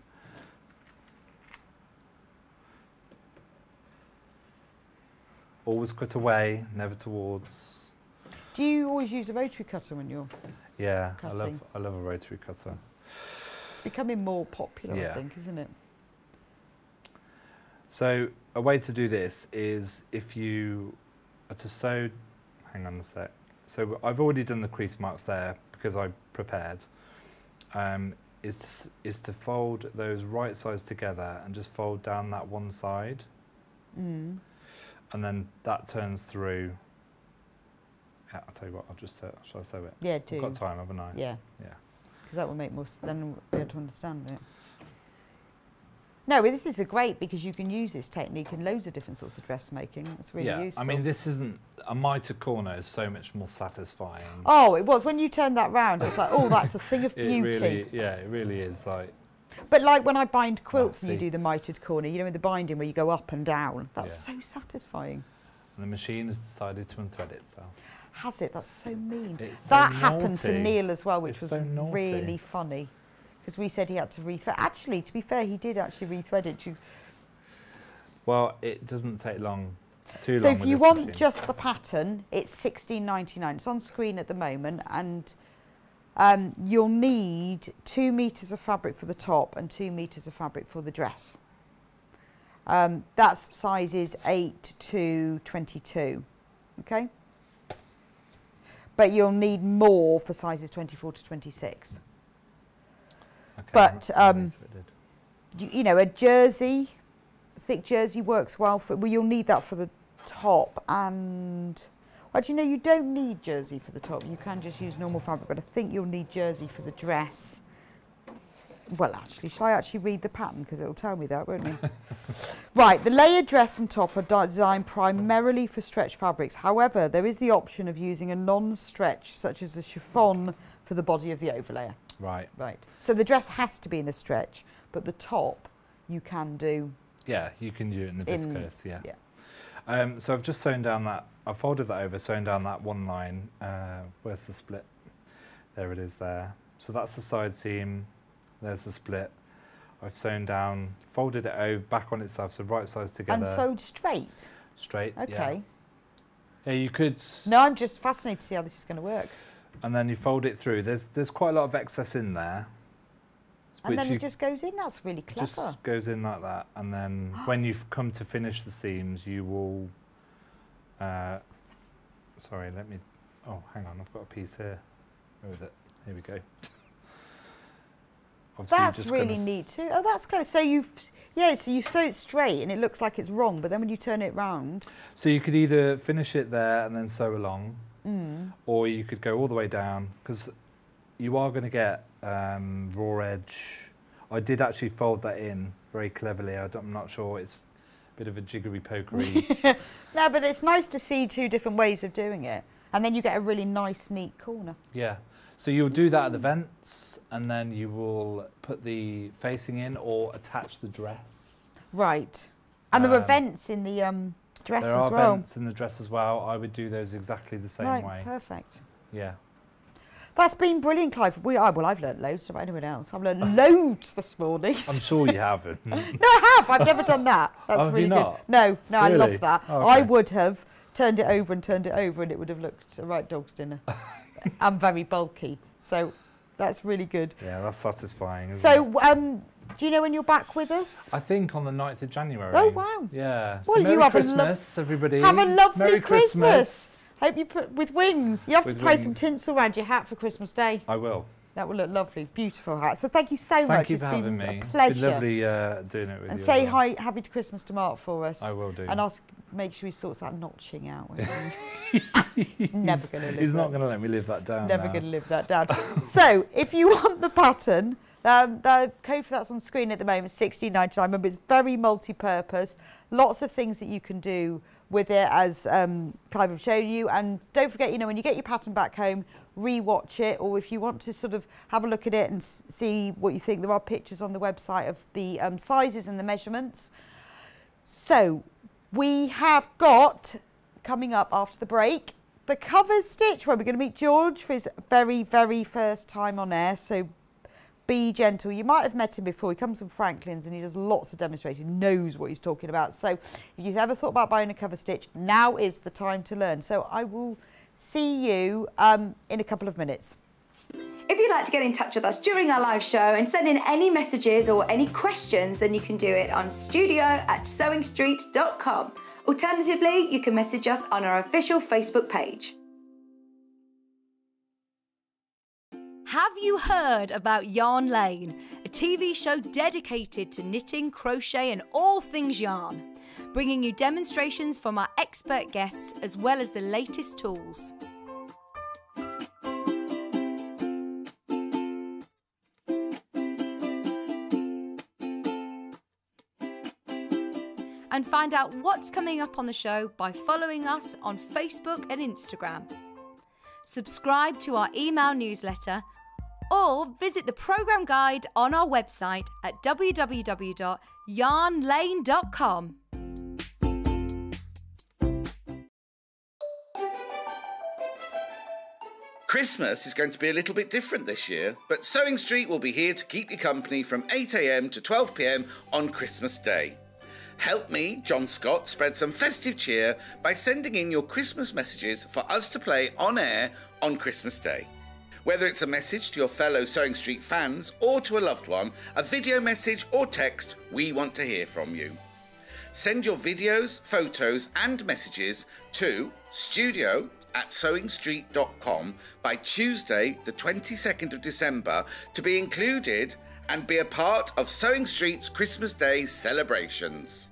Always cut away, never towards. Do you always use a rotary cutter when you're? Yeah, I love I love a rotary cutter. It's becoming more popular, I think, isn't it? So a way to do this is if you are to sew, hang on a sec. So I've already done the crease marks there because I prepared. Um, is to, is to fold those right sides together and just fold down that one side, Mm. and then that turns through. Yeah, I'll tell you what. I'll just sew, shall I sew it? Yeah, I've do. got time, haven't I? Yeah. Yeah. Because that will make more. s- Then we'll be able to understand it. No, this is a great because you can use this technique in loads of different sorts of dressmaking. It's really yeah. useful. I mean, this isn't a mitre corner is so much more satisfying. Oh, it was when you turned that round. It's like, oh, that's a thing of [LAUGHS] It beauty. really, yeah, it really is like. But like when I bind quilts and you do the mitered corner, you know, in the binding where you go up and down. That's Yeah. so satisfying. And the machine has decided to unthread itself. Has it? That's so mean. It's so that happened to. Neil as well, which It's was so really funny. Because we said he had to rethread. Actually, to be fair, he did actually rethread it. To, Well, it doesn't take long, too so long. if you want machine. just the pattern, it's sixteen ninety nine. It's on screen at the moment, and um, you'll need two meters of fabric for the top and two meters of fabric for the dress. Um, that's sizes eight to twenty-two. Okay. But you'll need more for sizes 24 to 26. Okay, but, um, you, you know, a jersey, thick jersey works well for. Well, you'll need that for the top, and well, do you know you don't need jersey for the top. You can just use normal fabric, but I think you'll need jersey for the dress. Well, actually, shall I actually read the pattern because it'll tell me that, won't it? [LAUGHS] right, the layered dress and top are designed primarily for stretch fabrics. However, there is the option of using a non-stretch, such as a chiffon, for the body of the overlayer. Right. Right. So the dress has to be in a stretch, but the top you can do. Yeah, you can do it in the In- viscose. yeah. yeah. Um, so I've just sewn down that. I folded that over, sewn down that one line. Uh, where's the split? There it is. There. So that's the side seam. There's the split. I've sewn down, folded it over, back on itself, so right sides together, And sewed straight. straight. yeah. Okay. Yeah, you could. No, I'm just fascinated to see how this is going to work. And then you fold it through. There's there's quite a lot of excess in there. And then it just goes in. That's really clever. just goes in like that, and then [GASPS] when you've come to finish the seams, you will. Uh, sorry, let me. Oh, hang on, I've got a piece here. Where is it? Here we go. [LAUGHS] Obviously, That's really neat too. Oh, that's close. So you, yeah, so you sew it straight and it looks like it's wrong, but then when you turn it round, So you could either finish it there and then sew along, mm, or you could go all the way down because you are going to get um, raw edge. I did actually fold that in very cleverly. I don't- I'm not sure it's a bit of a jiggery pokery. [LAUGHS] no, but it's nice to see two different ways of doing it, and then you get a really nice, neat corner. Yeah. So you'll do that at the vents, and then you will put the facing in or attach the dress. Right. And there are Um, vents in the um, dress there as are vents in the dress as well. I would do those exactly the same right, way. perfect. Yeah. That's been brilliant, Clive. We are, well, I've learnt loads about anyone else. I've learnt [LAUGHS] loads this morning. I'm sure you [LAUGHS] haven't. No, I have. I've never done that. [LAUGHS] That's Oh, really not? good. No, no, I Really? love that. Oh, I would have turned it over and turned it over, and it would have looked a right dog's dinner. I'm very bulky, so that's really good. yeah, that's satisfying. So, um, do you know when you're back with us? I think on the 9th of January. Oh, wow. Yeah. Well, so you Merry have a lo- everybody. Have a lovely Merry Christmas. Hope you put with wings. You have With to tie some tinsel around your hat for Christmas Day. I will. That will look lovely. Beautiful hat. So thank you so Thank much. Thank you It's for having me. a pleasure. It's been lovely uh, doing it with and you. And say hi, happy Christmas to Mark for us. I will do. And ask, make sure he sorts that notching out. [LAUGHS] He's never going to live He's not going to let me live that down. He's Never going to live that down. so, if you want the pattern, um, the code for that's on screen at the moment, sixteen ninety nine. Remember, it's very multi-purpose. Lots of things that you can do with it, as um, Clive have shown you. And don't forget, you know, when you get your pattern back home, re-watch it, or if you want to sort of have a look at it and see what you think, there are pictures on the website of the um, sizes and the measurements. So, we have got coming up after the break the cover stitch where we're going to meet George for his very, very first time on air. So be gentle. You might have met him before. He comes from Franklin's and he does lots of demonstrating, knows what he's talking about. So if you've ever thought about buying a cover stitch, now is the time to learn. So I will see you um, in a couple of minutes. If you'd like to get in touch with us during our live show and send in any messages or any questions, then you can do it on studio at sewingstreet.com. Alternatively, you can message us on our official Facebook page. Have you heard about Yarn Lane, a TV show dedicated to knitting, crochet, and all things yarn, bringing you demonstrations from our expert guests as well as the latest tools? And find out what's coming up on the show by following us on Facebook and Instagram subscribe to our email newsletter, or visit the programme guide on our website at www.yarnlane.com. Christmas is going to be a little bit different this year, but Sewing Street will be here to keep you company from 8am to 12pm on Christmas Day. Help me, John Scott, spread some festive cheer by sending in your Christmas messages for us to play on air on Christmas Day. Whether it's a message to your fellow Sewing Street fans or to a loved one, a video message or text, we want to hear from you. Send your videos, photos, and messages to studio at sewingstreet.com by Tuesday, the 22nd of December, to be included and be a part of Sewing Street's Christmas Day celebrations.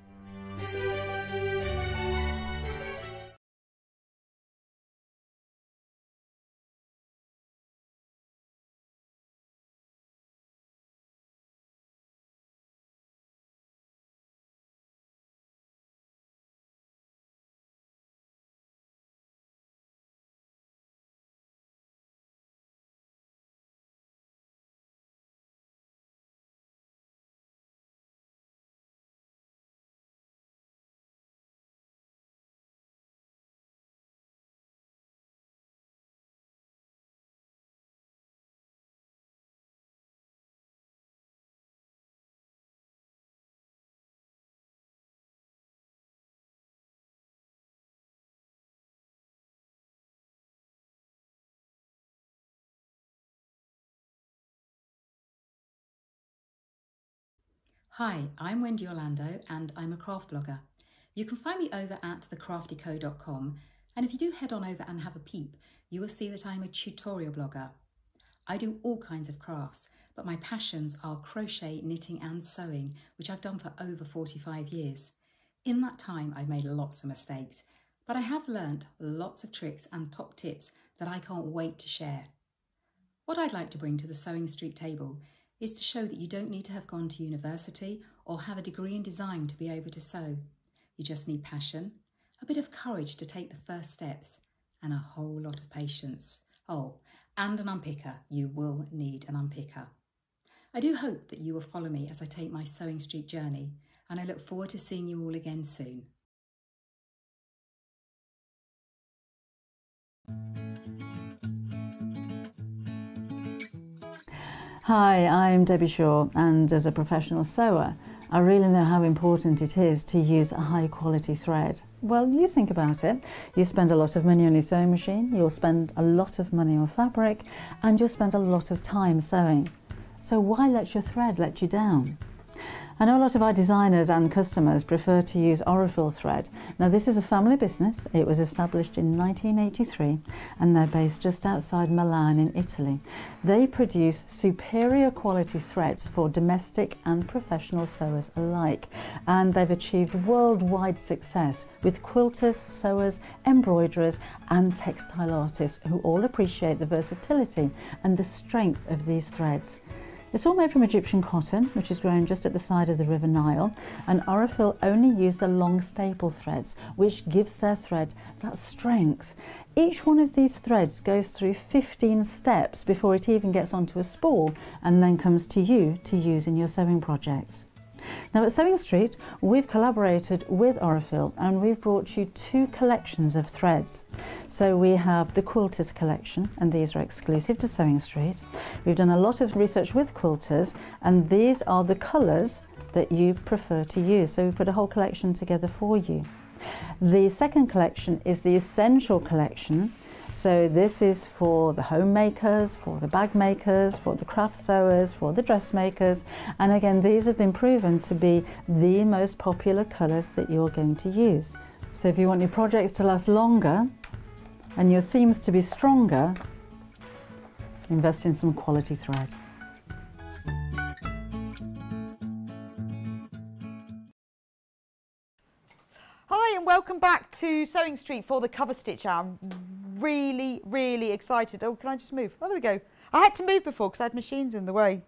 Hi, I'm Wendy Orlando and I'm a craft blogger. You can find me over at thecraftyco.com and if you do head on over and have a peep, you will see that I'm a tutorial blogger. I do all kinds of crafts, but my passions are crochet, knitting and sewing, which I've done for over 45 years. In that time, I've made lots of mistakes, but I have learnt lots of tricks and top tips that I can't wait to share. What I'd like to bring to the Sewing Street table is to show that you don't need to have gone to university or have a degree in design to be able to sew. You just need passion, a bit of courage to take the first steps, and a whole lot of patience. Oh, and an unpicker. You will need an unpicker. I do hope that you will follow me as I take my Sewing Street journey, and I look forward to seeing you all again soon. Hi, I'm Debbie Shaw, and as a professional sewer, I really know how important it is to use a high quality thread. Well, you think about it. You spend a lot of money on your sewing machine, you'll spend a lot of money on fabric, and you'll spend a lot of time sewing. So why let your thread let you down? I know a lot of our designers and customers prefer to use Aurifil thread. Now this is a family business. It was established in 1983 and they're based just outside Milan in Italy. They produce superior quality threads for domestic and professional sewers alike and they've achieved worldwide success with quilters, sewers, embroiderers and textile artists who all appreciate the versatility and the strength of these threads. It's all made from Egyptian cotton, which is grown just at the side of the River Nile, and Aurifil only use the long staple threads, which gives their thread that strength. Each one of these threads goes through 15 steps before it even gets onto a spool and then comes to you to use in your sewing projects. Now at Sewing Street, we've collaborated with Aurifil and we've brought you two collections of threads. So we have the Quilters collection and these are exclusive to Sewing Street. We've done a lot of research with quilters and these are the colours that you prefer to use. So we've put a whole collection together for you. The second collection is the Essential collection so this is for the homemakers, for the bag makers, for the craft sewers, for the dressmakers. And again, these have been proven to be the most popular colours that you're going to use. So if you want your projects to last longer and your seams to be stronger, invest in some quality thread. Hi and welcome back to Sewing Street for the cover stitch hour. Really, really excited. Oh, can I just move? Oh, there we go. I had to move before because I had machines in the way.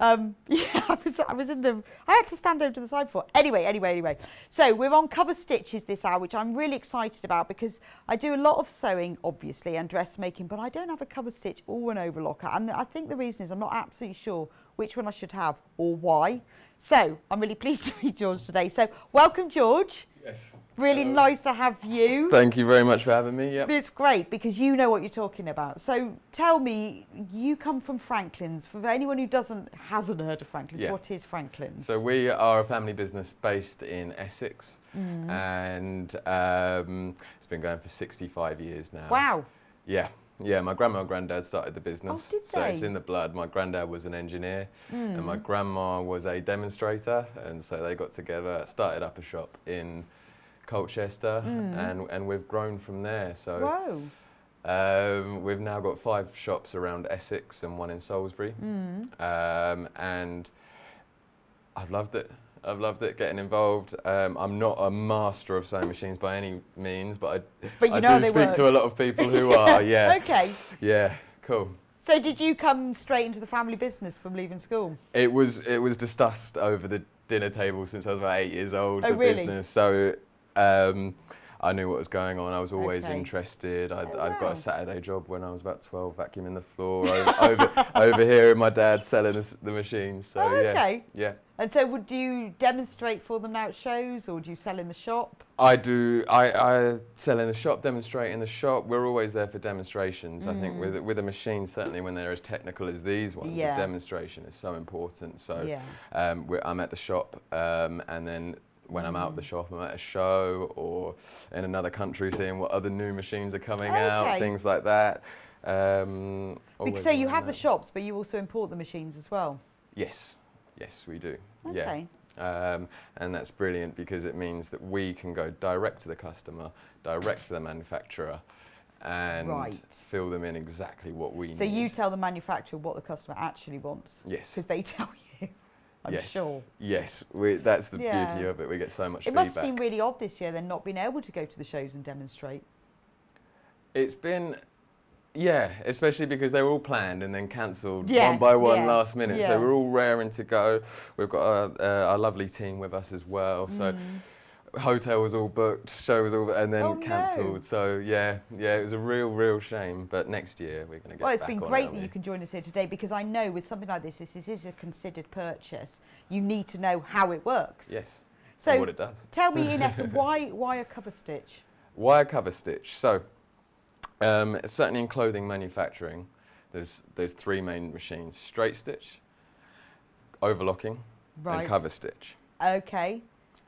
Um, [LAUGHS] yeah, I was, I was in the, I had to stand over to the side before. Anyway, anyway, anyway. So we're on cover stitches this hour, which I'm really excited about because I do a lot of sewing, obviously, and dressmaking, but I don't have a cover stitch or an overlocker. And I think the reason is I'm not absolutely sure which one I should have or why. So I'm really [LAUGHS] pleased to meet George today. So welcome, George. Yes. Really Hello. nice to have you. Thank you very much for having me. Yep. It's great because you know what you're talking about. So tell me, you come from Franklin's. For anyone who doesn't hasn't heard of Franklin's, Yeah. what is Franklin's? So we are a family business based in Essex, Mm. and um, it's been going for 65 years now. wow. Yeah. Yeah, my grandma and granddad started the business. Oh, did So it's in the blood. My granddad was an engineer and Mm. my grandma was a demonstrator. And so they got together, started up a shop in Colchester Mm. and, and we've grown from there. So Um, we've now got five shops around Essex and one in Salisbury. Mm. Um, and I've loved it. I've loved it getting involved. Um, I'm not a master of sewing machines by any means, but I, But you I know do speak work. to a lot of people who are. [LAUGHS] Yeah. Okay. Yeah. Cool. So did you come straight into the family business from leaving school? It was it was discussed over the dinner table since I was about eight years old. Oh, the really? business, so um, I knew what was going on. I was always Okay. interested. I'd, Oh, got a Saturday job when I was about twelve, vacuuming the floor over over, [LAUGHS] over here, and my dad selling the, the machines. So Oh, okay. yeah. And so would you demonstrate for them now at shows or do you sell in the shop? I do. I, I sell in the shop, demonstrate in the shop. We're always there for demonstrations. I think Mm. with with a machine, certainly when they're as technical as these ones, Yeah. a demonstration is so important. So Yeah. um, we're, I'm at the shop, um, and then when I'm out the shop, I'm at a show or in another country, seeing what other new machines are coming Okay. out, things like that. Um, Because so you have the shops, but you also import the machines as well. Yes. Yes, we do. Okay. Yeah. Um, and that's brilliant because it means that we can go direct to the customer, direct to the manufacturer, and Right. fill them in exactly what we So need. So you tell the manufacturer what the customer actually wants. Yes. Because they [LAUGHS] tell you. I'm yes. sure. Yes, we, that's the beauty of it. We get so much It feedback. must have been really odd this year then not being able to go to the shows and demonstrate. It's been, yeah, especially because they were all planned and then cancelled Yeah, one by one yeah, last minute. yeah. So we're all raring to go. We've got a, a, a lovely team with us as well. So mm. Hotel was all booked, show was all, and then. Oh, no. cancelled. So yeah, yeah, it was a real, real shame. But next year we're going to get. Well, it's back been on, great aren't that you can join us here today because I know with something like this, this, this is a considered purchase. You need to know how it works. Yes. So and what it does. tell me [LAUGHS] in essence, why, why a cover stitch? Why a cover stitch. So, um, certainly in clothing manufacturing, there's there's three main machines: straight stitch, overlocking, Right. and cover stitch. Okay.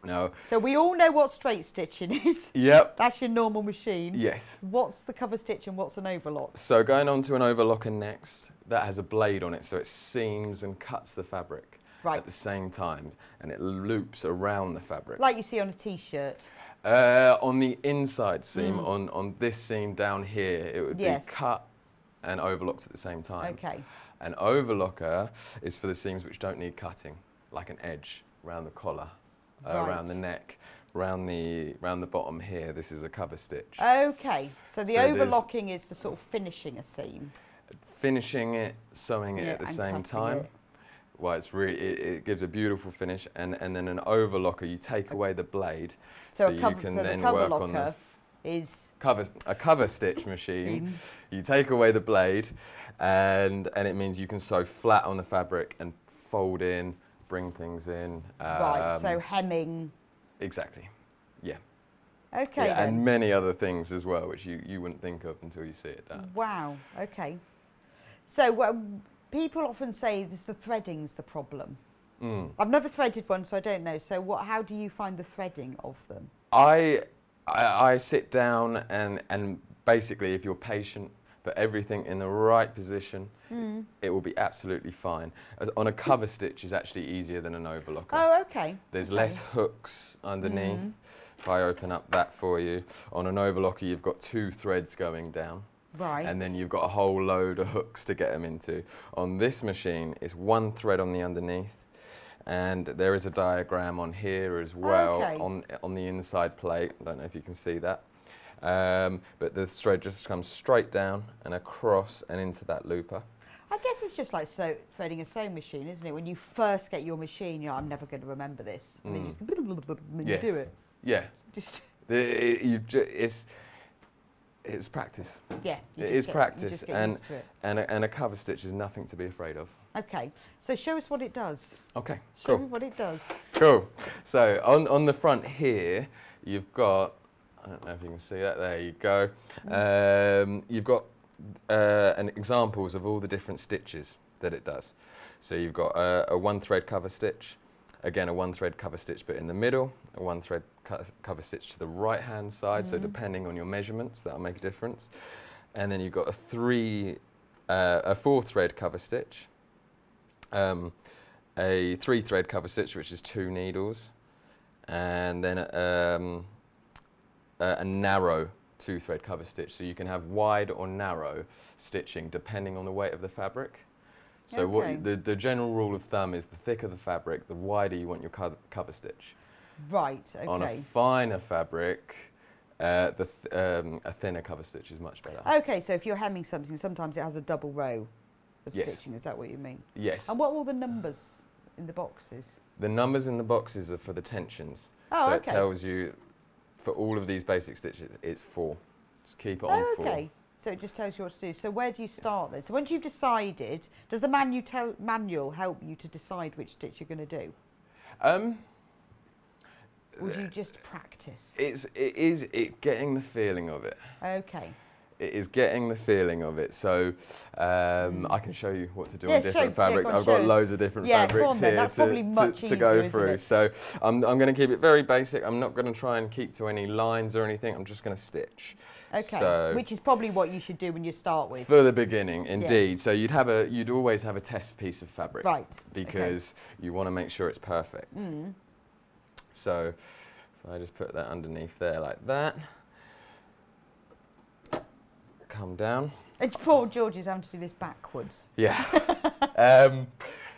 Now, So we all know what straight stitching is. yep, [LAUGHS] That's your normal machine. yes. What's the cover stitch and what's an overlock? So going on to an overlocker next, that has a blade on it, so it seams and cuts the fabric Right. at the same time, and it loops around the fabric. Like you see on a t-shirt. Uh, on the inside seam, Mm. on, on this seam down here, it would Yes. be cut and overlocked at the same time. Okay. An overlocker is for the seams which don't need cutting, like an edge around the collar, uh, around the neck, around the around the bottom here. This is a cover stitch. Okay. So the So overlocking is for sort of finishing a seam. Finishing it, sewing it Yeah, at the same time. it. Well, it's really it, it gives a beautiful finish, and and then an overlocker, you take away the blade, So, so, cover, you can so then cover work on the is cover a cover stitch [LAUGHS] machine. You take away the blade, and and it means you can sew flat on the fabric and fold in, bring things in. right. So um, hemming. exactly, yeah. Okay. yeah, and many other things as well, which you, you wouldn't think of until you see it done. Wow. Okay. So um, people often say this, the threading's the problem. Mm. I've never threaded one, so I don't know. So what? How do you find the threading of them? I, I I sit down and and basically, if you're patient, put everything in the right position, Hmm. it will be absolutely fine. As- On a cover stitch is actually easier than an overlocker. Oh, okay. There's okay. less hooks underneath. Mhm. If I open up that for you, on an overlocker you've got two threads going down. Right. And then you've got a whole load of hooks to get them into. On this machine, it's one thread on the underneath, and there is a diagram on here as well Okay. on on the inside plate. I don't know if you can see that. Um, but the thread just comes straight down and across and into that looper. I guess it's just like sew, threading a sewing machine, isn't it? When you first get your machine, you're, I'm never going to remember this, and then you Mm. just and Yes. you do it. Yeah, Just it, ju- it's it's practice. yeah. It just is get- practice, just and it. and a, and a cover stitch is nothing to be afraid of. Okay. So show us what it does. Okay, Show cool. me what it does. Cool. So on, on the front here, you've got, I don't know if you can see that, there you go. Um, you've got uh, an examples of all the different stitches that it does. So you've got a, a one thread cover stitch, again a one thread cover stitch but in the middle, a one thread co- cover stitch to the right hand side, so depending on your measurements that'll make a difference. And then you've got a three, uh, a four thread cover stitch, um, a three thread cover stitch, which is two needles, and then um, a, a narrow two thread cover stitch. So you can have wide or narrow stitching depending on the weight of the fabric. So Okay. what the, the general rule of thumb is the thicker the fabric, the wider you want your co- cover stitch. Right. Okay. On a finer fabric, uh, the th- um, a thinner cover stitch is much better. Okay, so if you're hemming something, sometimes it has a double row of Yes. stitching. Is that what you mean? yes. And what are all the numbers in the boxes? The numbers in the boxes are for the tensions. Oh, so okay. it tells you for all of these basic stitches, it's four. Just keep it on Oh, four. okay. So it just tells you what to do. So where do you start then? So once you've decided, does the manu- tell, manual help you to decide which stitch you're going to do? Um, Would you just practice? it's it is it getting the feeling of it. Okay. It is getting the feeling of it. So um, I can show you what to do Mm. Yeah, on different yeah, fabrics. on, I've show got loads of different Yeah, fabrics here that's to, to- go easier, through. So I'm, I'm going to keep it very basic. I'm not going to try and keep to any lines or anything. I'm just going to stitch. Okay. So Which is probably what you should do when you start with. for the beginning, indeed. So you'd have a, you'd always have a test piece of fabric, Right, okay. Because you want to make sure it's perfect. Mm. So if I just put that underneath there like that, come down. It's poor George is having to do this backwards. Yeah. [LAUGHS] um,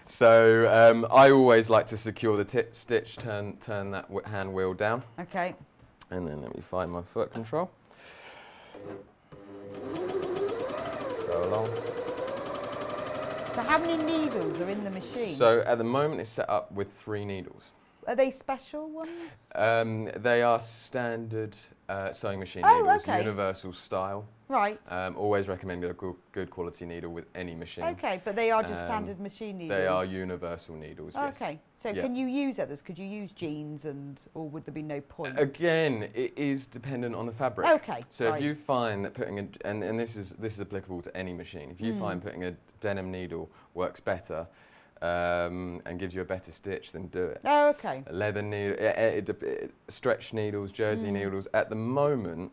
so um, I always like to secure the tip stitch, turn turn that hand wheel down, Okay. and then let me find my foot control. So long. So how many needles are in the machine? So at the moment it's set up with three needles. are they special ones? Um, they are standard uh, sewing machine Oh, needles, okay. universal style. Right. Um, always recommend a good, good quality needle with any machine. okay, but they are just Um, standard machine needles. They are universal needles. yes. Okay. So Yeah. can you use others? Could you use jeans and or would there be no point? Again, it is dependent on the fabric. Okay, So right. if you find that putting a and, and this is this is applicable to any machine. If you Mm. find putting a denim needle works better um, and gives you a better stitch, then do it. Oh, okay. A leather needle, it, it, it- stretch needles, jersey Mm. needles. At the moment,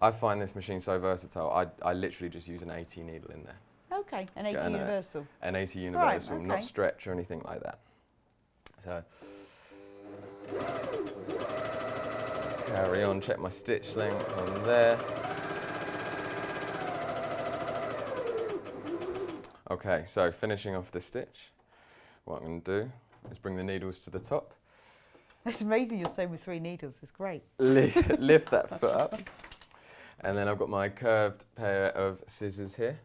I find this machine so versatile. I, I literally just use an 80 needle in there. Okay, an 80 Get an, uh, universal. An 80 universal, okay. not stretch or anything like that. So carry on, check my stitch length on there. Okay, so finishing off the stitch, what I'm going to do is bring the needles to the top, It's amazing you're sewing with three needles. It's great. li- lift that [LAUGHS] foot up, and then I've got my curved pair of scissors here.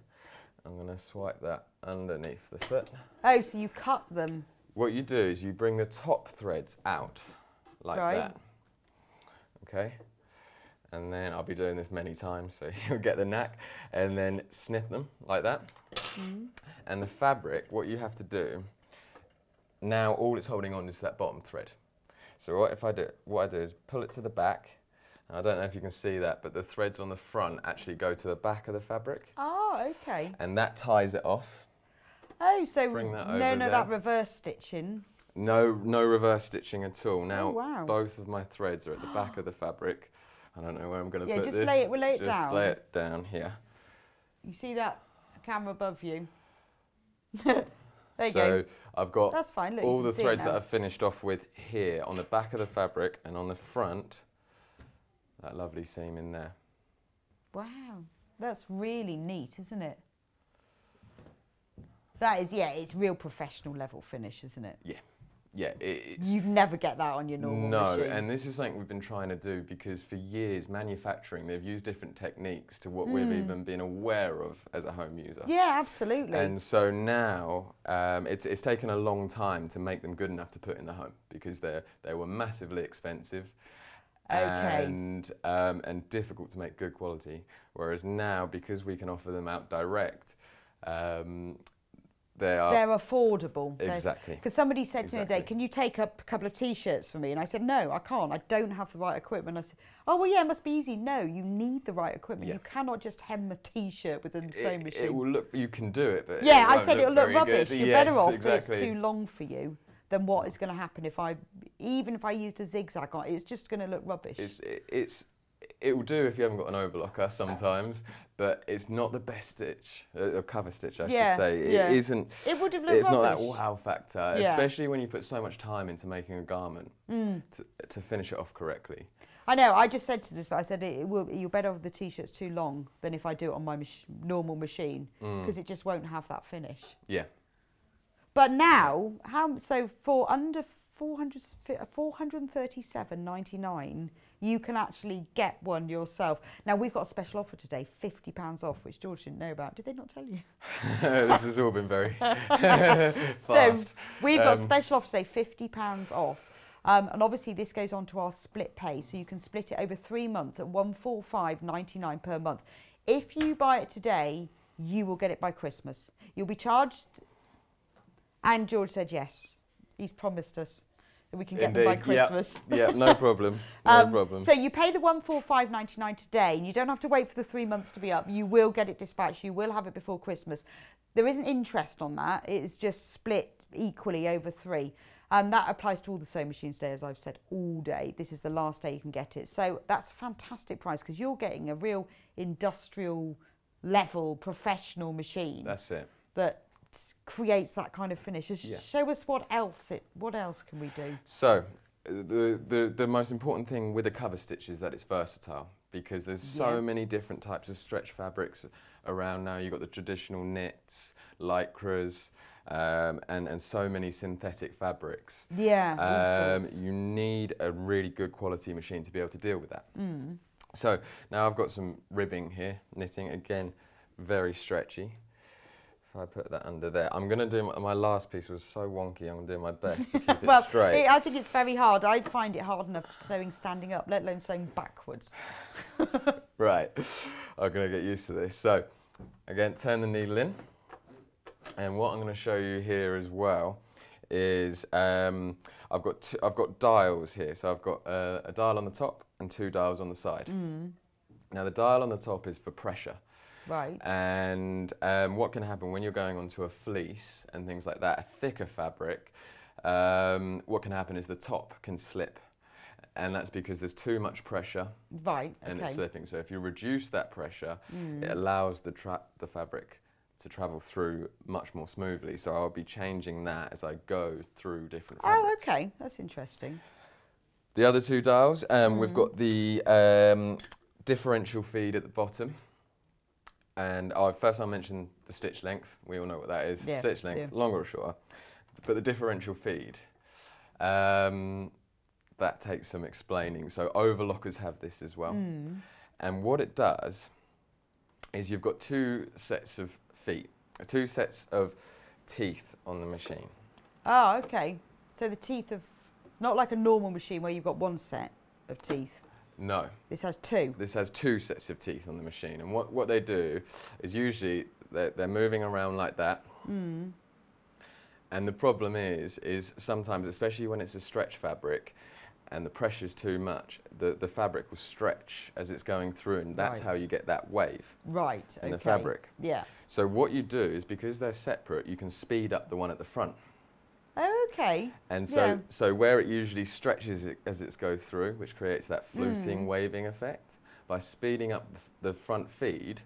I'm going to swipe that underneath the foot. Oh, so you cut them. What you do is you bring the top threads out like Right. that. Okay? And then I'll be doing this many times so [LAUGHS] you'll get the knack. And then snip them like that. Mm-hmm. And the fabric, what you have to do, now all it's holding on is that bottom thread. So what if I do what I do is pull it to the back. I don't know if you can see that, but the threads on the front actually go to the back of the fabric. Oh, okay. And that ties it off. Oh, so Bring that no, over no, that reverse stitching. No, no reverse stitching at all. Now, Oh, wow. both of my threads are at the [GASPS] back of the fabric. I don't know where I'm going to Yeah, put just lay it- we'll lay it just down. lay it down here. You see that camera above you? [LAUGHS] there you so go. I've got That's fine, look, all the threads that. I've finished off with here on the back of the fabric and on the front. That lovely seam in there. Wow, that's really neat, isn't it? That is, yeah, it's real professional level finish, isn't it? Yeah, yeah. It, it's, You'd never get that on your normal no, machine. and this is something we've been trying to do because for years manufacturing they've used different techniques to what we've Mm. even been aware of as a home user. yeah, absolutely. And so now um, it's, it's taken a long time to make them good enough to put in the home because they they were massively expensive Okay. and um, and difficult to make good quality. Whereas now, because we can offer them out direct, um, they are They're affordable. Exactly. Because somebody said to me today, "Can you take up a couple of t-shirts for me?" And I said, "No, I can't. I don't have the right equipment." I said, "Oh well, yeah, it must be easy." No, you need the right equipment. Yeah. You cannot just hem a t-shirt with a sewing machine. it will look. You can do it, but yeah, it I said it'll look very good. rubbish. You're Yes, better off exactly. that it's too long for you than what is going to happen if I, even if I used a zigzag on it, it's just going to look rubbish. It's it, it's it will do if you haven't got an overlocker sometimes, but it's not the best stitch, uh, a cover stitch, I Yeah, should say. It yeah. isn't. It would have looked It's not that rubbish. wow factor, Yeah. especially when you put so much time into making a garment Mm. to, to finish it off correctly. I know. I just said to this, but I said it will. You're better off the t-shirts too long than if I do it on my mach- normal machine Mm. because it just won't have that finish. Yeah. But now, how so for under 400, 437.99, you can actually get one yourself. Now we've got a special offer today, fifty pounds off, which George didn't know about. Did they not tell you? [LAUGHS] this has all been very [LAUGHS] [LAUGHS] So we've got a Um, special offer today, fifty pounds off. Um, and obviously this goes on to our split pay, so you can split it over three months at one four five ninety nine per month. If you buy it today, you will get it by Christmas. You'll be charged. And George said yes. He's promised us. that we can get them by Indeed, yeah. Christmas. Yeah, no [LAUGHS] problem. No Um, problem. So you pay the one four five ninety nine today, and you don't have to wait for the three months to be up. You will get it dispatched. You will have it before Christmas. There isn't interest on that. It's just split equally over three. Um, that applies to all the sewing machines today, as I've said all day. This is the last day you can get it. So that's a fantastic price because you're getting a real industrial level professional machine That's it. that creates that kind of finish. Just Yeah. show us what else it. What else can we do? So, the, the, the most important thing with a cover stitch is that it's versatile because there's so Yeah. many different types of stretch fabrics around now. You've got the traditional knits, lycras, um, and, and so many synthetic fabrics. Yeah. Um, you need a really good quality machine to be able to deal with that. Mm. So now I've got some ribbing here, knitting again, very stretchy. If I put that under there, I'm going to do my, my last piece was so wonky. I'm doing my best to keep [LAUGHS] it well, straight. it- I think it's very hard. I find it hard enough sewing standing up, let alone sewing backwards. [LAUGHS] Right, I'm going to get used to this. So, again, turn the needle in. And what I'm going to show you here as well is um, I've got two, I've got dials here. So I've got uh, a dial on the top and two dials on the side. Mm. Now the dial on the top is for pressure. Right. And um, what can happen when you're going onto a fleece and things like that, a thicker fabric, um, what can happen is the top can slip. And that's because there's too much pressure Right. and okay. it's slipping. So if you reduce that pressure, Mm. it allows the, the fabric to travel through much more smoothly. So I'll be changing that as I go through different fabrics. Oh, okay. That's interesting. The other two dials, um, Mm. we've got the um, differential feed at the bottom. And oh, first I mentioned the stitch length. We all know what that is. Yeah, Stitch length, yeah. longer or shorter. But the differential feed, um, that takes some explaining. So overlockers have this as well. Mm. And what it does is you've got two sets of feet, two sets of teeth on the machine. Oh, okay. So the teeth of it's not like a normal machine where you've got one set of teeth. No, This has two. this has two sets of teeth on the machine. And what, what they do is usually they're, they're moving around like that. Mm. And the problem is, is sometimes, especially when it's a stretch fabric and the pressure's too much, the, the fabric will stretch as it's going through and that's how you get that wave Right. in the fabric. Yeah. So what you do is because they're separate, you can speed up the one at the front. Okay. And so, Yeah. so where it usually stretches it as it's go through, which creates that fluting Mm. waving effect, by speeding up the, front feed,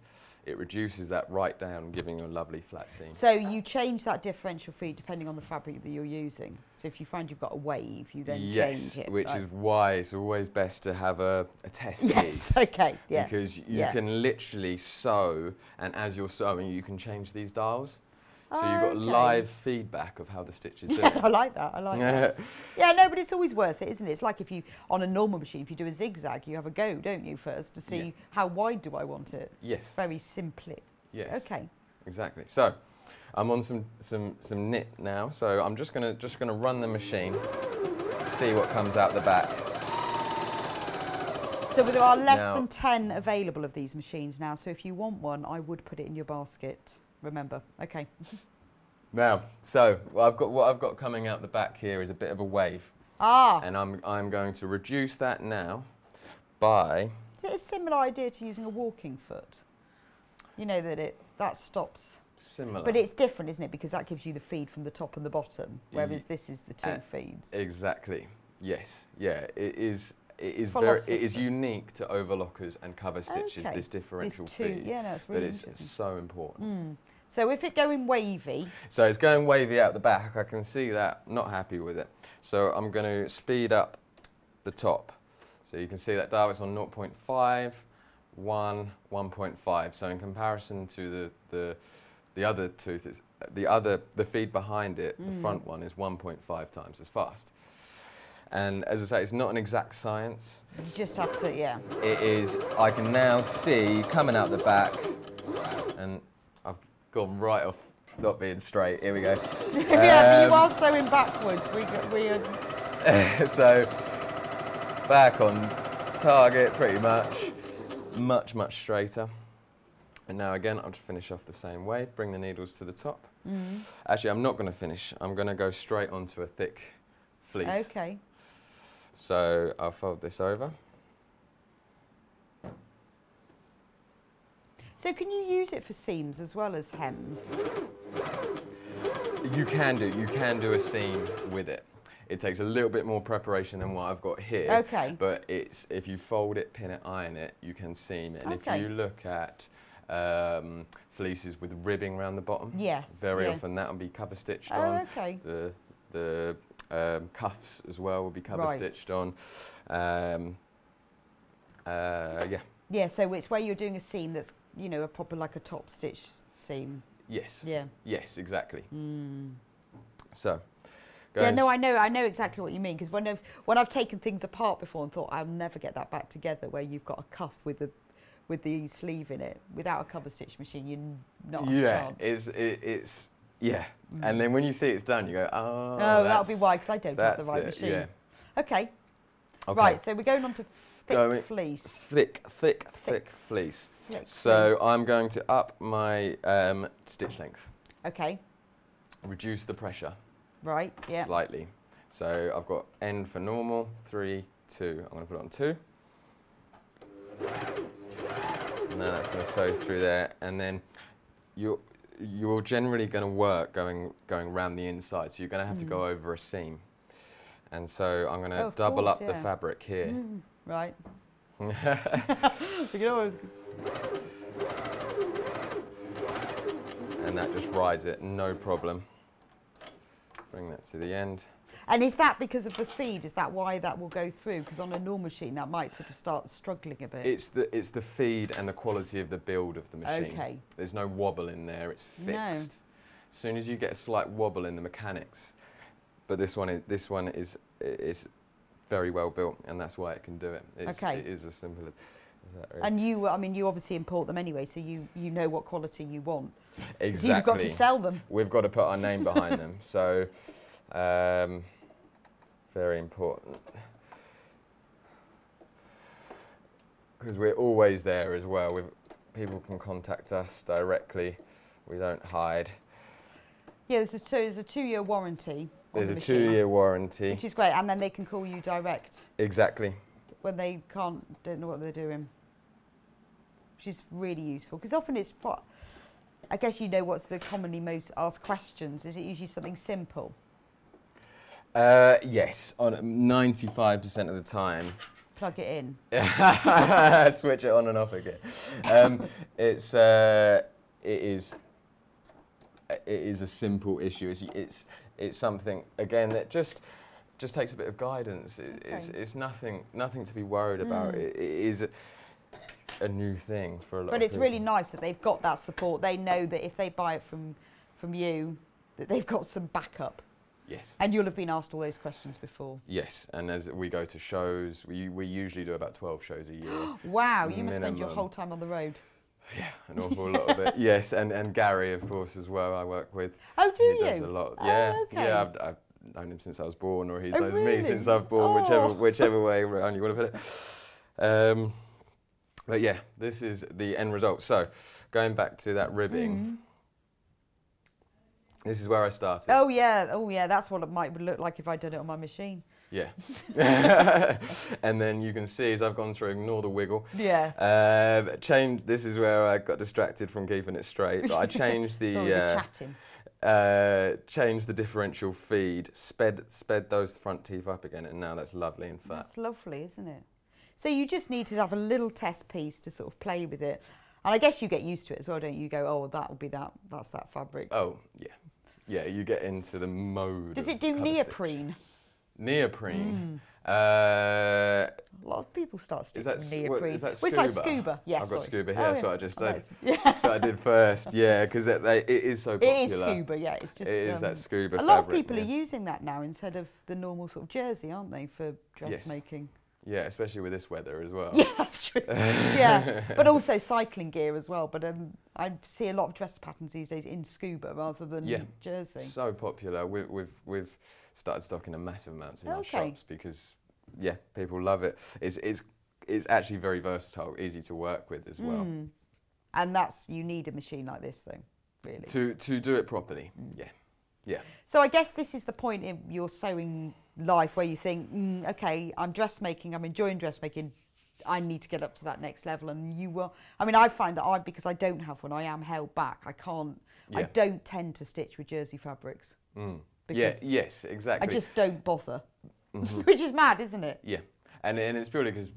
it reduces that right down, giving you a lovely flat seam. So you change that differential feed depending on the fabric that you're using. So if you find you've got a wave, you then yes, change it. which right? is why it's always best to have a, a test yes. piece. [LAUGHS] Okay. Yeah. Because you Yeah. can literally sew, and as you're sewing, you can change these dials. So you've got Okay. live feedback of how the stitch is Yeah, [LAUGHS] I like that. I like that. Yeah, no, but it's always worth it, isn't it? It's like if you, on a normal machine, if you do a zigzag, you have a go, don't you, first, to see Yeah. how wide do I want it? yes. Very simply. Yes. Okay. Exactly. So, I'm on some some some knit now. So I'm just gonna just gonna run the machine, see what comes out the back. So there are less Now- than 10 available of these machines now. So if you want one, I would put it in your basket. Remember. Okay. Now, so what I've got what I've got coming out the back here is a bit of a wave, Ah, and I'm I'm going to reduce that now by is it a similar idea to using a walking foot? You know that it that stops, similar. but it's different, isn't it? Because that gives you the feed from the top and the bottom, whereas this is the two uh, feeds. exactly. Yes. Yeah. It is. It is very. It is unique to overlockers and cover stitches. Okay. This differential two, feed, yeah, no, it's but really it's so important. Mm. So if it's going wavy, So it's going wavy out the back. I can see that. Not happy with it. So I'm going to speed up the top. So you can see that dial is on 0.5, 1, 1.5. So in comparison to the the, the other tooth, it's, the other the feed behind it, the Mm. front one is 1.5 times as fast. And as I say, it's not an exact science. you just have to, yeah. It is. I can now see coming out the back, and gone right off not being straight. Here we go. [LAUGHS] yeah, but you Um, are sewing backwards. We, we are, [LAUGHS] so back on target pretty much. Much, much straighter. And now again, I'll just finish off the same way. Bring the needles to the top. mm. Actually, I'm not going to finish. I'm going to go straight onto a thick fleece. Okay. So I'll fold this over. So can you use it for seams as well as hems? You can do, you can do a seam with it. It takes a little bit more preparation than what I've got here. Okay. But it's if you fold it, pin it, iron it, you can seam it. And Okay. if you look at um, fleeces with ribbing around the bottom, Yes, very yeah. often that will be cover stitched Oh, on. okay. The the um, cuffs as well will be cover Right. stitched on. Um, uh, yeah. Yeah, so it's where you're doing a seam that's, you know, a proper like a top stitch seam. Yes. Yeah. Yes, exactly. Mm. So. Yeah, no, I know, I know exactly what you mean because when I've when I've taken things apart before and thought I'll never get that back together, where you've got a cuff with the with the sleeve in it, without a cover stitch machine, you're not a yeah, chance. it's it, it's yeah, and then when you see it's done, you go, oh, Oh, that'll be why because I don't have the right it, machine. Yeah. Okay. Okay. Right, so we're going on to thick Going- fleece. Thick, thick, thick, Thick fleece. Thick So fleece. I'm going to up my um, stitch length, Okay. reduce the pressure Right. Yeah. slightly. So I've got N for normal, three, two. I'm going to put it on two. And then that's going to sew through there, and then you're you're generally going to work going going round the inside, so you're going to have to go over a seam. And so I'm going to. Oh, double course, up the fabric here. Mm, right. [LAUGHS] Can always- and that just rides it, no problem. Bring that to the end. And is that because of the feed? Is that why that will go through? Because on a normal machine, that might sort of start struggling a bit. It's the it's the feed and the quality of the build of the machine. Okay. There's no wobble in there. It's fixed. No. As soon as you get a slight wobble in the mechanics, but this one is this one is is very well built, and that's why it can do it. It's, Okay. It is as simple as. Really. And you, I mean, you obviously import them anyway, so you, you know what quality you want. exactly. You've got to sell them. We've got to put our name behind them. So, um, very important. Because we're always there as well. We've, people can contact us directly. We don't hide. Yeah, there's a, so there's a two-year warranty. There's the a two-year warranty. Which is great, and then they can call you direct Exactly. when they can't, don't know what they're doing. Which is really useful because often it's what. I guess you know what's the commonly most asked questions. Is it usually something simple? Uh, yes, on 95% of the time. Plug it in. [LAUGHS] Switch it on and off again. Um, it's uh, it is it is a simple issue. It's it's it's something again that just just takes a bit of guidance. It, It's Okay. it's nothing nothing to be worried about. Mm. It, it is a, a new thing for a lot. But it's really nice that they've got that support. They know that if they buy it from from you, that they've got some backup. Yes. And you'll have been asked all those questions before. Yes, and as we go to shows, we we usually do about twelve shows a year. [GASPS] Wow, you must spend your whole time on the road. Yeah, an awful lot of it. [LAUGHS] Yes, and, and Gary, of course, as well. I work with. Oh, do he does a lot. Oh, Yeah, okay. yeah. I've, I've known him since I was born, or he Oh, knows me since? I've born, whichever Oh. whichever way [LAUGHS] around you want to put it. Um, but yeah, this is the end result. So, going back to that ribbing, this is where I started. Oh yeah, oh yeah. That's what it might would look like if I'd done it on my machine. Yeah. [LAUGHS] [LAUGHS] and then you can see as I've gone through, ignore the wiggle. Yeah. Uh, change. This is where I got distracted from keeping it straight. But I changed [LAUGHS] the. We're uh, chatting. uh, changed the differential feed, sped sped those front teeth up again, and now that's lovely and fat. That's lovely, isn't it? So you just need to have a little test piece to sort of play with it. And I guess you get used to it as well, don't you? You go, oh, that'll be that. That's that fabric. Oh yeah, yeah. You get into the mode. Does it do cover stitch. Neoprene? Neoprene. Uh, A lot of people start is that neoprene. is that Well, it's like scuba? scuba. Yeah, I've got sorry. scuba Oh, here. That's what I just Oh, did. that's- Yeah. What I did first. Yeah, because it, it is so It popular. is scuba, yeah. It's just. It is um, that scuba A lot of people yeah. are using that now instead of the normal sort of jersey, aren't they, for Yes. Yeah, especially with this weather as well. [LAUGHS] Yeah, that's true. yeah, [LAUGHS] but also cycling gear as well. But um, I see a lot of dress patterns these days in scuba rather than Yeah. jersey. So popular. We've, we've, we've started stocking a massive amounts in our shops because, yeah, people love it. It's, it's, it's actually very versatile, easy to work with as well. Mm. And that's you need a machine like this, though, really. To, to do it properly, Mm. yeah. Yeah. So I guess this is the point in your sewing life where you think, mm, okay, I'm dressmaking, I'm enjoying dressmaking. I need to get up to that next level, and you will. I mean, I find that I because I don't have one, I am held back. I can't. yeah. I don't tend to stitch with jersey fabrics. Mm. Yeah. Because Yes. Exactly. I just don't bother, Mm-hmm. [LAUGHS] which is mad, isn't it? Yeah. And and it's purely because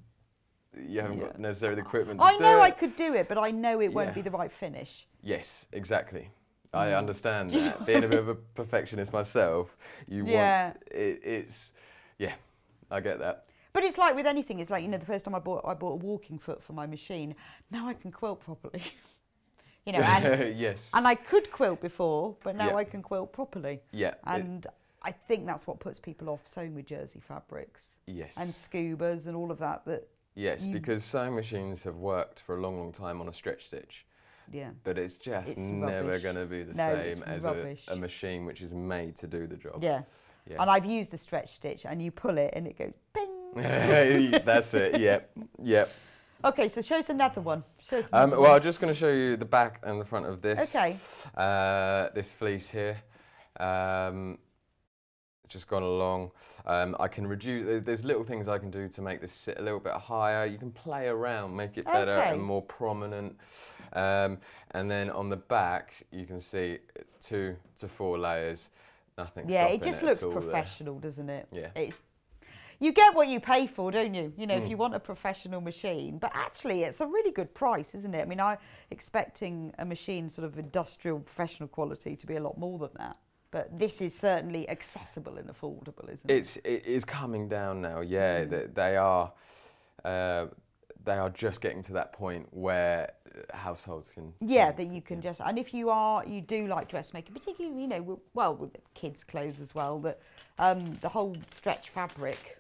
you haven't got necessarily the equipment. To I know I could do it, but I know it won't be the right finish. Yes. Exactly. I understand [LAUGHS] that. Being a bit of a perfectionist myself, you Yeah. want it, it's yeah. I get that. But it's like with anything. It's like you know, the first time I bought I bought a walking foot for my machine. Now I can quilt properly. [LAUGHS] you know, and [LAUGHS] yes. and I could quilt before, but now Yeah. I can quilt properly. Yeah. it- And I think that's what puts people off sewing with jersey fabrics yes. and scubas and all of that. That Yes, because sewing machines have worked for a long, long time on a stretch stitch, yeah, but it's just It's never going to be the No, same as a, a machine which is made to do the job. yeah. Yeah. And I've used a stretch stitch, and you pull it, and it goes ping. [LAUGHS] That's it. Yep. Yep. Okay, so show us another one. Show us Um, well, I'm just going to show you the back and the front of this. Okay. Uh, this fleece here. Um, just gone along. Um, I can reduce. There's little things I can do to make this sit a little bit higher. You can play around, make it better Okay. and more prominent. Um, and then on the back, you can see two to four layers. Nothing. Yeah, it just at looks all there. professional, doesn't it? Yeah. It's you get what you pay for, don't you? You know, Mm. if you want a professional machine, but actually, it's a really good price, isn't it? I mean, I'm expecting a machine sort of industrial professional quality to be a lot more than that, but this is certainly accessible and affordable, isn't it? It's it is coming down now. Yeah, Mm. they, they are. Uh, they are just getting to that point where households can. Yeah, can- that you can just, and if you are, you do like dressmaking, particularly, you know, well, with kids' clothes as well, that um, the whole stretch fabric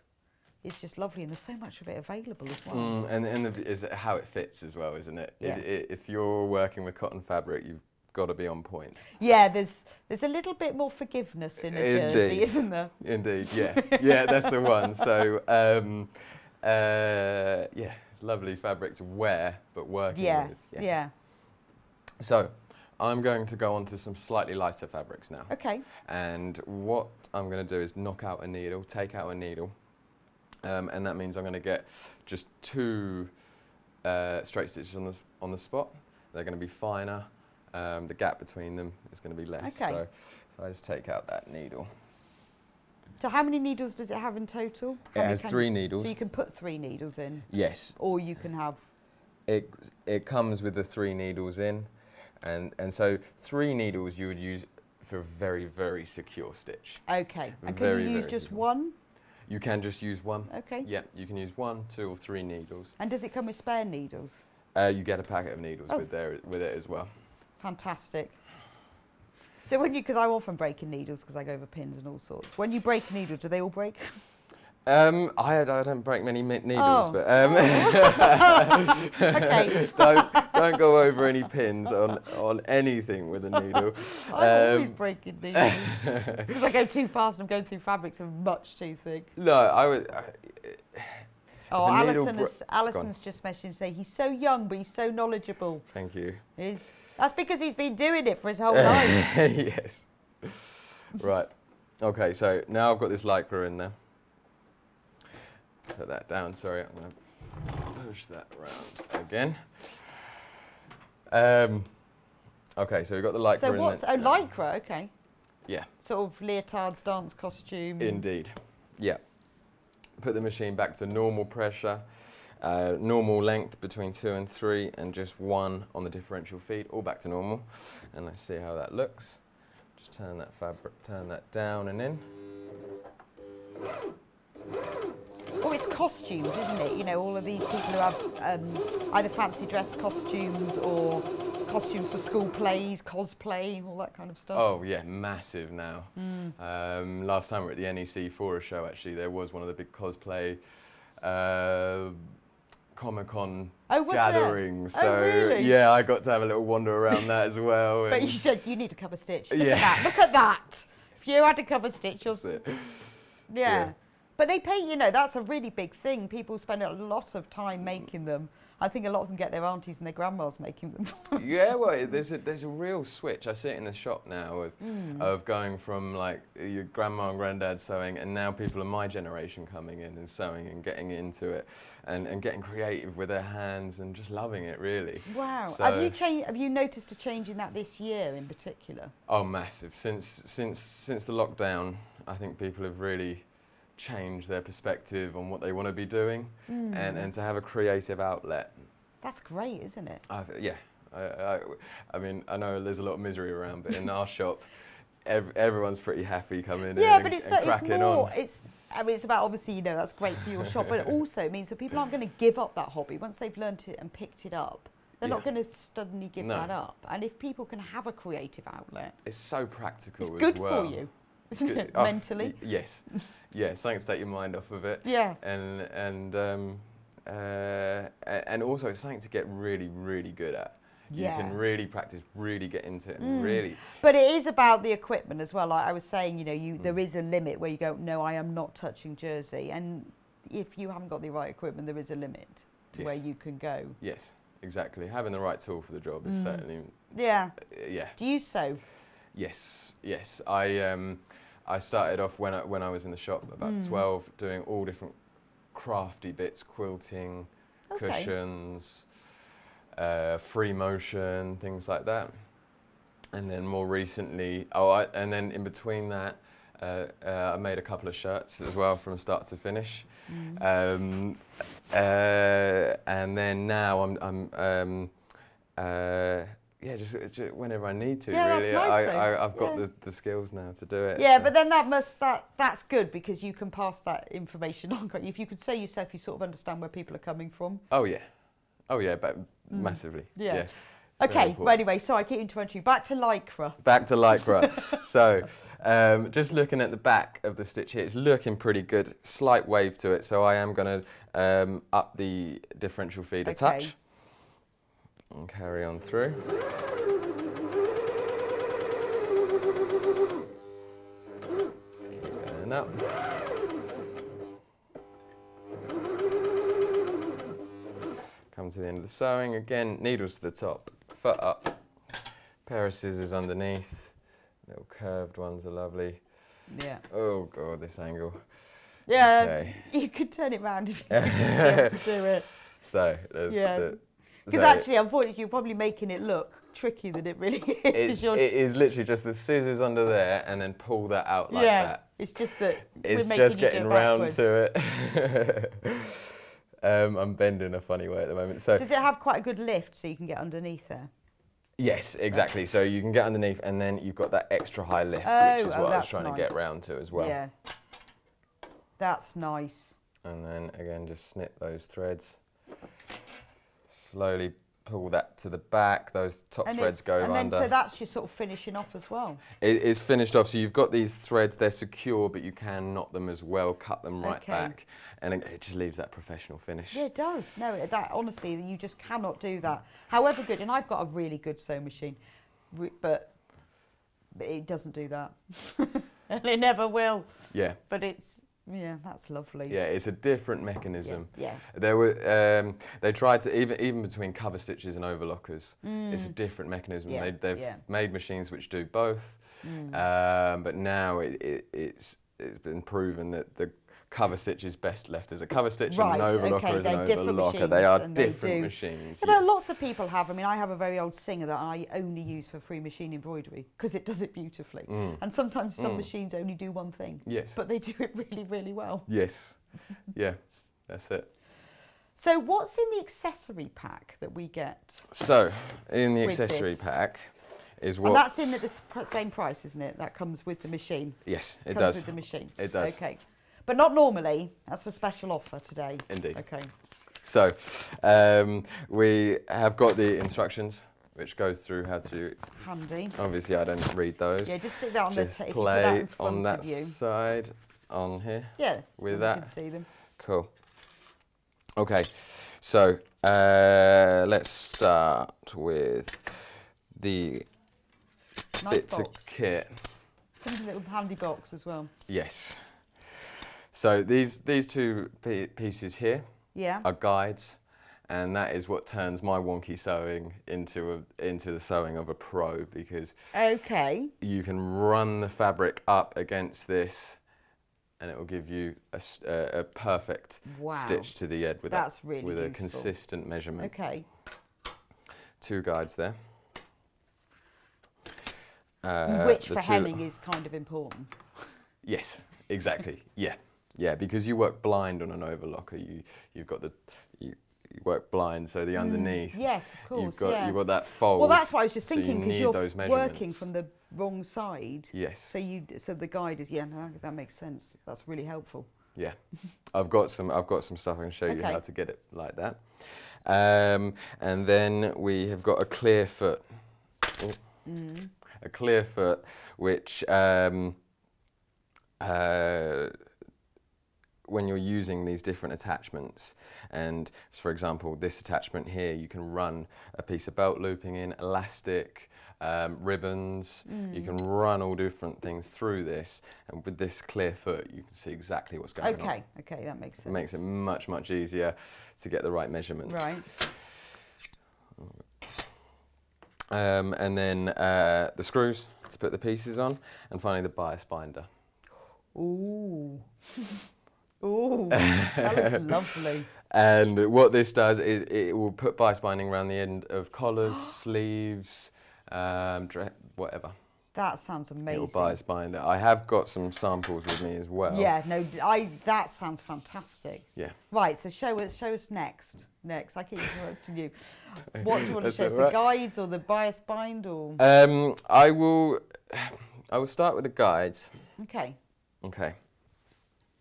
is just lovely, and there's so much of it available as well. Mm, and and the, is it how it fits as well, isn't it? Yeah. It- it- If you're working with cotton fabric, you've got to be on point. Yeah, there's there's a little bit more forgiveness in a jersey, isn't there? Indeed, yeah, yeah, that's the one. So, um, uh, yeah, it's lovely fabric to wear, but working Yes, with. yeah. So, I'm going to go on to some slightly lighter fabrics now. Okay. And what I'm going to do is knock out a needle, take out a needle, um, and that means I'm going to get just two uh, straight stitches on the, on the spot. They're going to be finer. Um, the gap between them is going to be less. Okay. So if I just take out that needle. So how many needles does it have in total? It How many has three needles. So you can put three needles in, Yes, or you can have. it, it comes with the three needles in. And, and so three needles you would use for a very, very secure stitch. Okay. And can you use just simple. one? You can just use one. Okay. Yeah, you can use one, two, or three needles. And does it come with spare needles? Uh, you get a packet of needles Oh. with there with it as well. Fantastic. So when you, because I'm often breaking needles because I go over pins and all sorts. When you break needles, do they all break? Um, I, I don't break many needles, Oh. but um, [LAUGHS] don't don't go over any pins on on anything with a needle. [LAUGHS] I'm always Um, breaking [LAUGHS] needles. because I go too fast and I'm going through fabrics that are much too thick. no, I would. I, Oh, Alison has, Alison's just mentioned say he's so young, but he's so knowledgeable. thank you. He's, that's because he's been doing it for his whole life. [LAUGHS] yes. Right. Okay. So now I've got this lycra in there. Put that down. Sorry, I'm gonna push that around again. Um. Okay, so we've got the lycra So in what's there. oh lycra? Okay, Yeah. sort of leotards, dance costume. Indeed. Yeah. Put the machine back to normal pressure, uh, normal length between two and three, and just one on the differential feed, all back to normal. And let's see how that looks. Just turn that fabric, turn that down and in. Oh, it's costumes, isn't it? You know, all of these people who have um, either fancy dress costumes or costumes for school plays, cosplay, all that kind of stuff. Oh yeah, massive now. Mm. Um, last time we were at the NEC for a show, actually, there was one of the big cosplay uh, Comic Con Oh, was there? gatherings. Oh, So really? yeah, I got to have a little wander around that as well. [LAUGHS] But you said you need to cover stitch. Look Yeah. at that. Look at that. If you had to cover stitch, that's. [LAUGHS] Yeah. Yeah. But they pay, you know, that's a really big thing. People spend a lot of time making them I think a lot of them get their aunties and their grandmas making them. [LAUGHS] yeah, well, there's a there's a real switch. I see it in the shop now of Mm. of going from like your grandma and granddad sewing, and now people of my generation coming in and sewing and getting into it, and, and getting creative with their hands and just loving it really. Wow. So- have you changed? Have you noticed a change in that this year in particular? Oh, massive! Since since since the lockdown, I think people have really changed their perspective on what they want to be doing, Mm. and and to have a creative outlet. That's great, isn't it? I, yeah, I, I, I mean, I know there's a lot of misery around, but in our [LAUGHS] shop, ev- everyone's pretty happy coming in Yeah, and, but it's and not. It's more. on. It's. I mean, it's about obviously you know that's great for your shop, but it [LAUGHS] also means that people aren't going to give up that hobby once they've learned it and picked it up. They're not going to suddenly give No. that up. And if people can have a creative outlet, It's so practical it's as good well. for you, isn't it? oh, Mentally. yes, [LAUGHS] yeah, something to take your mind off of it. Yeah. And and um, uh, and also it's something to get really really good at. You Yeah. can really practice, really get into it, and Mm. really. But it is about the equipment as well. Like I was saying, you know, you Mm. there is a limit where you go, no, I am not touching jersey, and if you haven't got the right equipment, there is a limit to where you can go. Yes, exactly. Having the right tool for the job is Mm. certainly. Yeah. uh, yeah. Do you sew? Yes, yes. I um, I started off when I when I was in the shop about Mm. twelve, doing all different crafty bits, quilting, Okay. cushions, uh, free motion, things like that. And then more recently, oh, I, and then in between that, uh, uh, I made a couple of shirts as well from start to finish. Mm. Um, uh, and then now I'm, I'm um, uh, yeah, just, just whenever I need to, Yeah, that's really. nice I, I, I've got Yeah. the, the skills now to do it. Yeah, so- but then that must that that's good because you can pass that information [LAUGHS] on. If you could say yourself, you sort of understand where people are coming from. Oh yeah, oh yeah, but Mm. massively. Yeah. yeah. Okay. Well, anyway, so I keep interrupting you. Back to lycra. Back to lycra. [LAUGHS] so, um, just looking at the back of the stitch here, it's looking pretty good. Slight wave to it, so I am going to um, up the differential feed a Okay. touch and carry on through. Keep going up. Come to the end of the sewing. Again, needles to the top, foot up, pair of scissors underneath. Little curved ones are lovely. Yeah. Oh god, this angle. Yeah. Okay. You could turn it round if you [LAUGHS] wanted to to do it. So there's Yeah. the. Because actually, unfortunately, you're probably making it look trickier than it really [LAUGHS] is. it's, it is literally just the scissors under there and then pull that out like that. yeah, that. it's just that It's we're making just you do it getting round to it. [LAUGHS] um, I'm bending a funny way at the moment. So Does it have quite a good lift so you can get underneath there? yes, exactly. So you can get underneath and then you've got that extra high lift, Oh, which is oh, what I was trying to get round to as well. Yeah. That's nice. And then again, just snip those threads. Slowly pull that to the back. Those top and threads go and then under. so that's your sort of finishing off as well. It is finished off, so you've got these threads, they're secure, but you can knot them as well, cut them right Okay. back, and it it just leaves that professional finish. Yeah, it does. No, that honestly, you just cannot do that. However good, and I've got a really good sewing machine, but but it doesn't do that, [LAUGHS] and it never will. Yeah. But it's yeah, that's lovely. Yeah, it's a different mechanism. yeah. There were um, they tried to even even between cover stitches and overlockers, it's a Mm. different mechanism. Yeah, They, they've yeah. made machines which do both, Mm. um, but now it, it, it's it's been proven that the cover stitch is best left as a cover stitch Right, and an overlocker okay, is an different overlocker. They are and they machines. But yes. lots of people have. I mean, I have a very old Singer that I only use for free machine embroidery because it does it beautifully. Mm. And sometimes some Mm. machines only do one thing. Yes. But they do it really, really well. Yes. yeah, that's it. So, what's in the accessory pack that we get? So, in the accessory this. pack is what. And that's in at the pr- same price, isn't it? That comes with the machine. Yes, it comes does. with the machine. It does. Okay. But not normally. That's a special offer today. Indeed. Okay. So, um, we have got the instructions, which goes through how to. Handy. Obviously, I don't read those. Yeah, just stick that on the Just ta- if you put play that on that side, on here. Yeah. With that. You can see them. Cool. Okay, so uh, let's start with the Nice bits box. of kit. Comes a little handy box as well. Yes. So these these two pieces here Yeah. are guides, and that is what turns my wonky sewing into a, into the sewing of a pro because Okay. you can run the fabric up against this and it will give you a a perfect Wow. stitch to the edge with, That's a, really with a consistent measurement. Okay. Two guides there. Uh, Which the for hemming is kind of important. Yes, exactly. [LAUGHS] yeah, yeah, because you work blind on an overlocker. You you've got the you, you work blind, so the underneath. Mm, Yes, of course. You've got yeah. you've got that fold. Well, that's what I was just thinking because you're those working from the wrong side. Yes. So you, so the guide is yeah, no, that makes sense. That's really helpful. Yeah, I've got some. I've got some stuff I can show you how to get it like that. Um, and then we have got a clear foot. Mm. A clear foot, which um, uh, when you're using these different attachments, and for example, this attachment here, you can run a piece of belt looping in, elastic, um, ribbons. You can run all different things through this, and with this clear foot, you can see exactly what's going on. Okay, okay, that makes sense. It makes it much, much easier to get the right measurements. right. Um, and then uh, the screws to put the pieces on, and finally the bias binder. Ooh. [LAUGHS] Ooh. that looks [LAUGHS] lovely. And what this does is it will put bias binding around the end of collars, [GASPS] sleeves, um, whatever. That sounds amazing. It will bias bind it. I have got some samples with me as well. Yeah, no, I. That sounds fantastic. Yeah. Right, so show us, show us next. Next, I keep interrupting you. [LAUGHS] What do you want to show us? all The guides or the bias bind or? Um, I will. [SIGHS] I will start with the guides. okay. Okay.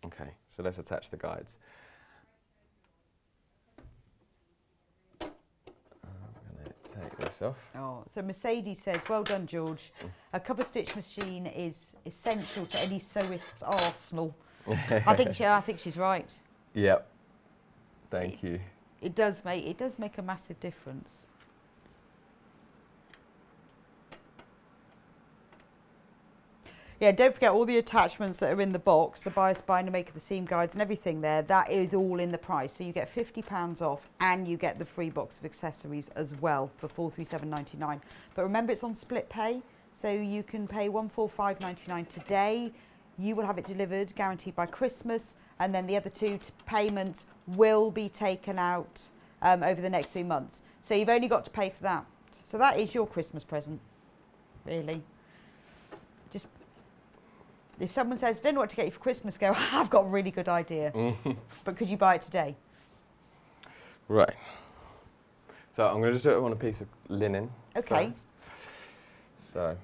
Okay. So let's attach the guides. I'm going to take this off. Oh, so Mercedes says, "Well done, George. A cover stitch machine is essential to any sewist's arsenal." I think she, I think she's right. [LAUGHS] Yep. Thank you. It does make it does make a massive difference. Yeah, don't forget all the attachments that are in the box, the bias binder, maker, the seam guides and everything there, that is all in the price. So you get £50 off and you get the free box of accessories as well for four three seven ninety nine. But remember it's on split pay, so you can pay one four five ninety nine today. You will have it delivered, guaranteed by Christmas, and then the other two payments will be taken out um, over the next three months. So you've only got to pay for that. So that is your Christmas present, really. If someone says, "Don't know what to get you for Christmas," go, [LAUGHS] "I've got a really good idea." Mm-hmm. but could you buy it today? Right. So I'm going to just do it on a piece of linen. Okay. first. So,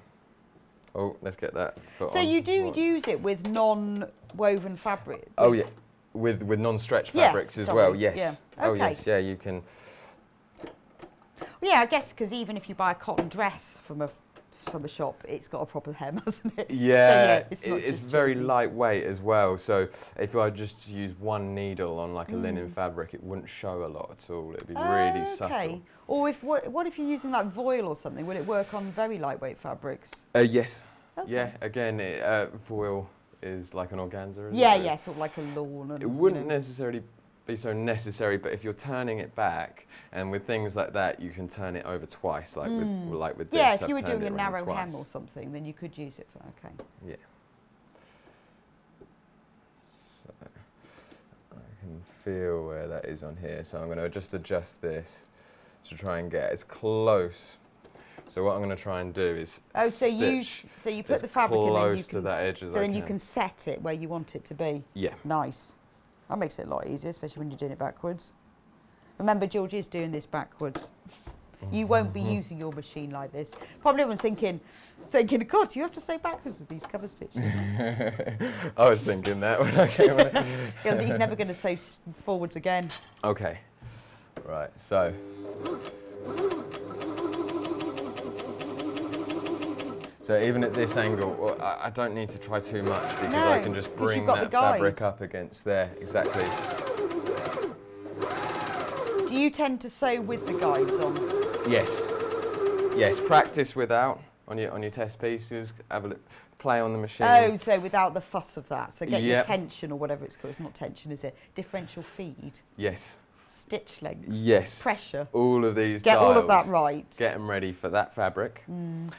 oh, let's get that So on. you do Right. use it with non-woven fabric. Oh with- yeah, with with non-stretch Yes, fabrics as sorry, well. Yes. yeah. Oh yes, yeah. You can. Yeah, I guess because even if you buy a cotton dress from a from a shop, it's got a proper hem, [LAUGHS] hasn't it? So, Yeah, it's, it- it's very cheesy. lightweight as well. So if I just use one needle on like a Mm. linen fabric, it wouldn't show a lot at all. It'd be really okay. subtle. Or if what, what if you're using like voile or something? Will it work on very lightweight fabrics? Uh, yes. Okay. Yeah. Again, it, uh, voile is like an organza. Yeah, it? yeah, sort of like a lawn. And, It wouldn't you know. necessarily be so necessary, but if you're turning it back, and with things like that, you can turn it over twice, like with like with this. Mm. Yeah, if I've you were doing a narrow hem or something, then you could use it for. Okay. Yeah. So I can feel where that is on here. So I'm going to just adjust this to try and get as close. So what I'm going to try and do is Oh, so you so you put the fabric in, then close you to can, that edge as so I then can. you can set it where you want it to be. Yeah. Nice. That makes it a lot easier, especially when you're doing it backwards. Remember, George is doing this backwards. You won't be mm-hmm. using your machine like this. Probably everyone's thinking, thinking, God, do you have to sew backwards with these cover stitches? [LAUGHS] I was thinking that when I came on [LAUGHS] He's never going to sew forwards again. Okay. Right. So. So even at this angle, well, I, I don't need to try too much because I can just bring the that fabric up against there. Exactly. Do you tend to sew with the guides on? Yes. Yes. Practice without on your on your test pieces. Have a look, play on the machine. Oh, so without the fuss of that. So get your tension or whatever it's called. It's not tension, is it? Differential feed. Yes. stitch length, Yes. pressure. All of these Get all of that right. Get them ready for that fabric. Mm.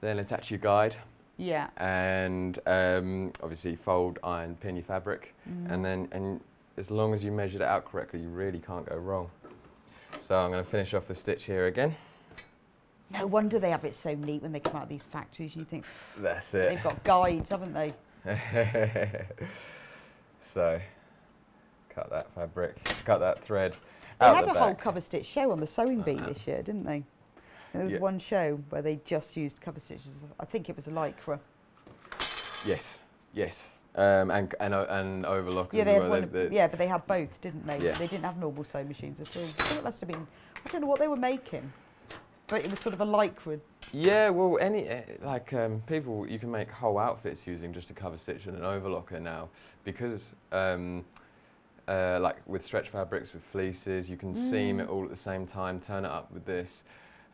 Then attach your guide. Yeah. and um, obviously fold, iron, pin your fabric, Mm. and then and as long as you measured it out correctly, you really can't go wrong. So I'm going to finish off the stitch here again. No wonder they have it so neat when they come out of these factories. You think That's it. they've got guides, haven't they? [LAUGHS] so cut that fabric, cut that thread. They had the a whole cover stitch show on the sewing bee this year, didn't they? There was Yeah. one show where they just used cover stitches. I think it was a lycra. Yes, yes, um, and and o- and overlock Yeah, they had well. one. They- they- yeah, but they had both, didn't they? Yeah. They didn't have normal sewing machines at all. I think it must have been. I don't know what they were making, but it was sort of a lycra. Yeah, well, any eh, like um, people, you can make whole outfits using just a cover stitch and an overlocker now, because um, uh, like with stretch fabrics, with fleeces, you can seam Mm. it all at the same time. Turn it up with this.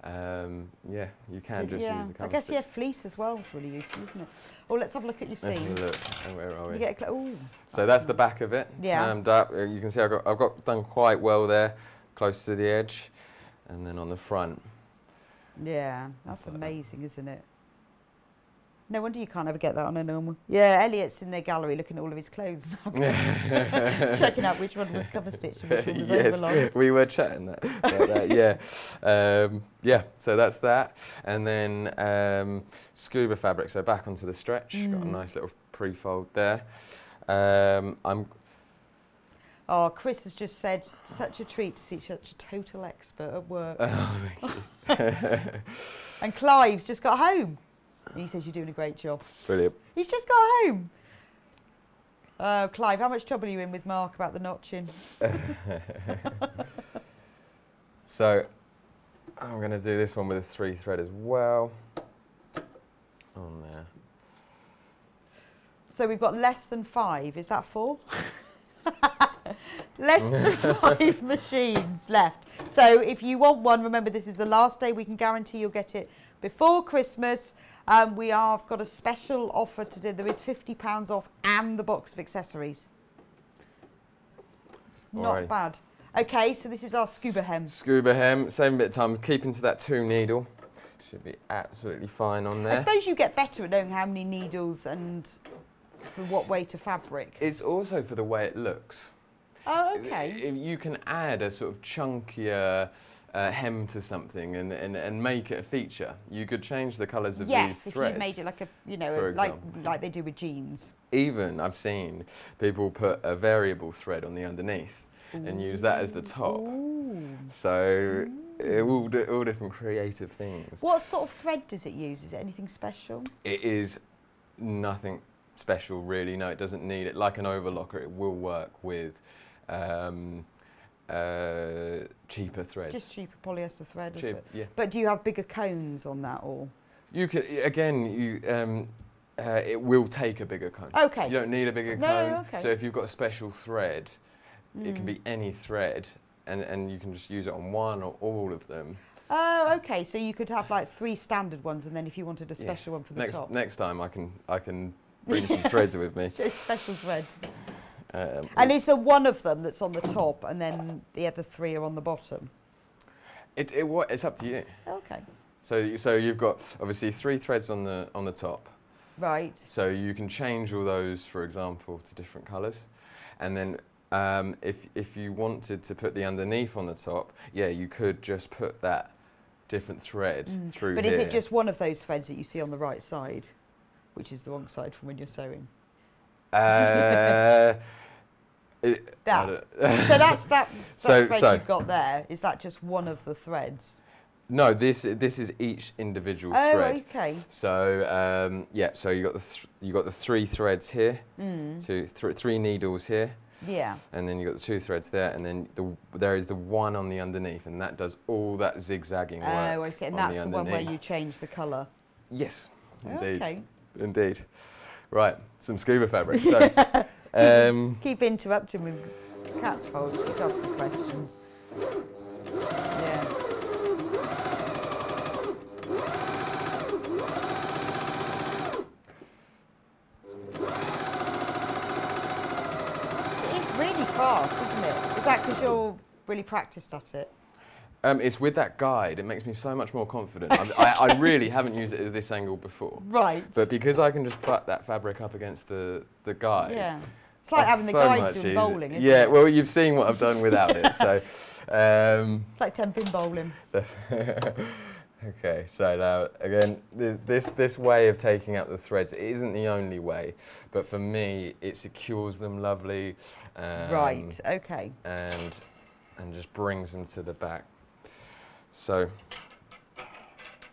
Um, yeah, you can just yeah, use a cover I guess stitch. yeah, fleece as well is really useful, isn't it? Oh, let's have a look at your seam. Let's have a look. And where are You we? ooh, So that's the back of it. Yeah. Termed up. Uh, You can see I've got, I've got done quite well there, close to the edge, and then on the front. Yeah, that's like amazing, isn't it? No wonder you can't ever get that on a normal. Yeah, Elliot's in their gallery looking at all of his clothes now, [LAUGHS] [LAUGHS] checking out which one was cover stitched and which one was yes, overlocked. we were chatting that, about that. Yeah, [LAUGHS] um, yeah. So that's that, and then um, scuba fabric. So back onto the stretch. Got a Mm. nice little pre-fold there. Um, I'm Oh, Chris has just said, such a treat to see such a total expert at work. oh, thank you. and Clive's just got home. And he says, You're doing a great job. Brilliant. He's just got home. Oh, Clive, how much trouble are you in with Mark about the notching? [LAUGHS] So I'm going to do this one with a three thread as well. On there. So we've got less than five. Is that four? [LAUGHS] less than [LAUGHS] five machines left. So if you want one, remember this is the last day we can guarantee you'll get it before Christmas. Um, we have got a special offer today. There is £50 off and the box of accessories. Not Alrighty. bad. Okay, so this is our scuba hem. Scuba hem, same bit of time, keeping to that two needle. Should be absolutely fine on there. I suppose you get better at knowing how many needles and for what weight of fabric. It's also for the way it looks. Oh, okay. You can add a sort of chunkier uh, hem to something and, and, and make it a feature. You could change the colours of Yes, these if you made it like a, you know, like like they do with jeans. Even I've seen people put a variable thread on the underneath and use that as the top. So uh, all, all different creative things. What sort of thread does it use? Is it anything special? It is nothing special really. No, it doesn't need it. Like an overlocker, it will work with um, uh, cheaper thread. Just cheaper polyester thread. Cheap, But, yeah. but do you have bigger cones on that or? You could again. You um, uh, it will take a bigger cone. Okay. You don't need a bigger No, cone. no, okay. So if you've got a special thread, it can Mm. be any thread, and and you can just use it on one or all of them. Oh, okay. So you could have like three standard ones, and then if you wanted a Yeah. special one for the next top, next time I can I can bring some threads with me. [LAUGHS] Just special threads. Um, And is there one of them that's on the top, and then the other three are on the bottom? it, it what it's up to you. Okay. So so you've got obviously three threads on the on the top. Right. So you can change all those, for example, to different colours, and then um, if if you wanted to put the underneath on the top, yeah, you could just put that different thread through Mm. But here. is it just one of those threads that you see on the right side, which is the wrong side from when you're sewing? Uh, it, That. so [LAUGHS] that's that, that So- thread so- you've got there. Is that just one of the threads? no, this this is each individual Oh, thread. okay. So um, yeah, so you got the th- you got the three threads here, Mm. two th- three needles here, Yeah. and then you got the two threads there, and then the, there is the one on the underneath, and that does all that zigzagging work. Oh, I see. And that's the the, one where you change the colour. Yes, indeed, Okay. indeed. Right, some scuba fabric. So, [LAUGHS] [LAUGHS] um, [LAUGHS] Keep interrupting with it's cat's fault. She's asking questions. Yeah. It's really fast, isn't it? Is that because you're really practiced at it? Um, it's with that guide. It makes me so much more confident. [LAUGHS] I, I, I really haven't used it at this angle before. Right. But because I can just butt that fabric up against the, the guide. yeah. It's like that's having the so guides in bowling, isn't Yeah, it? well, you've seen what I've done without it. So, [LAUGHS] um, It's like 10 pin bowling. [LAUGHS] okay, so now again, this this way of taking out the threads isn't the only way, but for me, it secures them lovely. Um, right, okay. And and just brings them to the back. So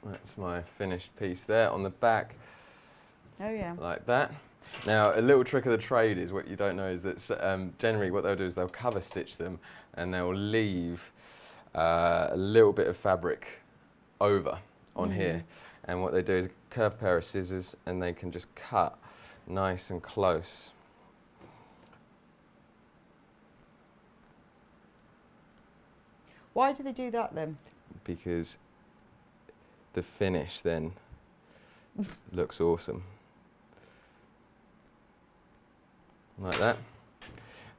that's my finished piece there on the back, Oh, yeah. like that. Now, a little trick of the trade is what you don't know is that um, generally what they'll do is they'll cover stitch them and they'll leave uh, a little bit of fabric over on here. And what they do is curve pair of scissors and they can just cut nice and close. Why do they do that then? because the finish then [LAUGHS] looks awesome. Like that.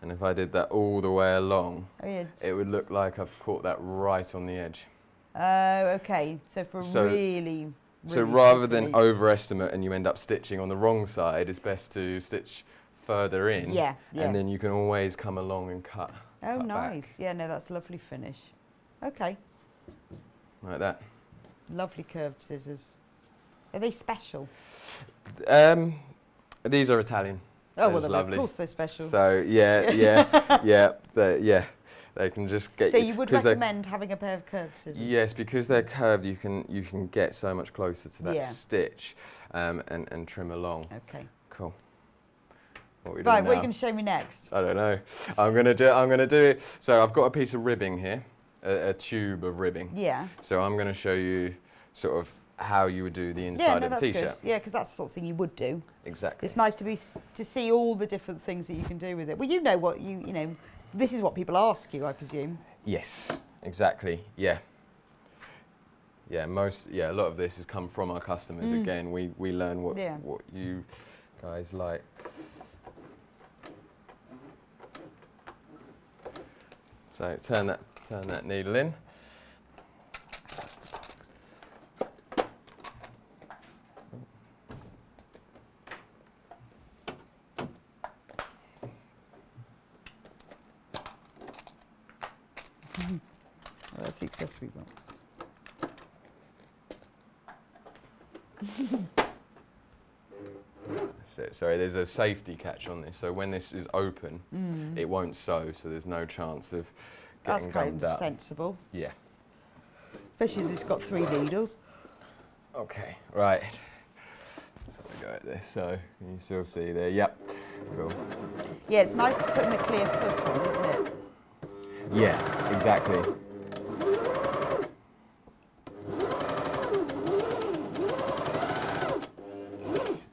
And if I did that all the way along, Oh, yeah. it would look like I've caught that right on the edge. Oh, okay. So for So- really, So really rather than overestimate and you end up stitching on the wrong side, it's best to stitch further in. Yeah, yeah. And then you can always come along and cut. Oh, cut back, nice. Yeah, no, that's a lovely finish. Okay. like that. Lovely curved scissors. Are they special? Um, these are Italian. Oh, well, lovely. of course they're special. So yeah, yeah, [LAUGHS] yeah, they, yeah. They can just get. So you would 'cause they're- recommend having a pair of curved scissors? Yes, because they're curved, you can you can get so much closer to that Yeah. stitch, um, and and trim along. Okay. Cool. What Right, what are you going to show me next? I don't know. I'm gonna do. I'm gonna do it. So I've got a piece of ribbing here, a, a tube of ribbing. Yeah. So I'm gonna show you sort of how you would do the Yeah, inside no, of good. t-shirt. Yeah, because that's the sort of thing you would do. Exactly. It's nice to be to see all the different things that you can do with it. Well, you know what you you know. This is what people ask you, I presume. Yes, exactly. Yeah. Yeah, most yeah, a lot of this has come from our customers. Mm. Again, we we learn what Yeah. what you guys like. So turn that turn that needle in. Oh, that's the accessory box. That's it. Sorry, there's a safety catch on this. So when this is open, Mm. it won't sew. So there's no chance of That's getting kind gummed of up. sensible, Yeah. especially as it's got three needles. Okay, right. So we go at this. So you still see there? Yep. Cool. Yeah, it's nice putting a clear foot on, isn't it? Yeah, exactly.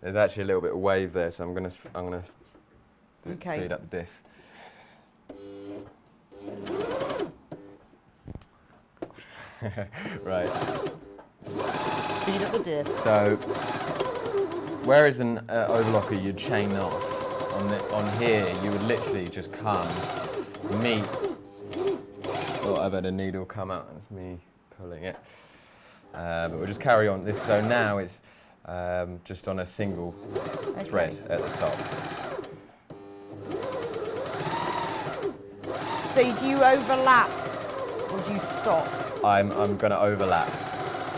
There's actually a little bit of wave there, so I'm gonna I'm gonna Okay. speed up the diff. [LAUGHS] right. Speed up the diff. So, where is an uh, overlocker you'd chain off, on the, on here you would literally just come, meet. Oh, I've had a needle come out. That's me pulling it. Uh, but we'll just carry on. This so now it's um, just on a single thread at the top. So do you overlap or do you stop? I'm I'm going to overlap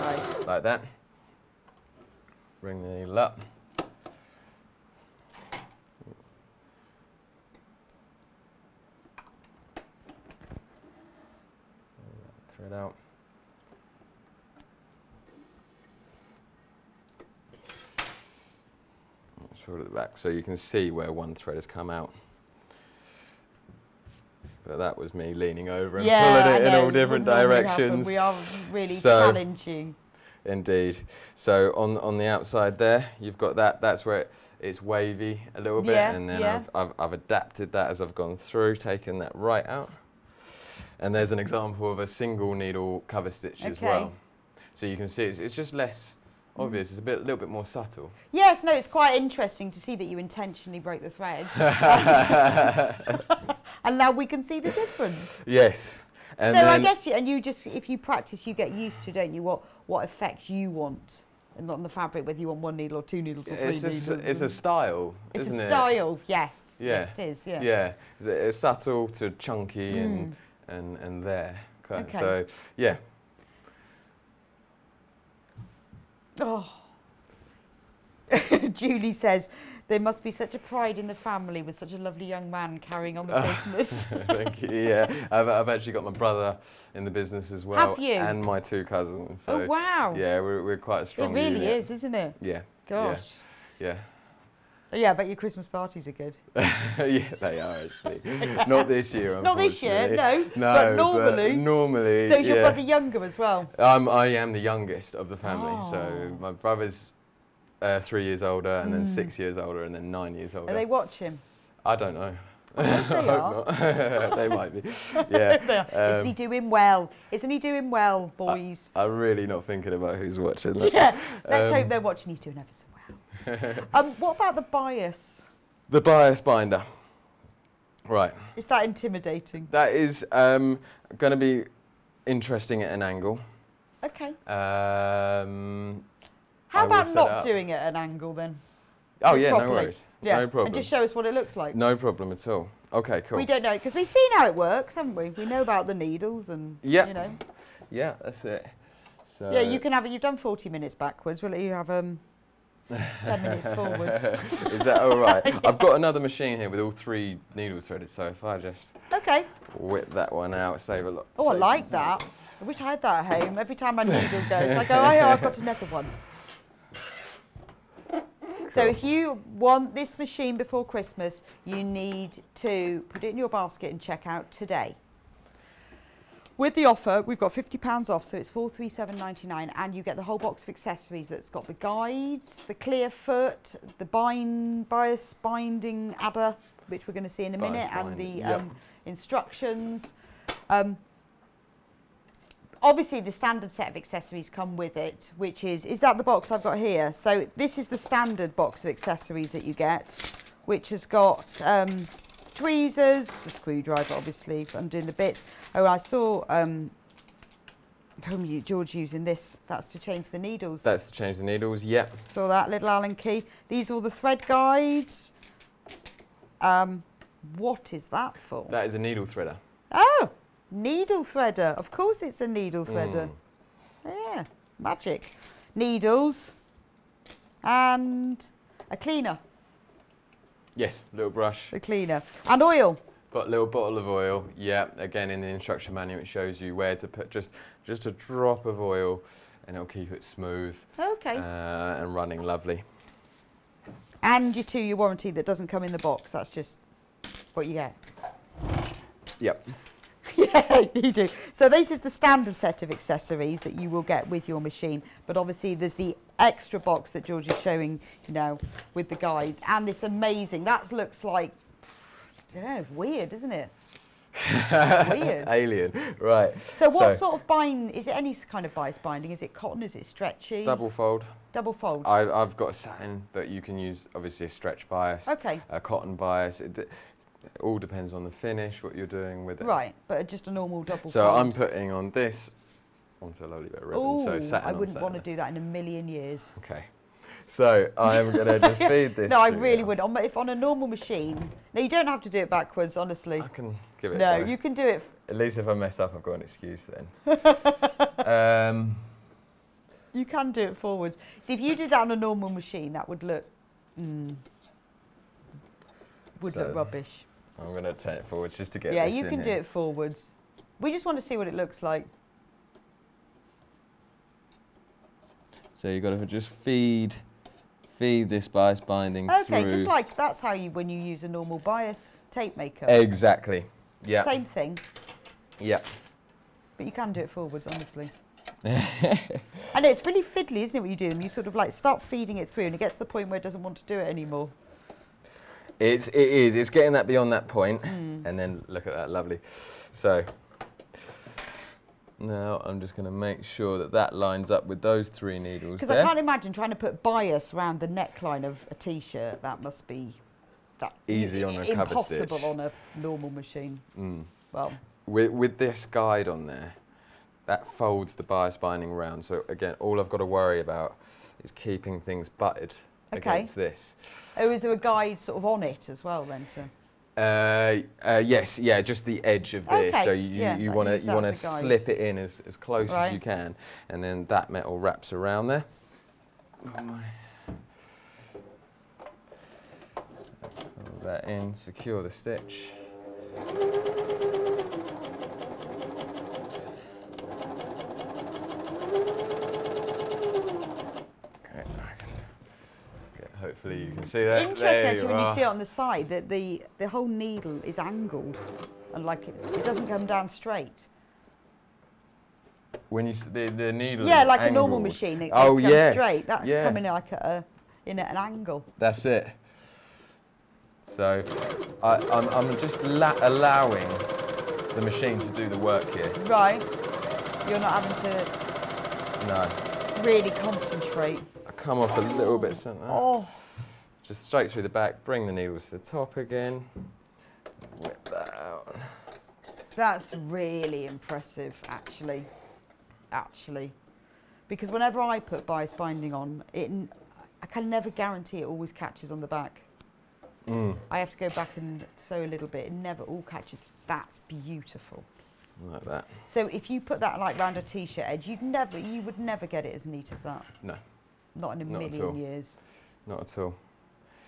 Right. like that. Bring the needle up. Thread out. It at the back so you can see where one thread has come out. But that was me leaning over and yeah, pulling it in all different wouldn't normally happen. directions. We are really So- challenge you. Indeed. So on on the outside there, you've got that. That's where it, it's wavy a little bit, Yeah, and then yeah. I've, I've I've adapted that as I've gone through, taken that right out. And there's an example of a single needle cover stitch as Okay. well. So you can see it's, it's just less obvious. It's a bit, a little bit more subtle. Yes, no, it's quite interesting to see that you intentionally broke the thread. [LAUGHS] [LAUGHS] and now we can see the difference. Yes. And so I guess, you, and you just, if you practice, you get used to, don't you, what, what effects you want and not on the fabric, whether you want one needle or two needles or three It's, just, needles. it's a style, It's isn't a it? style, yes. Yeah. Yes, it is, yeah. Yeah, it's, it's subtle to chunky and, hmm. and and there. Okay. So yeah, Oh. [LAUGHS] Julie says, there must be such a pride in the family with such a lovely young man carrying on the [LAUGHS] business. thank you. Yeah, I've, I've actually got my brother in the business as well, Have you? and my two cousins. Oh, so oh, wow. yeah, we're, we're quite a it strong really unit. is, isn't it? Yeah. Gosh. Yeah. Yeah, I bet your Christmas parties are good. [LAUGHS] yeah, they are actually. [LAUGHS] Not this year, Not this year, no, [LAUGHS] No, but normally- normally. So is your yeah. brother younger as well? Um, I am the youngest of the family, so Oh. my brother's uh, three years older, and then six years older, and then nine years older. Are they watching? I don't know. I I are. hope not. they might be. Yeah. Isn't he um, doing well? Isn't he doing well, boys? I'm really not thinking about who's watching. yeah, let's um, hope they're watching. He's doing ever so well. [LAUGHS] um, what about the bias? The bias binder. Right. Is that intimidating? That is um, going to be interesting at an angle. Okay. Um, How I about not doing it at an angle then? Oh yeah, no worries. Yeah, No problem. and just show us what it looks like. No problem at all. Okay, cool. We don't know because we've seen how it works, haven't we? We know about the needles and Yep. you know. Yeah, that's it. So yeah, you can have it. You've done 40 minutes backwards. We'll let you have um [LAUGHS] 10 minutes forwards. [LAUGHS] Is that all right? [LAUGHS] I've got another machine here with all three needles threaded, so if I just Okay. whip that one out, save a lot. Oh, I like time. that. I wish I had that at home. Every time my needle goes, I go, oh, yeah, I've got another one. So if you want this machine before Christmas, you need to put it in your basket and check out today. With the offer, we've got £50 off, so it's $437.99, and you get the whole box of accessories that's got the guides, the clear foot, the bind, bias binding adder, which we're going to see in a Bias minute, and the yep. um, instructions. Um, obviously the standard set of accessories come with it which is is that the box I've got here so this is the standard box of accessories that you get which has got um, tweezers the screwdriver obviously for undoing the bits oh I saw um, told me George using this that's to change the needles That's to change the needles. Yep. saw that little Allen key these are all the thread guides um, what is that for That is a needle threader. Oh, needle threader. Of course it's a needle threader. Mm. Yeah, magic. Needles and a cleaner, Yes, little brush. a cleaner. And oil. Got a little bottle of oil. Yeah, again in the instruction manual it shows you where to put just just a drop of oil, and it'll keep it smooth Okay. uh, and running lovely. and your two-year warranty that doesn't come in the box. That's just what you get. Yep. [LAUGHS] yeah, you do. So this is the standard set of accessories that you will get with your machine. But obviously there's the extra box that George is showing you now with the guides. And this amazing, that looks like, I don't know, weird, isn't it? [LAUGHS] weird. Alien. Right. So what sort of bind, is it any kind of bias binding? Is it cotton, is it stretchy? Double fold. Double fold. I, I've got a satin, but you can use obviously a stretch bias, Okay. a cotton bias. It, d- it all depends on the finish, what you're doing with it. Right, but just a normal double So fold. I'm putting on this onto a lovely bit of ribbon. so Ooh, satin I wouldn't want to do that in a million years. Okay. So I'm going to just [LAUGHS] feed this. No, I really now. would. On, if on a normal machine, no, you don't have to do it backwards, honestly. I can give it. a No, you can do it. At least if I mess up, I've got an excuse then. [LAUGHS] um, You can do it forwards. See, if you did that on a normal machine, that would look, mm, would So, look rubbish. I'm going to turn it forwards just to get Yeah, you can do it forwards. We just want to see what it looks like. So you've got to just feed, feed this bias binding Okay, through. just like that's how you when you use a normal bias tape maker. Exactly. Yeah. Same thing, Yeah. but you can do it forwards, honestly. [LAUGHS] I know it's really fiddly, isn't it? When you do them, you sort of like start feeding it through, and it gets to the point where it doesn't want to do it anymore. It's it is. It's getting that beyond that point, Hmm. and then look at that, lovely. So now I'm just going to make sure that that lines up with those three needles Because I can't imagine trying to put bias around the neckline of a t-shirt. That must be that Easy on a cover impossible on a normal machine. Mm. Well, with, with this guide on there, that folds the bias binding round. So again, all I've got to worry about is keeping things butted Okay. against this. Oh, is there a guide sort of on it as well then? To Uh, uh, yes, yeah, just the edge of this. Okay, So you, yeah, you want to you want to as a guide. slip it in as, as close as you can, and then that metal wraps around there. Pull that in, secure the stitch. Okay, I can get- hopefully you can see that. Interesting There actually when you see it on the side that the, the whole needle is angled and like it, it doesn't come down straight. When you the the needle. Yeah, is like a normal machine. It, it oh comes yes, straight. That's yeah. coming like at a, in at an angle. That's it. So I, I'm, I'm just la- allowing the machine to do the work here. Right. You're not having to. No, really concentrate. I come off a little bit centre. Uh, oh, Just straight through the back, bring the needles to the top again. Whip that out. that's really impressive actually. Actually. Because whenever I put bias binding on, it, I can never guarantee it always catches on the back. Mm, I have to go back and sew a little bit. It never all catches. That's beautiful. like that. So if you put that like round a t-shirt edge, you'd never, you would never get it as neat as that. No, Not in a Not million years. not at all.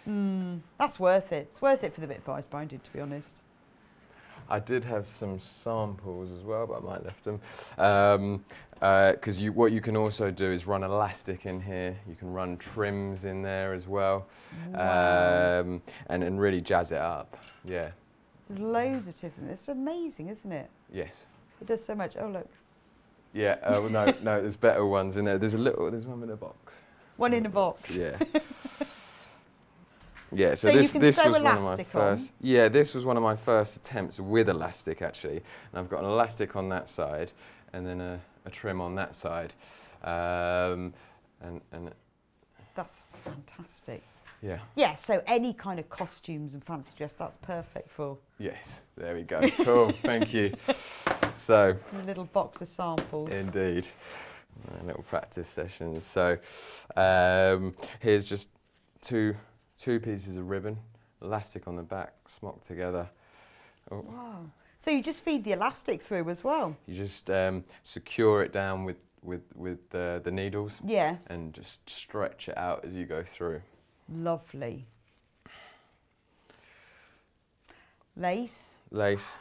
Mm, that's worth it. It's worth it for the bit of bias binding, to be honest. I did have some samples as well, but I might left them. Because you, what you can also do is run elastic in here. You can run trims in there as well, Wow. um, and and really jazz it up. Yeah. There's loads of different. It's amazing, isn't it? Yes. It does so much. Oh look, Yeah. Oh no, no. There's better ones in there. There's a little. There's one in a box. one in a box. Yeah. [LAUGHS] Yeah, so, So this this was one of my elastic on? first. Yeah, this was one of my first attempts with elastic actually, and I've got an elastic on that side, and then a, a trim on that side, um, and and That's fantastic. yeah, Yeah. So any kind of costumes and fancy dress, that's perfect for. yes, there we go. Cool, thank you. [LAUGHS] So a little box of samples. Indeed. A little practice sessions. So um, here's just two two pieces of ribbon, elastic on the back, smocked together. Oh, Wow. So you just feed the elastic through as well. you just um, secure it down with with with the, the needles Yes. and just stretch it out as you go through. Lovely. Lace. Lace,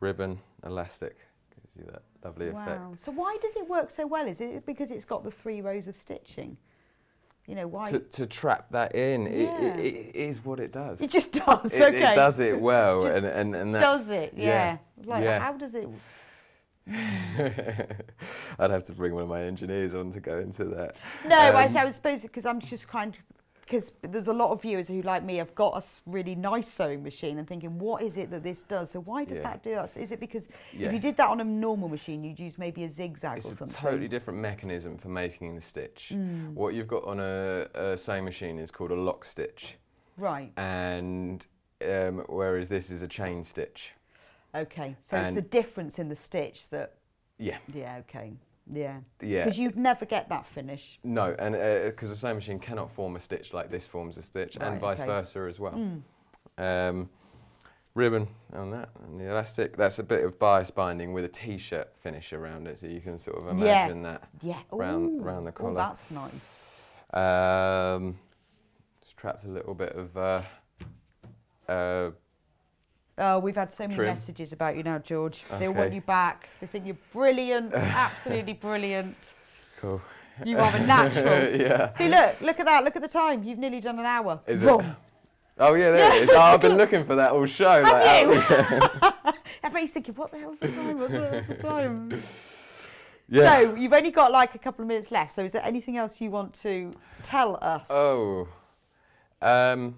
ribbon, elastic gives you that lovely effect. Wow. So why does it work so well? Is it because it's got the three rows of stitching? You know why? To, to trap that in, it, Yeah. it, it is what it does. it just does. It, okay. it does it well, [LAUGHS] Just and, and, and that's, Does it? Yeah. Like yeah. how does it? [LAUGHS] I'd have to bring one of my engineers on to go into that. No, I, Um, I was supposed because I'm just kind of because there's a lot of viewers who, like me, have got a really nice sewing machine and thinking, what is it that this does? So why does Yeah. that do that? Is it because Yeah. if you did that on a normal machine, you'd use maybe a zigzag It's or a something? totally different mechanism for making the stitch. Mm. What you've got on a, a sewing machine is called a lock stitch, Right. and um, whereas this is a chain stitch. Okay. So it's the difference in the stitch that. Yeah, Yeah. Okay. Yeah. yeah. Because you'd never get that finish. No, and because a sewing machine cannot form a stitch like this forms a stitch, Right, and vice okay. versa as well. Mm. Um, ribbon on that, and the elastic. That's a bit of bias binding with a t-shirt finish around it, so you can sort of Yeah. imagine that. Yeah. Round- Ooh. round the Oh, collar. that's nice. Um, just trapped a little bit of. Uh, uh, Oh, we've had so many Trim. messages about you now, George. They all want you back. They think you're brilliant, absolutely [LAUGHS] brilliant. cool. You are a natural. [LAUGHS] yeah. See, look, look at that. Look at the time. You've nearly done an hour. Is it? Oh yeah, there it is. [LAUGHS] Oh, I've been looking for that all show. Have like, you? Everybody's thinking, what the hell's the time? What's the time? yeah. So you've only got like a couple of minutes left. So is there anything else you want to tell us? oh. Um.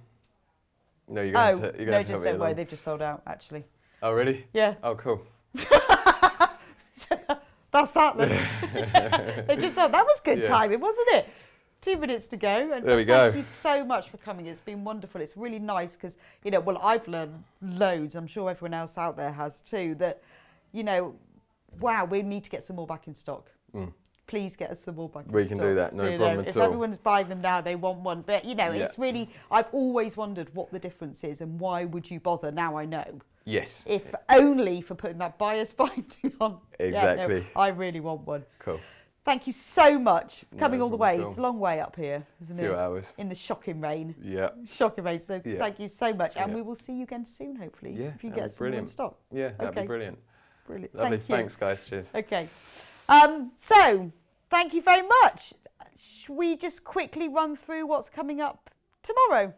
No, you're Oh, gonna, you're gonna no, just don't worry. They've just sold out, actually. Oh really? Yeah, Oh cool. [LAUGHS] that's that then. [LAUGHS] they just sold. That was good Yeah. timing, wasn't it? Two minutes to go. And There we thank go. you so much for coming. It's been wonderful. It's really nice because, you know, well, I've learned loads. I'm sure everyone else out there has too. That, you know, wow, we need to get some more back in stock. Hmm. Please get us some more Mm. We can do that, no So, you problem know, at if all. everyone's buying them now, they want one. But, you know, Yeah. it's really, I've always wondered what the difference is and why would you bother? Now I know. Yes. If only for putting that bias [LAUGHS] binding on. Yeah, no, Exactly. I really want one. Cool. Thank you so much for No coming all the way. It's a long way up here, isn't Few it? hours. In the shocking rain. Yeah. Shocking rain. So Yeah. thank you so much. And we will see you again soon, hopefully. Yeah, If you get some brilliant. stock. Yeah, that'd Okay. be brilliant. Brilliant. Lovely. Thank you. Thanks, guys. Cheers. Okay. Um, so, thank you very much. Should we just quickly run through what's coming up tomorrow?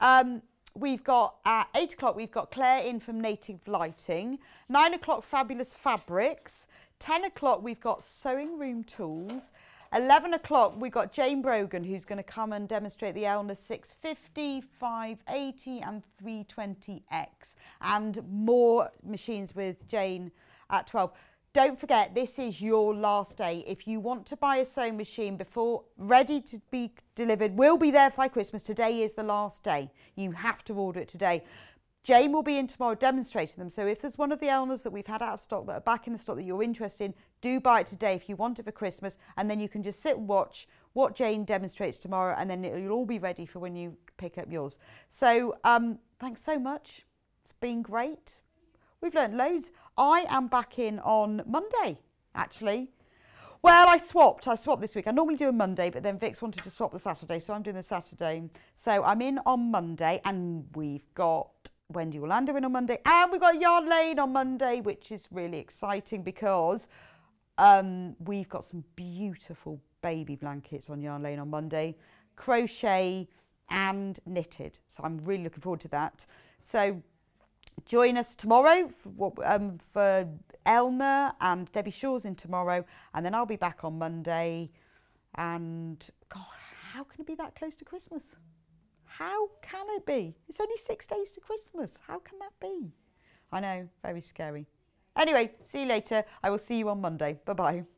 Um, we've got at 8 o'clock, we've got Claire in from Native Lighting. 9 o'clock, Fabulous Fabrics. 10 o'clock, we've got Sewing Room Tools. 11 o'clock, we've got Jane Brogan, who's going to come and demonstrate the Elna 650, 580 and 320X. And more machines with Jane at 12. Don't forget, this is your last day. If you want to buy a sewing machine before ready to be delivered, will be there by Christmas. Today is the last day. You have to order it today. Jane will be in tomorrow demonstrating them. So if there's one of the Elnas that we've had out of stock that are back in the stock that you're interested in, do buy it today if you want it for Christmas. And then you can just sit and watch what Jane demonstrates tomorrow and then it'll all be ready for when you pick up yours. So um, thanks so much. It's been great. We've learnt loads. I am back in on Monday, actually. Well, I swapped. I swapped this week. I normally do a Monday, but then Vix wanted to swap the Saturday, so I'm doing the Saturday. So I'm in on Monday, and we've got Wendy Orlando in on Monday, and we've got Yarn Lane on Monday, which is really exciting because um, we've got some beautiful baby blankets on Yarn Lane on Monday, crochet and knitted. So I'm really looking forward to that. So join us tomorrow for, um, for Elna and Debbie Shaw's in tomorrow, and then I'll be back on Monday. And God, how can it be that close to Christmas? How can it be? It's only six days to Christmas. How can that be? I know, very scary. Anyway, see you later. I will see you on Monday. Bye bye.